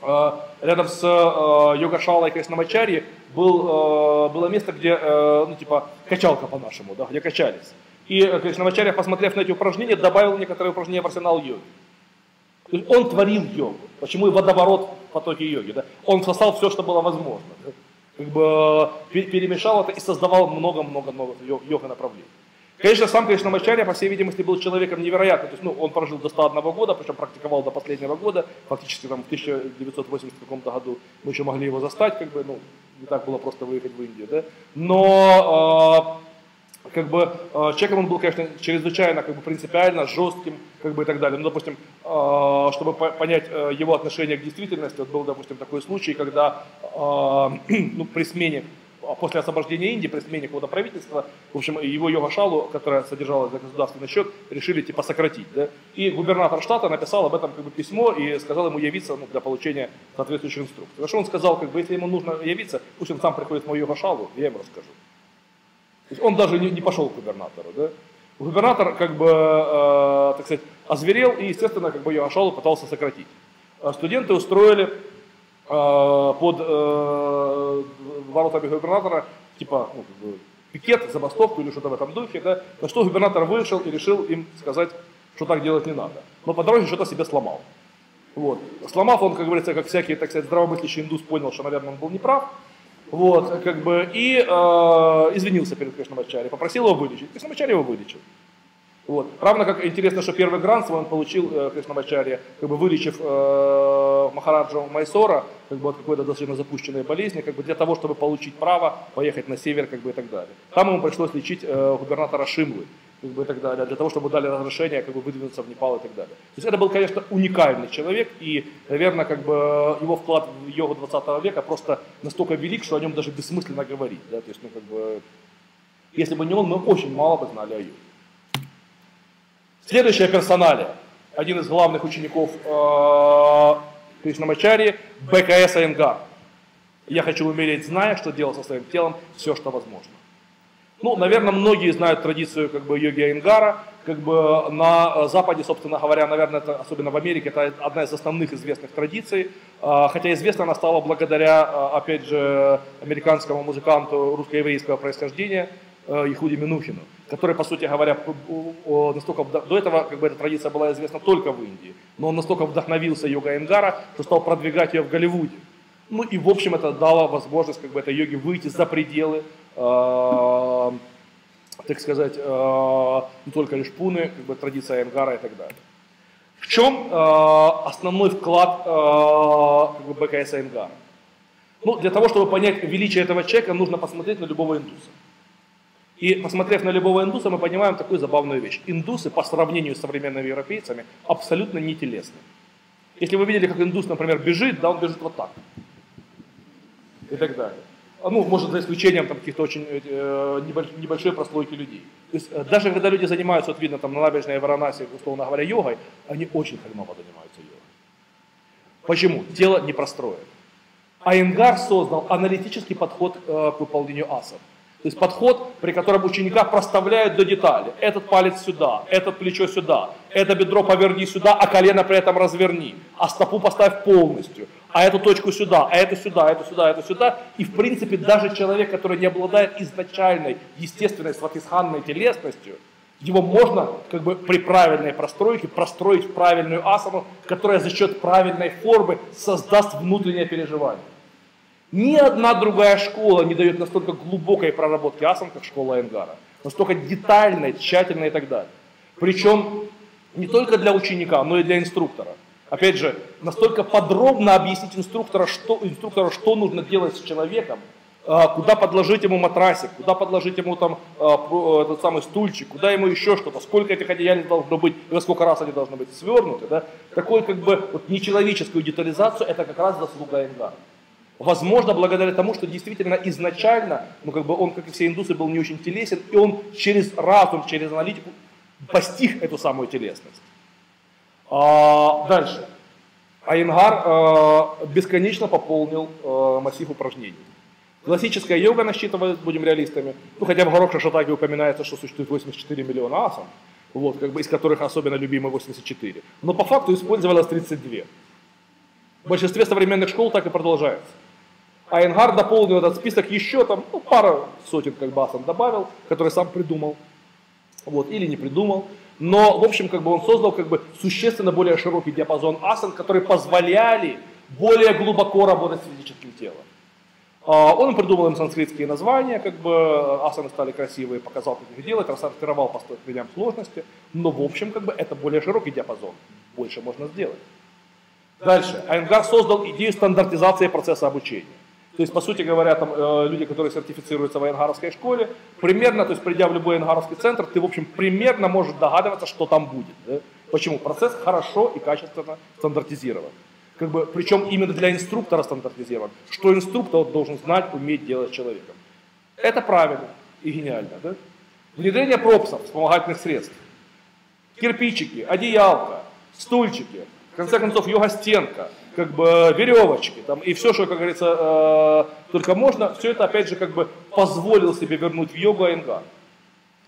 Э, рядом с э, Йогашалой Кришнамачари был, э, было место, где, ну, типа, качалка по-нашему, да, где качались. И Кришнамачарья, посмотрев на эти упражнения, добавил некоторые упражнения в арсенал йоги. То есть он творил йогу. Почему и водоворот в потоке йоги? Да? Он сосал все, что было возможно. Да? Как бы перемешал это и создавал много-много-много йога направлений. Конечно, сам Кришнамачарья, по всей видимости, был человеком невероятным. То есть, ну, он прожил до 101 года, причем практиковал до последнего года. Фактически там, в 1980 каком-то году мы еще могли его застать, как бы, ну, не так было просто выехать в Индию, да. Но э, как бы э, человеком он был, конечно, чрезвычайно как бы принципиально, жестким, как бы и так далее. Ну, допустим, э, чтобы понять э, его отношение к действительности, вот был, допустим, такой случай, когда ну, при смене после освобождения Индии, при смене какого-то правительства, в общем, его йога-шалу, которая содержалась за государственный счет, решили типа сократить. Да? И губернатор штата написал об этом как бы, письмо и сказал ему явиться ну, для получения соответствующих инструкций. Что он сказал, как бы, если ему нужно явиться, пусть он сам приходит в мою йога-шалу, я ему расскажу. Есть он даже не, не пошел к губернатору. Да? Губернатор, как бы, э, так сказать, озверел и, естественно, как бы йога-шалу пытался сократить. А студенты устроили Э, под э, воротами губернатора, типа, ну, как бы, пикет, забастовку или что-то в этом духе, да, на что губернатор вышел и решил им сказать, что так делать не надо. Но по дороге что-то себе сломал. Вот. Сломав, он, как говорится, как всякий, так сказать, здравомыслящий индус понял, что, наверное, он был неправ. Вот, как бы, и э, извинился перед Кришнамачари, попросил его вылечить. Кришнамачари его вылечил. Вот. Равно как интересно, что первый грант свой он получил э, Кришнамачарья, как бы вылечив э, Махараджа Майсора как бы, от какой-то достаточно запущенной болезни, как бы для того, чтобы получить право поехать на север как бы, и так далее. Там ему пришлось лечить э, губернатора Шимлы как бы, и так далее, для того, чтобы дали разрешение как бы, выдвинуться в Непал и так далее. То есть это был, конечно, уникальный человек, и, наверное, как бы, его вклад в йогу 20 века просто настолько велик, что о нем даже бессмысленно говорить. Да? То есть, ну, как бы, если бы не он, мы очень мало бы знали о йоге. Следующая персоналия. Один из главных учеников э, Кришнамачари БКС Айнгар. Я хочу умереть, зная, что делал со своим телом все, что возможно. Ну, наверное, многие знают традицию как бы йоги Айнгара. Как бы на Западе, собственно говоря, наверное, это, особенно в Америке, это одна из основных известных традиций. А, хотя известна она стала благодаря, опять же, американскому музыканту русско-еврейского происхождения Ихуди Минухину, который, по сути говоря, настолько до этого как бы эта традиция была известна только в Индии, но он настолько вдохновился йогой Айнгара, что стал продвигать ее в Голливуде. Ну и в общем это дало возможность как бы этой йоге выйти за пределы э, так сказать, э, не только лишь пуны, как бы традиция Энгара и так далее. В чем э, основной вклад э, как бы БКС Энгара? Ну, для того, чтобы понять величие этого человека, нужно посмотреть на любого индуса. И посмотрев на любого индуса, мы понимаем такую забавную вещь. Индусы по сравнению с современными европейцами абсолютно не телесны. Если вы видели, как индус, например, бежит, да, он бежит вот так. И так далее. А, ну, может, за исключением там, каких-то очень э, небольшой прослойки людей. То есть, э, даже когда люди занимаются, вот видно, там, на набережной Варанаси, условно говоря, йогой, они очень хреново занимаются йогой. Почему? Тело не простроено. Айнгар создал аналитический подход э, к выполнению асов. То есть подход, при котором ученика проставляют до детали. Этот палец сюда, это плечо сюда, это бедро поверни сюда, а колено при этом разверни, а стопу поставь полностью, а эту точку сюда, а эту сюда, а эту сюда, а эту сюда. И в принципе даже человек, который не обладает изначальной, естественной сватисханной телесностью, его можно как бы при правильной простройке простроить правильную асану, которая за счет правильной формы создаст внутреннее переживание. Ни одна другая школа не дает настолько глубокой проработки асан, как школа Энгара. Настолько детальной, тщательной и так далее. Причем не только для ученика, но и для инструктора. Опять же, настолько подробно объяснить инструктора, что, инструктору, что нужно делать с человеком, а, куда подложить ему матрасик, куда подложить ему там а, этот самый стульчик, куда ему еще что-то, сколько этих одеяний должно быть, и во сколько раз они должны быть свернуты. Да? Такой как бы вот, нечеловеческую детализацию, это как раз заслуга Энгара. Возможно, благодаря тому, что действительно изначально, ну как бы он, как и все индусы, был не очень телесен, и он через разум, через аналитику постиг эту самую телесность. А, дальше. Айнгар а, бесконечно пополнил а, массив упражнений. Классическая йога насчитывает, будем реалистами, ну хотя в Горох Шатаге упоминается, что существует 84 миллиона асан, вот, как бы, из которых особенно любимы 84. Но по факту использовалось 32. В большинстве современных школ так и продолжается. А Энгар дополнил этот список еще там, ну, пара сотен как бы асан добавил, который сам придумал, вот, или не придумал. Но, в общем, как бы он создал как бы существенно более широкий диапазон асан, которые позволяли более глубоко работать с физическим телом. А, он придумал им санскритские названия, как бы асаны стали красивые, показал, как их делать, рассортировал по ступеням сложности, но в общем как бы это более широкий диапазон, больше можно сделать. Дальше. Айнгар создал идею стандартизации процесса обучения. То есть, по сути говоря, там э, люди, которые сертифицируются в Айнгаровской школе, примерно, то есть, придя в любой Айнгаровский центр, ты, в общем, примерно можешь догадываться, что там будет. Да? Почему? Процесс хорошо и качественно стандартизирован. Как бы, причем именно для инструктора стандартизирован. Что инструктор должен знать, уметь делать с человеком. Это правильно и гениально. Да? Внедрение пропсов, вспомогательных средств. Кирпичики, одеялка, стульчики, в конце концов, йога-стенка, как бы веревочки, там, и все, что, как говорится, э, только можно, все это, опять же, как бы позволил себе вернуть в йогу Айнгар.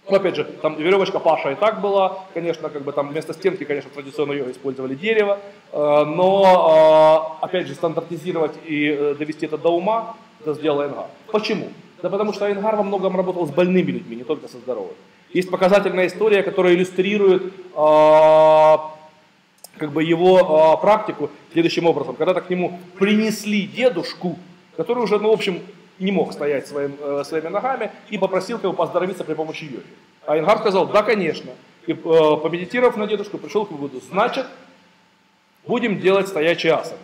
Ну, опять же, там веревочка Паша и так была, конечно, как бы там вместо стенки, конечно, традиционно йога использовали дерево, э, но, э, опять же, стандартизировать и э, довести это до ума, это сделал Айнгар. Почему? Да потому что Айнгар во многом работал с больными людьми, не только со здоровыми. Есть показательная история, которая иллюстрирует э, как бы его э, практику следующим образом. Когда-то к нему принесли дедушку, который уже, ну, в общем, не мог стоять своим, э, своими ногами, и попросил его поздоровиться при помощи йоги. А Ингар сказал, да, конечно. И э, помедитировав на дедушку, пришел к выводу, значит, будем делать стоячий асан.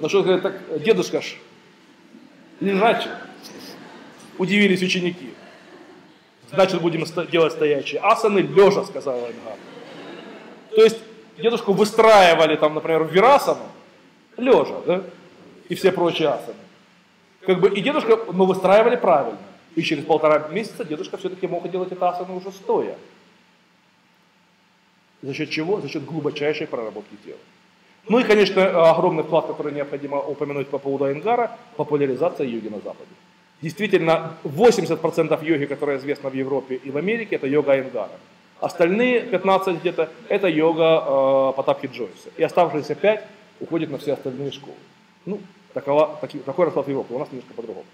Ну что, говорит, так, дедушка ж, лежачий. Удивились ученики. Значит, будем делать стоячие асаны лежа, сказал Ингар. То есть дедушку выстраивали там, например, в Вирасану, лежа, да, и все прочие асаны. Как бы и дедушка, мы выстраивали правильно. И через полтора месяца дедушка все-таки мог делать это асаны уже стоя. За счет чего? За счет глубочайшей проработки тела. Ну и, конечно, огромный вклад, который необходимо упомянуть по поводу Айнгара, популяризация йоги на Западе. Действительно, 80% йоги, которая известна в Европе и в Америке, это йога Айнгара. Остальные 15 где-то, это йога э, Потапхи Джойса. И оставшиеся 5 уходят на все остальные школы. Ну, такова, таки, такой расклад Европы, у нас немножко по-другому.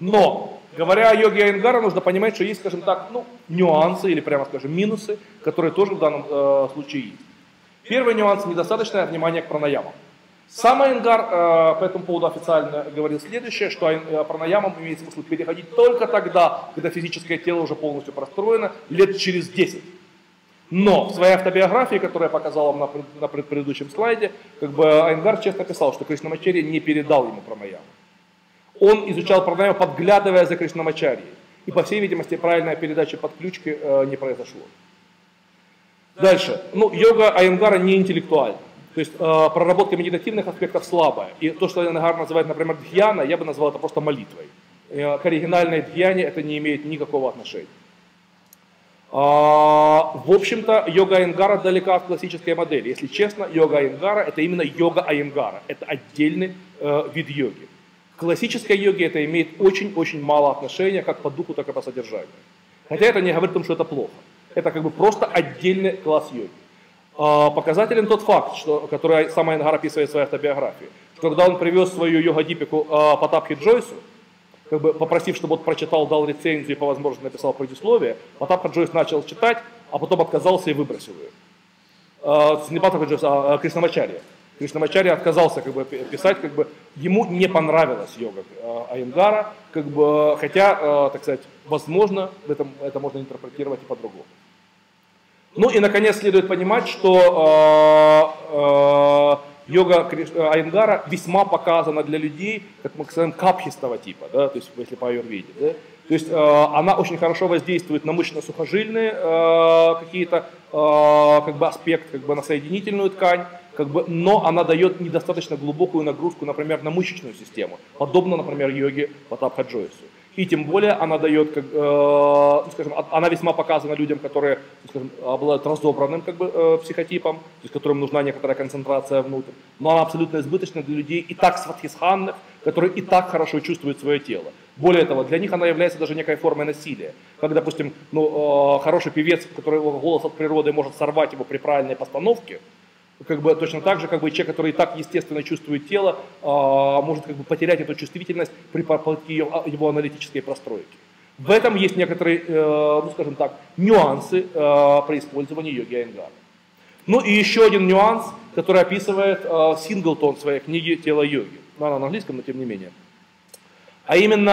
Но, говоря о йоге Айнгара, нужно понимать, что есть, скажем так, ну, нюансы или прямо скажем минусы, которые тоже в данном э, случае есть. Первый нюанс – недостаточное внимание к пранаямам. Сам Айнгар э, по этому поводу официально говорил следующее, что э, пранаямам имеет смысл переходить только тогда, когда физическое тело уже полностью простроено, лет через 10. Но в своей автобиографии, которую я показал вам на, на предыдущем слайде, как бы Айнгар честно писал, что Кришнамачарья не передал ему пранаяму. Он изучал пранаяму, подглядывая за Кришнамачарьей. И, по всей видимости, правильная передача под ключки э, не произошло. Дальше. Ну, йога Айнгара не интеллектуальна. То есть э, проработка медитативных аспектов слабая. И то, что Айнгар называет, например, дхьяна, я бы назвал это просто молитвой. Э, к оригинальной дхьяне это не имеет никакого отношения. А, в общем-то, йога Айнгара далека от классической модели. Если честно, йога Айнгара это именно йога Айнгара. Это отдельный э, вид йоги. К классической йоге это имеет очень-очень мало отношения как по духу, так и по содержанию. Хотя это не говорит о том, что это плохо. Это как бы просто отдельный класс йоги. А, показателен тот факт, что, который сам Айнгар описывает в своей автобиографии, что когда он привез свою йога-дипику а, Потапхи Джойсу, как бы попросив, чтобы он прочитал, дал рецензию и по возможности написал предисловие, Потапха Джойс начал читать, а потом отказался и выбросил ее. А, не Потапха Джойс, а Кришнамачарья. Кришнамачарья отказался как бы, писать, как бы, ему не понравилась йога Айнгара, как бы, хотя, так сказать, возможно, это, это можно интерпретировать и по-другому. Ну и, наконец, следует понимать, что э, э, йога Айнгара весьма показана для людей, как мы сказать, капхистого типа, да, то есть если по аюрведе. Да? То есть э, она очень хорошо воздействует на мышечно-сухожильные э, какие-то э, как бы аспект, как бы на соединительную ткань, как бы, но она дает недостаточно глубокую нагрузку, например, на мышечную систему, подобно, например, йоге Патабха Джойсу и тем более она дает, как, э, ну, скажем, она весьма показана людям, которые, ну, скажем, обладают разобранным как бы, э, психотипом, то есть которым нужна некоторая концентрация внутрь, но она абсолютно избыточна для людей и так сватхисханных, которые и так хорошо чувствуют свое тело. Более того, для них она является даже некой формой насилия. Как, допустим, ну, э, хороший певец, который голос от природы может сорвать его при правильной постановке, как бы точно так же, как бы человек, который и так естественно чувствует тело, а, может как бы потерять эту чувствительность при попытке его, его аналитической простройки. В этом есть некоторые, э, ну скажем так, нюансы э, при использовании йоги Айнгара. Ну и еще один нюанс, который описывает э, Синглтон в своей книге «Тело йоги». Ну, она на английском, но тем не менее. А именно,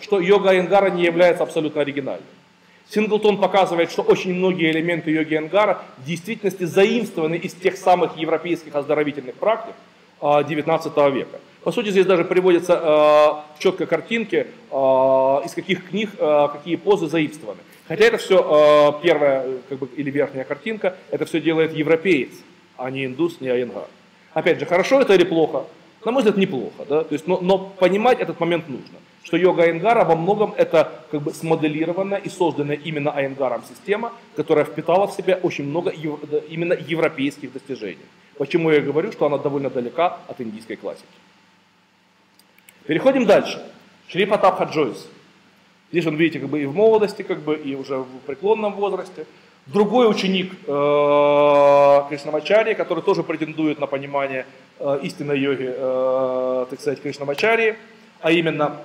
что йога Айнгара не является абсолютно оригинальной. Синглтон показывает, что очень многие элементы йоги Ангара в действительности заимствованы из тех самых европейских оздоровительных практик 19 а, века. По сути, здесь даже приводятся э, в четкой картинке, э, из каких книг э, какие позы заимствованы. Хотя это все э, первая как бы, или верхняя картинка, это все делает европеец, а не индус, не айнгар. Опять же, хорошо это или плохо? На мой взгляд, неплохо. Да? То есть, но, но понимать этот момент нужно что йога Айнгара во многом это как бы смоделированная и созданная именно Айнгаром система, которая впитала в себя очень много именно европейских достижений. Почему я говорю, что она довольно далека от индийской классики. Переходим дальше. Шри Патабха Джойс. Здесь он, видите, как бы и в молодости, как бы и уже в преклонном возрасте. Другой ученик э, Кришнамачарьи, который тоже претендует на понимание э, истинной йоги, э, так сказать, Кришнамачарьи, а именно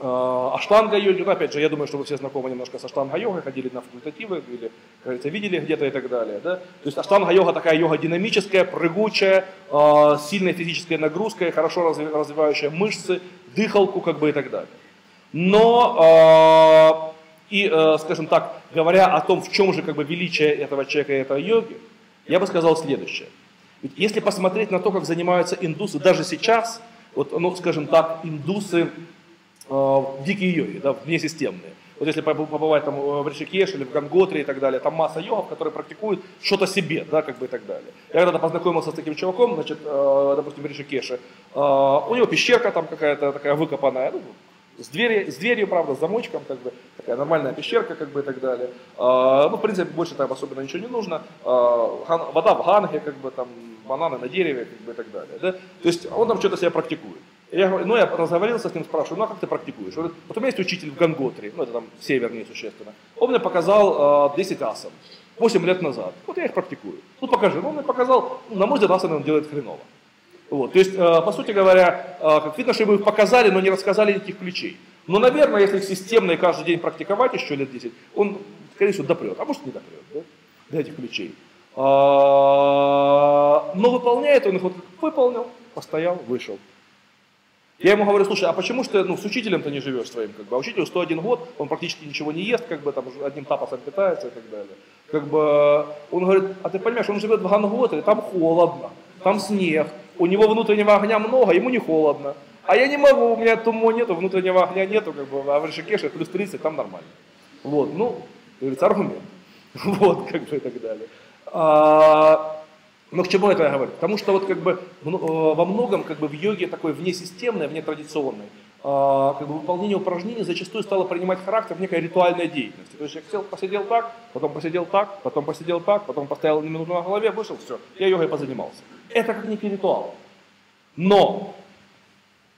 Э, аштанга-йоги, ну, опять же, я думаю, что вы все знакомы немножко с аштанга-йогой, ходили на факультативы или, кажется, видели где-то и так далее. Да? То есть аштанга-йога такая йога динамическая, прыгучая, э, сильной физической нагрузкой, хорошо развивающая мышцы, дыхалку как бы и так далее. Но, э, и, скажем так, говоря о том, в чем же как бы величие этого человека и этой йоги, я бы сказал следующее. Ведь если посмотреть на то, как занимаются индусы даже сейчас, вот, ну, скажем так, индусы э, дикие йоги, да, внесистемные. Вот если побывать там э, в Ришикеше или в Ганготре и так далее, там масса йогов, которые практикуют что-то себе, да, как бы и так далее. Я когда-то познакомился с таким чуваком, значит, э, допустим, в Ришикеше, э, у него пещерка там какая-то такая выкопанная, ну, с, двери, с дверью, правда, с замочком, как бы, такая нормальная пещерка, как бы и так далее. Э, ну, в принципе, больше там особенно ничего не нужно. Э, вода в ганге, как бы там, бананы на дереве, как бы и так далее. Да? То есть он там что-то себя практикует. Я, ну, я разговорился с ним, спрашиваю, ну, а как ты практикуешь? Он говорит, вот у меня есть учитель в Ганготре, ну, это там севернее существенно. Он мне показал э, 10 асан 8 лет назад. Вот я их практикую. Ну, покажи. Ну, он мне показал, ну, на мой взгляд, асаны он делает хреново. Вот, то есть, э, по сути говоря, э, как видно, что мы их показали, но не рассказали никаких ключей. Но, наверное, если системно и каждый день практиковать еще лет 10, он, скорее всего, допрет, а может не допрет, да, до этих ключей. А, но выполняет он их, вот выполнил, постоял, вышел. Я ему говорю, слушай, а почему что ну, с учителем-то не живешь своим, как бы, а учителю 101 год, он практически ничего не ест, как бы, там, одним тапосом питается и так далее. Как бы, он говорит, а ты понимаешь, он живет в Ганготере, там холодно, там снег, у него внутреннего огня много, ему не холодно. А я не могу, у меня тумо нету, внутреннего огня нету, как бы, а в Ришикеше плюс 30, там нормально. Вот, ну, говорится, аргумент. Вот, как бы и так далее. А, но к чему это я говорю? Потому что вот как бы э, во многом как бы в йоге такой внесистемной, внетрадиционной, а, как бы выполнение упражнений зачастую стало принимать характер некой ритуальной деятельности. То есть я сел, посидел так, потом посидел так, потом посидел так, потом поставил на минуту на голове, вышел, все, я йогой позанимался. Это как некий ритуал. Но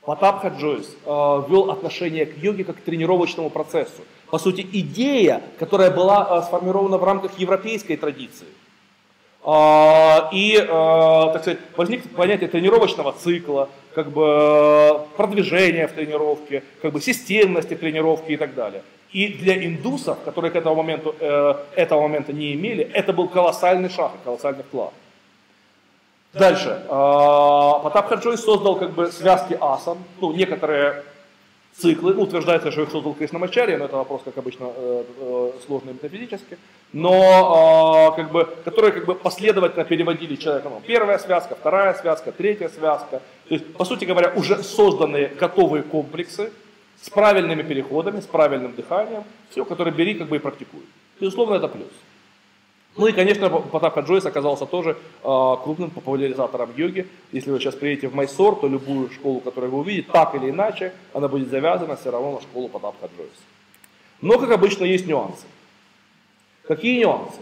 Потап Хаджойс э, вел отношение к йоге как к тренировочному процессу. По сути, идея, которая была э, сформирована в рамках европейской традиции, и, а, так сказать, возник понятие тренировочного цикла, как бы продвижения в тренировке, как бы системности тренировки и так далее. И для индусов, которые к этому моменту, э, этого момента не имели, это был колоссальный шаг, колоссальный вклад. Дальше. Э, Потап Хаджой создал как бы связки асан, ну, некоторые циклы. Ну, утверждается, что их создал Кришнамачарья, но это вопрос, как обычно, э, э, сложный метафизически. Но, э, как бы, которые как бы последовательно переводили человека. Ну, первая связка, вторая связка, третья связка. То есть, по сути говоря, уже созданные готовые комплексы с правильными переходами, с правильным дыханием. Все, которые бери как бы и практикуй. Безусловно, это плюс. Ну и, конечно, Потапха Джойс оказался тоже э, крупным популяризатором йоги. Если вы сейчас приедете в Майсор, то любую школу, которую вы увидите, так или иначе, она будет завязана все равно на школу Потапха Джойс. Но, как обычно, есть нюансы. Какие нюансы?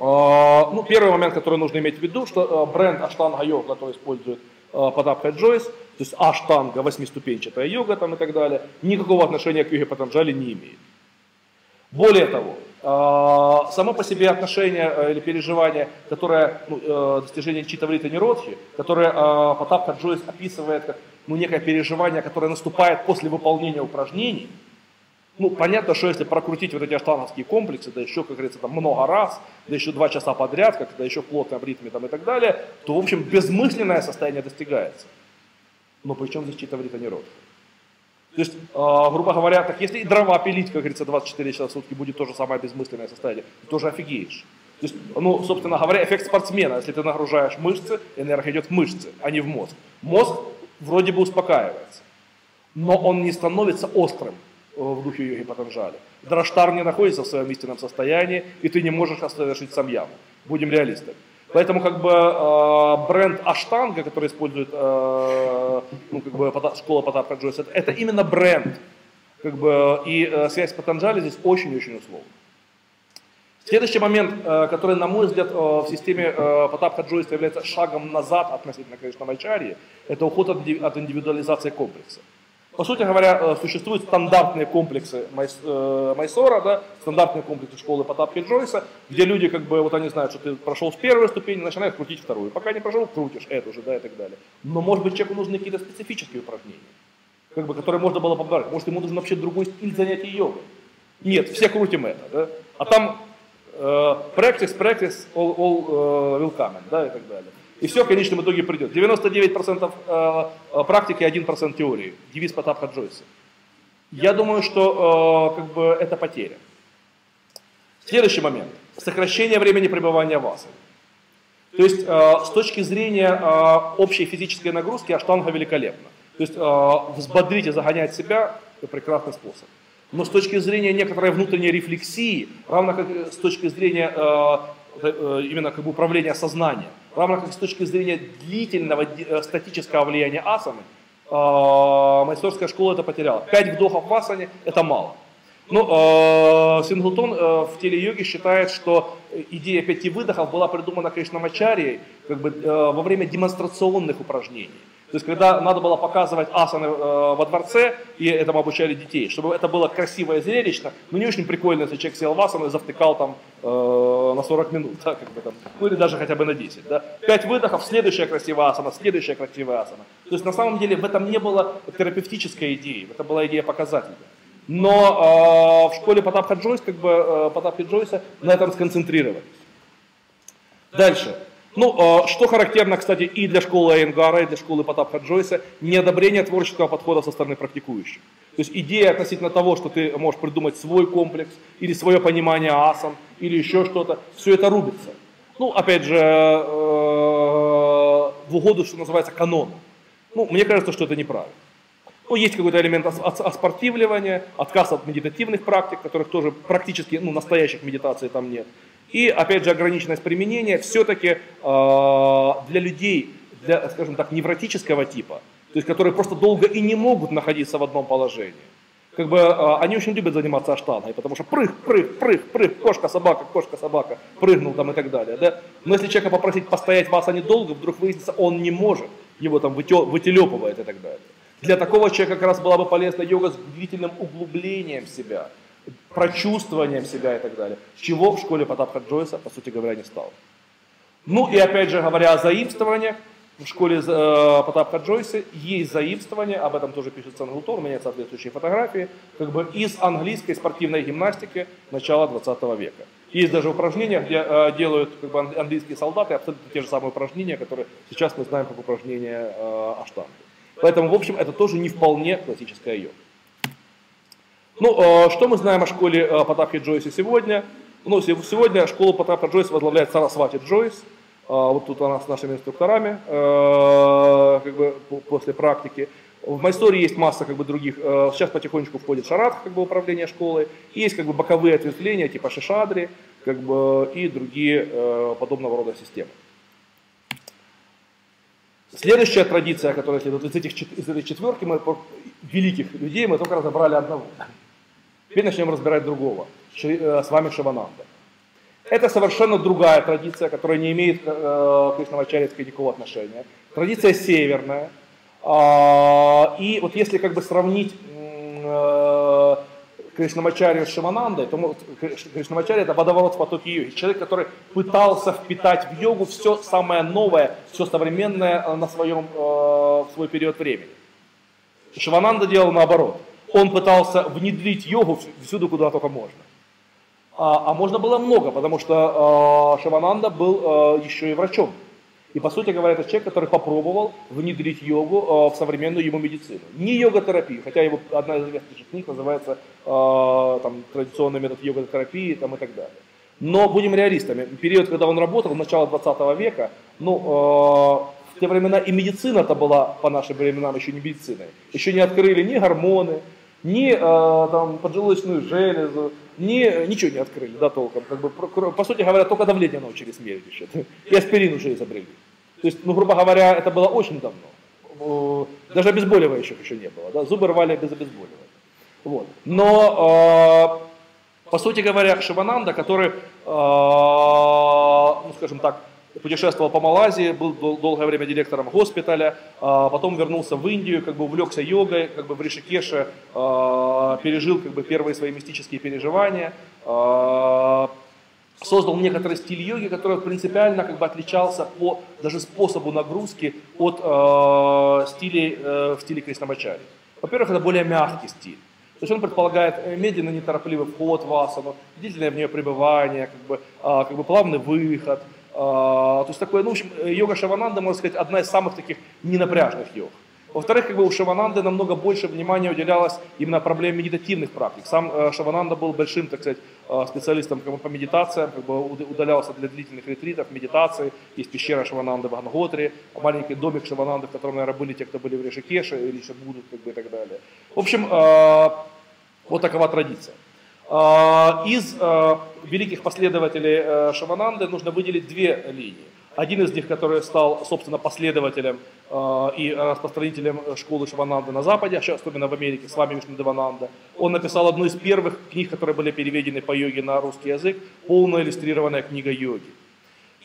Э, ну, первый момент, который нужно иметь в виду, что э, бренд Аштанга Йога, который использует э, Потапха Джойс, то есть Аштанга, восьмиступенчатая йога там и так далее, никакого отношения к йоге Патанджали не имеет. Более того, само по себе отношение э, или переживание, которое ну, э, достижение Читаврита Ниродхи, которое а, Потап Хаджойс описывает как ну, некое переживание, которое наступает после выполнения упражнений, ну, понятно, что если прокрутить вот эти аштановские комплексы, да еще, как говорится, там много раз, да еще два часа подряд, как да еще в плотном ритме там, и так далее, то, в общем, безмысленное состояние достигается. Но при чем здесь читаврита неродха? То есть, э, грубо говоря, так если и дрова пилить, как говорится, 24 часа в сутки будет то же самое безмысленное состояние, ты тоже офигеешь. То есть, ну, собственно говоря, эффект спортсмена, если ты нагружаешь мышцы, энергия идет в мышцы, а не в мозг. Мозг вроде бы успокаивается, но он не становится острым э, в духе йоги Патанджали. Драштар не находится в своем истинном состоянии, и ты не можешь совершить самьяму. Будем реалистами. Поэтому как бы э, бренд Аштанга, который использует э, ну, как бы, школа Потапа Джойса, это, это именно бренд. Как бы, и э, связь с Патанджали здесь очень-очень условна. Следующий момент, э, который, на мой взгляд, э, в системе э, Потапха Джойса является шагом назад относительно, конечно, Мальчарии, это уход от индивидуализации комплекса. По сути говоря, э, существуют стандартные комплексы э, Майсора, да, стандартные комплексы школы Потапки Джойса, где люди, как бы, вот они знают, что ты прошел с первой ступени, начинаешь крутить вторую. Пока не прошел, крутишь эту же, да, и так далее. Но, может быть, человеку нужны какие-то специфические упражнения, как бы, которые можно было побрать. Может, ему нужен вообще другой стиль занятий йогой. Нет, все крутим это, да. А там э, practice, practice, all, all uh, will come, да, и так далее. И все в конечном итоге придет. 99% э, э, практики, 1% теории. Девиз Потапха Джойса. Я думаю, что э, как бы это потеря. Следующий момент. Сокращение времени пребывания в асане. То есть с точки зрения общей физической нагрузки аштанга великолепна. То есть взбодрить и загонять себя – это прекрасный способ. Но с точки зрения некоторой внутренней рефлексии, равно как и с точки зрения именно как бы управления сознанием, равно как с точки зрения длительного э, статического влияния асаны, э, майсторская школа это потеряла. Пять вдохов в асане – это мало. Ну, э, Синглтон э, в теле-йоге считает, что идея пяти выдохов была придумана Кришнамачарией как бы, э, во время демонстрационных упражнений. То есть, когда надо было показывать асаны э, во дворце, и этому обучали детей, чтобы это было красиво и зрелищно, но не очень прикольно, если человек сел в асаны и завтыкал там э, на 40 минут, да, как бы там, ну или даже хотя бы на 10. Да. 5 выдохов, следующая красивая асана, следующая красивая асана. То есть, на самом деле, в этом не было терапевтической идеи, это была идея показательная. Но э, в школе Потапха Джойс, как бы э, Потапха Джойса на этом сконцентрировались. Дальше. Ну, э, что характерно, кстати, и для школы Айенгара, и для школы Потапха Джойса, неодобрение творческого подхода со стороны практикующих. То есть идея относительно того, что ты можешь придумать свой комплекс, или свое понимание асан, или еще что-то, все это рубится. Ну, опять же, э, в угоду, что называется, канону. Ну, мне кажется, что это неправильно. Ну, есть какой-то элемент оспортивливания, отказ от медитативных практик, которых тоже практически, ну, настоящих медитаций там нет. И, опять же, ограниченность применения все-таки э, для людей, для, скажем так, невротического типа, то есть которые просто долго и не могут находиться в одном положении. Как бы э, они очень любят заниматься аштангой, потому что прыг, прыг, прыг, прыг, кошка, собака, кошка, собака, прыгнул там и так далее. Да? Но если человека попросить постоять вас, а не долго, вдруг выяснится, он не может, его там вытелепывает и так далее. Для такого человека как раз была бы полезна йога с длительным углублением себя, прочувствованием себя и так далее. Чего в школе Потапха Джойса, по сути говоря, не стало. Ну и опять же говоря о заимствованиях, в школе э, Потапха Джойса есть заимствование, об этом тоже пишет Сангутор, у меня соответствующие фотографии, как бы из английской спортивной гимнастики начала 20 века. Есть даже упражнения, где э, делают как бы, английские солдаты абсолютно те же самые упражнения, которые сейчас мы знаем как упражнения э, аштанги. Поэтому, в общем, это тоже не вполне классическая йога. Ну, э, что мы знаем о школе э, Потапхи Джойса сегодня? Ну, сегодня школу Потапха Джойса возглавляет Сарасвати Джойс. Э, вот тут она с нашими инструкторами, как бы после практики. В Майсторе есть масса как бы, других, сейчас потихонечку входит Шарат, как бы управление школой, есть как бы боковые ответвления типа Шишадри, как бы, и другие подобного рода системы. Следующая традиция, которая следует из, этих, из этой четверки, мы, великих людей, мы только разобрали одного. Теперь начнем разбирать другого. Э, с вами Шивананда. Это совершенно другая традиция, которая не имеет э, к Кришнавачарьевской никакого отношения. Традиция северная. А, и вот если как бы сравнить э, Кришнамачарью с Шиванандой, то Кришнамачарья это водоворот в потоке йоги. Человек, который пытался впитать в йогу все самое новое, все современное на своем, в свой период времени. Шивананда делал наоборот он пытался внедрить йогу всюду, куда только можно. А, а можно было много, потому что э, Шивананда был э, еще и врачом. И по сути говоря, это человек, который попробовал внедрить йогу э, в современную ему медицину. Не йога-терапию, хотя его одна из известнейших книг называется э, там, традиционный метод йога-терапии там, и так далее. Но будем реалистами. Период, когда он работал, начало 20 века, ну, э, в те времена и медицина-то была по нашим временам еще не медициной. Еще не открыли ни гормоны, ни э, там, поджелудочную железу, ни, ничего не открыли, да, толком. Как бы, по сути говоря, только давление научились мерить еще. И аспирин уже изобрели. То есть, ну, грубо говоря, это было очень давно. Даже обезболивающих еще не было. Да? Зубы рвали без обезболивания. Вот. Но, э, по сути говоря, Шивананда, который, э, ну, скажем так, путешествовал по Малайзии, был долгое время директором госпиталя, а потом вернулся в Индию, как бы увлекся йогой, как бы в Ришикеше а, пережил как бы первые свои мистические переживания, а, создал некоторый стиль йоги, который принципиально как бы отличался по даже способу нагрузки от стилей э, в стиле Кришнамачари. Во-первых, это более мягкий стиль. То есть он предполагает э, медленно неторопливый вход в асану, длительное в нее пребывание, как бы, э, как бы плавный выход, а, то есть такое, ну, в общем, йога Шавананда, можно сказать, одна из самых таких ненапряжных йог. Во-вторых, как бы у Шавананды намного больше внимания уделялось именно проблеме медитативных практик. Сам э, Шавананда был большим, так сказать, э, специалистом как бы, по медитациям, как бы удалялся для длительных ретритов, медитации. Есть пещера Шавананды в Анготре, маленький домик Шавананды, в котором, наверное, были те, кто были в Ришикеше или еще будут, как бы, и так далее. В общем, э, вот такова традиция. А, из а, великих последователей э, Шавананды нужно выделить две линии. Один из них, который стал, собственно, последователем э, и распространителем школы Шивананды на Западе, а особенно в Америке, с вами Вишнудевананда. Он написал одну из первых книг, которые были переведены по йоге на русский язык, полная иллюстрированная книга йоги.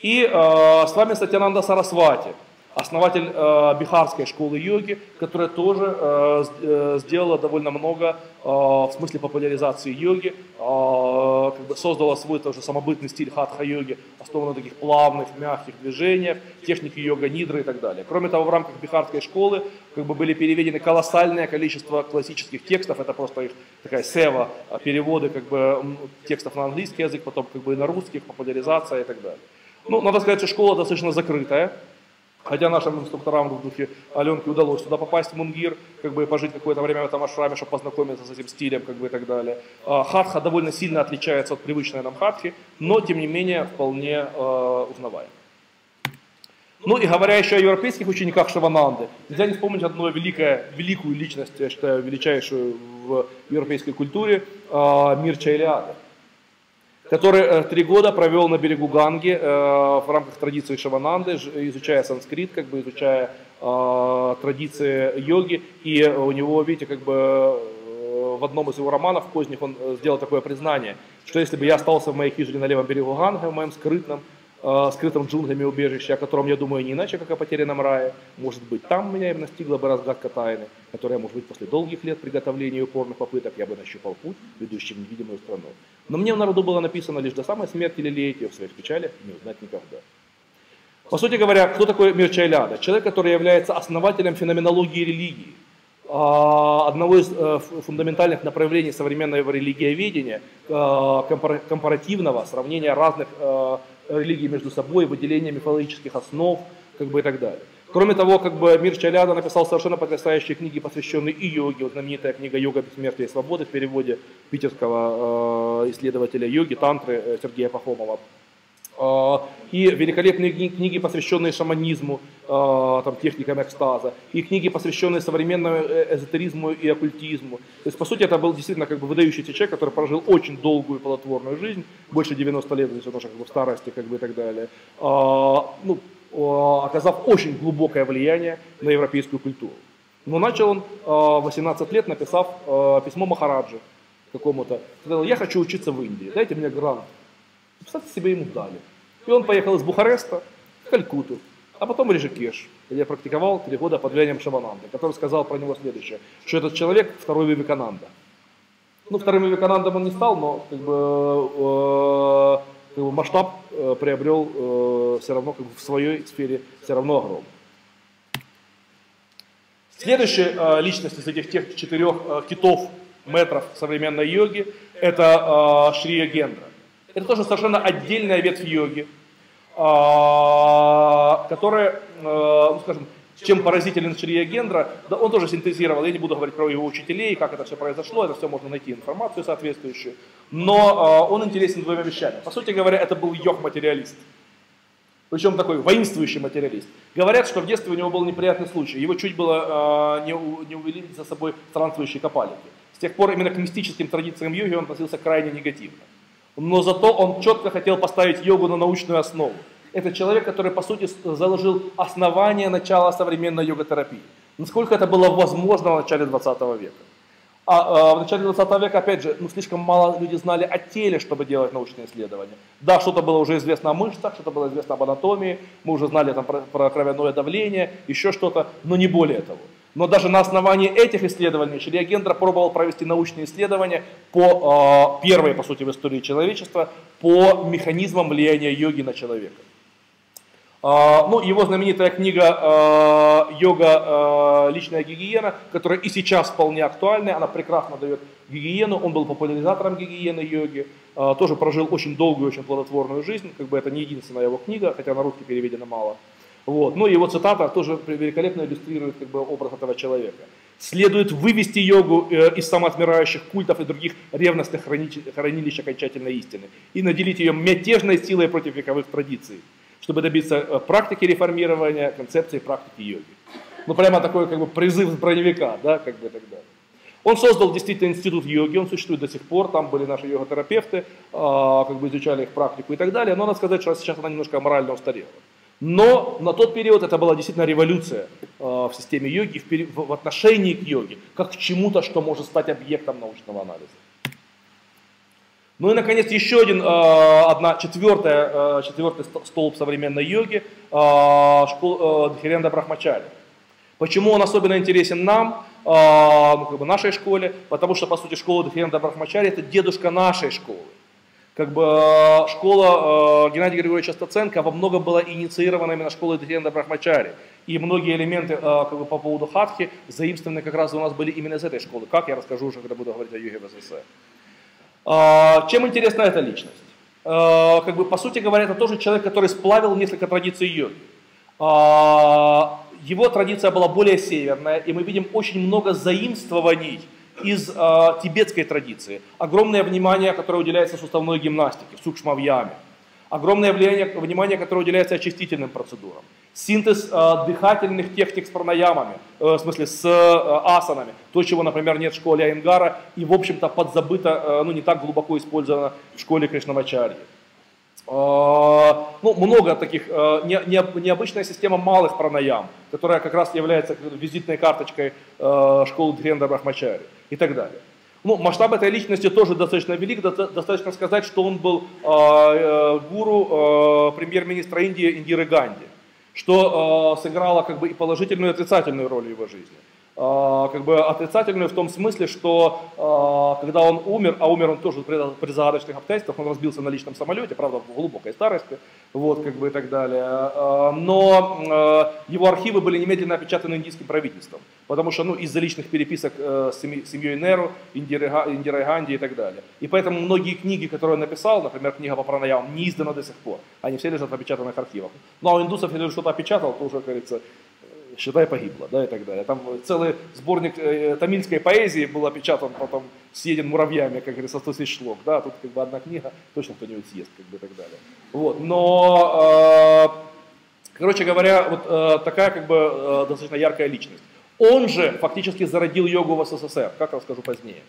И э, с вами Сатянанда Сарасвати. Основатель э, Бихарской школы йоги, которая тоже э, э, сделала довольно много э, в смысле популяризации йоги, э, как бы создала свой тоже самобытный стиль хатха-йоги, основанный на таких плавных, мягких движениях, техники йога-нидры и так далее. Кроме того, в рамках Бихарской школы как бы были переведены колоссальное количество классических текстов, это просто их такая сева, э, переводы как бы текстов на английский язык, потом как бы и на русский, популяризация и так далее. Ну, надо сказать, что школа достаточно закрытая, Хотя нашим инструкторам в духе Аленки удалось туда попасть в Мунгир, как бы пожить какое-то время в этом ашраме, чтобы познакомиться с этим стилем, как бы и так далее. А, хатха довольно сильно отличается от привычной нам хатхи, но тем не менее вполне э, узнаваем. Ну и говоря еще о европейских учениках Шавананды, нельзя не вспомнить одну великое, великую личность, я считаю, величайшую в европейской культуре, э, Мирча Илиады который э, три года провел на берегу Ганги э, в рамках традиции Шавананды, изучая санскрит, как бы изучая э, традиции йоги. И у него, видите, как бы в одном из его романов поздних он сделал такое признание, что если бы я остался в моей хижине на левом берегу Ганги, в моем скрытном, скрытом джунглями убежище, о котором я думаю не иначе, как о потерянном рае, может быть, там меня и настигла бы разгадка тайны, которая, может быть, после долгих лет приготовления и упорных попыток я бы нащупал путь, ведущий в невидимую страну. Но мне в народу было написано лишь до самой смерти лелеять ее в своих печалях, не узнать никогда. По сути говоря, кто такой Мир Чайляда? Человек, который является основателем феноменологии религии, а, одного из э, фундаментальных направлений современного религиоведения, э, компаративного сравнения разных э, религий между собой, выделения мифологических основ как бы и так далее. Кроме того, как бы Мир Чаляда написал совершенно потрясающие книги, посвященные и йоге. Вот знаменитая книга «Йога бессмертия и свободы» в переводе питерского э, исследователя йоги, тантры э, Сергея Пахомова. Э, и великолепные книги, посвященные шаманизму, э, там, техникам экстаза, и книги, посвященные современному э, эзотеризму и оккультизму. То есть, по сути, это был действительно как бы выдающийся человек, который прожил очень долгую и плодотворную жизнь, больше 90 лет, то есть он уже как бы в старости как бы, и так далее. Ну, оказав очень глубокое влияние на европейскую культуру. Но начал он в 18 лет, написав письмо Махараджи какому-то. Сказал, я хочу учиться в Индии, дайте мне грант. Представьте себе, ему дали. И он поехал из Бухареста в Калькуту, а потом в Рижикеш, где я практиковал три года под влиянием Шавананды, который сказал про него следующее, что этот человек второй Вивекананда. Ну, вторым Вивеканандом он не стал, но как бы, э, как бы масштаб э, приобрел э, все равно как бы, в своей сфере все равно огромный. Следующая э, личность из этих тех четырех э, китов метров современной йоги – это э, Шри Гендра. Это тоже совершенно отдельная ветвь йоги, а, которая, ну скажем, чем поразителен Шрия Гендра, да он тоже синтезировал, я не буду говорить про его учителей, как это все произошло, это все можно найти информацию соответствующую, но он интересен двумя вещами. По сути говоря, это был йог-материалист. Причем такой воинствующий материалист. Говорят, что в детстве у него был неприятный случай. Его чуть было э, не, не увели за собой странствующие копалики. С тех пор именно к мистическим традициям йоги он относился крайне негативно но зато он четко хотел поставить йогу на научную основу. Это человек, который, по сути, заложил основание начала современной йога-терапии. Насколько это было возможно в начале 20 века. А, а в начале 20 века, опять же, ну, слишком мало люди знали о теле, чтобы делать научные исследования. Да, что-то было уже известно о мышцах, что-то было известно об анатомии, мы уже знали там, про, про кровяное давление, еще что-то, но не более того. Но даже на основании этих исследований Шрия Гендра пробовал провести научные исследования по э, первой, по сути, в истории человечества, по механизмам влияния йоги на человека. Э, ну, его знаменитая книга э, «Йога. Э, личная гигиена», которая и сейчас вполне актуальна, она прекрасно дает гигиену, он был популяризатором гигиены йоги, тоже прожил очень долгую, очень плодотворную жизнь, как бы это не единственная его книга, хотя на русский переведено мало. Вот. Ну, его цитата тоже великолепно иллюстрирует как бы, образ этого человека. Следует вывести йогу э, из самоотмирающих культов и других ревностных хранилищ окончательной истины и наделить ее мятежной силой против вековых традиций, чтобы добиться э, практики реформирования, концепции практики йоги. Ну, прямо такой как бы призыв броневика, да, как бы так далее. Он создал действительно институт йоги, он существует до сих пор, там были наши йога-терапевты, э, как бы изучали их практику и так далее, но надо сказать, что сейчас она немножко морально устарела. Но на тот период это была действительно революция э, в системе йоги, в отношении к йоге, как к чему-то, что может стать объектом научного анализа. Ну и, наконец, еще один, э, одна, четвертая, э, четвертый столб современной йоги, э, школ, Дхиренда Брахмачари. Почему он особенно интересен нам, ну, как бы нашей школе? Потому что, по сути, школа Дхиренда Брахмачари – это дедушка нашей школы. Как бы школа Геннадия Григорьевича Стаценко во многом была инициирована именно школой Дхиренда Брахмачари. И многие элементы как бы, по поводу хатхи заимствованы как раз у нас были именно из этой школы. Как, я расскажу уже, когда буду говорить о йоге в СССР. А, чем интересна эта личность? А, как бы, по сути говоря, это тоже человек, который сплавил несколько традиций йоги. А, его традиция была более северная, и мы видим очень много заимствований из тибетской традиции. Огромное внимание, которое уделяется суставной гимнастике, сукшмавьяме. Огромное влияние, внимание, которое уделяется очистительным процедурам синтез э, дыхательных техник с пранаямами, э, в смысле с э, асанами, то, чего, например, нет в школе Айнгара и, в общем-то, подзабыто, э, ну, не так глубоко использовано в школе Кришнамачарьи. Э, ну, много таких, э, не, не, необычная система малых пранаям, которая как раз является визитной карточкой э, школы Дхренда Брахмачари и так далее. Ну, масштаб этой личности тоже достаточно велик, достаточно сказать, что он был э, э, гуру э, премьер-министра Индии Индиры Ганди что э, сыграло как бы и положительную, и отрицательную роль в его жизни. А, как бы отрицательную в том смысле, что а, когда он умер, а умер он тоже при загадочных обстоятельствах, он разбился на личном самолете, правда, в глубокой старости, вот, как бы и так далее. А, но его архивы были немедленно опечатаны индийским правительством, потому что, ну, из-за личных переписок э, с семьей Неру, Индирой Ганди и так далее. И поэтому многие книги, которые он написал, например, книга по пранаям, не издана до сих пор. Они все лежат в опечатанных архивах. Ну, а у индусов, если что-то опечатал, то уже, как говорится, считай, погибла, да, и так далее. Там целый сборник э, тамильской поэзии был опечатан, потом съеден муравьями, как говорится, 100 тысяч шлок, да, тут как бы одна книга, точно кто-нибудь съест, как бы, и так далее. Вот, но, э, короче говоря, вот э, такая, как бы, э, достаточно яркая личность. Он же фактически зародил йогу в СССР, как расскажу позднее.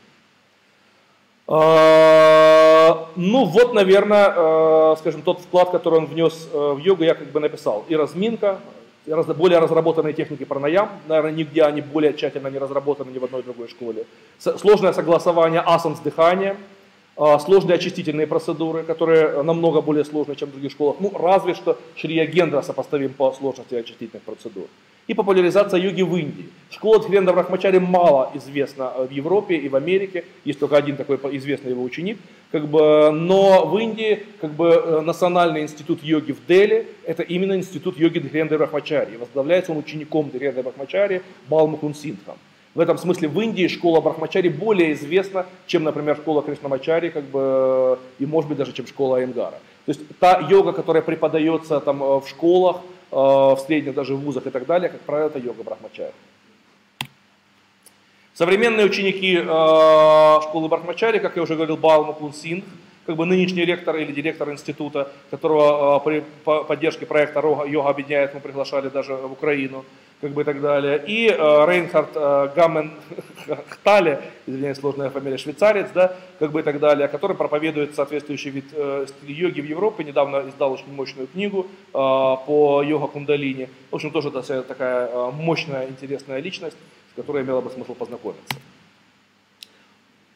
Э, ну вот, наверное, э, скажем, тот вклад, который он внес в йогу, я как бы написал. И разминка, более разработанные техники пранаям, наверное, нигде они более тщательно не разработаны ни в одной другой школе. Сложное согласование асан с дыханием, сложные очистительные процедуры, которые намного более сложные, чем в других школах. Ну, разве что Шрия Гендра сопоставим по сложности очистительных процедур и популяризация йоги в Индии. Школа Дхиренда Брахмачари мало известна в Европе и в Америке, есть только один такой известный его ученик, как бы, но в Индии как бы, э, Национальный институт йоги в Дели – это именно институт йоги Дхиренда Брахмачари. Возглавляется он учеником Дхиренда Брахмачари Балмухун Синдхам. В этом смысле в Индии школа Брахмачари более известна, чем, например, школа Кришнамачари, как бы, и может быть даже, чем школа Айнгара. То есть та йога, которая преподается там, э, в школах, Э, в средних даже в вузах и так далее, как правило, это йога Брахмачари. Современные ученики э, школы Брахмачари, как я уже говорил, Бал Мукун Сингх, как бы нынешний ректор или директор института, которого э, при поддержке проекта «Йога объединяет» мы приглашали даже в Украину как бы и так далее. И э, Рейнхард э, Гаммен Хтале, извиняюсь, сложная фамилия, швейцарец, да, как бы и так далее, который проповедует соответствующий вид э, йоги в Европе, недавно издал очень мощную книгу по йога кундалини. В общем, тоже такая мощная, интересная личность, с которой имело бы смысл познакомиться.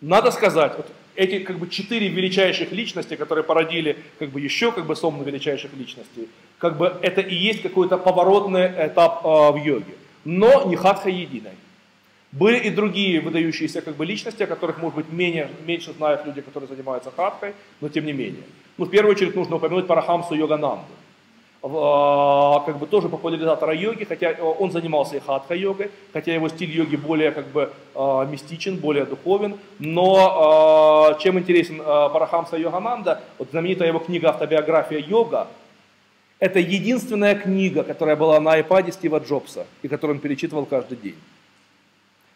Надо сказать, вот эти как бы четыре величайших личности, которые породили как бы еще как бы сомну величайших личностей, как бы это и есть какой-то поворотный этап э, в йоге, но не хатха единой. Были и другие выдающиеся как бы личности, о которых, может быть, менее, меньше знают люди, которые занимаются хатхой, но тем не менее. Ну, в первую очередь нужно упомянуть Парахамсу Йогананду. А, как бы тоже популяризатора йоги, хотя он занимался и хатха-йогой, хотя его стиль йоги более как бы а, мистичен, более духовен, но а, чем интересен Парахамса Йогананда, вот знаменитая его книга «Автобиография йога», это единственная книга, которая была на iPad Стива Джобса, и которую он перечитывал каждый день.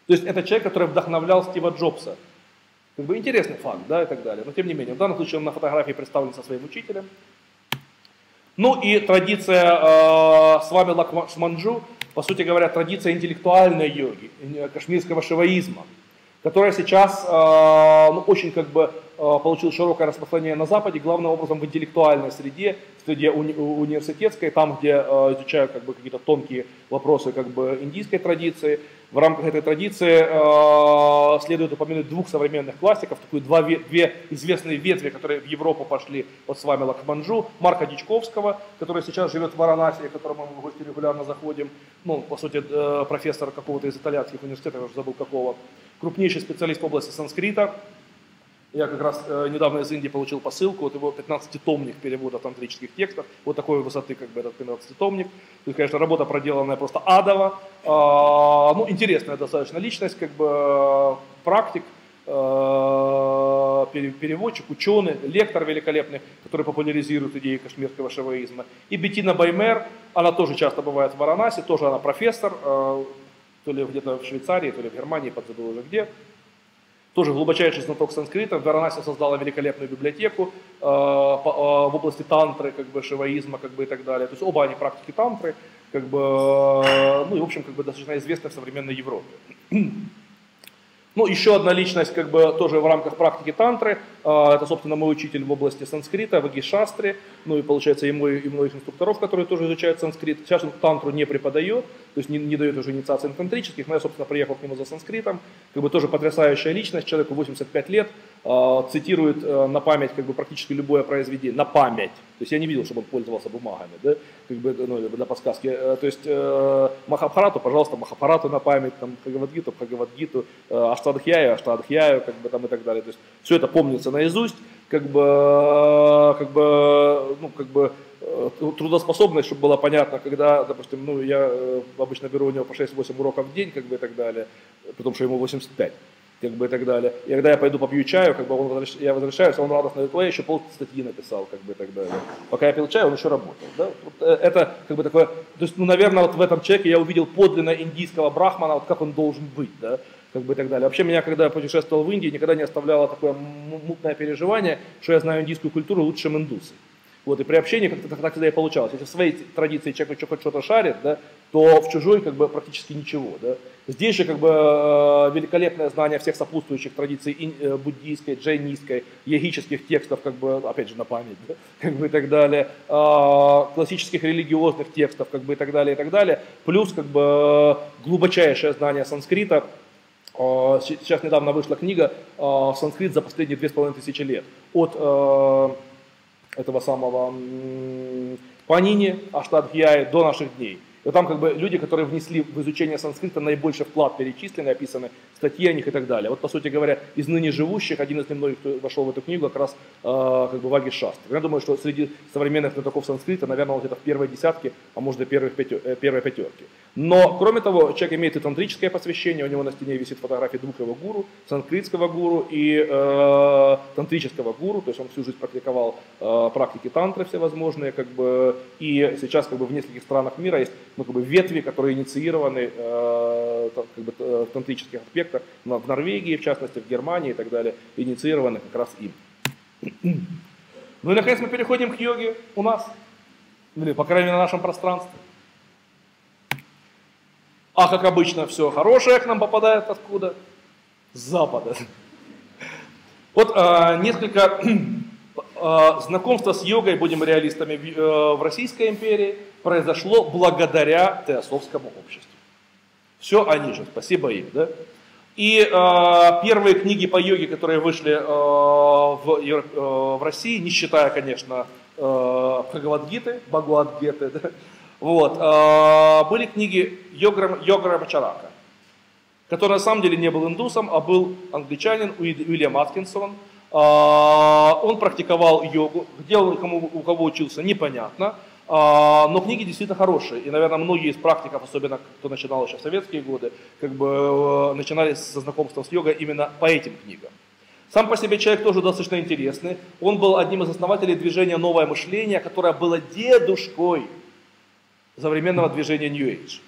То есть это человек, который вдохновлял Стива Джобса. Как бы интересный факт, да, и так далее. Но тем не менее, в данном случае он на фотографии представлен со своим учителем. Ну и традиция э, с вами Лакшманджу, по сути говоря, традиция интеллектуальной йоги, э, кашмирского шиваизма, которая сейчас э, ну, очень как бы э, получила широкое распространение на Западе, главным образом в интеллектуальной среде, в среде уни университетской, там, где э, изучают как бы какие-то тонкие вопросы как бы индийской традиции. В рамках этой традиции э, следует упомянуть двух современных классиков, такую два, две известные ветви, которые в Европу пошли вот с вами Лакманджу, Марка Дичковского, который сейчас живет в Варанаси, к которому мы в гости регулярно заходим, ну, по сути, э, профессор какого-то из итальянских университетов, я уже забыл какого, крупнейший специалист в области санскрита, я как раз э, недавно из Индии получил посылку, вот его 15-томник перевода тантрических текстов, вот такой высоты, как бы этот 15-томник. То есть, конечно, работа проделанная просто адово. А, ну, интересная достаточно личность, как бы практик, э, переводчик, ученый, лектор великолепный, который популяризирует идеи кашмирского шаваизма. И Бетина Баймер, она тоже часто бывает в Варанасе, тоже она профессор, э, то ли где-то в Швейцарии, то ли в Германии, подзабыл уже где тоже глубочайший знаток санскрита. Варанаси создала великолепную библиотеку э, по, э, в области тантры, как бы шиваизма, как бы и так далее. То есть оба они практики тантры, как бы, э, ну и в общем как бы достаточно известны в современной Европе. Ну, еще одна личность, как бы тоже в рамках практики тантры, а, это, собственно, мой учитель в области санскрита, Ваги Шастри, ну и, получается, и, мой, и многих инструкторов, которые тоже изучают санскрит. Сейчас он тантру не преподает, то есть не, не дает уже инициации тантрических, но я, собственно, приехал к нему за санскритом, как бы тоже потрясающая личность, человеку 85 лет, а, цитирует э, на память как бы практически любое произведение, на память. То есть я не видел, чтобы он пользовался бумагами, да, как бы ну, для подсказки. Э, то есть э, Махабхарату, пожалуйста, Махабхарату на память, там, Бхагавадгиту, Бхагавадгиту, э, Аштадхьяю, Аштадхьяю, как бы там и так далее. То есть все это помнится наизусть, как бы, э, как бы, ну, как бы трудоспособность, чтобы было понятно, когда, допустим, ну, я обычно беру у него по 6-8 уроков в день, как бы и так далее, потому что ему 85 как бы и так далее. И когда я пойду попью чаю, как бы он возвращ... я возвращаюсь, он радостно говорит, я еще пол статьи написал, как бы и так далее. Пока я пил чай, он еще работал. Да? Э, это как бы такое, то есть, ну, наверное, вот в этом человеке я увидел подлинно индийского брахмана, вот как он должен быть, да, как бы и так далее. Вообще меня, когда я путешествовал в Индии, никогда не оставляло такое мутное переживание, что я знаю индийскую культуру лучше, чем индусы. Вот, и при общении как-то так всегда и получалось. Если в своей традиции человек хоть что-то шарит, да, то в чужой как бы практически ничего. Да. Здесь же как бы э, великолепное знание всех сопутствующих традиций э, буддийской, джайнистской, ягических текстов, как бы, опять же, на память, да, как бы и так далее, а, классических религиозных текстов, как бы и так далее, и так далее, плюс как бы глубочайшее знание санскрита, а, Сейчас недавно вышла книга а, «Санскрит за последние две с половиной тысячи лет» от этого самого Панини, Аштадхьяи до наших дней. И там как бы люди, которые внесли в изучение санскрита наибольший вклад перечислены, описаны статьи о них и так далее. Вот, по сути говоря, из ныне живущих, один из немногих, кто вошел в эту книгу, как раз э, как бы Ваги Шастри. Я думаю, что среди современных знатоков санскрита, наверное, он где-то в первой десятке, а может и первой, пятер, э, первой пятерке. Но, кроме того, человек имеет и тантрическое посвящение, у него на стене висит фотография двух его гуру, санскритского гуру и э, тантрического гуру, то есть он всю жизнь практиковал э, практики тантры всевозможные, как бы, и сейчас как бы в нескольких странах мира есть ну, как бы ветви, которые инициированы э, как бы, э, в тантрических аспектах, в Норвегии, в частности, в Германии и так далее, инициированы как раз им. Ну и наконец мы переходим к йоге у нас, или по крайней мере на нашем пространстве. А как обычно, все хорошее к нам попадает откуда? С запада. Вот а, несколько а, знакомства с йогой, будем реалистами, в, а, в Российской империи произошло благодаря теософскому обществу. Все они же, спасибо им. Да? И э, первые книги по йоге, которые вышли э, в, э, в России, не считая, конечно, э, Бхагавадгиты, Бхагавадгиты, да, вот, э, были книги Йогра, Йогра Мачарака, который на самом деле не был индусом, а был англичанин Уильям Аткинсон. Э, он практиковал йогу, где он кому, у кого учился, непонятно. А, но книги действительно хорошие. И, наверное, многие из практиков, особенно кто начинал еще в советские годы, как бы э, начинали со знакомства с йогой именно по этим книгам. Сам по себе человек тоже достаточно интересный. Он был одним из основателей движения «Новое мышление», которое было дедушкой современного движения New Age.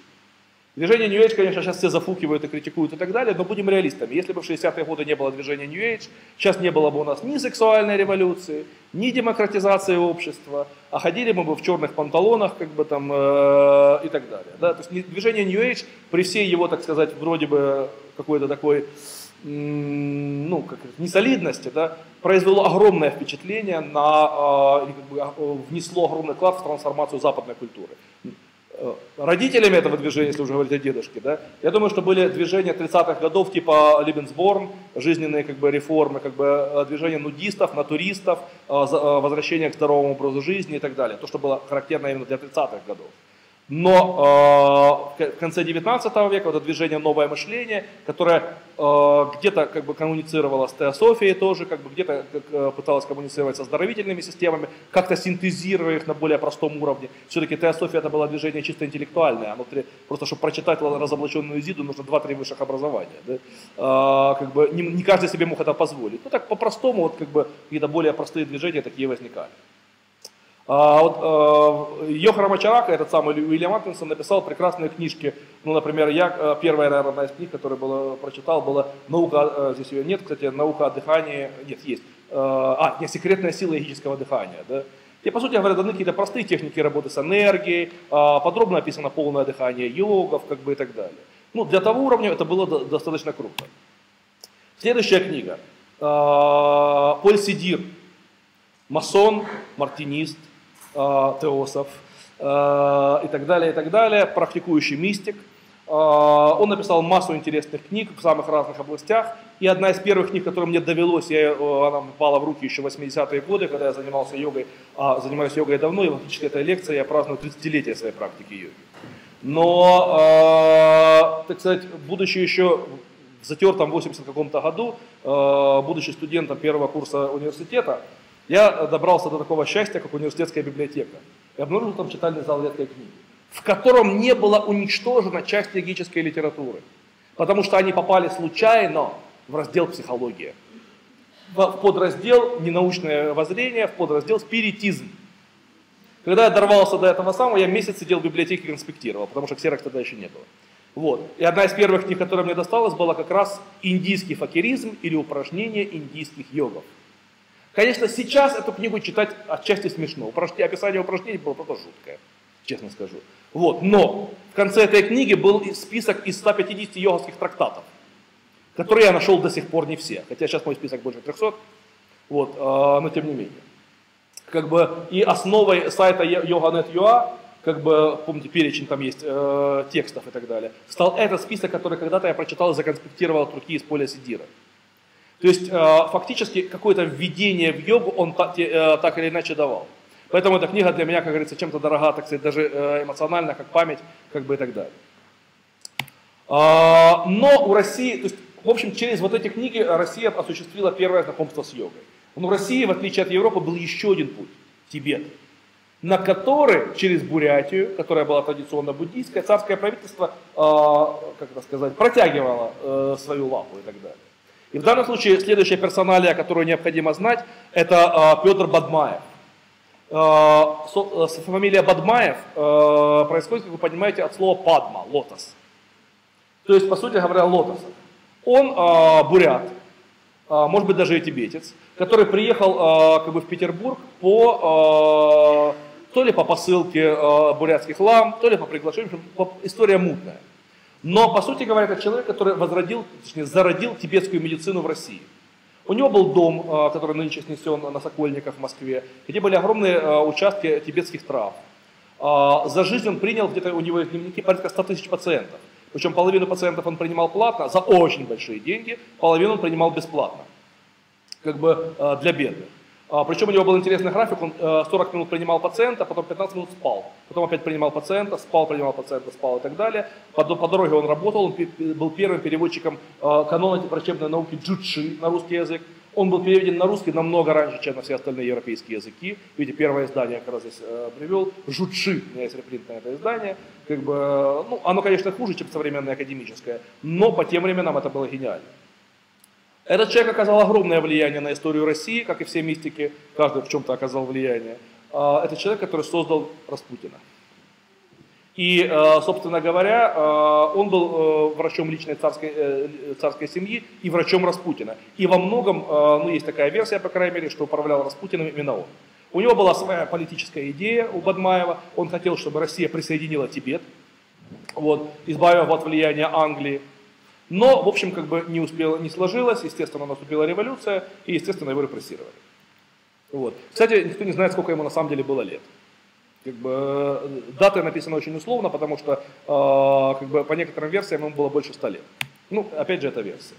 Движение New Age, конечно, сейчас все зафукивают и критикуют и так далее, но будем реалистами. Если бы в 60-е годы не было движения New Age, сейчас не было бы у нас ни сексуальной революции, ни демократизации общества, а ходили мы бы в черных панталонах, как бы там, э, и так далее. Да? То есть движение New Age, при всей его, так сказать, вроде бы какой-то такой, ну, как несолидности, да, произвело огромное впечатление на, э, как бы, внесло огромный вклад в трансформацию западной культуры. Э, родителями этого движения, если уже говорить о дедушке, да, я думаю, что были движения 30-х годов типа Либенсборн, жизненные как бы реформы, как бы э, движение нудистов, натуристов, э, возвращение к здоровому образу жизни и так далее. То, что было характерно именно для 30-х годов. Но э, в конце 19 века это движение «Новое мышление», которое э, где-то как бы коммуницировало с теософией тоже, как бы где-то э, пыталось коммуницировать со здоровительными системами, как-то синтезируя их на более простом уровне. Все-таки теософия это было движение чисто интеллектуальное, оно, просто чтобы прочитать разоблаченную Зиду, нужно 2-3 высших образования. Да? Э, как бы не, не каждый себе мог это позволить. Ну так по-простому вот как бы какие-то более простые движения такие возникали. А вот э, Йохара Мачарака, этот самый Уильям Аткинсон, написал прекрасные книжки. Ну, например, я, э, первая, наверное, одна из книг, которую было, прочитал, была «Наука», э, здесь ее нет, кстати, «Наука о дыхании», нет, есть. Э, а, нет, «Секретная сила егического дыхания». Да? Где, по сути говоря, даны какие-то простые техники работы с энергией, э, подробно описано полное дыхание йогов, как бы и так далее. Ну, для того уровня это было до, достаточно круто. Следующая книга. Поль Сидир. Масон, мартинист, Э, теосов э, и так далее, и так далее, практикующий мистик. Э, он написал массу интересных книг в самых разных областях. И одна из первых книг, которую мне довелось, я, она попала в руки еще в 80-е годы, когда я занимался йогой, а, занимаюсь йогой давно, и фактически эта лекция, я праздную 30-летие своей практики йоги. Но, так сказать, будучи еще в затертом 80 каком-то году, будучи студентом первого курса университета, я добрался до такого счастья, как университетская библиотека. И обнаружил там читальный зал редкой книги, в котором не было уничтожена часть логической литературы. Потому что они попали случайно в раздел психология. В подраздел ненаучное воззрение, в подраздел спиритизм. Когда я дорвался до этого самого, я месяц сидел в библиотеке и конспектировал, потому что ксерок тогда еще не было. Вот. И одна из первых книг, которая мне досталась, была как раз «Индийский факеризм» или «Упражнения индийских йогов». Конечно, сейчас эту книгу читать отчасти смешно. Упражнение, описание упражнений было просто жуткое, честно скажу. Вот. Но в конце этой книги был список из 150 йоговских трактатов, которые я нашел до сих пор не все. Хотя сейчас мой список больше 300, вот, э, но тем не менее. Как бы, и основой сайта yoganet.ua, как бы, помните, перечень там есть э, текстов и так далее, стал этот список, который когда-то я прочитал и законспектировал от руки из поля Сидира. То есть э, фактически какое-то введение в йогу он так, э, так или иначе давал. Поэтому эта книга для меня, как говорится, чем-то дорога, так сказать, даже э, эмоционально, как память, как бы и так далее. А, но у России, то есть, в общем, через вот эти книги Россия осуществила первое знакомство с йогой. Но у России, в отличие от Европы, был еще один путь – Тибет, на который через Бурятию, которая была традиционно буддийская, царское правительство, как это сказать, протягивало свою лапу и так далее. И в данном случае следующая персоналия, которую необходимо знать, это э, Петр Бадмаев. Со, э, фамилия Бадмаев э, происходит, как вы понимаете, от слова падма, лотос. То есть, по сути говоря, лотос. Он бурят, может быть даже и тибетец, который приехал как бы в Петербург по, то ли по посылке бурятских лам, то ли по приглашению, история мутная. Но, по сути говоря, это человек, который возродил, точнее, зародил тибетскую медицину в России. У него был дом, а, который нынче снесен на Сокольниках в Москве, где были огромные а, участки тибетских трав. А, за жизнь он принял, где-то у него в дневнике порядка 100 тысяч пациентов. Причем половину пациентов он принимал платно, за очень большие деньги, половину он принимал бесплатно, как бы для бедных. А, Причем у него был интересный график, он 40 э, минут принимал пациента, потом 15 минут спал. Потом опять принимал пациента, спал, принимал пациента, спал и так далее. По, по дороге он работал, он был первым переводчиком э, канона врачебной науки джучи на русский язык. Он был переведен на русский намного раньше, чем на все остальные европейские языки. Видите, первое издание как раз здесь э, привел. Жучи, у меня есть репринт на это издание. Как бы, ну, оно, конечно, хуже, чем современное академическое, но по тем временам это было гениально. Этот человек оказал огромное влияние на историю России, как и все мистики, каждый в чем-то оказал влияние. А, это человек, который создал Распутина. И, а, собственно говоря, а, он был э, врачом личной царской, э, царской семьи и врачом Распутина. И во многом, ну, есть такая версия, по крайней мере, что управлял Распутиным именно он. У него была своя политическая идея у Бадмаева. Он хотел, чтобы Россия присоединила Тибет, вот, избавив от влияния Англии. Но, в общем, как бы не успело, не сложилось, естественно, наступила революция, и, естественно, его репрессировали. Вот. Кстати, никто не знает, сколько ему на самом деле было лет. Как бы, э, дата написана очень условно, потому что э, как бы, по некоторым версиям ему было больше 100 лет. Ну, опять же, это версия.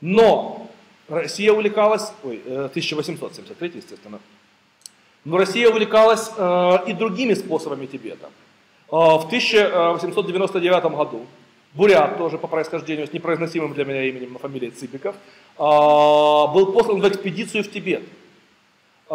Но Россия увлекалась, ой, 1873, э, естественно, но Россия увлекалась э, и другими способами Тибета. Э, в 1899 году бурят, тоже по происхождению, с непроизносимым для меня именем на фамилии Цыпиков, э, был послан в экспедицию в Тибет.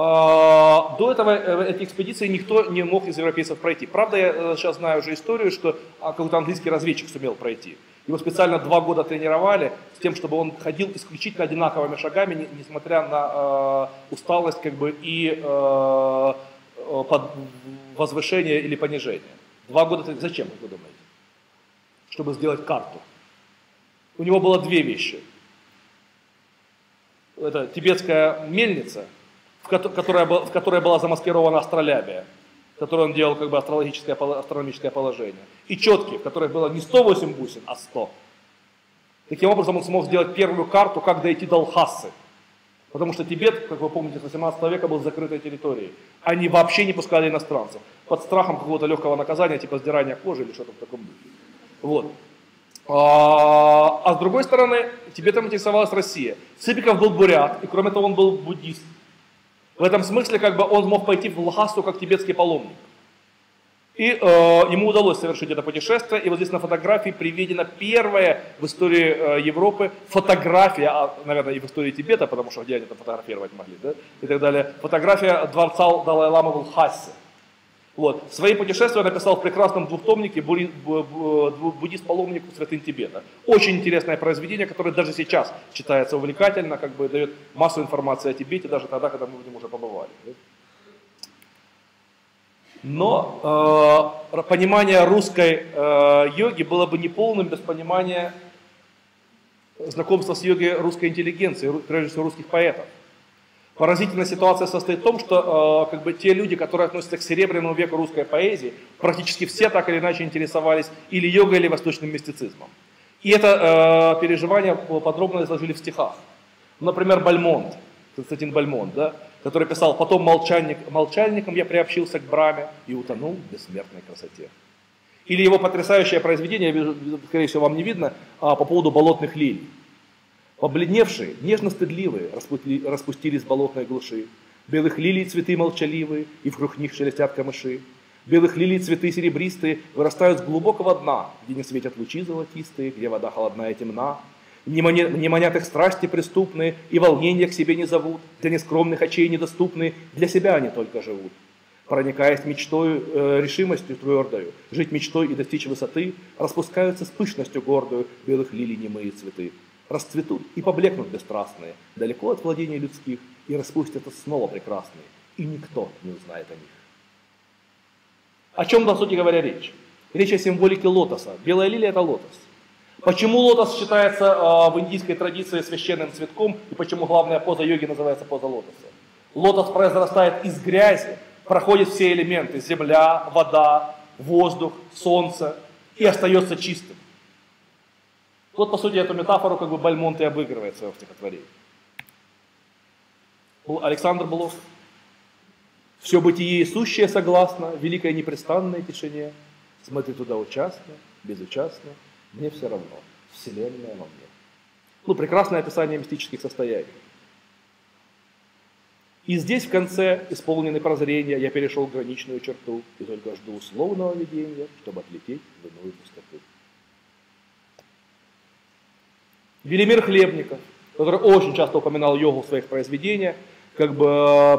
А, до этого э, эти экспедиции никто не мог из европейцев пройти. Правда, я э, сейчас знаю уже историю, что а, какой-то английский разведчик сумел пройти. Его специально два года тренировали с тем, чтобы он ходил исключительно одинаковыми шагами, несмотря на э, усталость как бы, и э, возвышение или понижение. Два года, зачем, вы думаете? Чтобы сделать карту. У него было две вещи. Это тибетская мельница – которая, в которой была замаскирована астролябия, в которой он делал как бы астрологическое, астрономическое положение. И четкие, в которых было не 108 бусин, а 100. Таким образом он смог сделать первую карту, как дойти до Лхасы. Потому что Тибет, как вы помните, с 18 века был закрытой территорией. Они вообще не пускали иностранцев. Под страхом какого-то легкого наказания, типа сдирания кожи или что-то в таком духе. Вот. А, а с другой стороны, Тибетом интересовалась Россия. Цыпиков был бурят, и кроме того он был буддист. В этом смысле как бы он мог пойти в Лхасу как тибетский паломник. И э, ему удалось совершить это путешествие. И вот здесь на фотографии приведена первая в истории э, Европы фотография, а, наверное, и в истории Тибета, потому что где они это фотографировать могли, да, и так далее. Фотография дворца Далай-Ламы в Лхасе. Вот. Свои путешествия написал в прекрасном двухтомнике «Буддист-паломник святын Тибета». Очень интересное произведение, которое даже сейчас читается увлекательно, как бы дает массу информации о Тибете, даже тогда, когда мы в нем уже побывали. Но э, понимание русской э, йоги было бы неполным без понимания знакомства с йогой русской интеллигенции, прежде всего русских поэтов. Поразительная ситуация состоит в том, что э, как бы, те люди, которые относятся к серебряному веку русской поэзии, практически все так или иначе интересовались или йогой, или восточным мистицизмом. И это э, переживание подробно изложили в стихах. Например, Бальмонт, Константин Бальмонт, да, который писал «Потом молчальник, молчальником я приобщился к браме и утонул в бессмертной красоте». Или его потрясающее произведение, скорее всего, вам не видно, а, по поводу болотных лилий. Побледневшие, нежно-стыдливые, распустились в болотной глуши. Белых лилий цветы молчаливые, и вокруг них шелестят камыши. Белых лилий цветы серебристые вырастают с глубокого дна, где не светят лучи золотистые, где вода холодная и темна. Не манят их страсти преступные, и волнения к себе не зовут, для нескромных очей недоступны, для себя они только живут. Проникаясь мечтой, э, решимостью твердою, жить мечтой и достичь высоты, распускаются с пышностью гордую белых лилий немые цветы расцветут и поблекнут бесстрастные, далеко от владений людских, и распустятся снова прекрасные, и никто не узнает о них. О чем, по сути говоря, речь? Речь о символике лотоса. Белая лилия – это лотос. Почему лотос считается э, в индийской традиции священным цветком, и почему главная поза йоги называется поза лотоса? Лотос произрастает из грязи, проходит все элементы – земля, вода, воздух, солнце, и остается чистым. Вот, по сути, эту метафору как бы Бальмонт и обыгрывает в своем стихотворении. Александр Блок. Все бытие и сущее согласно великой непрестанной тишине. Смотри туда участно, безучастно, мне все равно, вселенная во мне. Ну, прекрасное описание мистических состояний. И здесь в конце, исполненный прозрения, я перешел граничную черту и только жду условного видения, чтобы отлететь в иную пустоту. Велимир Хлебников, который очень часто упоминал йогу в своих произведениях, как бы э,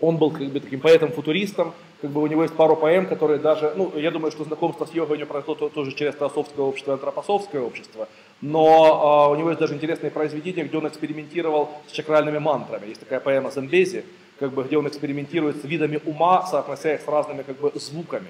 он был как бы таким поэтом-футуристом, как бы у него есть пару поэм, которые даже, ну, я думаю, что знакомство с йогой у него произошло тоже через теософское общество антропософское общество, но э, у него есть даже интересные произведения, где он экспериментировал с чакральными мантрами. Есть такая поэма Замбези, как бы, где он экспериментирует с видами ума, соотнося их с разными как бы, звуками.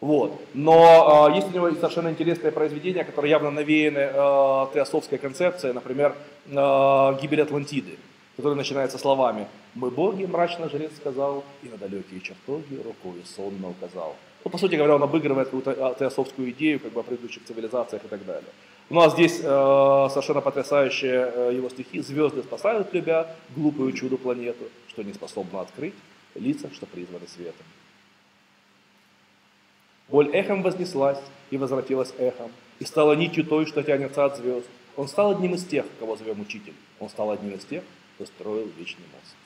Вот. Но э, есть у него совершенно интересное произведение, которое явно навеяно э, теософской концепцией, например, э, «Гибель Атлантиды», которое начинается словами «Мы боги, мрачно жрец сказал, и на далекие чертоги рукой сонно указал». Ну, по сути говоря, он обыгрывает какую-то теософскую идею как бы, о предыдущих цивилизациях и так далее. Ну а здесь э, совершенно потрясающие э, его стихи «Звезды спасают любя, глупую чудо планету, что не способна открыть лица, что призваны светом». Боль эхом вознеслась и возвратилась эхом, и стала нитью той, что тянется от звезд. Он стал одним из тех, кого зовем учитель. Он стал одним из тех, кто строил вечный мост.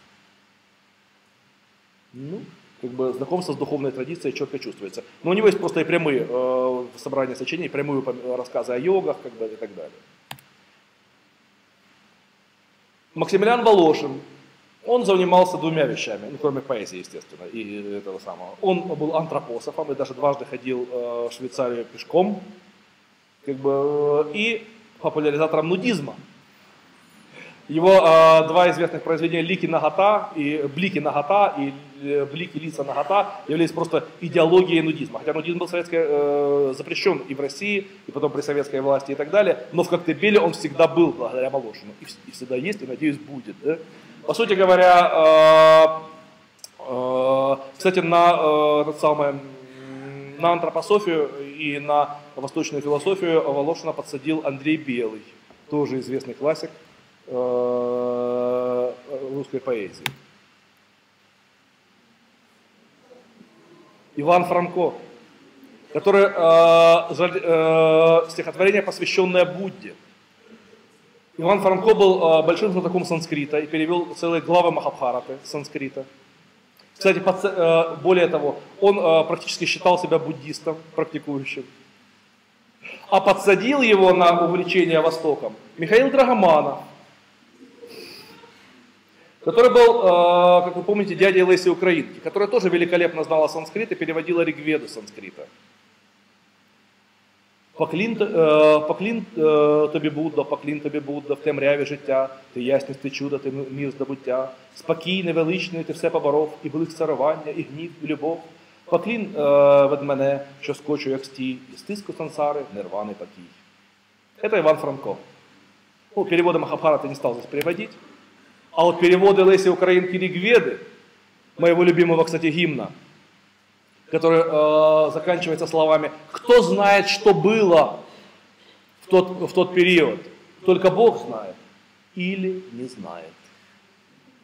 Ну, как бы знакомство с духовной традицией четко чувствуется. Но у него есть просто и прямые э, собрания сочинений, прямые рассказы о йогах как бы, и так далее. Максимилиан Волошин, он занимался двумя вещами, ну, кроме поэзии, естественно, и этого самого. Он был антропософом и даже дважды ходил э, в Швейцарию пешком, как бы, э, и популяризатором нудизма. Его э, два известных произведения «Лики Нагота» и «Блики Нагота» и э, «Блики лица Нагота» являлись просто идеологией нудизма. Хотя нудизм был советский, э, запрещен и в России, и потом при советской власти и так далее, но в Коктебеле он всегда был благодаря Волошину. И, и всегда есть, и, надеюсь, будет. Да? По сути говоря, э, э, кстати, на, э, самое, на антропософию и на восточную философию Волошина подсадил Андрей Белый, тоже известный классик русской поэзии. Иван Франко, который э, э, стихотворение, посвященное Будде. Иван Франко был э, большим знатоком санскрита и перевел целые главы Махабхараты санскрита. Кстати, э, более того, он э, практически считал себя буддистом, практикующим. А подсадил его на увлечение Востоком Михаил Драгоманов, который был, как вы помните, дядей Леси Украинки, которая тоже великолепно знала санскрит и переводила Ригведу санскрита. Поклін, поклін тобі Будда, поклін тобі Будда, в темряві життя, ти ясність, ти чудо, ти мір здобуття, спокійний, величний, ти все поборов, і блиск царування, і гнів, і любов. Поклін е, від мене, що скочу, як стій, і стиску сансари, нерваний покій. Это Иван Франко. Ну, переводы Махабхарата не стал здесь переводить. А вот переводы Леси Украинки Ригведы, моего любимого, кстати, гимна, который э, заканчивается словами «Кто знает, что было в тот, в тот период? Только Бог знает или не знает».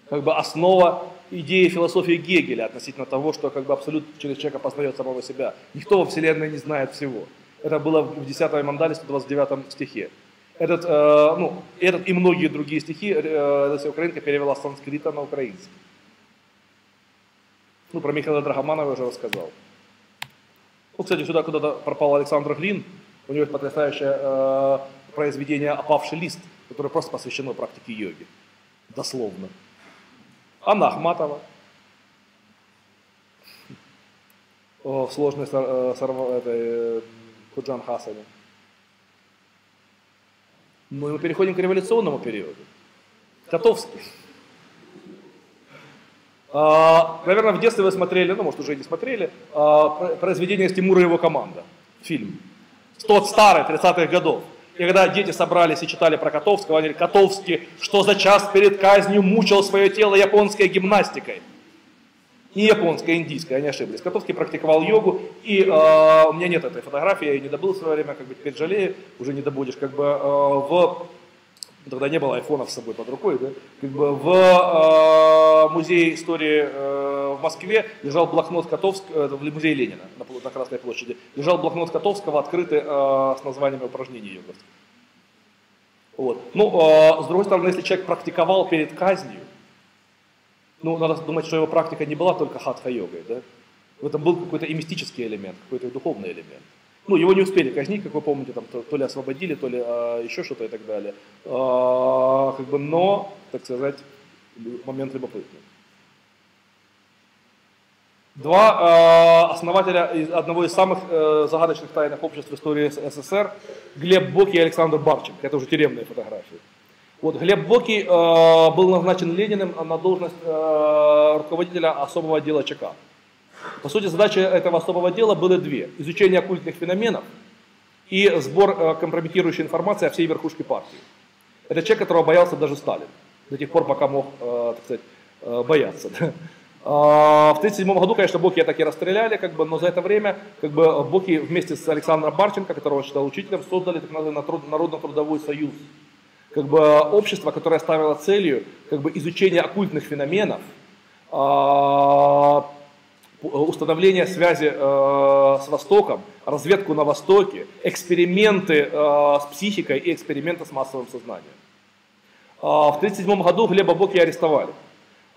Как бы основа идеи философии Гегеля относительно того, что как бы абсолют через человека познает самого себя. Никто во Вселенной не знает всего. Это было в 10 мандале, 129 стихе. Этот, э, ну, этот и многие другие стихи э, Леся Украинка перевела с санскрита на украинский. Ну, про Михаила Драгоманова я уже рассказал. Ну, кстати, сюда куда-то пропал Александр Глин. У него есть потрясающее э, произведение «Опавший лист», которое просто посвящено практике йоги. Дословно. Анна Ахматова. О, сложной э, сорв... этой, э, Худжан Хасане. Но мы переходим к революционному периоду. Котовский. А, наверное, в детстве вы смотрели, ну, может, уже и не смотрели, а, произведение с Тимура и его команда. Фильм. Тот старый, 30-х годов. И когда дети собрались и читали про Котовского, они говорили, Котовский, что за час перед казнью мучил свое тело японской гимнастикой. Не японская, индийская, они ошиблись. Котовский практиковал йогу, и э, у меня нет этой фотографии, я ее не добыл в свое время, как бы теперь жалею, уже не добудешь, как бы э, в тогда не было айфонов с собой под рукой, да, как бы в э, музее истории э, в Москве лежал блокнот Котовского, э, в музее Ленина на, на Красной площади, лежал блокнот Котовского, открытый э, с названиями упражнений йоговских. Вот. Ну, э, с другой стороны, если человек практиковал перед казнью, ну, надо думать, что его практика не была только хатха-йогой, да? В этом был какой-то и мистический элемент, какой-то духовный элемент. Ну, его не успели казнить, как вы помните, там, то, то ли освободили, то ли а, еще что-то и так далее. А, как бы, но, так сказать, момент любопытный. Два э, основателя из одного из самых э, загадочных тайных обществ в истории СССР, Глеб Боки и Александр Барченко. Это уже тюремные фотографии. Вот, Глеб Боки э, был назначен Лениным на должность э, руководителя особого отдела ЧК. По сути, задача этого особого дела было две. Изучение оккультных феноменов и сбор э, компрометирующей информации о всей верхушке партии. Это человек, которого боялся даже Сталин. До тех пор, пока мог, э, так сказать, э, бояться. Да? А, в 1937 году, конечно, Боки так и расстреляли, как бы, но за это время как бы, Боки вместе с Александром Барченко, которого считал учителем, создали так называемый Народно-трудовой союз как бы общество, которое ставило целью как бы изучение оккультных феноменов, а, установление связи э, с Востоком, разведку на Востоке, эксперименты э, с психикой и эксперименты с массовым сознанием. Э, в 1937 году Глеба Боки арестовали.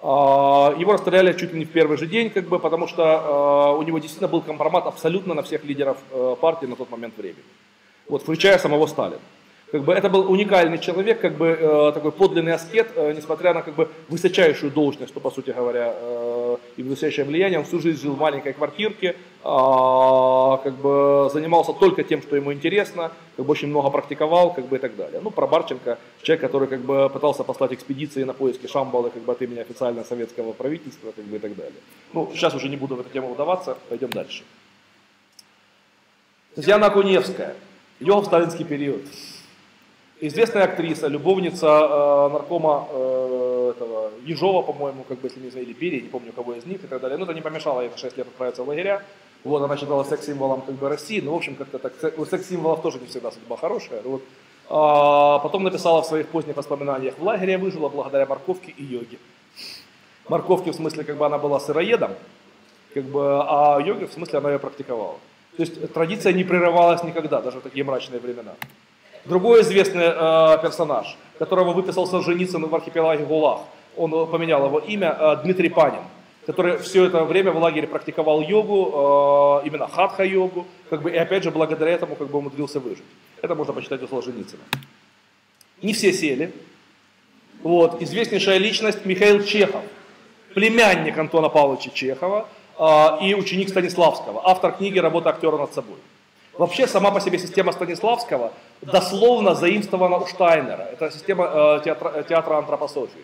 Э, его расстреляли чуть ли не в первый же день, как бы, потому что э, у него действительно был компромат абсолютно на всех лидеров э, партии на тот момент времени, вот, включая самого Сталина. Как бы это был уникальный человек, как бы э, такой подлинный аскет, э, несмотря на как бы высочайшую должность, что по сути говоря э, и высочайшее влияние, он всю жизнь жил в маленькой квартирке, э, как бы занимался только тем, что ему интересно, как бы очень много практиковал, как бы и так далее. Ну про Барченко, человек, который как бы пытался послать экспедиции на поиски Шамбалы, как бы от имени официально советского правительства, как бы и так далее. Ну сейчас уже не буду в эту тему удаваться, пойдем дальше. Татьяна Акуневская, ее в сталинский период известная актриса, любовница э, наркома э, этого, Ежова, по-моему, как бы, если не знаю, или Берия, не помню, кого из них и так далее. Но это не помешало ей на 6 лет отправиться в лагеря. Вот, она считала секс-символом как бы, России, но, в общем, как-то так, у секс-символов тоже не всегда судьба хорошая. Вот. А, потом написала в своих поздних воспоминаниях, в лагере выжила благодаря морковке и йоге. Морковке в смысле, как бы она была сыроедом, как бы, а йоге в смысле она ее практиковала. То есть традиция не прерывалась никогда, даже в такие мрачные времена. Другой известный э, персонаж, которого выписал Солженицын в архипелаге ГУЛАГ, он э, поменял его имя, э, Дмитрий Панин, который все это время в лагере практиковал йогу, э, именно хатха-йогу, как бы, и опять же благодаря этому как бы умудрился выжить. Это можно почитать у Солженицына. Не все сели. Вот, известнейшая личность Михаил Чехов, племянник Антона Павловича Чехова э, и ученик Станиславского, автор книги «Работа актера над собой». Вообще сама по себе система Станиславского дословно заимствована у Штайнера. Это система э, театра, театра антропософии.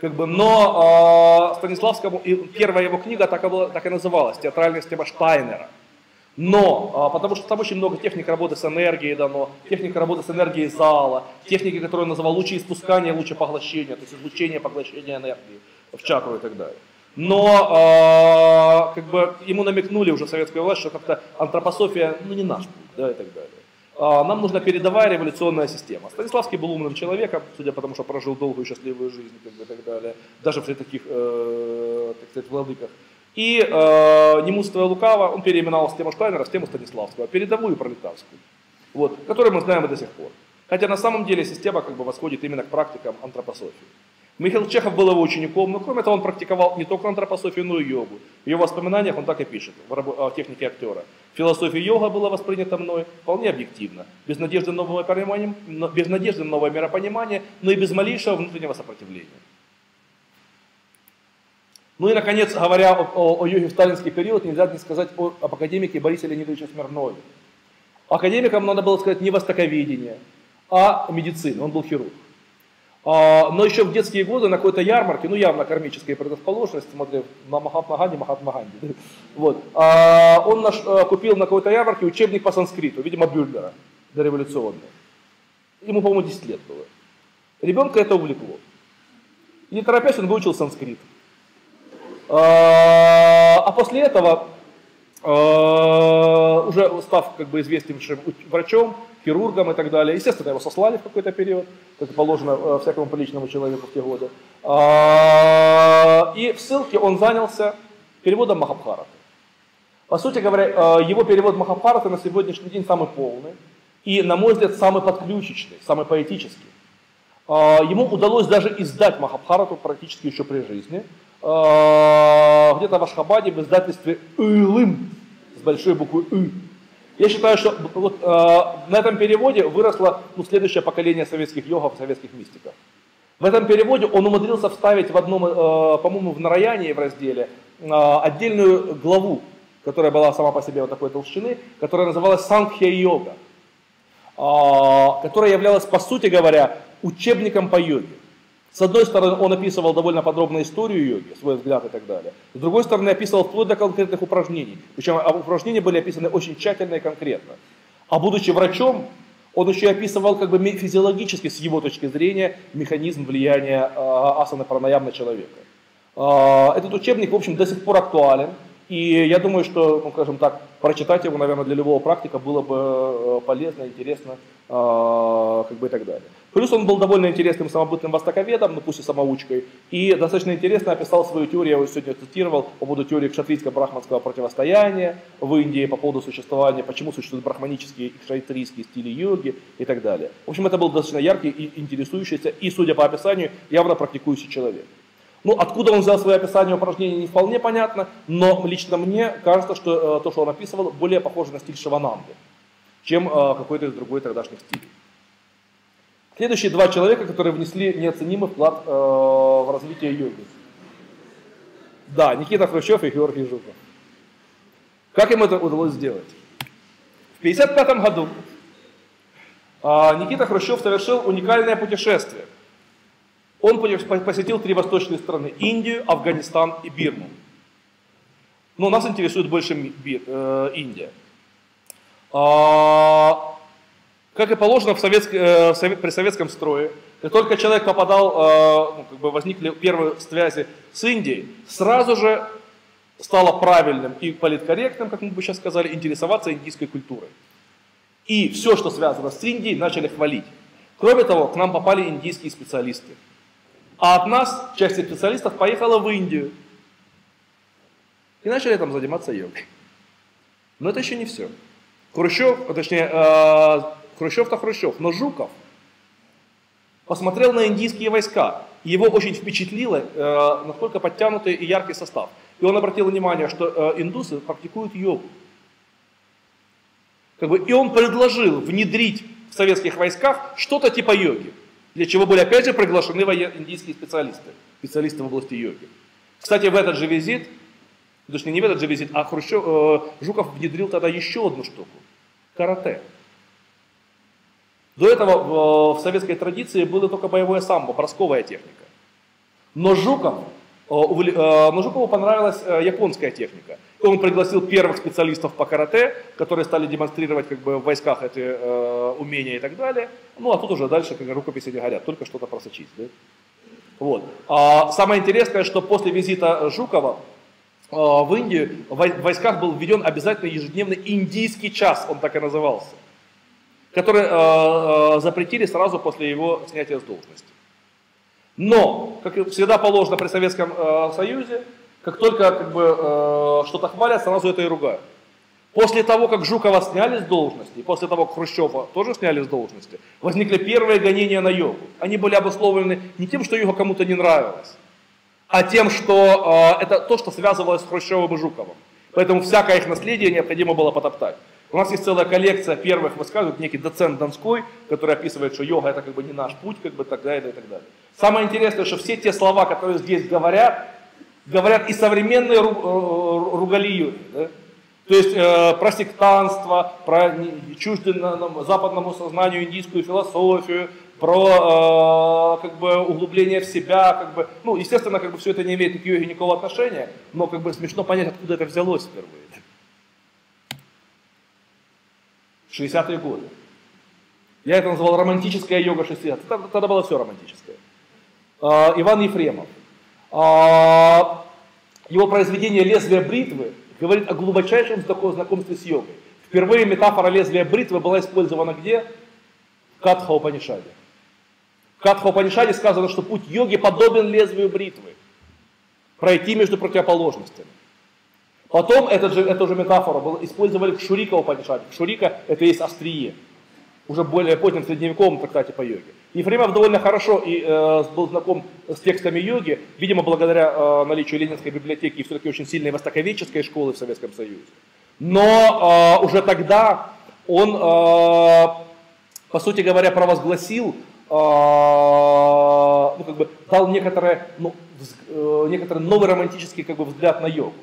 Как бы, но э, Станиславскому, и первая его книга так и, была, так и называлась, театральная система Штайнера. Но, э, потому что там очень много техник работы с энергией дано, техника работы с энергией зала, техники, которые он называл лучи испускания, лучи поглощения, то есть излучение, поглощение энергии в чакру и так далее но э, как бы ему намекнули уже советская власть, что как-то антропософия, ну не наш путь, да, и так далее. А нам нужна передовая революционная система. Станиславский был умным человеком, судя по тому, что прожил долгую и счастливую жизнь как бы, и так далее, даже при таких, э, так сказать, владыках. И э, не муствуя лукаво, он переименовал систему Штайнера в систему Станиславского, передовую пролетарскую, вот, которую мы знаем и до сих пор. Хотя на самом деле система как бы восходит именно к практикам антропософии. Михаил Чехов был его учеником, но кроме того он практиковал не только антропософию, но и йогу. В его воспоминаниях он так и пишет, в технике актера. Философия йога была воспринята мной вполне объективно, без надежды, нового понимания, без надежды на новое миропонимание, но и без малейшего внутреннего сопротивления. Ну и, наконец, говоря о, о, о йоге в сталинский период, нельзя не сказать о, об академике Борисе Леонидовиче Смирнове. Академикам надо было сказать не востоковедение, а медицина. Он был хирург. А, но еще в детские годы на какой-то ярмарке, ну явно кармическая предрасположенность, смотрев на Махатма Ганди, Махатма Ганди, вот, а, он наш, а, купил на какой-то ярмарке учебник по санскриту, видимо, Бюллера, дореволюционный. Ему, по-моему, 10 лет было. Ребенка это увлекло. И не торопясь, он выучил санскрит. А после этого, уже став как бы известным врачом, хирургом и так далее. Естественно, его сослали в какой-то период, как положено э, всякому приличному человеку в те годы. А, и в ссылке он занялся переводом Махабхараты. По сути говоря, э, его перевод Махабхараты на сегодняшний день самый полный и, на мой взгляд, самый подключечный, самый поэтический. А, ему удалось даже издать Махабхарату практически еще при жизни. А, где-то в Ашхабаде в издательстве Илым с большой буквы И я считаю, что вот, э, на этом переводе выросло ну, следующее поколение советских йогов, советских мистиков. В этом переводе он умудрился вставить в одном, э, по-моему, в Нараяне в разделе э, отдельную главу, которая была сама по себе вот такой толщины, которая называлась Сангхья-йога, э, которая являлась, по сути говоря, учебником по йоге. С одной стороны, он описывал довольно подробно историю йоги, свой взгляд и так далее. С другой стороны, описывал вплоть до конкретных упражнений. Причем а упражнения были описаны очень тщательно и конкретно. А будучи врачом, он еще описывал как бы физиологически, с его точки зрения, механизм влияния э, асаны пранаям на человека. Э, этот учебник, в общем, до сих пор актуален. И я думаю, что, ну, скажем так, прочитать его, наверное, для любого практика было бы э, полезно, интересно, а, как бы и так далее. Плюс он был довольно интересным самобытным востоковедом, ну пусть и самоучкой, и достаточно интересно описал свою теорию, я его сегодня цитировал, по поводу теории кшатрийско-брахманского противостояния в Индии, по поводу существования, почему существуют брахманические и кшатрийские стили йоги и так далее. В общем, это был достаточно яркий и интересующийся, и, судя по описанию, явно практикующий человек. Ну, откуда он взял свое описание упражнений, не вполне понятно, но лично мне кажется, что э, то, что он описывал, более похоже на стиль Шивананды, чем э, какой-то из другой тогдашних стилей. Следующие два человека, которые внесли неоценимый вклад э, в развитие йоги. Да, Никита Хрущев и Георгий Жуков. Как им это удалось сделать? В 1955 году э, Никита Хрущев совершил уникальное путешествие. Он посетил три восточные страны – Индию, Афганистан и Бирму. Но нас интересует больше э, Индия. А, как и положено в советск, э, при советском строе, как только человек попадал, э, ну, как бы возникли первые связи с Индией, сразу же стало правильным и политкорректным, как мы бы сейчас сказали, интересоваться индийской культурой. И все, что связано с Индией, начали хвалить. Кроме того, к нам попали индийские специалисты. А от нас часть специалистов поехала в Индию. И начали там заниматься йогой. Но это еще не все. Хрущев, точнее, э, Хрущев-то Хрущев, но Жуков посмотрел на индийские войска. Его очень впечатлило, э, насколько подтянутый и яркий состав. И он обратил внимание, что э, индусы практикуют йогу. Как бы, и он предложил внедрить в советских войсках что-то типа йоги. Для чего были опять же приглашены индийские специалисты, специалисты в области йоги. Кстати, в этот же визит, точнее не в этот же визит, а Хрущев, э, Жуков внедрил тогда еще одну штуку – карате. До этого в, в советской традиции было только боевое самбо, бросковая техника. Но Жуков Э, э, но Жукову понравилась э, японская техника. Он пригласил первых специалистов по карате, которые стали демонстрировать как бы, в войсках эти э, умения и так далее. Ну а тут уже дальше как рукописи не горят, только что-то просочить. Да? Вот. А самое интересное, что после визита Жукова э, в Индию в войсках был введен обязательно ежедневный индийский час, он так и назывался, который э, э, запретили сразу после его снятия с должности. Но, как всегда положено при Советском э, Союзе, как только как бы, что-то хвалят, сразу это и ругают. После того, как Жукова сняли с должности, и после того, как Хрущева тоже сняли с должности, возникли первые гонения на йогу. Они были обусловлены не тем, что йога кому-то не нравилась, а тем, что э, это то, что связывалось с Хрущевым и Жуковым. Поэтому всякое их наследие необходимо было потоптать. У нас есть целая коллекция первых высказываний, некий доцент Донской, который описывает, что йога это как бы не наш путь, как бы так далее и так далее. Самое интересное, что все те слова, которые здесь говорят, говорят и современные ру, э, ругалию. Да? То есть э, про сектанство, про чуждую западному сознанию индийскую философию, про э, как бы углубление в себя, как бы, ну, естественно, как бы все это не имеет к йоге никакого отношения, но как бы смешно понять, откуда это взялось впервые. 60-е годы. Я это назвал романтическая йога 60-х. Тогда, было все романтическое. А, Иван Ефремов. А, его произведение «Лезвие бритвы» говорит о глубочайшем знакомстве с йогой. Впервые метафора лезвия бритвы была использована где? В Катха Упанишаде. В Катха сказано, что путь йоги подобен лезвию бритвы. Пройти между противоположностями. Потом этот же, эту же метафору был, использовали в Шурика Упанишаде. Шурика это есть острие. Уже более позднем средневековом трактате по йоге. Ефремов довольно хорошо и, э, был знаком с текстами йоги, видимо, благодаря э, наличию Ленинской библиотеки и все-таки очень сильной востоковедческой школы в Советском Союзе. Но э, уже тогда он, э, по сути говоря, провозгласил, э, ну, как бы, дал некоторое, ну, вз, э, некоторый новый романтический как бы, взгляд на йогу.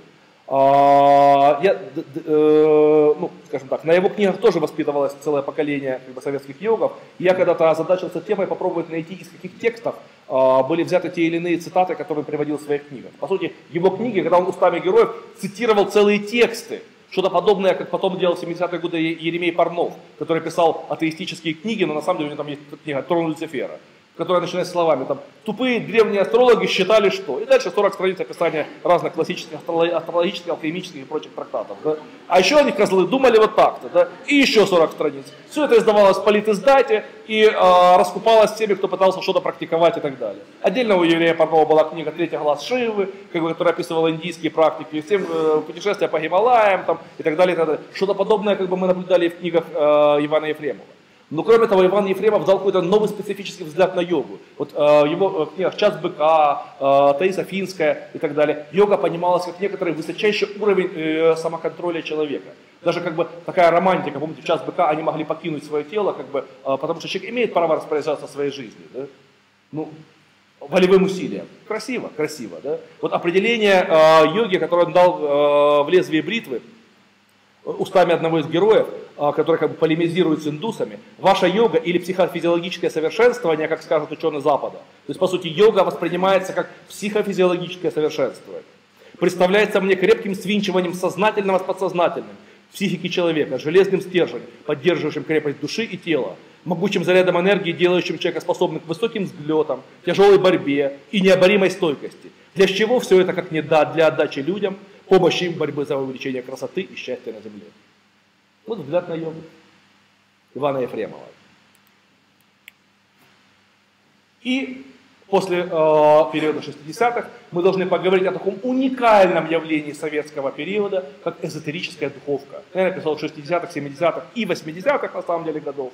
А, я, э, ну, скажем так, на его книгах тоже воспитывалось целое поколение как бы, советских йогов. Я когда-то озадачился темой попробовать найти, из каких текстов а, были взяты те или иные цитаты, которые приводил в своих книгах. По сути, его книги, когда он устами героев цитировал целые тексты, что-то подобное, как потом делал в 70-е годы Еремей Парнов, который писал атеистические книги, но на самом деле у него там есть книга «Трон Люцифера», которая начинается словами, там, тупые древние астрологи считали что. И дальше 40 страниц описания разных классических астрологических, алхимических и прочих трактатов. Да? А еще они, козлы, думали вот так-то, да? и еще 40 страниц. Все это издавалось в политиздате и э, раскупалось теми, кто пытался что-то практиковать и так далее. Отдельно у еврея Парнова была книга «Третий глаз Шивы», которая описывала индийские практики, всем э, путешествия по Гималаям там, и так далее. Далее. Что-то подобное как бы, мы наблюдали в книгах э, Ивана Ефремова. Но кроме того, Иван Ефремов дал какой-то новый специфический взгляд на йогу. Вот э, его э, книгах «Час быка», э, «Таиса Финская» и так далее. Йога понималась как некоторый высочайший уровень э, самоконтроля человека. Даже как бы такая романтика, помните, в «Час быка» они могли покинуть свое тело, как бы, э, потому что человек имеет право распоряжаться своей жизнью. Да? Ну, волевым усилием. Красиво, красиво. Да? Вот определение э, йоги, которое он дал э, в лезвии бритвы, устами одного из героев, а, который как бы полемизирует с индусами, ваша йога или психофизиологическое совершенствование, как скажут ученые Запада. То есть, по сути, йога воспринимается как психофизиологическое совершенствование. Представляется мне крепким свинчиванием сознательного с подсознательным психики человека, железным стержнем, поддерживающим крепость души и тела, могучим зарядом энергии, делающим человека способным к высоким взлетам, тяжелой борьбе и необоримой стойкости. Для чего все это как не да для отдачи людям, помощи им в борьбе за увеличение красоты и счастья на земле. Вот взгляд на йогу Ивана Ефремова. И после э, периода 60-х мы должны поговорить о таком уникальном явлении советского периода, как эзотерическая духовка. Я написал 60-х, 70-х и 80-х, на самом деле, годов.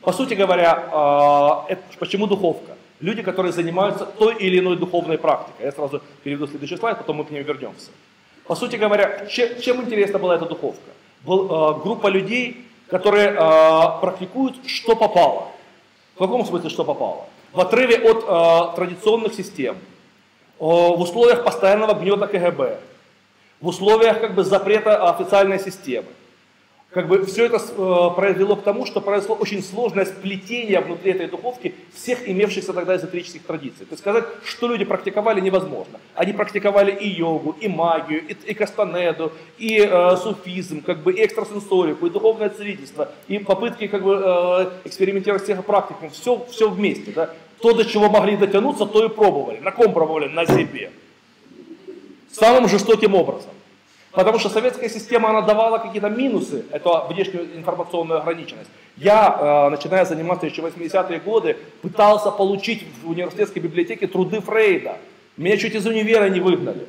По сути говоря, э, это, почему духовка? Люди, которые занимаются той или иной духовной практикой. Я сразу перейду следующий слайд, потом мы к ним вернемся. По сути говоря, чем, чем интересна была эта духовка? Был, э, группа людей, которые э, практикуют, что попало. В каком смысле, что попало? В отрыве от э, традиционных систем, э, в условиях постоянного гнета КГБ, в условиях как бы запрета официальной системы как бы все это э, привело к тому, что произошло очень сложное сплетение внутри этой духовки всех имевшихся тогда эзотерических традиций. То есть сказать, что люди практиковали, невозможно. Они практиковали и йогу, и магию, и, и кастанеду, и э, суфизм, как бы, и экстрасенсорику, и духовное целительство, и попытки как бы, э, экспериментировать с технопрактиками. Все, все вместе. Да? То, до чего могли дотянуться, то и пробовали. На ком пробовали? На себе. Самым жестоким образом. Потому что советская система, она давала какие-то минусы, это внешнюю информационную ограниченность. Я, э, начиная заниматься еще 80-е годы, пытался получить в университетской библиотеке труды Фрейда. Меня чуть из универа не выгнали.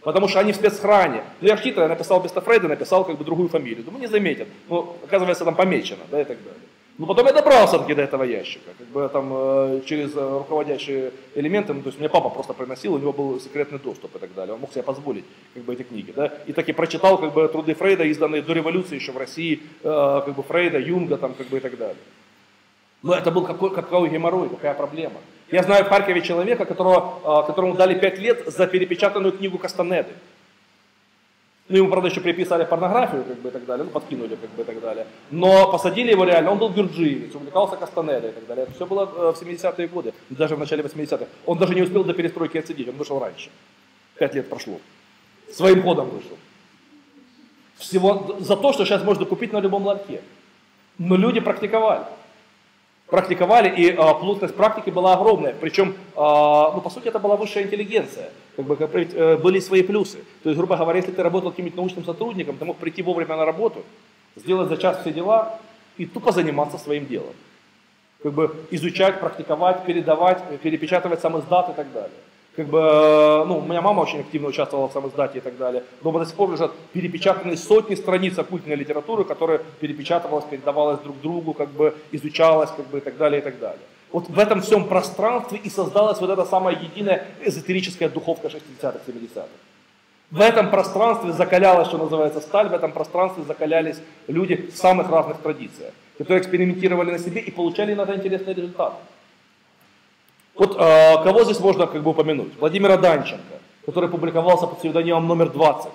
Потому что они в спецхране. Ну я хитро, написал вместо Фрейда, написал как бы другую фамилию. Думаю, не заметят. Ну, оказывается, там помечено, да, и так далее. Но потом я добрался таки до этого ящика, как бы там э, через э, руководящие элементы, ну, то есть мне папа просто приносил, у него был секретный доступ и так далее, он мог себе позволить как бы эти книги, да, и так и прочитал как бы труды Фрейда, изданные до революции еще в России, э, как бы Фрейда, Юнга там как бы и так далее. Но это был какой, какой геморрой, какая проблема. Я знаю в Харькове человека, которого, которому дали пять лет за перепечатанную книгу Кастанеды. Ну, ему, правда, еще приписали порнографию, как бы, и так далее, ну, подкинули, как бы, и так далее. Но посадили его реально, он был бюрджиевец, увлекался Кастанедой и так далее. Это все было э, в 70-е годы, даже в начале 80-х. Он даже не успел до перестройки отсидеть, он вышел раньше. Пять лет прошло. Своим ходом вышел. Всего за то, что сейчас можно купить на любом ларьке. Но люди практиковали практиковали, и а, плотность практики была огромная. Причем, а, ну, по сути, это была высшая интеллигенция. Как бы, как, э, были свои плюсы. То есть, грубо говоря, если ты работал каким-нибудь научным сотрудником, ты мог прийти вовремя на работу, сделать за час все дела и тупо заниматься своим делом. Как бы изучать, практиковать, передавать, перепечатывать сам издат и так далее как бы, ну, у меня мама очень активно участвовала в самоиздате и так далее. Дома до сих пор лежат перепечатанные сотни страниц оккультной литературы, которая перепечатывалась, передавалась друг другу, как бы изучалась, как бы и так далее, и так далее. Вот в этом всем пространстве и создалась вот эта самая единая эзотерическая духовка 60-х, 70-х. В этом пространстве закалялась, что называется, сталь, в этом пространстве закалялись люди в самых разных традициях, которые экспериментировали на себе и получали иногда интересные результаты. Вот э, кого здесь можно как бы упомянуть? Владимира Данченко, который публиковался под псевдонимом номер 20.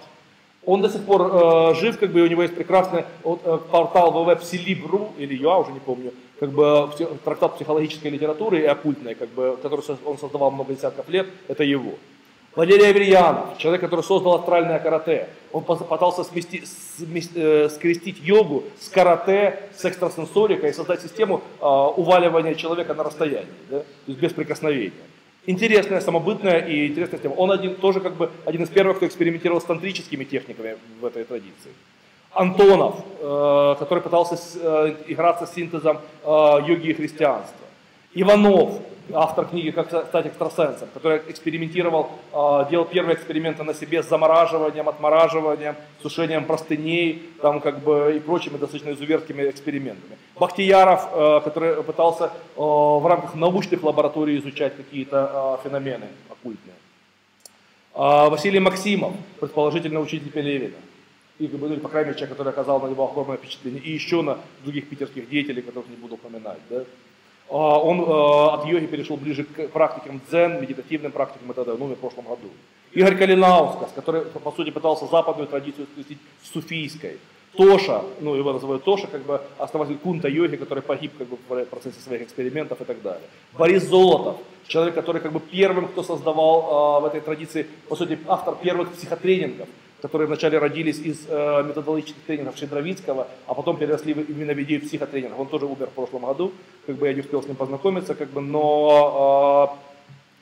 Он до сих пор э, жив, как бы у него есть прекрасный вот, э, портал www.psilib.ru, или я уже не помню, как бы трактат психологической литературы и оккультной, как бы, который он создавал много десятков лет, это его. Валерий Аверьянов, человек, который создал астральное карате. Он пытался смести, смести, э, скрестить йогу с карате, с экстрасенсорикой и создать систему э, уваливания человека на расстоянии, да? то есть без прикосновения. Интересная, самобытная и интересная тема. Он один, тоже как бы один из первых, кто экспериментировал с тантрическими техниками в этой традиции. Антонов, э, который пытался э, играться с синтезом э, йоги и христианства. Иванов, автор книги «Как стать экстрасенсом», который экспериментировал, делал первые эксперименты на себе с замораживанием, отмораживанием, сушением простыней там, как бы, и прочими достаточно изуверскими экспериментами. Бахтияров, который пытался в рамках научных лабораторий изучать какие-то феномены оккультные. Василий Максимов, предположительно учитель Пелевина и, ну, по крайней мере, человек, который оказал на него огромное впечатление, и еще на других питерских деятелей, которых не буду упоминать. Да? А, он э, от йоги перешел ближе к практикам дзен, медитативным практикам и т.д. В прошлом году. Игорь Калинаускас, который, по сути, пытался западную традицию скрестить с суфийской. Тоша, ну его называют Тоша, как бы основатель кунта йоги, который погиб как бы, в процессе своих экспериментов и так далее. Борис Золотов, человек, который как бы первым, кто создавал э, в этой традиции, по сути, автор первых психотренингов которые вначале родились из э, методологических тренингов Шедровицкого, а потом переросли в, именно в идею психотренингов. Он тоже умер в прошлом году, как бы я не успел с ним познакомиться, как бы, но э,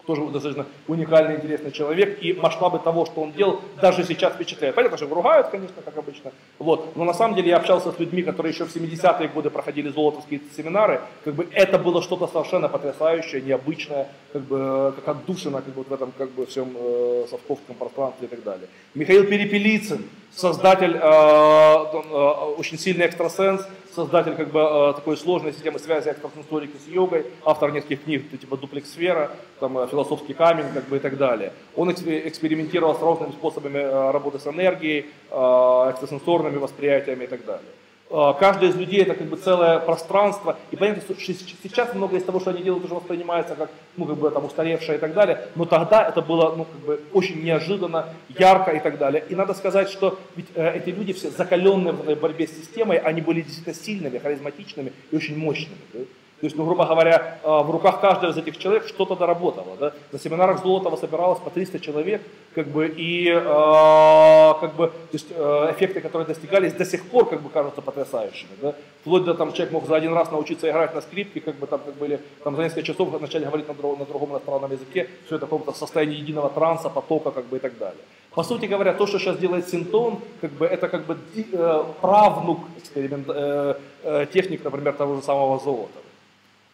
тоже достаточно уникальный, интересный человек, и масштабы того, что он делал, даже сейчас впечатляют. Понятно, что ругают, конечно, как обычно, вот. но на самом деле я общался с людьми, которые еще в 70-е годы проходили золотовские семинары, как бы это было что-то совершенно потрясающее, необычное, как бы как отдушина как бы, вот в этом как бы всем э, совковском пространстве и так далее. Михаил Перепелицын, создатель, э, э, очень сильный экстрасенс, создатель как бы э, такой сложной системы связи экстрасенсорики с йогой, автор нескольких книг, типа «Дуплекс-сфера», там, э, «Философский камень» как бы, и так далее. Он экспериментировал с разными способами э, работы с энергией, экстрасенсорными восприятиями и так далее. А, каждый из людей это как бы целое пространство. И понятно, что сейчас многое из того, что они делают, уже воспринимается как, ну, как бы там устаревшее и так далее. Но тогда это было, ну, как бы очень неожиданно, ярко и так далее. И надо сказать, что ведь э, эти люди все закаленные в этой борьбе с системой, они были действительно сильными, харизматичными и очень мощными. Да? То есть, ну, грубо говоря, э, в руках каждого из этих человек что-то доработало. Да? На семинарах Золотого собиралось по 300 человек, как бы, и э, как бы, то есть, э, эффекты, которые достигались, до сих пор как бы, кажутся потрясающими. Да? Вплоть до там, человек мог за один раз научиться играть на скрипке, как бы, там, как бы, или там, за несколько часов начать говорить на, друг, на другом иностранном языке, все это в каком-то состоянии единого транса, потока как бы, и так далее. По сути говоря, то, что сейчас делает Синтон, как бы, это как бы э, правнук э, э, техник, например, того же самого золота.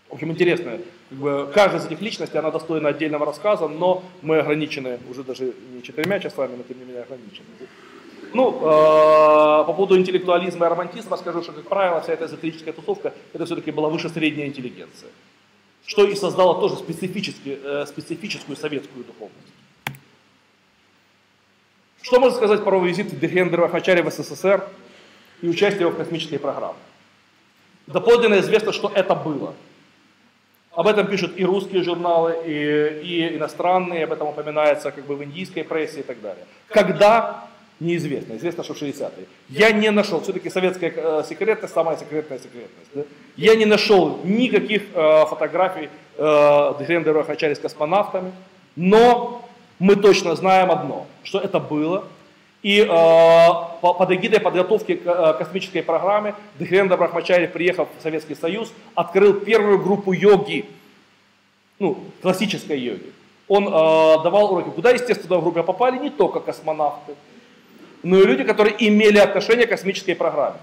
В общем, интересно. Как бы, каждая из этих личностей, она достойна отдельного рассказа, но мы ограничены уже даже не четырьмя часами, но тем не менее ограничены. Ну, э, по поводу интеллектуализма и романтизма скажу, что, как правило, вся эта эзотерическая тусовка, это все-таки была выше средняя интеллигенция. Что и создало тоже специфически, э, специфическую советскую духовность. Что можно сказать про визит Дехендера Хачари в СССР и участие его в космической программе? Доподлинно известно, что это было – об этом пишут и русские журналы, и, и иностранные, об этом упоминается как бы в индийской прессе и так далее. Когда? Неизвестно. Известно, что в 60-е. Я не нашел, все-таки советская э, секретность, самая секретная секретность. Да? Я не нашел никаких э, фотографий э, Дхрендера Хачари с космонавтами, но мы точно знаем одно, что это было, и э, под эгидой подготовки к э, космической программе Дхирендра Брахмачари, приехав в Советский Союз, открыл первую группу йоги, ну, классической йоги. Он э, давал уроки, куда, естественно, в группе попали не только космонавты, но и люди, которые имели отношение к космической программе.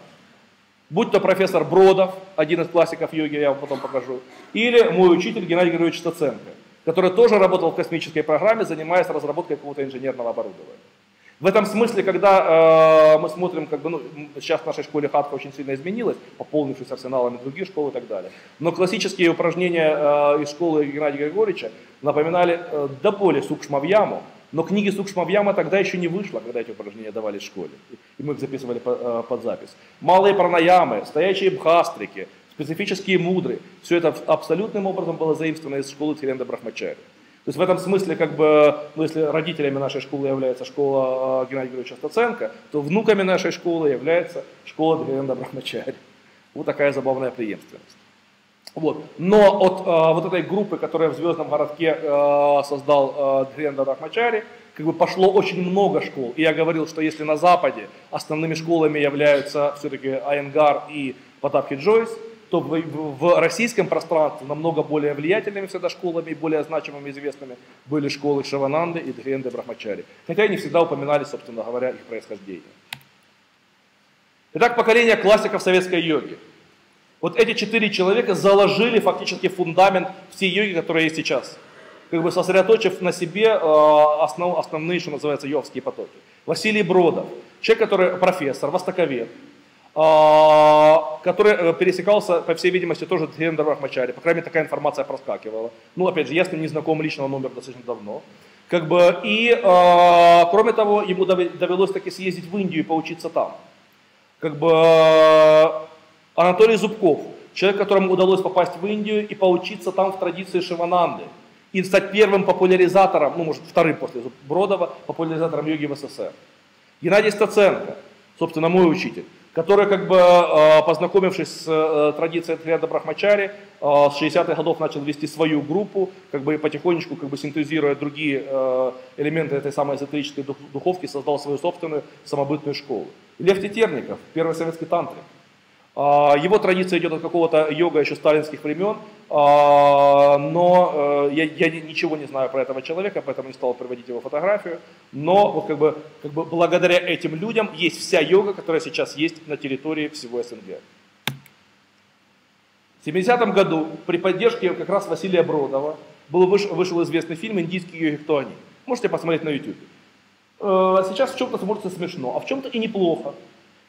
Будь то профессор Бродов, один из классиков йоги, я вам потом покажу, или мой учитель Геннадий Григорьевич Стаценко, который тоже работал в космической программе, занимаясь разработкой какого-то инженерного оборудования. В этом смысле, когда э, мы смотрим, как бы, ну, сейчас в нашей школе хатка очень сильно изменилась, пополнившись арсеналами других школ и так далее. Но классические упражнения э, из школы Геннадия Григорьевича напоминали э, до боли Сукшмавьяму, но книги Сукшмавьяма тогда еще не вышло, когда эти упражнения давали в школе. И мы их записывали э, под запись. Малые пранаямы, стоячие бхастрики, специфические мудры. Все это абсолютным образом было заимствовано из школы Тиренда Брахмачари. То есть в этом смысле, как бы, ну, если родителями нашей школы является школа э, Геннадия Григорьевича Стаценко, то внуками нашей школы является школа Дмитрия Брахмачари. Вот такая забавная преемственность. Вот. Но от э, вот этой группы, которая в Звездном городке э, создал э, Дхирендра Брахмачари, как бы пошло очень много школ. И я говорил, что если на Западе основными школами являются все-таки Айенгар и Потапки Джойс, то в, российском пространстве намного более влиятельными всегда школами и более значимыми известными были школы Шавананды и Дхиренды Брахмачари. Хотя они всегда упоминали, собственно говоря, их происхождение. Итак, поколение классиков советской йоги. Вот эти четыре человека заложили фактически фундамент всей йоги, которая есть сейчас. Как бы сосредоточив на себе э, основ, основные, что называется, йогские потоки. Василий Бродов, человек, который профессор, востоковед, который э, пересекался, по всей видимости, тоже с Хендер Рахмачари. По крайней мере, такая информация проскакивала. Ну, опять же, я с ним не знаком лично, он умер достаточно давно. Как бы, и, э, кроме того, ему довелось таки съездить в Индию и поучиться там. Как бы, Анатолий Зубков, человек, которому удалось попасть в Индию и поучиться там в традиции Шивананды. И стать первым популяризатором, ну, может, вторым после Бродова, популяризатором йоги в СССР. Геннадий Стаценко, собственно, мой учитель который, как бы, э, познакомившись с э, традицией Триада Брахмачари, э, с 60-х годов начал вести свою группу, как бы потихонечку, как бы синтезируя другие элементы этой самой эзотерической духовки, создал свою собственную самобытную школу. Лев Тетерников, первый советский тантрик, его традиция идет от какого-то йога еще сталинских времен, а, но э, я, я ничего не знаю про этого человека, поэтому не стал приводить его фотографию. Но вот как бы, как бы благодаря этим людям есть вся йога, которая сейчас есть на территории всего СНГ. В 70-м году при поддержке как раз Василия Бродова был, вышел, вышел известный фильм «Индийские йоги кто они». Можете посмотреть на YouTube. Э, сейчас в чем-то смотрится смешно, а в чем-то и неплохо.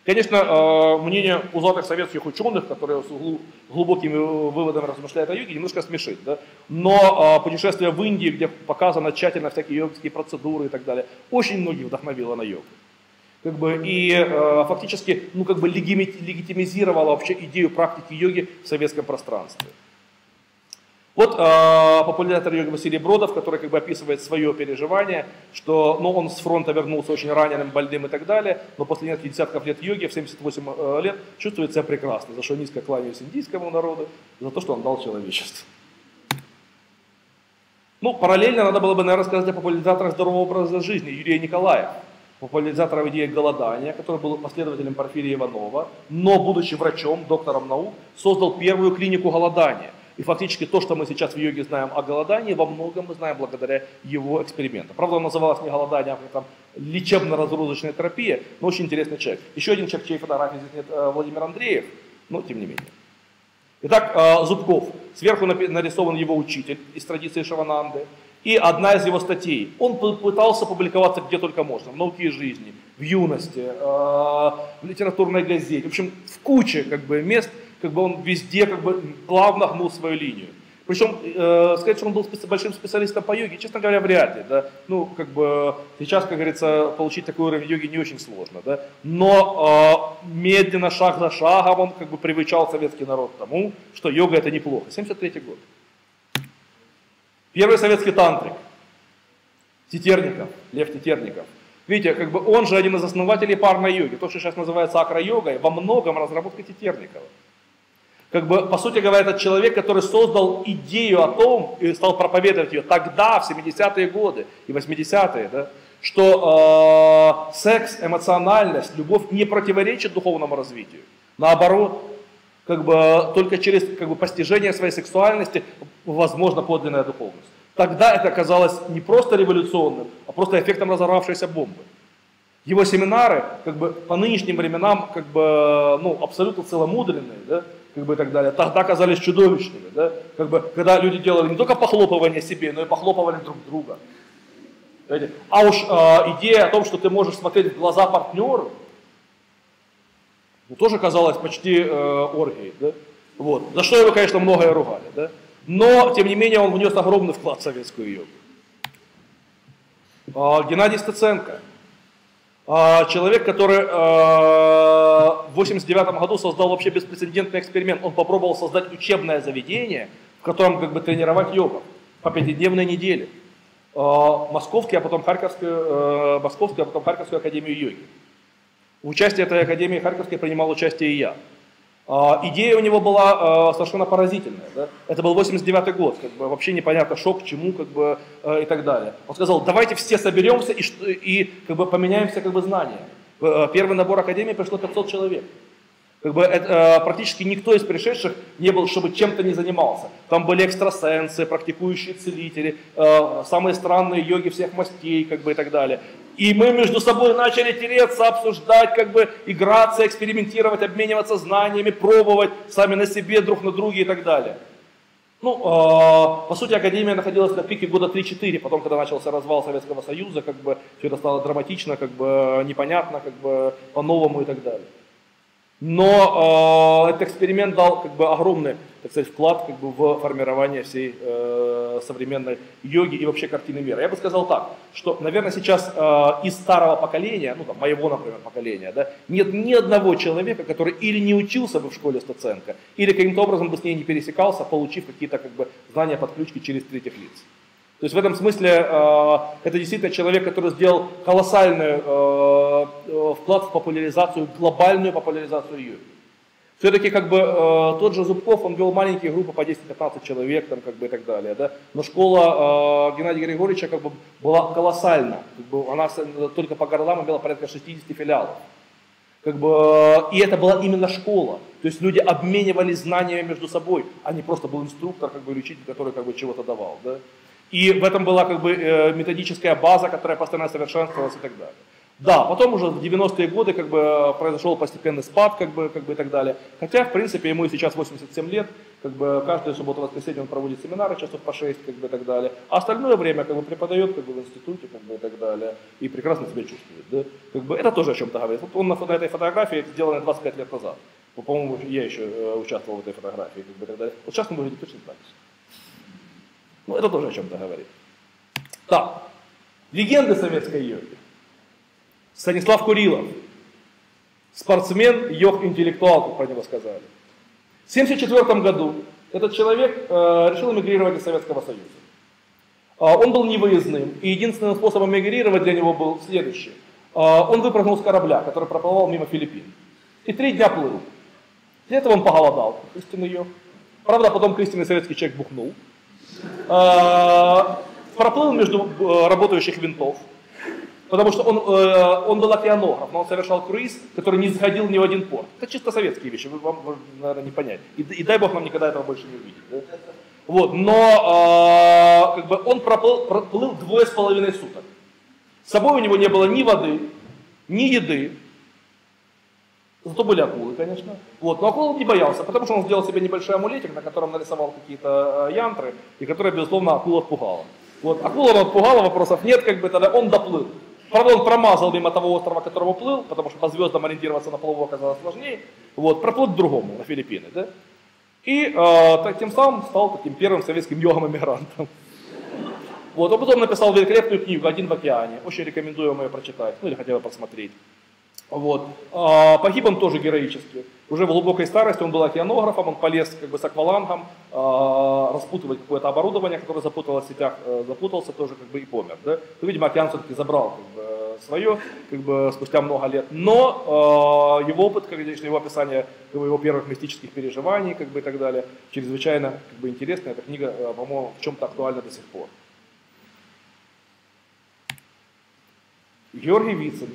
Конечно, э, мнение пузатых советских ученых, которые с глубокими выводами размышляют о йоге, немножко смешит. Да? Но э, путешествие в Индию, где показано тщательно всякие йогские процедуры и так далее, очень многих вдохновило на йогу. Как бы, и э, фактически ну, как бы легитимизировало вообще идею практики йоги в советском пространстве. Вот э, популяризатор йоги Василий Бродов, который как бы описывает свое переживание, что ну, он с фронта вернулся очень раненым, больным и так далее, но после нескольких десятков лет йоги, в 78 э, лет, чувствует себя прекрасно, за что низко кланяюсь индийскому народу, за то, что он дал человечеству. Ну, параллельно надо было бы, наверное, сказать о популяризаторах здорового образа жизни Юрия Николаев, популяризатором идеи голодания, который был последователем Порфирия Иванова, но, будучи врачом, доктором наук, создал первую клинику голодания. И фактически то, что мы сейчас в йоге знаем о голодании, во многом мы знаем благодаря его экспериментам. Правда, он называлось не голодание, а там лечебно-разгрузочная терапия, но очень интересный человек. Еще один человек, чьей фотографии здесь нет, э, Владимир Андреев, но тем не менее. Итак, э, Зубков. Сверху нарисован его учитель из традиции Шавананды. И одна из его статей. Он пытался публиковаться где только можно. В науке и жизни, в юности, э, в литературной газете. В общем, в куче как бы, мест – как бы он везде как бы плавно гнул свою линию. Причем э, сказать, что он был специ- большим специалистом по йоге, честно говоря, вряд ли. Да? Ну, как бы сейчас, как говорится, получить такой уровень йоги не очень сложно. Да? Но э, медленно, шаг за шагом, он как бы привычал советский народ к тому, что йога это неплохо. 73 год. Первый советский тантрик. Тетерников, Лев Тетерников. Видите, как бы он же один из основателей парной йоги. То, что сейчас называется акро-йогой, во многом разработка Тетерникова как бы, по сути говоря, этот человек, который создал идею о том и стал проповедовать ее тогда, в 70-е годы и 80-е, да, что э, секс, эмоциональность, любовь не противоречит духовному развитию. Наоборот, как бы, только через как бы, постижение своей сексуальности возможна подлинная духовность. Тогда это казалось не просто революционным, а просто эффектом разорвавшейся бомбы. Его семинары, как бы по нынешним временам, как бы, ну, абсолютно целомудренные, да, как бы и так далее, тогда казались чудовищными, да? как бы, когда люди делали не только похлопывание себе, но и похлопывали друг друга. А уж э, идея о том, что ты можешь смотреть в глаза партнеру, ну, тоже казалось почти э, оргией. Да? Вот. За что его, конечно, многое ругали. Да? Но, тем не менее, он внес огромный вклад в советскую йогу. Э, Геннадий а, человек, который а, в 89 году создал вообще беспрецедентный эксперимент. Он попробовал создать учебное заведение, в котором как бы тренировать йогу по пятидневной неделе. А, Московский, а потом Харьковскую, Московскую, а потом Харьковскую академию йоги. В участии этой академии Харьковской принимал участие и я. А, идея у него была а, совершенно поразительная. Да? Это был 89 год, как бы, вообще непонятно, шок, к чему как бы, а, и так далее. Он сказал, давайте все соберемся и, и как бы, поменяемся как бы, знаниями. Первый набор академии пришло 500 человек. Как бы это, практически никто из пришедших не был, чтобы чем-то не занимался. Там были экстрасенсы, практикующие целители, самые странные йоги всех мастей как бы, и так далее. И мы между собой начали тереться, обсуждать, как бы играться, экспериментировать, обмениваться знаниями, пробовать сами на себе, друг на друге и так далее. Ну, э, по сути, Академия находилась на пике года 3-4, потом, когда начался развал Советского Союза, как бы все это стало драматично, как бы непонятно, как бы по-новому и так далее. Но э, этот эксперимент дал как бы огромный, так сказать, вклад как бы, в формирование всей э, современной йоги и вообще картины мира. Я бы сказал так, что, наверное, сейчас э, из старого поколения, ну там, моего, например, поколения, да, нет ни одного человека, который или не учился бы в школе Стаценко, или каким-то образом бы с ней не пересекался, получив какие-то как бы знания под ключки через третьих лиц. То есть в этом смысле э, это действительно человек, который сделал колоссальный э, э, вклад в популяризацию, глобальную популяризацию йоги. Все-таки как бы тот же Зубков, он вел маленькие группы по 10-15 человек там, как бы, и так далее. Да? Но школа Геннадия Григорьевича как бы, была колоссальна. Как бы, она только по городам имела порядка 60 филиалов. Как бы, и это была именно школа. То есть люди обменивались знаниями между собой, а не просто был инструктор как бы, или учитель, который как бы, чего-то давал. Да? И в этом была как бы э, методическая база, которая постоянно совершенствовалась и так далее. Да, потом уже в 90-е годы как бы произошел постепенный спад, как бы, как бы и так далее. Хотя, в принципе, ему сейчас 87 лет, как бы каждую субботу воскресенье он проводит семинары часов по 6, как бы и так далее. А остальное время как бы преподает как бы в институте, как бы и так далее. И прекрасно себя чувствует. Да? Как бы это тоже о чем-то говорит. Вот он на, на этой фотографии сделанной 25 лет назад. По-моему, я еще э, участвовал в этой фотографии, как бы и так далее. Вот сейчас он выглядит точно так же. Ну, это тоже о чем-то говорит. Так, легенды советской йоги. Станислав Курилов, спортсмен, йог-интеллектуал, как про него сказали. В 1974 году этот человек э, решил эмигрировать из Советского Союза. Э, он был невыездным, и единственным способом эмигрировать для него был следующий. Э, он выпрыгнул с корабля, который проплывал мимо Филиппин. И три дня плыл. Для этого он поголодал, истинный йог. Правда, потом истинный советский человек бухнул. А, проплыл между э, работающих винтов, потому что он, э, он был океанограф, но он совершал круиз, который не заходил ни в один порт. Это чисто советские вещи, вы вам, наверное, не понять. И, и дай бог нам никогда этого больше не увидеть. Да? Вот, но э, как бы он проплыл, проплыл двое с половиной суток. С собой у него не было ни воды, ни еды, Зато были акулы, конечно. Вот. Но акул не боялся, потому что он сделал себе небольшой амулетик, на котором нарисовал какие-то э, янтры, и которая, безусловно, акула отпугала. Вот. Акула он отпугала, вопросов нет, как бы тогда он доплыл. Правда, он промазал мимо того острова, к которому плыл, потому что по звездам ориентироваться на плаву оказалось сложнее. Вот, проплыл к другому, на Филиппины. Да? И э, тем самым стал таким первым советским йогом-эмигрантом. Вот, а потом написал великолепную книгу «Один в океане». Очень рекомендую вам ее прочитать, ну или хотя бы посмотреть. Вот. А, погиб он тоже героически. Уже в глубокой старости он был океанографом, он полез как бы с аквалангом а, распутывать какое-то оборудование, которое запуталось в сетях, а, запутался тоже как бы и помер. Да? Ну, видимо, океан все-таки забрал как бы, свое как бы, спустя много лет. Но а, его опыт, конечно, его описание как бы, его первых мистических переживаний как бы, и так далее, чрезвычайно как бы, интересно. Эта книга, а, по-моему, в чем-то актуальна до сих пор. Георгий Вицин,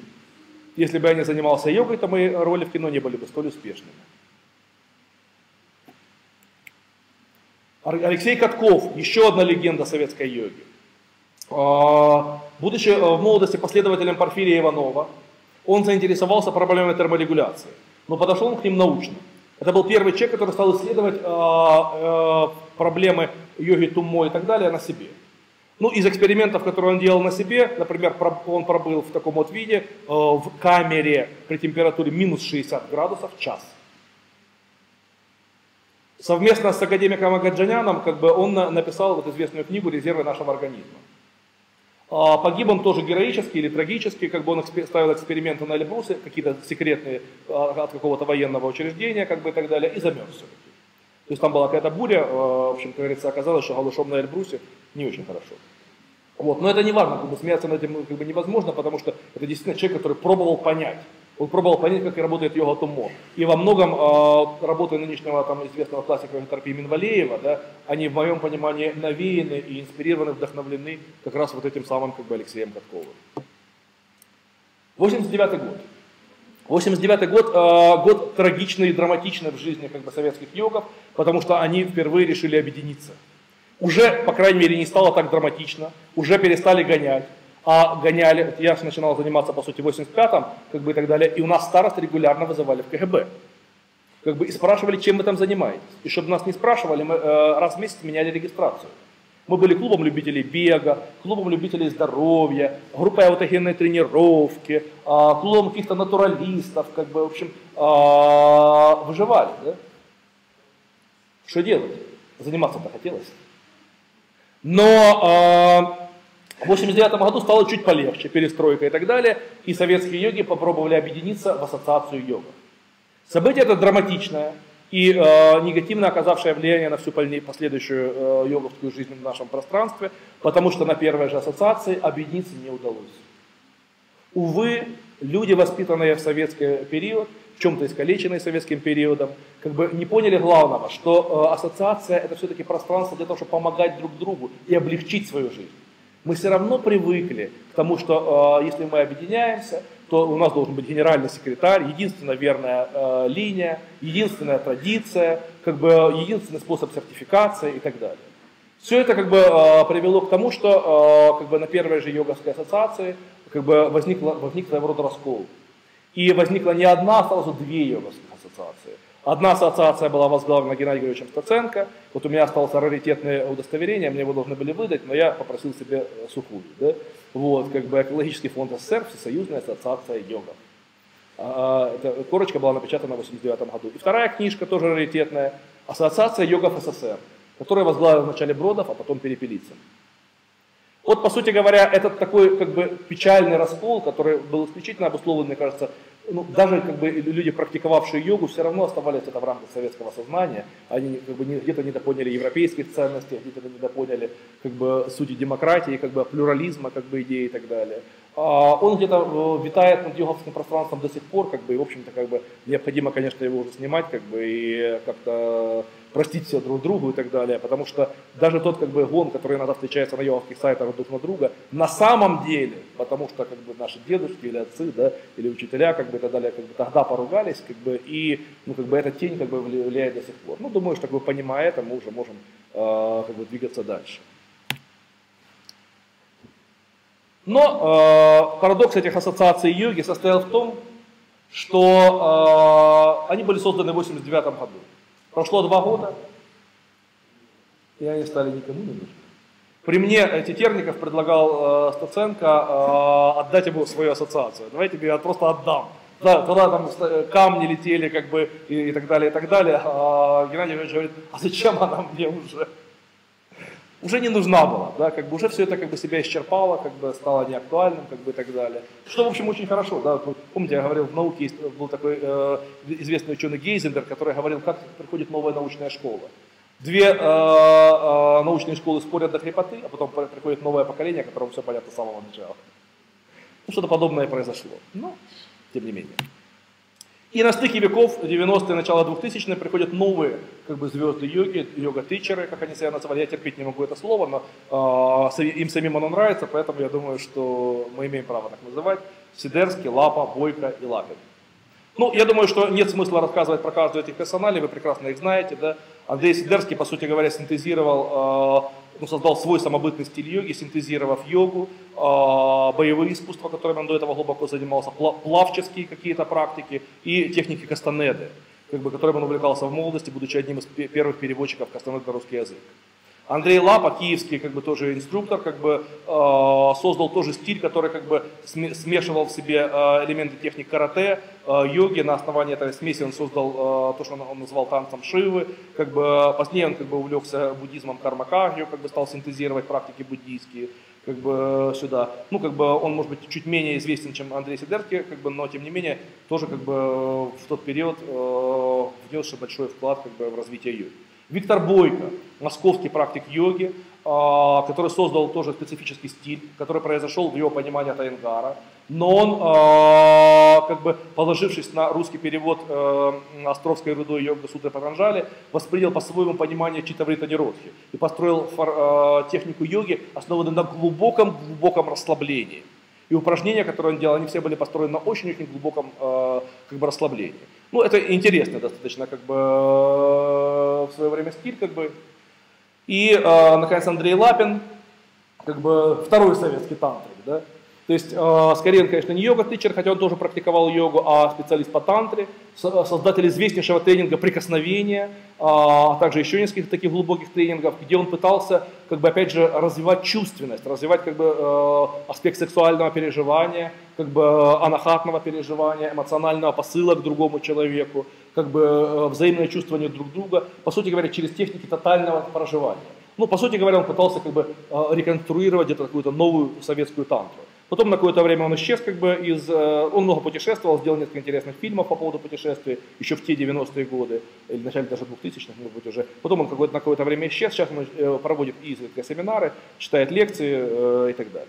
если бы я не занимался йогой, то мои роли в кино не были бы столь успешными. Алексей Катков, еще одна легенда советской йоги. А, будучи э, в молодости последователем Порфирия Иванова, он заинтересовался проблемой терморегуляции, но подошел он к ним научно. Это был первый человек, который стал исследовать а, э, проблемы йоги Туммо и так далее на себе. Ну, из экспериментов, которые он делал на себе, например, он пробыл в таком вот виде э, в камере при температуре минус 60 градусов час. Совместно с академиком Агаджаняном как бы он написал вот известную книгу «Резервы нашего организма». А, погиб он тоже героически или трагически, как бы он ставил эксперименты на Эльбрусе, какие-то секретные а, от какого-то военного учреждения, как бы и так далее, и замерз все-таки. То есть там была какая-то буря, э, в общем, как говорится, оказалось, что голышом на Эльбрусе не очень хорошо. Вот. Но это не важно, как бы смеяться над этим как бы невозможно, потому что это действительно человек, который пробовал понять. Он пробовал понять, как работает йога Тумо. И во многом э, работы нынешнего там, известного классика терапии Минвалеева, да, они в моем понимании навеяны и инспирированы, вдохновлены как раз вот этим самым как бы, Алексеем Катковым. 89 год. 89 год, э, год трагичный и драматичный в жизни как бы, советских йогов, потому что они впервые решили объединиться. Уже, по крайней мере, не стало так драматично, уже перестали гонять а гоняли, я начинал заниматься, по сути, в 85-м, как бы и так далее, и у нас старост регулярно вызывали в КГБ. Как бы и спрашивали, чем вы там занимаетесь. И чтобы нас не спрашивали, мы э, раз в месяц меняли регистрацию. Мы были клубом любителей бега, клубом любителей здоровья, группой аутогенной тренировки, э, клубом каких-то натуралистов, как бы, в общем, э, выживали. Да? Что делать? Заниматься-то хотелось. Но в 1989 году стало чуть полегче, перестройка и так далее, и советские йоги попробовали объединиться в ассоциацию йогов. Событие это драматичное и э, негативно оказавшее влияние на всю последующую э, йоговскую жизнь в нашем пространстве, потому что на первой же ассоциации объединиться не удалось. Увы, люди, воспитанные в советский период, в чем-то искалеченные советским периодом, как бы не поняли главного, что э, ассоциация это все-таки пространство для того, чтобы помогать друг другу и облегчить свою жизнь. Мы все равно привыкли к тому, что э, если мы объединяемся, то у нас должен быть генеральный секретарь, единственная верная э, линия, единственная традиция, как бы единственный способ сертификации и так далее. Все это как бы э, привело к тому, что э, как бы на первой же йоговской ассоциации как бы возникла, возник своего рода раскол. И возникла не одна, а сразу две йоговских ассоциации. Одна ассоциация была возглавлена Геннадием Григорьевичем Стаценко. Вот у меня осталось раритетное удостоверение, мне его должны были выдать, но я попросил себе э, сухую. Да? Вот, как бы экологический фонд СССР, Всесоюзная ассоциация йога. А, эта корочка была напечатана в 1989 году. И вторая книжка, тоже раритетная, Ассоциация йогов СССР, которая возглавил вначале Бродов, а потом Перепелицын. Вот, по сути говоря, этот такой как бы печальный раскол, который был исключительно обусловлен, мне кажется, ну, даже как бы люди, практиковавшие йогу, все равно оставались это в рамках советского сознания. Они как бы, где-то недопоняли европейских ценностей, где-то недопоняли как бы, сути демократии, как бы, плюрализма как бы, идеи и так далее. А он где-то э, витает над йоговским пространством до сих пор, как бы, и, в общем-то, как бы, необходимо, конечно, его уже снимать, как бы, и как-то простить все друг другу и так далее, потому что даже тот как бы гон, который иногда встречается на йоговских сайтах друг на друга, на самом деле, потому что как бы наши дедушки или отцы, да, или учителя, как бы и так далее, как бы тогда поругались, как бы, и ну, как бы эта тень как бы влияет до сих пор. Ну, думаю, что как бы понимая это, мы уже можем э, как бы двигаться дальше. Но э, парадокс этих ассоциаций йоги состоял в том, что э, они были созданы в 89 году. Прошло два года, и они стали никому не нужны. При мне Тетерников предлагал э, Стаценко э, отдать ему свою ассоциацию. Давайте я просто отдам. Да, тогда там камни летели, как бы, и, и так далее, и так далее. А Геннадий Иванович говорит, а зачем она мне уже? Уже не нужна была, да, как бы уже все это как бы себя исчерпало, как бы стало неактуальным, как бы и так далее. Что, в общем, очень хорошо, да. Помните, я говорил, в науке есть, был такой э, известный ученый Гейзендер, который говорил, как приходит новая научная школа. Две э, э, научные школы спорят до хрипоты, а потом приходит новое поколение, которому все понятно с самого начала. Ну, что-то подобное произошло. Но, тем не менее. И на стыке веков, 90-е, начало 2000-х, приходят новые как бы, звезды йоги, йога-тичеры, как они себя называли. Я терпеть не могу это слово, но э, им самим оно нравится, поэтому я думаю, что мы имеем право так называть. Сидерский, Лапа, Бойко и Лапин. Ну, я думаю, что нет смысла рассказывать про каждую этих персоналей, вы прекрасно их знаете, да. Андрей Сидерский, по сути говоря, синтезировал, э, ну, создал свой самобытный стиль йоги, синтезировав йогу, э, боевые искусства, которыми он до этого глубоко занимался, плавческие какие-то практики и техники Кастанеды, как бы, которым он увлекался в молодости, будучи одним из первых переводчиков Кастанеды на русский язык. Андрей Лапа, киевский как бы тоже инструктор, как бы э, создал тоже стиль, который как бы смешивал в себе э, элементы техник карате, э, йоги. На основании этой смеси он создал э, то, что он, он называл танцем Шивы. Как бы позднее он как бы увлекся буддизмом кармакагью, как бы стал синтезировать практики буддийские как бы сюда. Ну, как бы он, может быть, чуть менее известен, чем Андрей Сидерский, как бы, но тем не менее тоже как бы в тот период э, внесший большой вклад как бы в развитие йоги. Виктор Бойко, московский практик йоги, а, который создал тоже специфический стиль, который произошел в его понимании от Айнгара. Но он а, как бы положившись на русский перевод э, Островской руды йога Сутры Патанджали, воспринял по своему пониманию Читаврита Ниродхи и построил фор, технику йоги, основанную на глубоком-глубоком расслаблении. И упражнения, которые он делал, они все были построены на очень-очень глубоком как бы, расслаблении. Ну, это интересно достаточно, как бы, в свое время стиль, как бы. И, наконец, Андрей Лапин, как бы второй советский тантрик, да, то есть э, скорее он, конечно, не йога-тичер, хотя он тоже практиковал йогу, а специалист по тантре, создатель известнейшего тренинга «Прикосновение», а также еще нескольких таких глубоких тренингов, где он пытался, как бы, опять же, развивать чувственность, развивать, как бы, э, аспект сексуального переживания, как бы, анахатного переживания, эмоционального посыла к другому человеку, как бы, э, взаимное чувствование друг друга, по сути говоря, через техники тотального проживания. Ну, по сути говоря, он пытался как бы реконструировать где-то какую-то новую советскую тантру. Потом на какое-то время он исчез, как бы из... Э, он много путешествовал, сделал несколько интересных фильмов по поводу путешествий, еще в те 90-е годы, или в начале даже 2000-х, может быть, уже. Потом он какое-то, на какое-то время исчез, сейчас он э, проводит изредка семинары, читает лекции э, и так далее.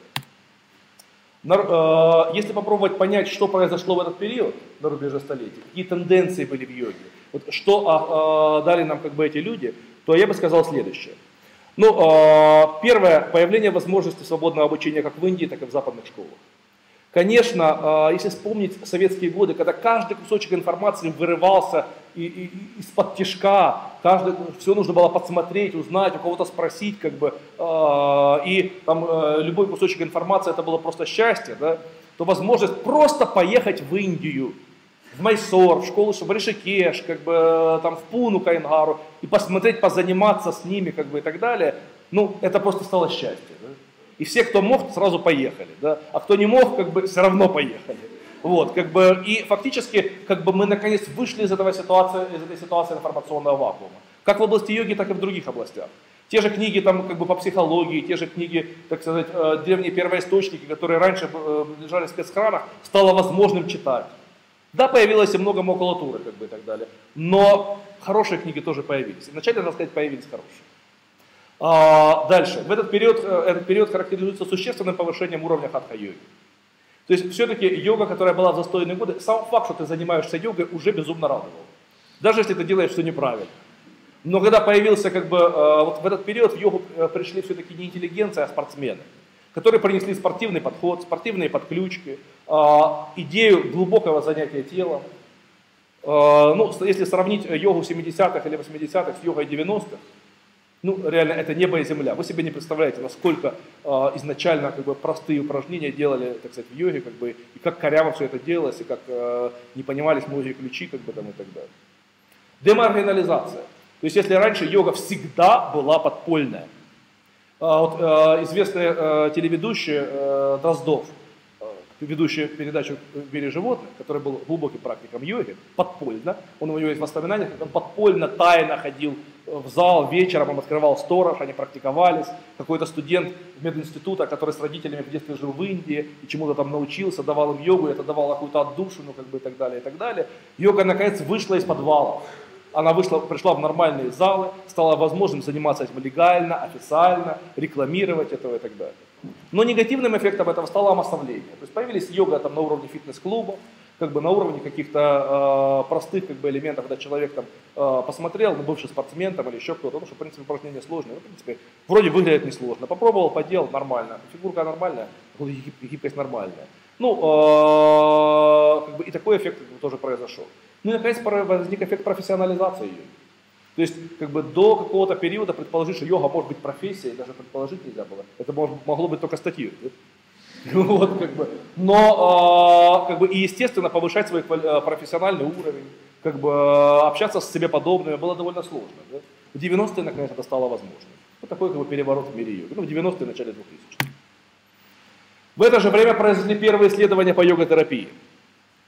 Если попробовать понять, что произошло в этот период, на рубеже столетий, какие тенденции были в йоге, вот что а, а, дали нам как бы эти люди, то я бы сказал следующее – ну, а, первое, появление возможности свободного обучения как в Индии, так и в западных школах. Конечно, а, если вспомнить советские годы, когда каждый кусочек информации вырывался из-под тяжка, каждый, все нужно было подсмотреть, узнать, у кого-то спросить, как бы, а, и там э, любой кусочек информации это было просто счастье, да, то возможность просто поехать в Индию, в Майсор, в школу в Ришикеш, как бы там в Пуну Кайнгару, и посмотреть, позаниматься с ними, как бы и так далее, ну, это просто стало счастье. Да? И все, кто мог, сразу поехали, да? а кто не мог, как бы все равно поехали. Вот, как бы, и фактически, как бы мы наконец вышли из, этого ситуации, из этой ситуации информационного вакуума. Как в области йоги, так и в других областях. Те же книги там, как бы, по психологии, те же книги, так сказать, э, древние первоисточники, которые раньше э, лежали в спецхранах, стало возможным читать. Да, появилось и много макулатуры, как бы и так далее. Но хорошие книги тоже появились. Вначале, надо сказать, появились хорошие. А, дальше. В этот период, э, этот период характеризуется существенным повышением уровня хатха-йоги. То есть все-таки йога, которая была в застойные годы, сам факт, что ты занимаешься йогой, уже безумно радовал. Даже если ты делаешь все неправильно. Но когда появился, как бы, э, вот в этот период в йогу э, пришли все-таки не интеллигенция, а спортсмены которые принесли спортивный подход, спортивные подключки, идею глубокого занятия телом. А, ну, если сравнить йогу 70-х или 80-х с йогой 90-х, ну, реально, это небо и земля. Вы себе не представляете, насколько э, изначально как бы, простые упражнения делали, так сказать, в йоге, как бы, и как коряво все это делалось, и как э, не понимались многие ключи, как бы, там, и так далее. Демаргинализация. То есть, если раньше йога всегда была подпольная, а, вот, э, известный э, телеведущий э, Дроздов, ведущий передачу «В мире животных», который был глубоким практиком йоги, подпольно, он у него есть воспоминания, как он подпольно, тайно ходил в зал вечером, он открывал сторож, они практиковались, какой-то студент мединститута, который с родителями в детстве жил в Индии и чему-то там научился, давал им йогу, это давало какую-то отдушину, как бы и так далее, и так далее. Йога, наконец, вышла из подвала она вышла, пришла в нормальные залы, стала возможным заниматься этим легально, официально, рекламировать этого и так далее. Но негативным эффектом этого стало омасловление. То есть появились йога там, на уровне фитнес-клуба, как бы на уровне каких-то э, простых как бы, элементов, когда человек там э, посмотрел, ну, бывший спортсмен там, или еще кто-то, ну, что, в принципе, упражнение сложное, ну, в принципе, вроде выглядит несложно. Попробовал, поделал, нормально. Фигурка нормальная, гибкость нормальная. Ну, э, как бы, и такой эффект тоже произошел. Ну и наконец возник эффект профессионализации ее. То есть как бы до какого-то периода предположить, что йога может быть профессией, даже предположить нельзя было. Это могло быть только статьей. Вот, как бы. Но как бы, и естественно повышать свой профессиональный уровень, как бы общаться с себе подобными было довольно сложно. Да? В 90-е наконец это стало возможным. Вот такой как бы, переворот в мире йоги. Ну, в 90-е, начале 2000-х. В это же время произошли первые исследования по йога-терапии.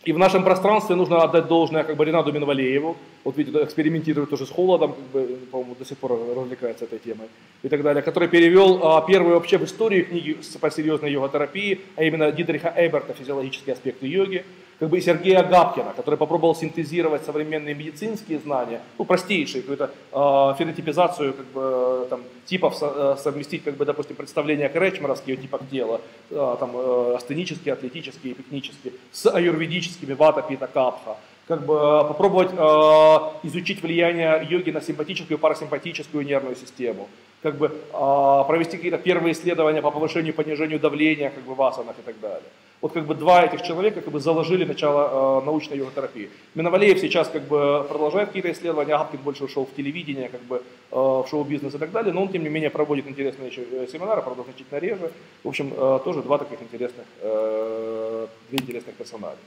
И в нашем пространстве нужно отдать должное как бы Ренаду Минвалееву. Вот видите, экспериментирует тоже с холодом, как бы, по-моему, до сих пор развлекается этой темой и так далее, который перевел а, первую вообще в историю книги по серьезной йога-терапии, а именно Дидриха Эйберта «Физиологические аспекты йоги». Как бы Сергея Габкина, который попробовал синтезировать современные медицинские знания, ну, простейшие, какую-то э, фенотипизацию как бы, там, типов, со, совместить, как бы, допустим, представления кречмеровские о типах тела, э, там, э, астенические, атлетические, пикнические, с аюрведическими вата, пита, капха как бы попробовать э, изучить влияние йоги на симпатическую и парасимпатическую нервную систему, как бы э, провести какие-то первые исследования по повышению и понижению давления как бы в асанах и так далее. Вот как бы два этих человека как бы заложили начало э, научной йога-терапии. Миновалеев сейчас как бы продолжает какие-то исследования, Гапкин больше ушел в телевидение, как бы э, в шоу-бизнес и так далее, но он тем не менее проводит интересные еще э, семинары, правда значительно реже. В общем, э, тоже два таких интересных, э, две интересных персонажа.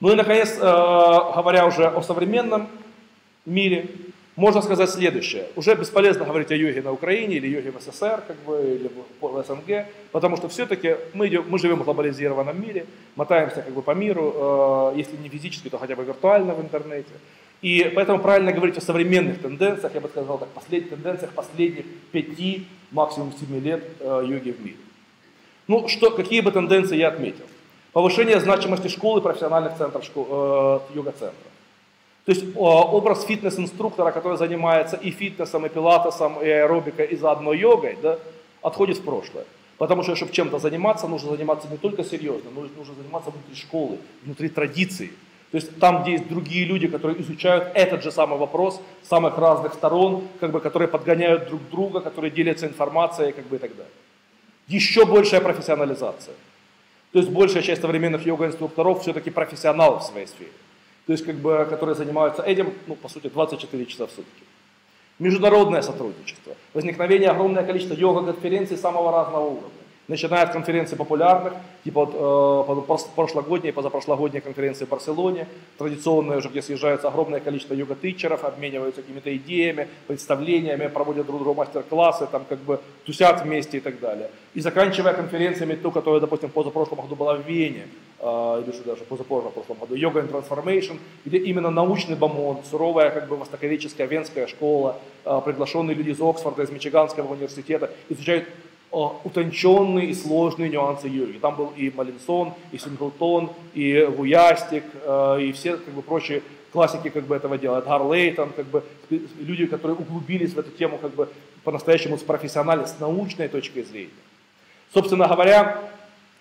Ну и, наконец, э, говоря уже о современном мире, можно сказать следующее. Уже бесполезно говорить о йоге на Украине или йоге в СССР, как бы, или в СНГ, потому что все-таки мы, идем, мы живем в глобализированном мире, мотаемся как бы по миру, э, если не физически, то хотя бы виртуально в интернете. И поэтому правильно говорить о современных тенденциях, я бы сказал так, послед, тенденциях последних пяти, максимум семи лет э, йоги в мире. Ну, что, какие бы тенденции я отметил? Повышение значимости школы, профессиональных центров, э, йога-центров. То есть э, образ фитнес-инструктора, который занимается и фитнесом, и пилатесом, и аэробикой, и заодно йогой, да, отходит в прошлое. Потому что, чтобы чем-то заниматься, нужно заниматься не только серьезно, но нужно заниматься внутри школы, внутри традиции. То есть там, где есть другие люди, которые изучают этот же самый вопрос с самых разных сторон, как бы, которые подгоняют друг друга, которые делятся информацией как бы, и так далее. Еще большая профессионализация. То есть большая часть современных йога-инструкторов все-таки профессионалы в своей сфере. То есть, как бы, которые занимаются этим, ну, по сути, 24 часа в сутки. Международное сотрудничество. Возникновение огромное количество йога-конференций самого разного уровня начиная от конференций популярных, типа вот, э, прошлогодней, позапрошлогодней конференции в Барселоне, традиционные уже, где съезжаются огромное количество йога-тичеров, обмениваются какими-то идеями, представлениями, проводят друг другу мастер-классы, там как бы тусят вместе и так далее. И заканчивая конференциями, ту, которая, допустим, в позапрошлом году была в Вене, э, или уже даже позапрошлом прошлом году, Yoga and Transformation, где именно научный бомонд, суровая как бы востоковедческая венская школа, э, приглашенные люди из Оксфорда, из Мичиганского университета, изучают утонченные и сложные нюансы йоги. Там был и Малинсон, и Синглтон, и Вуястик, э, и все как бы, прочие классики как бы, этого дела. Эдгар Лейтон, как бы, люди, которые углубились в эту тему как бы, по-настоящему с профессиональной, с научной точки зрения. Собственно говоря,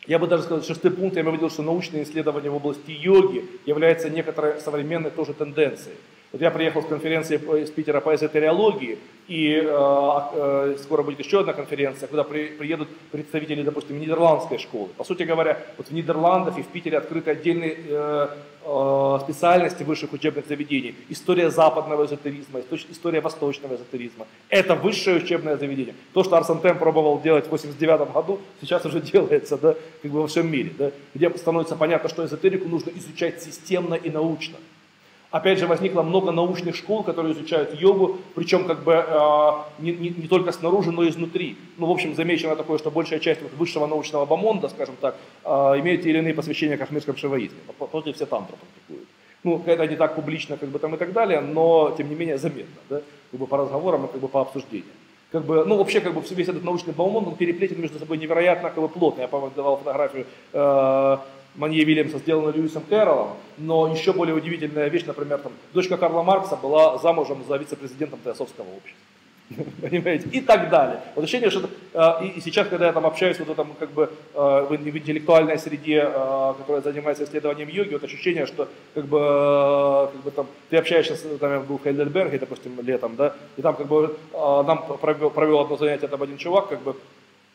я бы даже сказал, шестый пункт, я бы видел, что научные исследования в области йоги являются некоторой современной тоже тенденцией. Вот я приехал с конференции из Питера по эзотериологии, и э, э, скоро будет еще одна конференция, куда при, приедут представители, допустим, нидерландской школы. По сути говоря, вот в Нидерландах и в Питере открыты отдельные э, э, специальности высших учебных заведений. История западного эзотеризма, история восточного эзотеризма. Это высшее учебное заведение. То, что Арсен Тем пробовал делать в 89 году, сейчас уже делается да, как бы во всем мире. Да, где становится понятно, что эзотерику нужно изучать системно и научно. Опять же, возникло много научных школ, которые изучают йогу, причем как бы э, не, не, не только снаружи, но и изнутри. Ну, в общем, замечено такое, что большая часть вот, высшего научного бомонда, скажем так, э, имеет те или иные посвящения кашмирском шиваизме. Против все тантры практикуют. Ну, это не так публично, как бы там и так далее, но, тем не менее, заметно, да, как бы по разговорам и как бы по обсуждениям. Как бы, ну, вообще, как бы, весь этот научный бомонд, он переплетен между собой невероятно как бы, плотно. Я, по-моему, давал фотографию э, Манье Вильямса сделано Льюисом Кэрроллом, но еще более удивительная вещь, например, там, дочка Карла Маркса была замужем за вице-президентом Теософского общества. Понимаете? И так далее. Вот ощущение, что э, и, сейчас, когда я там общаюсь вот этом, как бы, э, в, в интеллектуальной среде, э, которая занимается исследованием йоги, вот ощущение, что как бы, э, как бы там, ты общаешься, там, я был в Хейдельберге, допустим, летом, да, и там как бы э, нам провел, провел одно занятие там один чувак, как бы,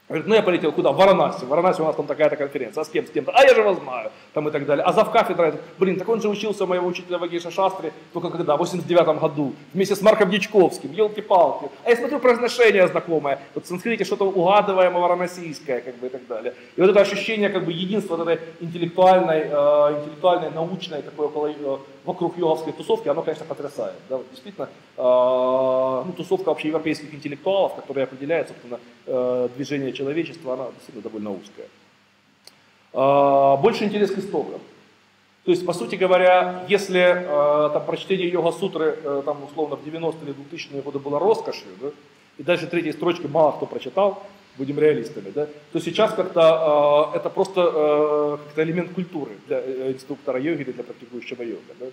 Говорит, ну я полетел куда? В Варанаси. В Варанаси у нас там такая-то конференция. А с кем? С кем-то. А я же вас знаю. Там и так далее. А зав кафедра, блин, так он же учился у моего учителя Вагиша Шастри только когда? В 89 году. Вместе с Марком Дичковским. Елки-палки. А я смотрю произношение знакомое. Вот в санскрите что-то угадываемое варанасийское, как бы и так далее. И вот это ощущение как бы единства вот этой интеллектуальной, э, интеллектуальной, научной такой около, вокруг йоговской тусовки, оно, конечно, потрясает. Да? Вот действительно, э, ну, тусовка вообще европейских интеллектуалов, которая определяет, собственно, э, движение человечества, она действительно довольно узкая. Э, больше интерес к истокам. То есть, по сути говоря, если э, там, прочтение йога-сутры э, там, условно в 90-е или 2000-е годы было роскошью, да, и дальше третьей строчки мало кто прочитал, будем реалистами, да, то сейчас как-то э, это просто э, как элемент культуры для э, инструктора йоги или для практикующего йога. Да.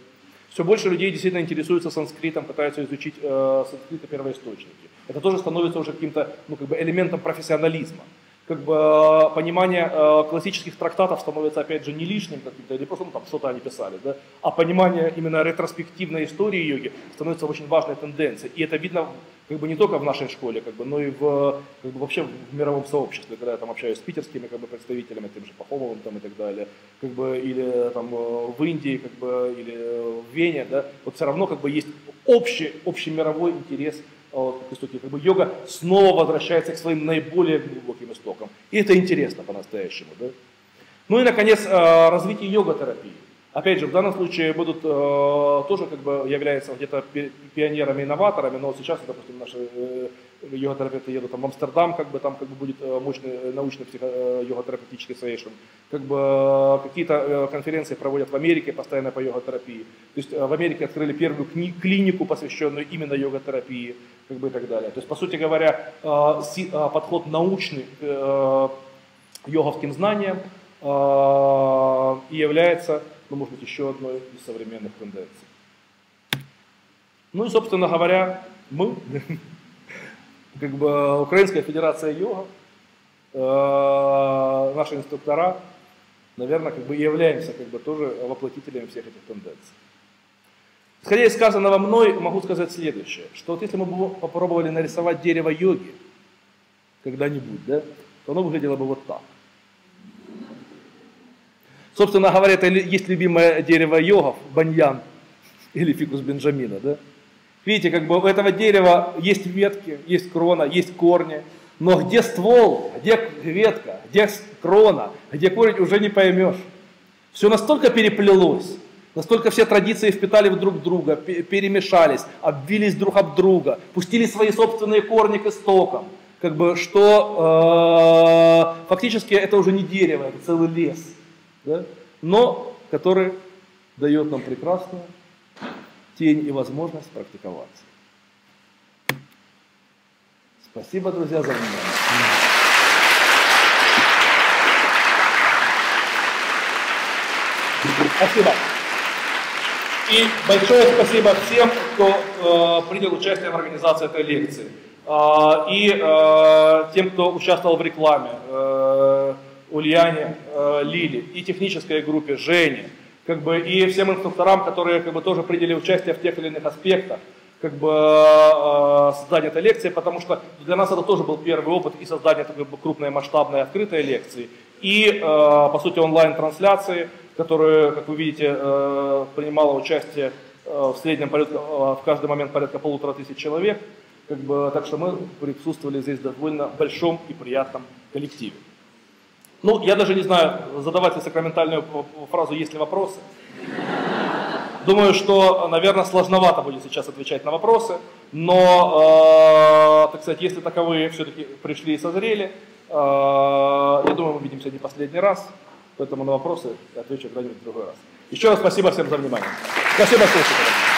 Все больше людей действительно интересуются санскритом, пытаются изучить э, санскрит и первоисточники. Это тоже становится уже каким-то ну, как бы элементом профессионализма как бы понимание э, классических трактатов становится опять же не лишним или просто ну, там что-то они писали, да, а понимание именно ретроспективной истории йоги становится очень важной тенденцией. И это видно как бы не только в нашей школе, как бы, но и в, как бы, вообще в мировом сообществе, когда я там общаюсь с питерскими как бы, представителями, тем же Пахомовым там, и так далее, как бы, или там, э, в Индии, как бы, или в Вене, да, вот все равно как бы, есть общий, общий мировой интерес к истоке. Как бы йога снова возвращается к своим наиболее глубоким истокам. И это интересно по-настоящему. Да? Ну и, наконец, э, развитие йога-терапии. Опять же, в данном случае будут э, тоже как бы являются где-то пионерами, инноваторами, но сейчас, допустим, наши э, йога-терапевты едут там, в Амстердам, как бы там как бы будет э, мощный э, научный э, йога-терапевтический сейшн. Как бы какие-то конференции проводят в Америке постоянно по йога-терапии. То есть в Америке открыли первую кни- клинику, посвященную именно йога-терапии, как бы и так далее. То есть, по сути говоря, подход научный к йоговским знаниям и является ну, может быть, еще одной из современных тенденций. Ну и, собственно говоря, мы, как бы Украинская Федерация йога, э, наши инструктора, наверное, как бы являемся как бы тоже воплотителями всех этих тенденций. Исходя из сказанного мной, могу сказать следующее, что вот если мы бы попробовали нарисовать дерево йоги когда-нибудь, да, то оно выглядело бы вот так. Собственно говоря, это есть любимое дерево йогов, баньян или фикус бенджамина. Да? Видите, как бы у этого дерева есть ветки, есть крона, есть корни. Но где ствол, где ветка, где крона, где корень, уже не поймешь. Все настолько переплелось, настолько все традиции впитали в друг друга, перемешались, обвились друг об друга, пустили свои собственные корни к истокам, как бы, что э, фактически это уже не дерево, это целый лес да, но который дает нам прекрасную тень и возможность практиковаться. Спасибо, друзья, за внимание. Спасибо. И большое спасибо всем, кто э, принял участие в организации этой лекции. Э, и э, тем, кто участвовал в рекламе. Э, Ульяне, э, Лили, и технической группе Жене, как бы, и всем инструкторам, которые как бы, тоже приняли участие в тех или иных аспектах как бы, э, создания этой лекции, потому что для нас это тоже был первый опыт и создание такой крупной масштабной открытой лекции, и, э, по сути, онлайн-трансляции, которую, как вы видите, э, принимала участие э, в среднем порядка, э, в каждый момент порядка полутора тысяч человек, как бы, так что мы присутствовали здесь в довольно большом и приятном коллективе. Ну, я даже не знаю, задавать ли сакраментальную фразу «есть ли вопросы?». Думаю, что, наверное, сложновато будет сейчас отвечать на вопросы, но, э, так сказать, если таковые все-таки пришли и созрели, э, я думаю, мы увидимся не последний раз, поэтому на вопросы отвечу когда-нибудь в другой раз. Еще раз спасибо всем за внимание. Спасибо, слушатели.